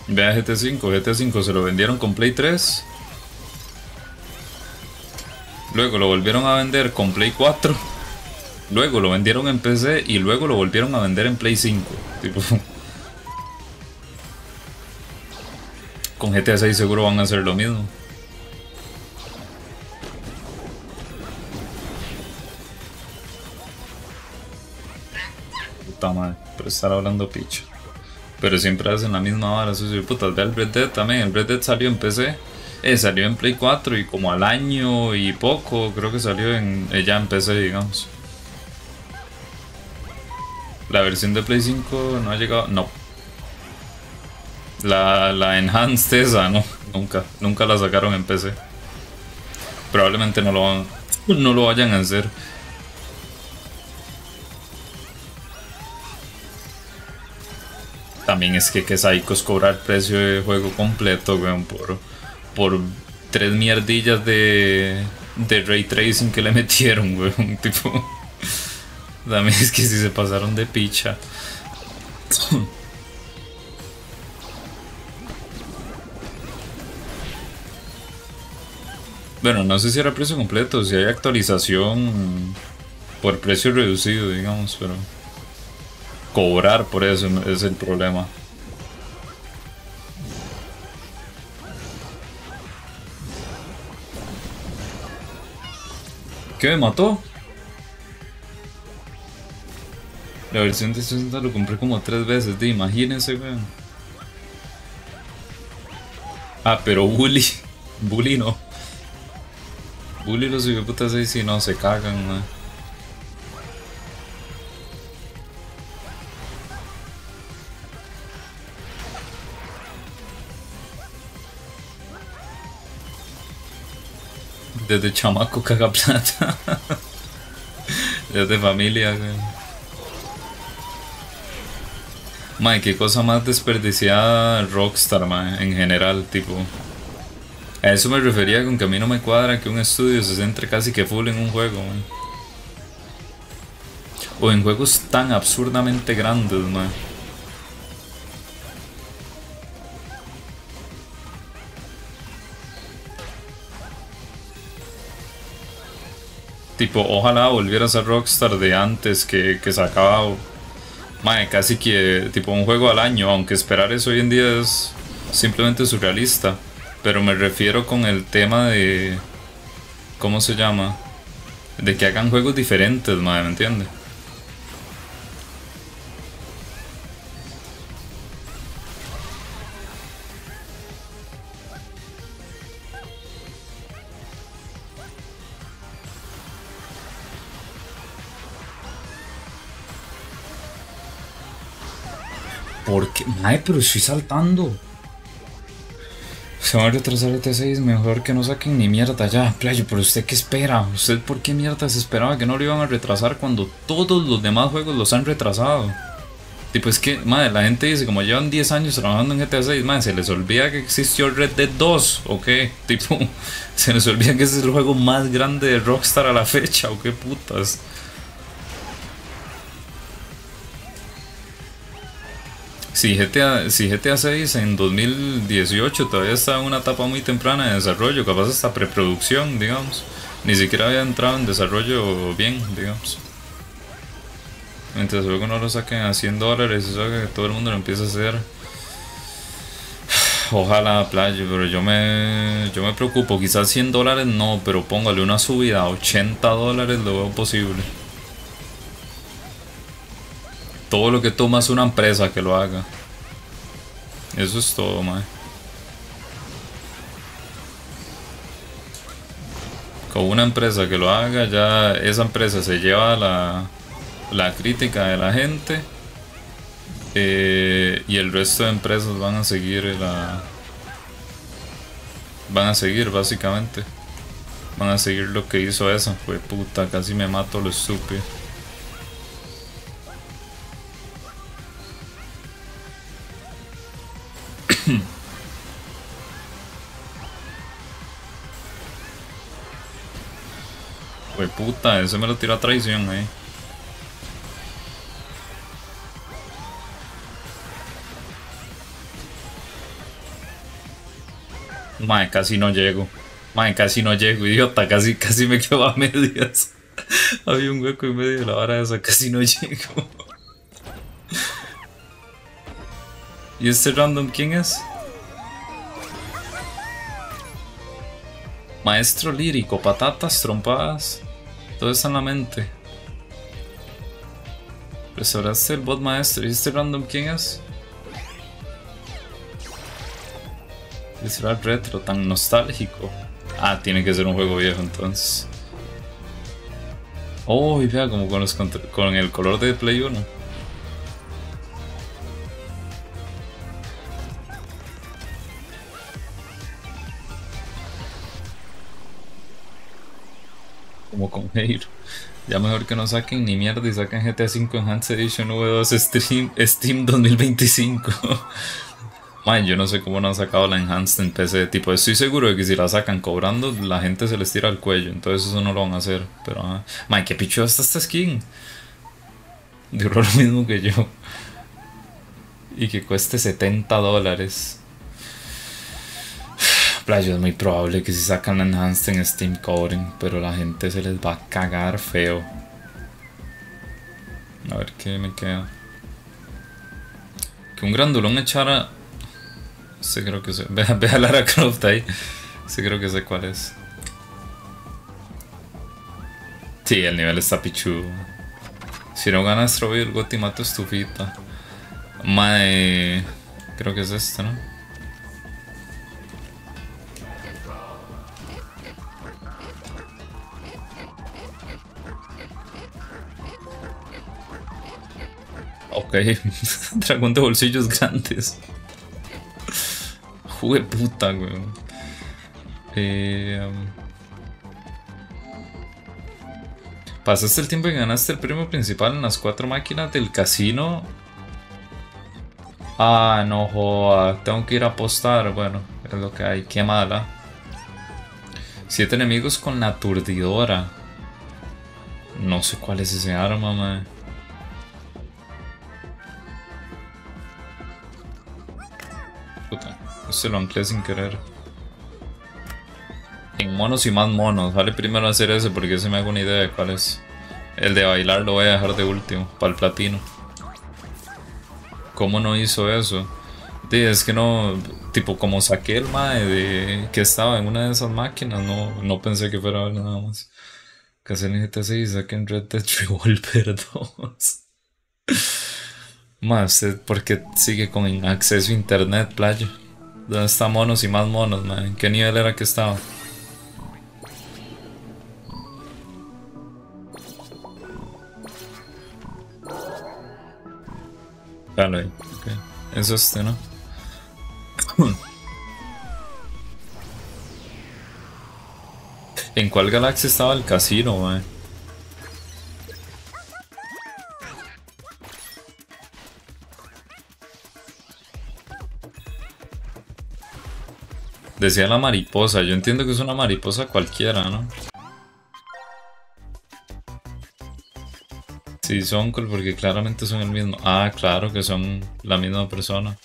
Vea GT5, GT5 se lo vendieron con Play 3. Luego lo volvieron a vender con Play 4. Luego lo vendieron en PC y luego lo volvieron a vender en Play 5. Tipo. Con GTA 6 seguro van a hacer lo mismo. Puta madre, pero estar hablando picho. Pero siempre hacen la misma vara, sucio putas. Ve el Red Dead también. El Red Dead salió en PC. Eh, salió en Play 4 y como al año y poco, creo que salió en, eh, ya en PC, digamos. La versión de Play 5 no ha llegado. No. La, la Enhanced esa, no. Nunca. Nunca la sacaron en PC. Probablemente no lo, no lo vayan a hacer. También es que que Saicos cobrar precio de juego completo, weón, por, por tres mierdillas de, de ray tracing que le metieron, weón. Tipo, también es que si se pasaron de picha. Bueno, no sé si era precio completo, si hay actualización por precio reducido, digamos, pero cobrar por eso es el problema. ¿Qué me mató? La versión de 60 lo compré como tres veces, de imagínense, weón. Ah, pero Bully. Bully no. Bully los putas ahí si no se cagan, man. Desde chamaco caga plata. Desde familia, güey. Mae, qué cosa más desperdiciada Rockstar, mae, en general, tipo. A eso me refería con que a mí no me cuadra que un estudio se centre casi que full en un juego, mae. O en juegos tan absurdamente grandes, mae. Tipo, ojalá volviera a ser Rockstar de antes que, que sacaba mae, casi que tipo un juego al año, aunque esperar eso hoy en día es simplemente surrealista. Pero me refiero con el tema de. ¿Cómo se llama? De que hagan juegos diferentes, mae, ¿me entiendes? ¿Por qué? Mae, pero estoy saltando. Se va a retrasar el T6, mejor que no saquen ni mierda ya. Playo, pero usted qué espera? ¿Usted por qué mierda se esperaba que no lo iban a retrasar cuando todos los demás juegos los han retrasado? Tipo, es que, madre, la gente dice, como llevan 10 años trabajando en GTA 6, madre, se les olvida que existió Red Dead 2, ¿o qué? Tipo, se les olvida que ese es el juego más grande de Rockstar a la fecha, ¿o qué putas? Si GTA, si GTA 6 en 2018 todavía está en una etapa muy temprana de desarrollo, capaz hasta preproducción, digamos, ni siquiera había entrado en desarrollo bien, digamos. Mientras luego no lo saquen a 100 dólares, eso que todo el mundo lo empieza a hacer. Ojalá playa, pero yo me, yo me preocupo. Quizás 100 dólares no, pero póngale una subida a 80 dólares, lo veo posible. Todo lo que toma es una empresa que lo haga. Eso es todo, mae. Con una empresa que lo haga, ya esa empresa se lleva la, la crítica de la gente eh, y el resto de empresas van a seguir la van a seguir básicamente van a seguir lo que hizo esa fue puta casi me mato lo estúpido fue puta eso me lo tiró a traición ahí Mae, casi no llego. Mae, casi no llego, idiota. Casi, casi me quedo a medias. Había un hueco en medio de la vara esa. Casi no llego. ¿Y este random quién es? Maestro lírico, patatas, trompadas. Todo está en la mente. Restauraste el bot maestro. ¿Y este random quién es? será retro tan nostálgico? Ah, tiene que ser un juego viejo entonces. Oh, y vea, como con, los, con el color de Play 1. Como con Halo. Ya mejor que no saquen ni mierda y saquen GTA V Enhanced Edition V2 Steam, Steam 2025. Man, yo no sé cómo no han sacado la Enhanced en PC. Tipo, estoy seguro de que si la sacan cobrando, la gente se les tira al cuello. Entonces eso no lo van a hacer. Pero, ah. Man, qué picho está esta skin. Duró lo mismo que yo. Y que cueste 70 dólares. Playo, es muy probable que si sacan la Enhanced en Steam cobren. Pero la gente se les va a cagar feo. A ver qué me queda. Que un grandulón echara Sí, creo que sé. Ve, a Lara Croft ahí. Sí, creo que sé cuál es. Sí, el nivel está pichudo. Si no ganas Trophy el Goti mato estufita. Mae. Creo que es este, ¿no? Ok, dragón de bolsillos grandes. Jugué puta, weón. Eh, Pasaste el tiempo y ganaste el premio principal en las cuatro máquinas del casino. Ah, no joda. Tengo que ir a apostar. Bueno, es lo que hay. Qué mala. Siete enemigos con la aturdidora. No sé cuál es ese arma, man. Se lo anclé sin querer. En monos y más monos. Vale primero hacer ese porque se me hago una idea de cuál es. El de bailar lo voy a dejar de último, para el platino. ¿Cómo no hizo eso? es que no, tipo como saqué el mae de que estaba en una de esas máquinas, no, no pensé que fuera nada más. Que en GTA 6 saquen Red Dead Revolver 2. Más, porque sigue con acceso a internet, playa. ¿Dónde está monos y más monos, man? ¿En qué nivel era que estaba? Claro. Okay. Eso es este, ¿no? ¿En cuál galaxia estaba el casino, man? Decía la mariposa, yo entiendo que es una mariposa cualquiera, ¿no? Sí, son porque claramente son el mismo. Ah, claro que son la misma persona.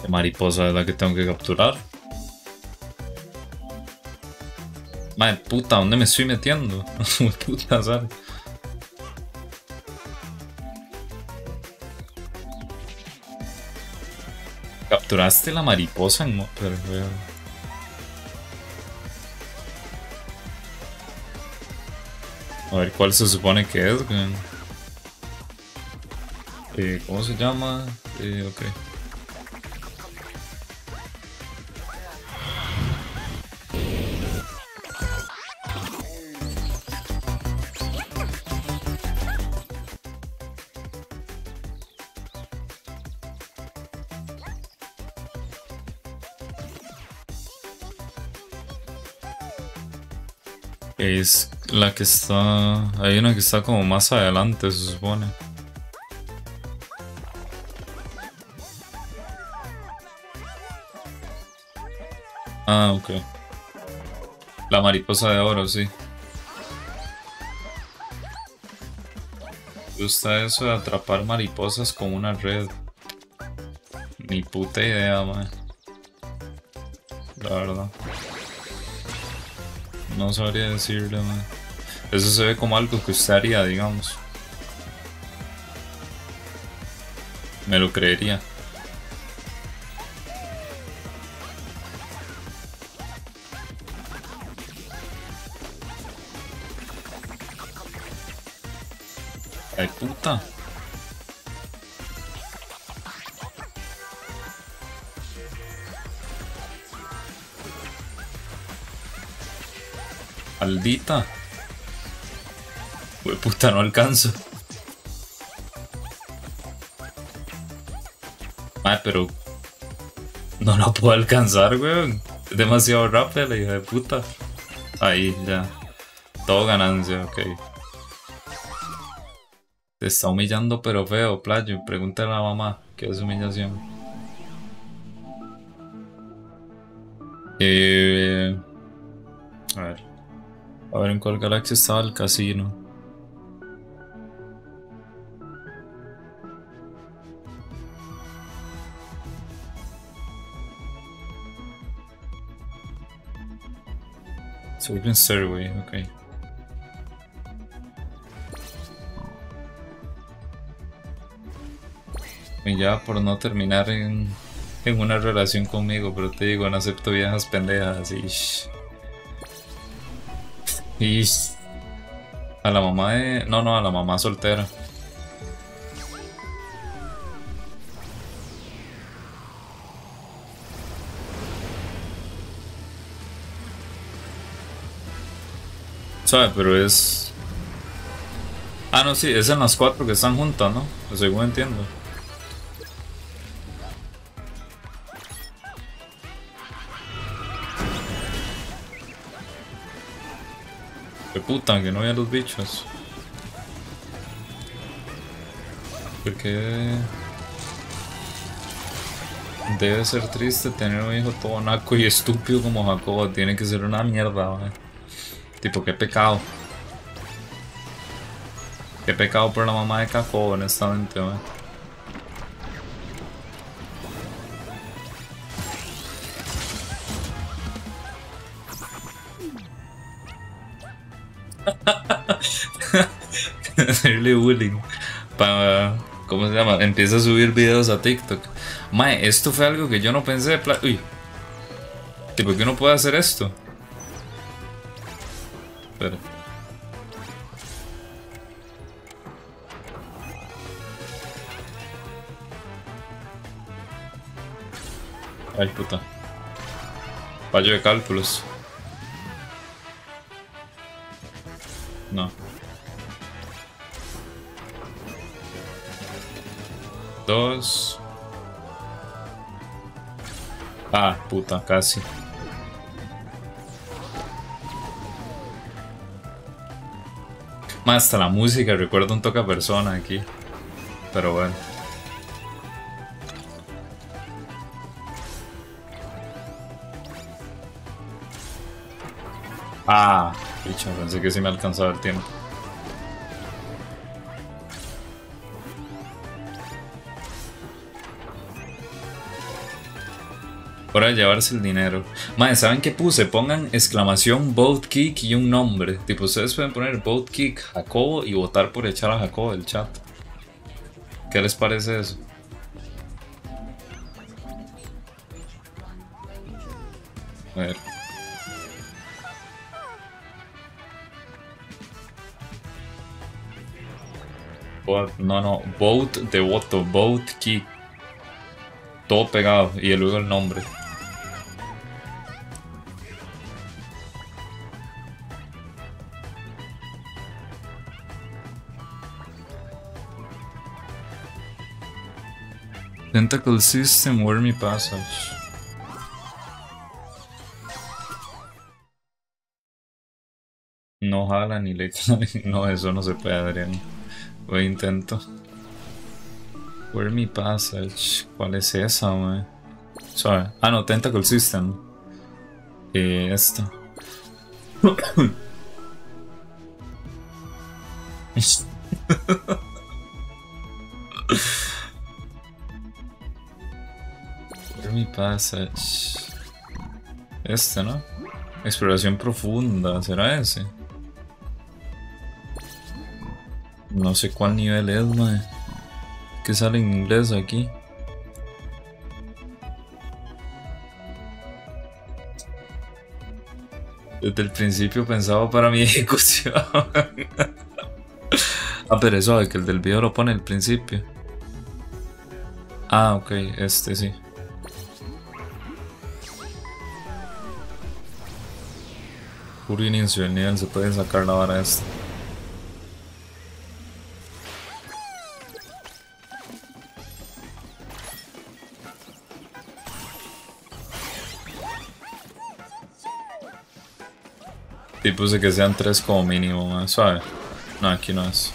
¿Qué mariposa es la que tengo que capturar? Madre puta, ¿dónde me estoy metiendo? puta, ¿sabes? Capturaste la mariposa en... Pero, A ver cuál se supone que es, eh, ¿Cómo se llama? Eh, ok. Es la que está... Hay una que está como más adelante, se supone. Ah, ok. La mariposa de oro, sí. Me gusta eso de atrapar mariposas con una red. Ni puta idea, man. La verdad. No sabría decirle, man. Eso se ve como algo que usted haría, digamos. Me lo creería. Maldita. Uy, puta, no alcanzo. Ay, pero... No lo puedo alcanzar, weón. Es demasiado rápido la hija de puta. Ahí, ya. Todo ganancia, ok. Te está humillando pero feo, playo. Pregúntale a la mamá qué es humillación. Eh, a ver. A ver en cuál galaxia estaba el casino. Open Stairway, ok. Y ya por no terminar en, en una relación conmigo, pero te digo, no acepto viejas pendejas y... Y... A la mamá de... No, no, a la mamá soltera. ¿Sabe? Pero es... Ah, no, sí, es en las cuatro que están juntas, ¿no? Según entiendo. Qué puta, que no vean los bichos. Porque... Debe ser triste tener un hijo todo naco y estúpido como Jacobo. Tiene que ser una mierda, Tipo, qué pecado. Qué pecado por la mamá de Jacobo, honestamente, man. hacerle bullying. Para, ¿Cómo se llama? Empieza a subir videos a TikTok. Mae, esto fue algo que yo no pensé. Uy. ¿Por qué no puede hacer esto? Espera. Ay, puta. Fallo de cálculos. No. Dos. Ah, puta, casi. Más hasta la música, recuerdo un toca persona aquí. Pero bueno. Ah pensé que sí me alcanzaba el tiempo. Hora de llevarse el dinero. Madre, ¿saben qué puse? Pongan exclamación vote kick y un nombre. Tipo, ustedes pueden poner vote kick Jacobo y votar por echar a Jacobo del chat. ¿Qué les parece eso? A ver. No, no, vote de voto, vote kick. Todo pegado y luego el nombre. Tentacle System, Me Passage. No jala ni le No, eso no se puede, Adrián. Voy intento. Where Me Passage. ¿Cuál es esa, wey? Sorry. Ah, no, Tentacle System. Eh, esta. mi Passage. Este, ¿no? Exploración profunda, ¿será ese? No sé cuál nivel es, mae. Que sale en inglés aquí. Desde el principio pensaba para mi ejecución. ah, pero eso que el del video lo pone al principio. Ah, ok, este sí. Puro inicio del nivel se puede sacar la vara esta. Que sean tres como mínimo, suave. No, aquí no es.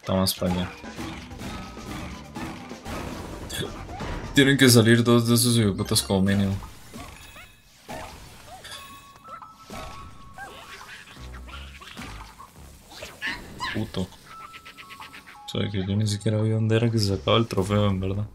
Estamos para allá. Tienen que salir dos de esos hipoputas como mínimo. puto. O sea, que yo ni siquiera vi dónde era que se sacaba el trofeo, en verdad.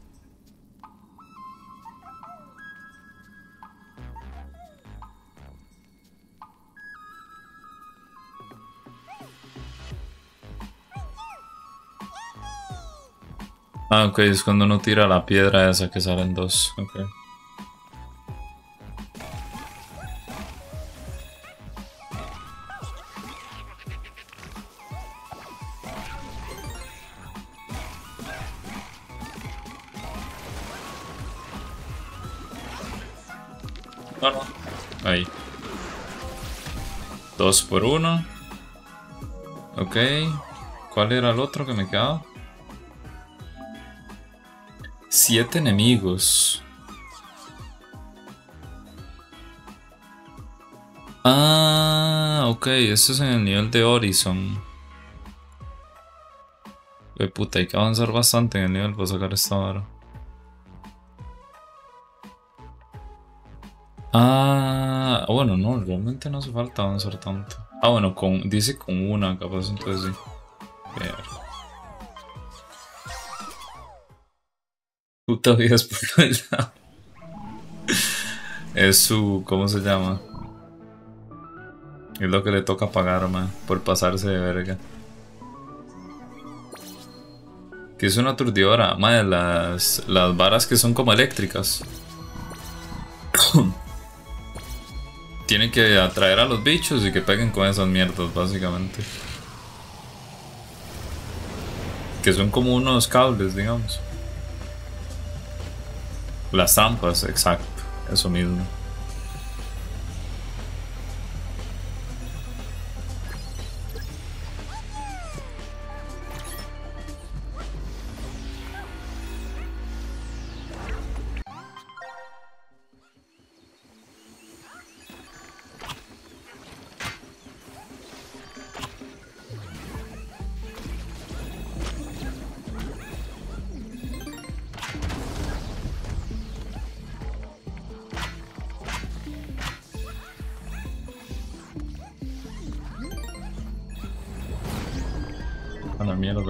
Ah, ok, es cuando uno tira la piedra esa que salen dos. Ok. Ahí. Dos por uno. Ok. ¿Cuál era el otro que me quedaba? Siete enemigos. Ah, ok. Esto es en el nivel de Horizon. Puta, hay que avanzar bastante en el nivel para sacar esta hora. Ah, bueno, no, realmente no hace falta avanzar tanto. Ah, bueno, con, dice con una, capaz, entonces sí. Puta vida es por lado. Es su. ¿Cómo se llama? Es lo que le toca pagar, man, por pasarse de verga. Que es una aturdidora, madre, las, las varas que son como eléctricas. Tienen que atraer a los bichos y que peguen con esas mierdas, básicamente. Que son como unos cables, digamos. Las trampas, exacto, eso mismo.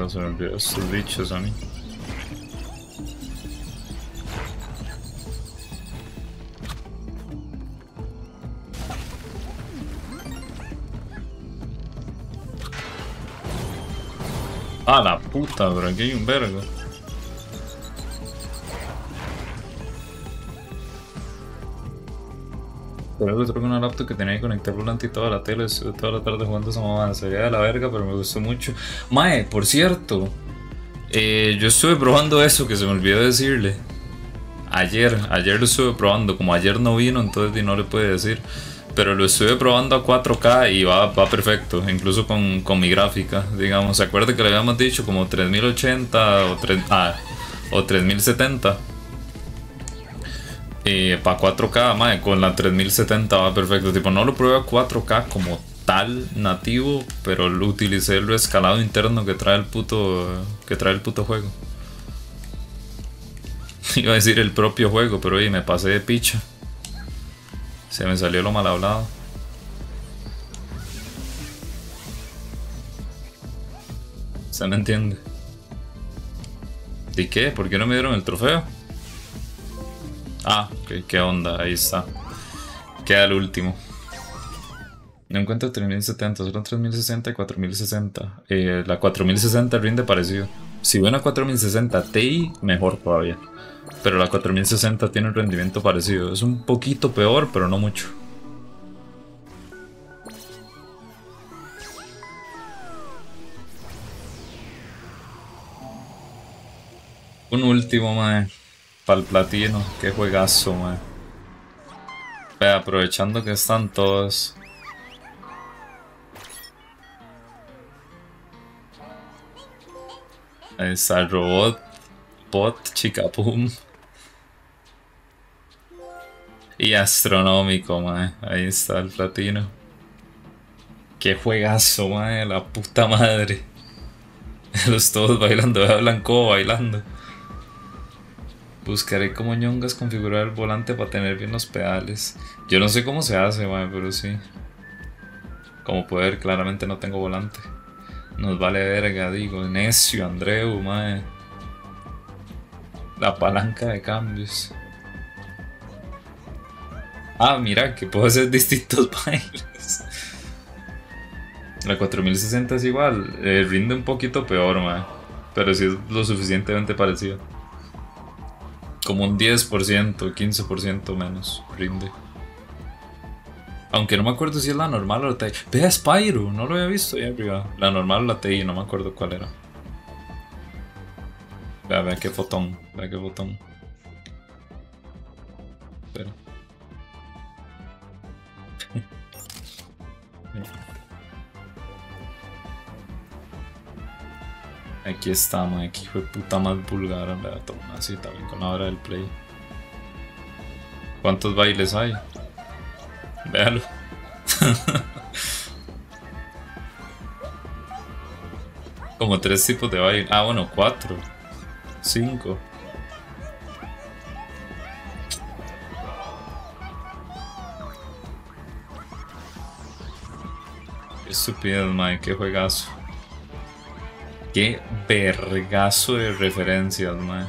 Mierda, se me olvidó estos bichos a mí. Ah, la puta, pero aquí hay un vergo. Pero que una laptop que tenía que conectar volante y toda la tele, toda la tarde jugando esa mamá. Sería de la verga, pero me gustó mucho. Mae, por cierto, eh, yo estuve probando eso que se me olvidó decirle. Ayer, ayer lo estuve probando. Como ayer no vino, entonces no le puede decir pero lo estuve probando a 4K y va, va perfecto, incluso con, con, mi gráfica, digamos. ¿Se acuerda que le habíamos dicho como 3080 o, 3, ah, o 3070? Para 4K, madre, con la 3070 va perfecto. Tipo, no lo probé a 4K como tal nativo, pero utilicé lo escalado interno que trae el puto que trae el puto juego. Iba a decir el propio juego, pero oye, me pasé de picha. Se me salió lo mal hablado. Se me entiende. ¿Y qué? ¿Por qué no me dieron el trofeo? Ah, qué onda, ahí está. Queda el último. No encuentro 3070, solo 3060 y 4060. Eh, la 4060 rinde parecido. Si ven a 4060 Ti, mejor todavía. Pero la 4060 tiene un rendimiento parecido. Es un poquito peor, pero no mucho. Un último, mae. Para el platino. Qué juegazo, mae. aprovechando que están todos. Ahí está el robot. Bot, chica, pum. Y astronómico, mae. Ahí está el platino. Qué juegazo, mae. La puta madre. Los todos bailando. Vea Blanco bailando. Buscaré como ñongas configurar el volante para tener bien los pedales. Yo no sé cómo se hace, mae, pero sí. Como puede ver, claramente no tengo volante. Nos vale verga, digo. Necio, Andreu, mae. La palanca de cambios. Ah, mira, que puedo hacer distintos bailes. La 4060 es igual, eh, rinde un poquito peor, man. Pero sí es lo suficientemente parecido. Como un 10%, 15% menos rinde. Aunque no me acuerdo si es la normal o la TI. Vea Spyro, no lo había visto ya arriba. La normal o la TI, no me acuerdo cuál era. Vea, vea qué fotón, vea qué fotón. Aquí está, aquí fue puta más vulgar, la toma así también con la hora del play. ¿Cuántos bailes hay? Véalo. Como tres tipos de baile. Ah, bueno, cuatro. Cinco. Qué estupidez, mae, qué juegazo. Qué vergazo de referencias, mae.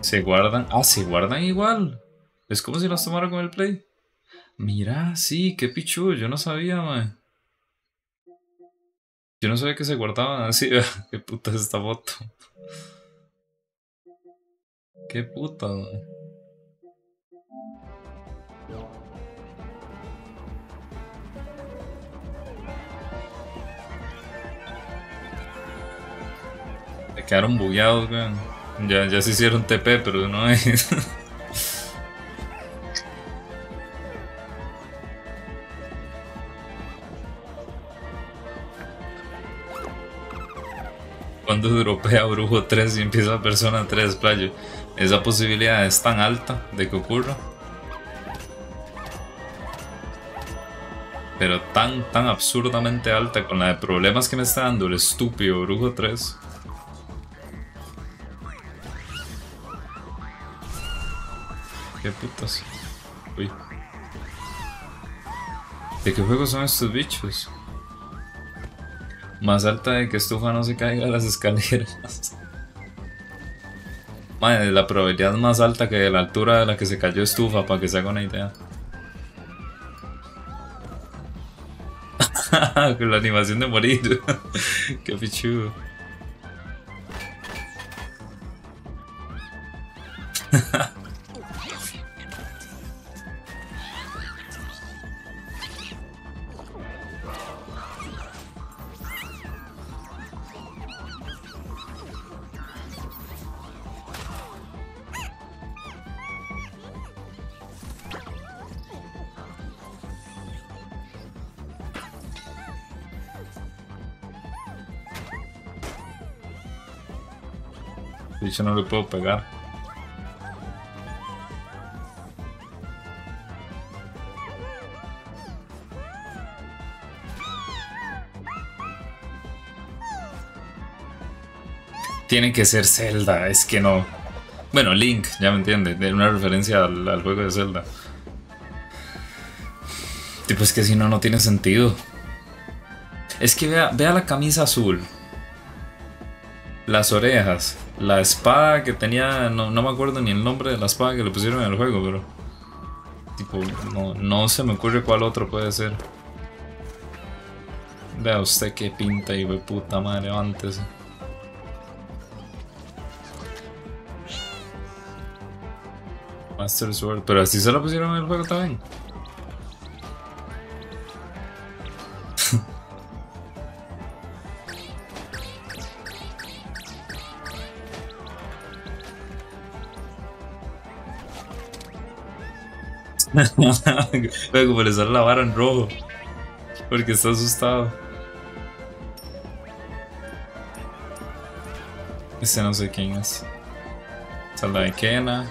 Se guardan. Ah, se guardan igual. Es como si las tomara con el play. Mira, sí, qué pichu, yo no sabía, mae. Yo no sabía que se guardaban así. qué puta es esta foto. Qué puta, mae. Se quedaron bugueados, weón. Ya, ya se hicieron TP, pero no es. cuando dropea Brujo 3 y empieza Persona 3, playo. Esa posibilidad es tan alta de que ocurra. Pero tan, tan absurdamente alta con la de problemas que me está dando el estúpido Brujo 3. ¿Qué putas? Uy. ¿De qué juego son estos bichos? Más alta de que estufa no se caiga las escaleras. Madre, la probabilidad más alta que de la altura de la que se cayó estufa, para que se haga una idea. Con la animación de morir. Qué pichudo. Dicho no le puedo pegar. Tiene que ser Zelda, es que no. Bueno, Link, ya me entiende, de una referencia al, juego de Zelda. Tipo, es que si no, no tiene sentido. Es que vea, vea la camisa azul. Las orejas. La espada que tenía, no, me acuerdo ni el nombre de la espada que le pusieron en el juego, pero... Tipo, no, no se me ocurre cuál otro puede ser. Vea usted qué pinta y puta madre, levántese. Master Sword, pero así se lo pusieron en el juego también. Luego le sale la vara en rojo. Porque está asustado. Ese no sé quién es. Esta la de Kena.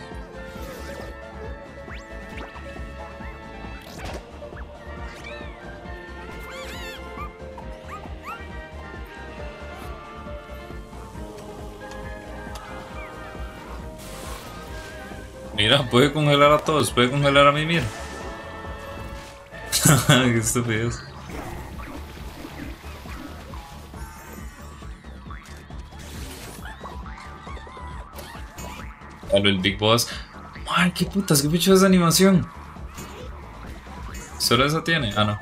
Mira, puede congelar a todos, puede congelar a mí, mira. Qué estupidez. el Big Boss. Ay, qué putas, qué picho esa animación. ¿Solo esa tiene? Ah, no.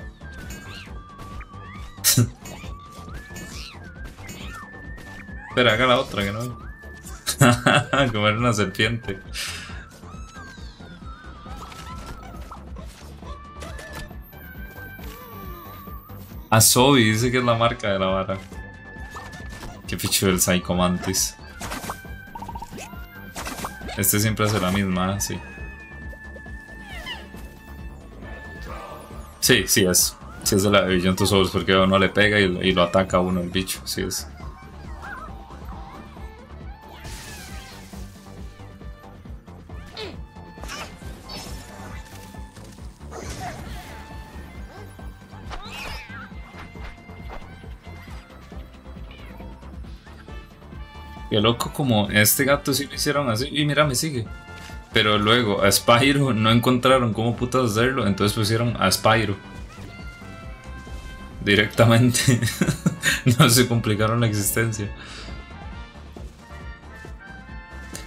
Espera, haga la otra que no. Comer una serpiente. Asobi dice que es la marca de la vara. Qué ficho el Psycho Mantis. Este siempre hace la misma, sí. Sí, sí es. Sí es de la de Beyond Souls porque uno le pega y, y lo ataca a uno el bicho, sí es. Qué loco como este gato sí lo hicieron así. Y mira, me sigue. Pero luego a Spyro no encontraron cómo putas hacerlo, entonces pusieron a Spyro. Directamente. no se complicaron la existencia.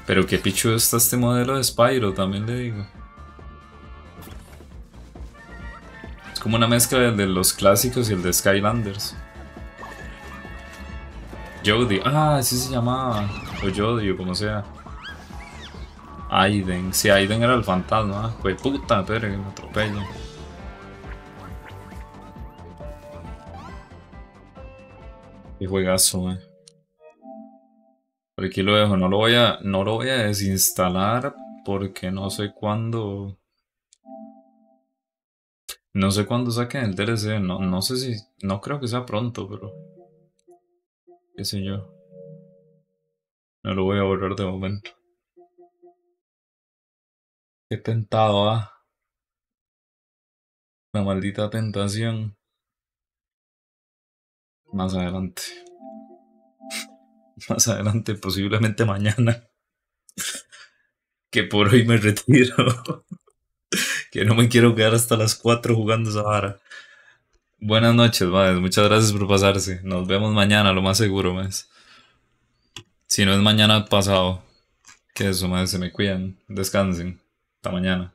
Pero qué pichu está este modelo de Spyro, también le digo. Es como una mezcla de los clásicos y el de Skylanders. Jody, ah, así se llamaba. O Jody, o como sea. Aiden, si Aiden era el fantasma, pues puta, pero que me atropella. Qué juegazo, eh. Por aquí lo dejo, no lo voy a, no lo voy a desinstalar porque no sé cuándo. No sé cuándo saquen el DLC, no, no sé si, no creo que sea pronto, pero qué sé yo. No lo voy a borrar de momento. Qué tentado, ¿ah? La maldita tentación. Más adelante. Más adelante, posiblemente mañana. que por hoy me retiro. que no me quiero quedar hasta las 4 jugando esa vara. Buenas noches, madre. Muchas gracias por pasarse. Nos vemos mañana, lo más seguro, más. Si no es mañana pasado, que eso, madre, se me cuidan. Descansen. Hasta mañana.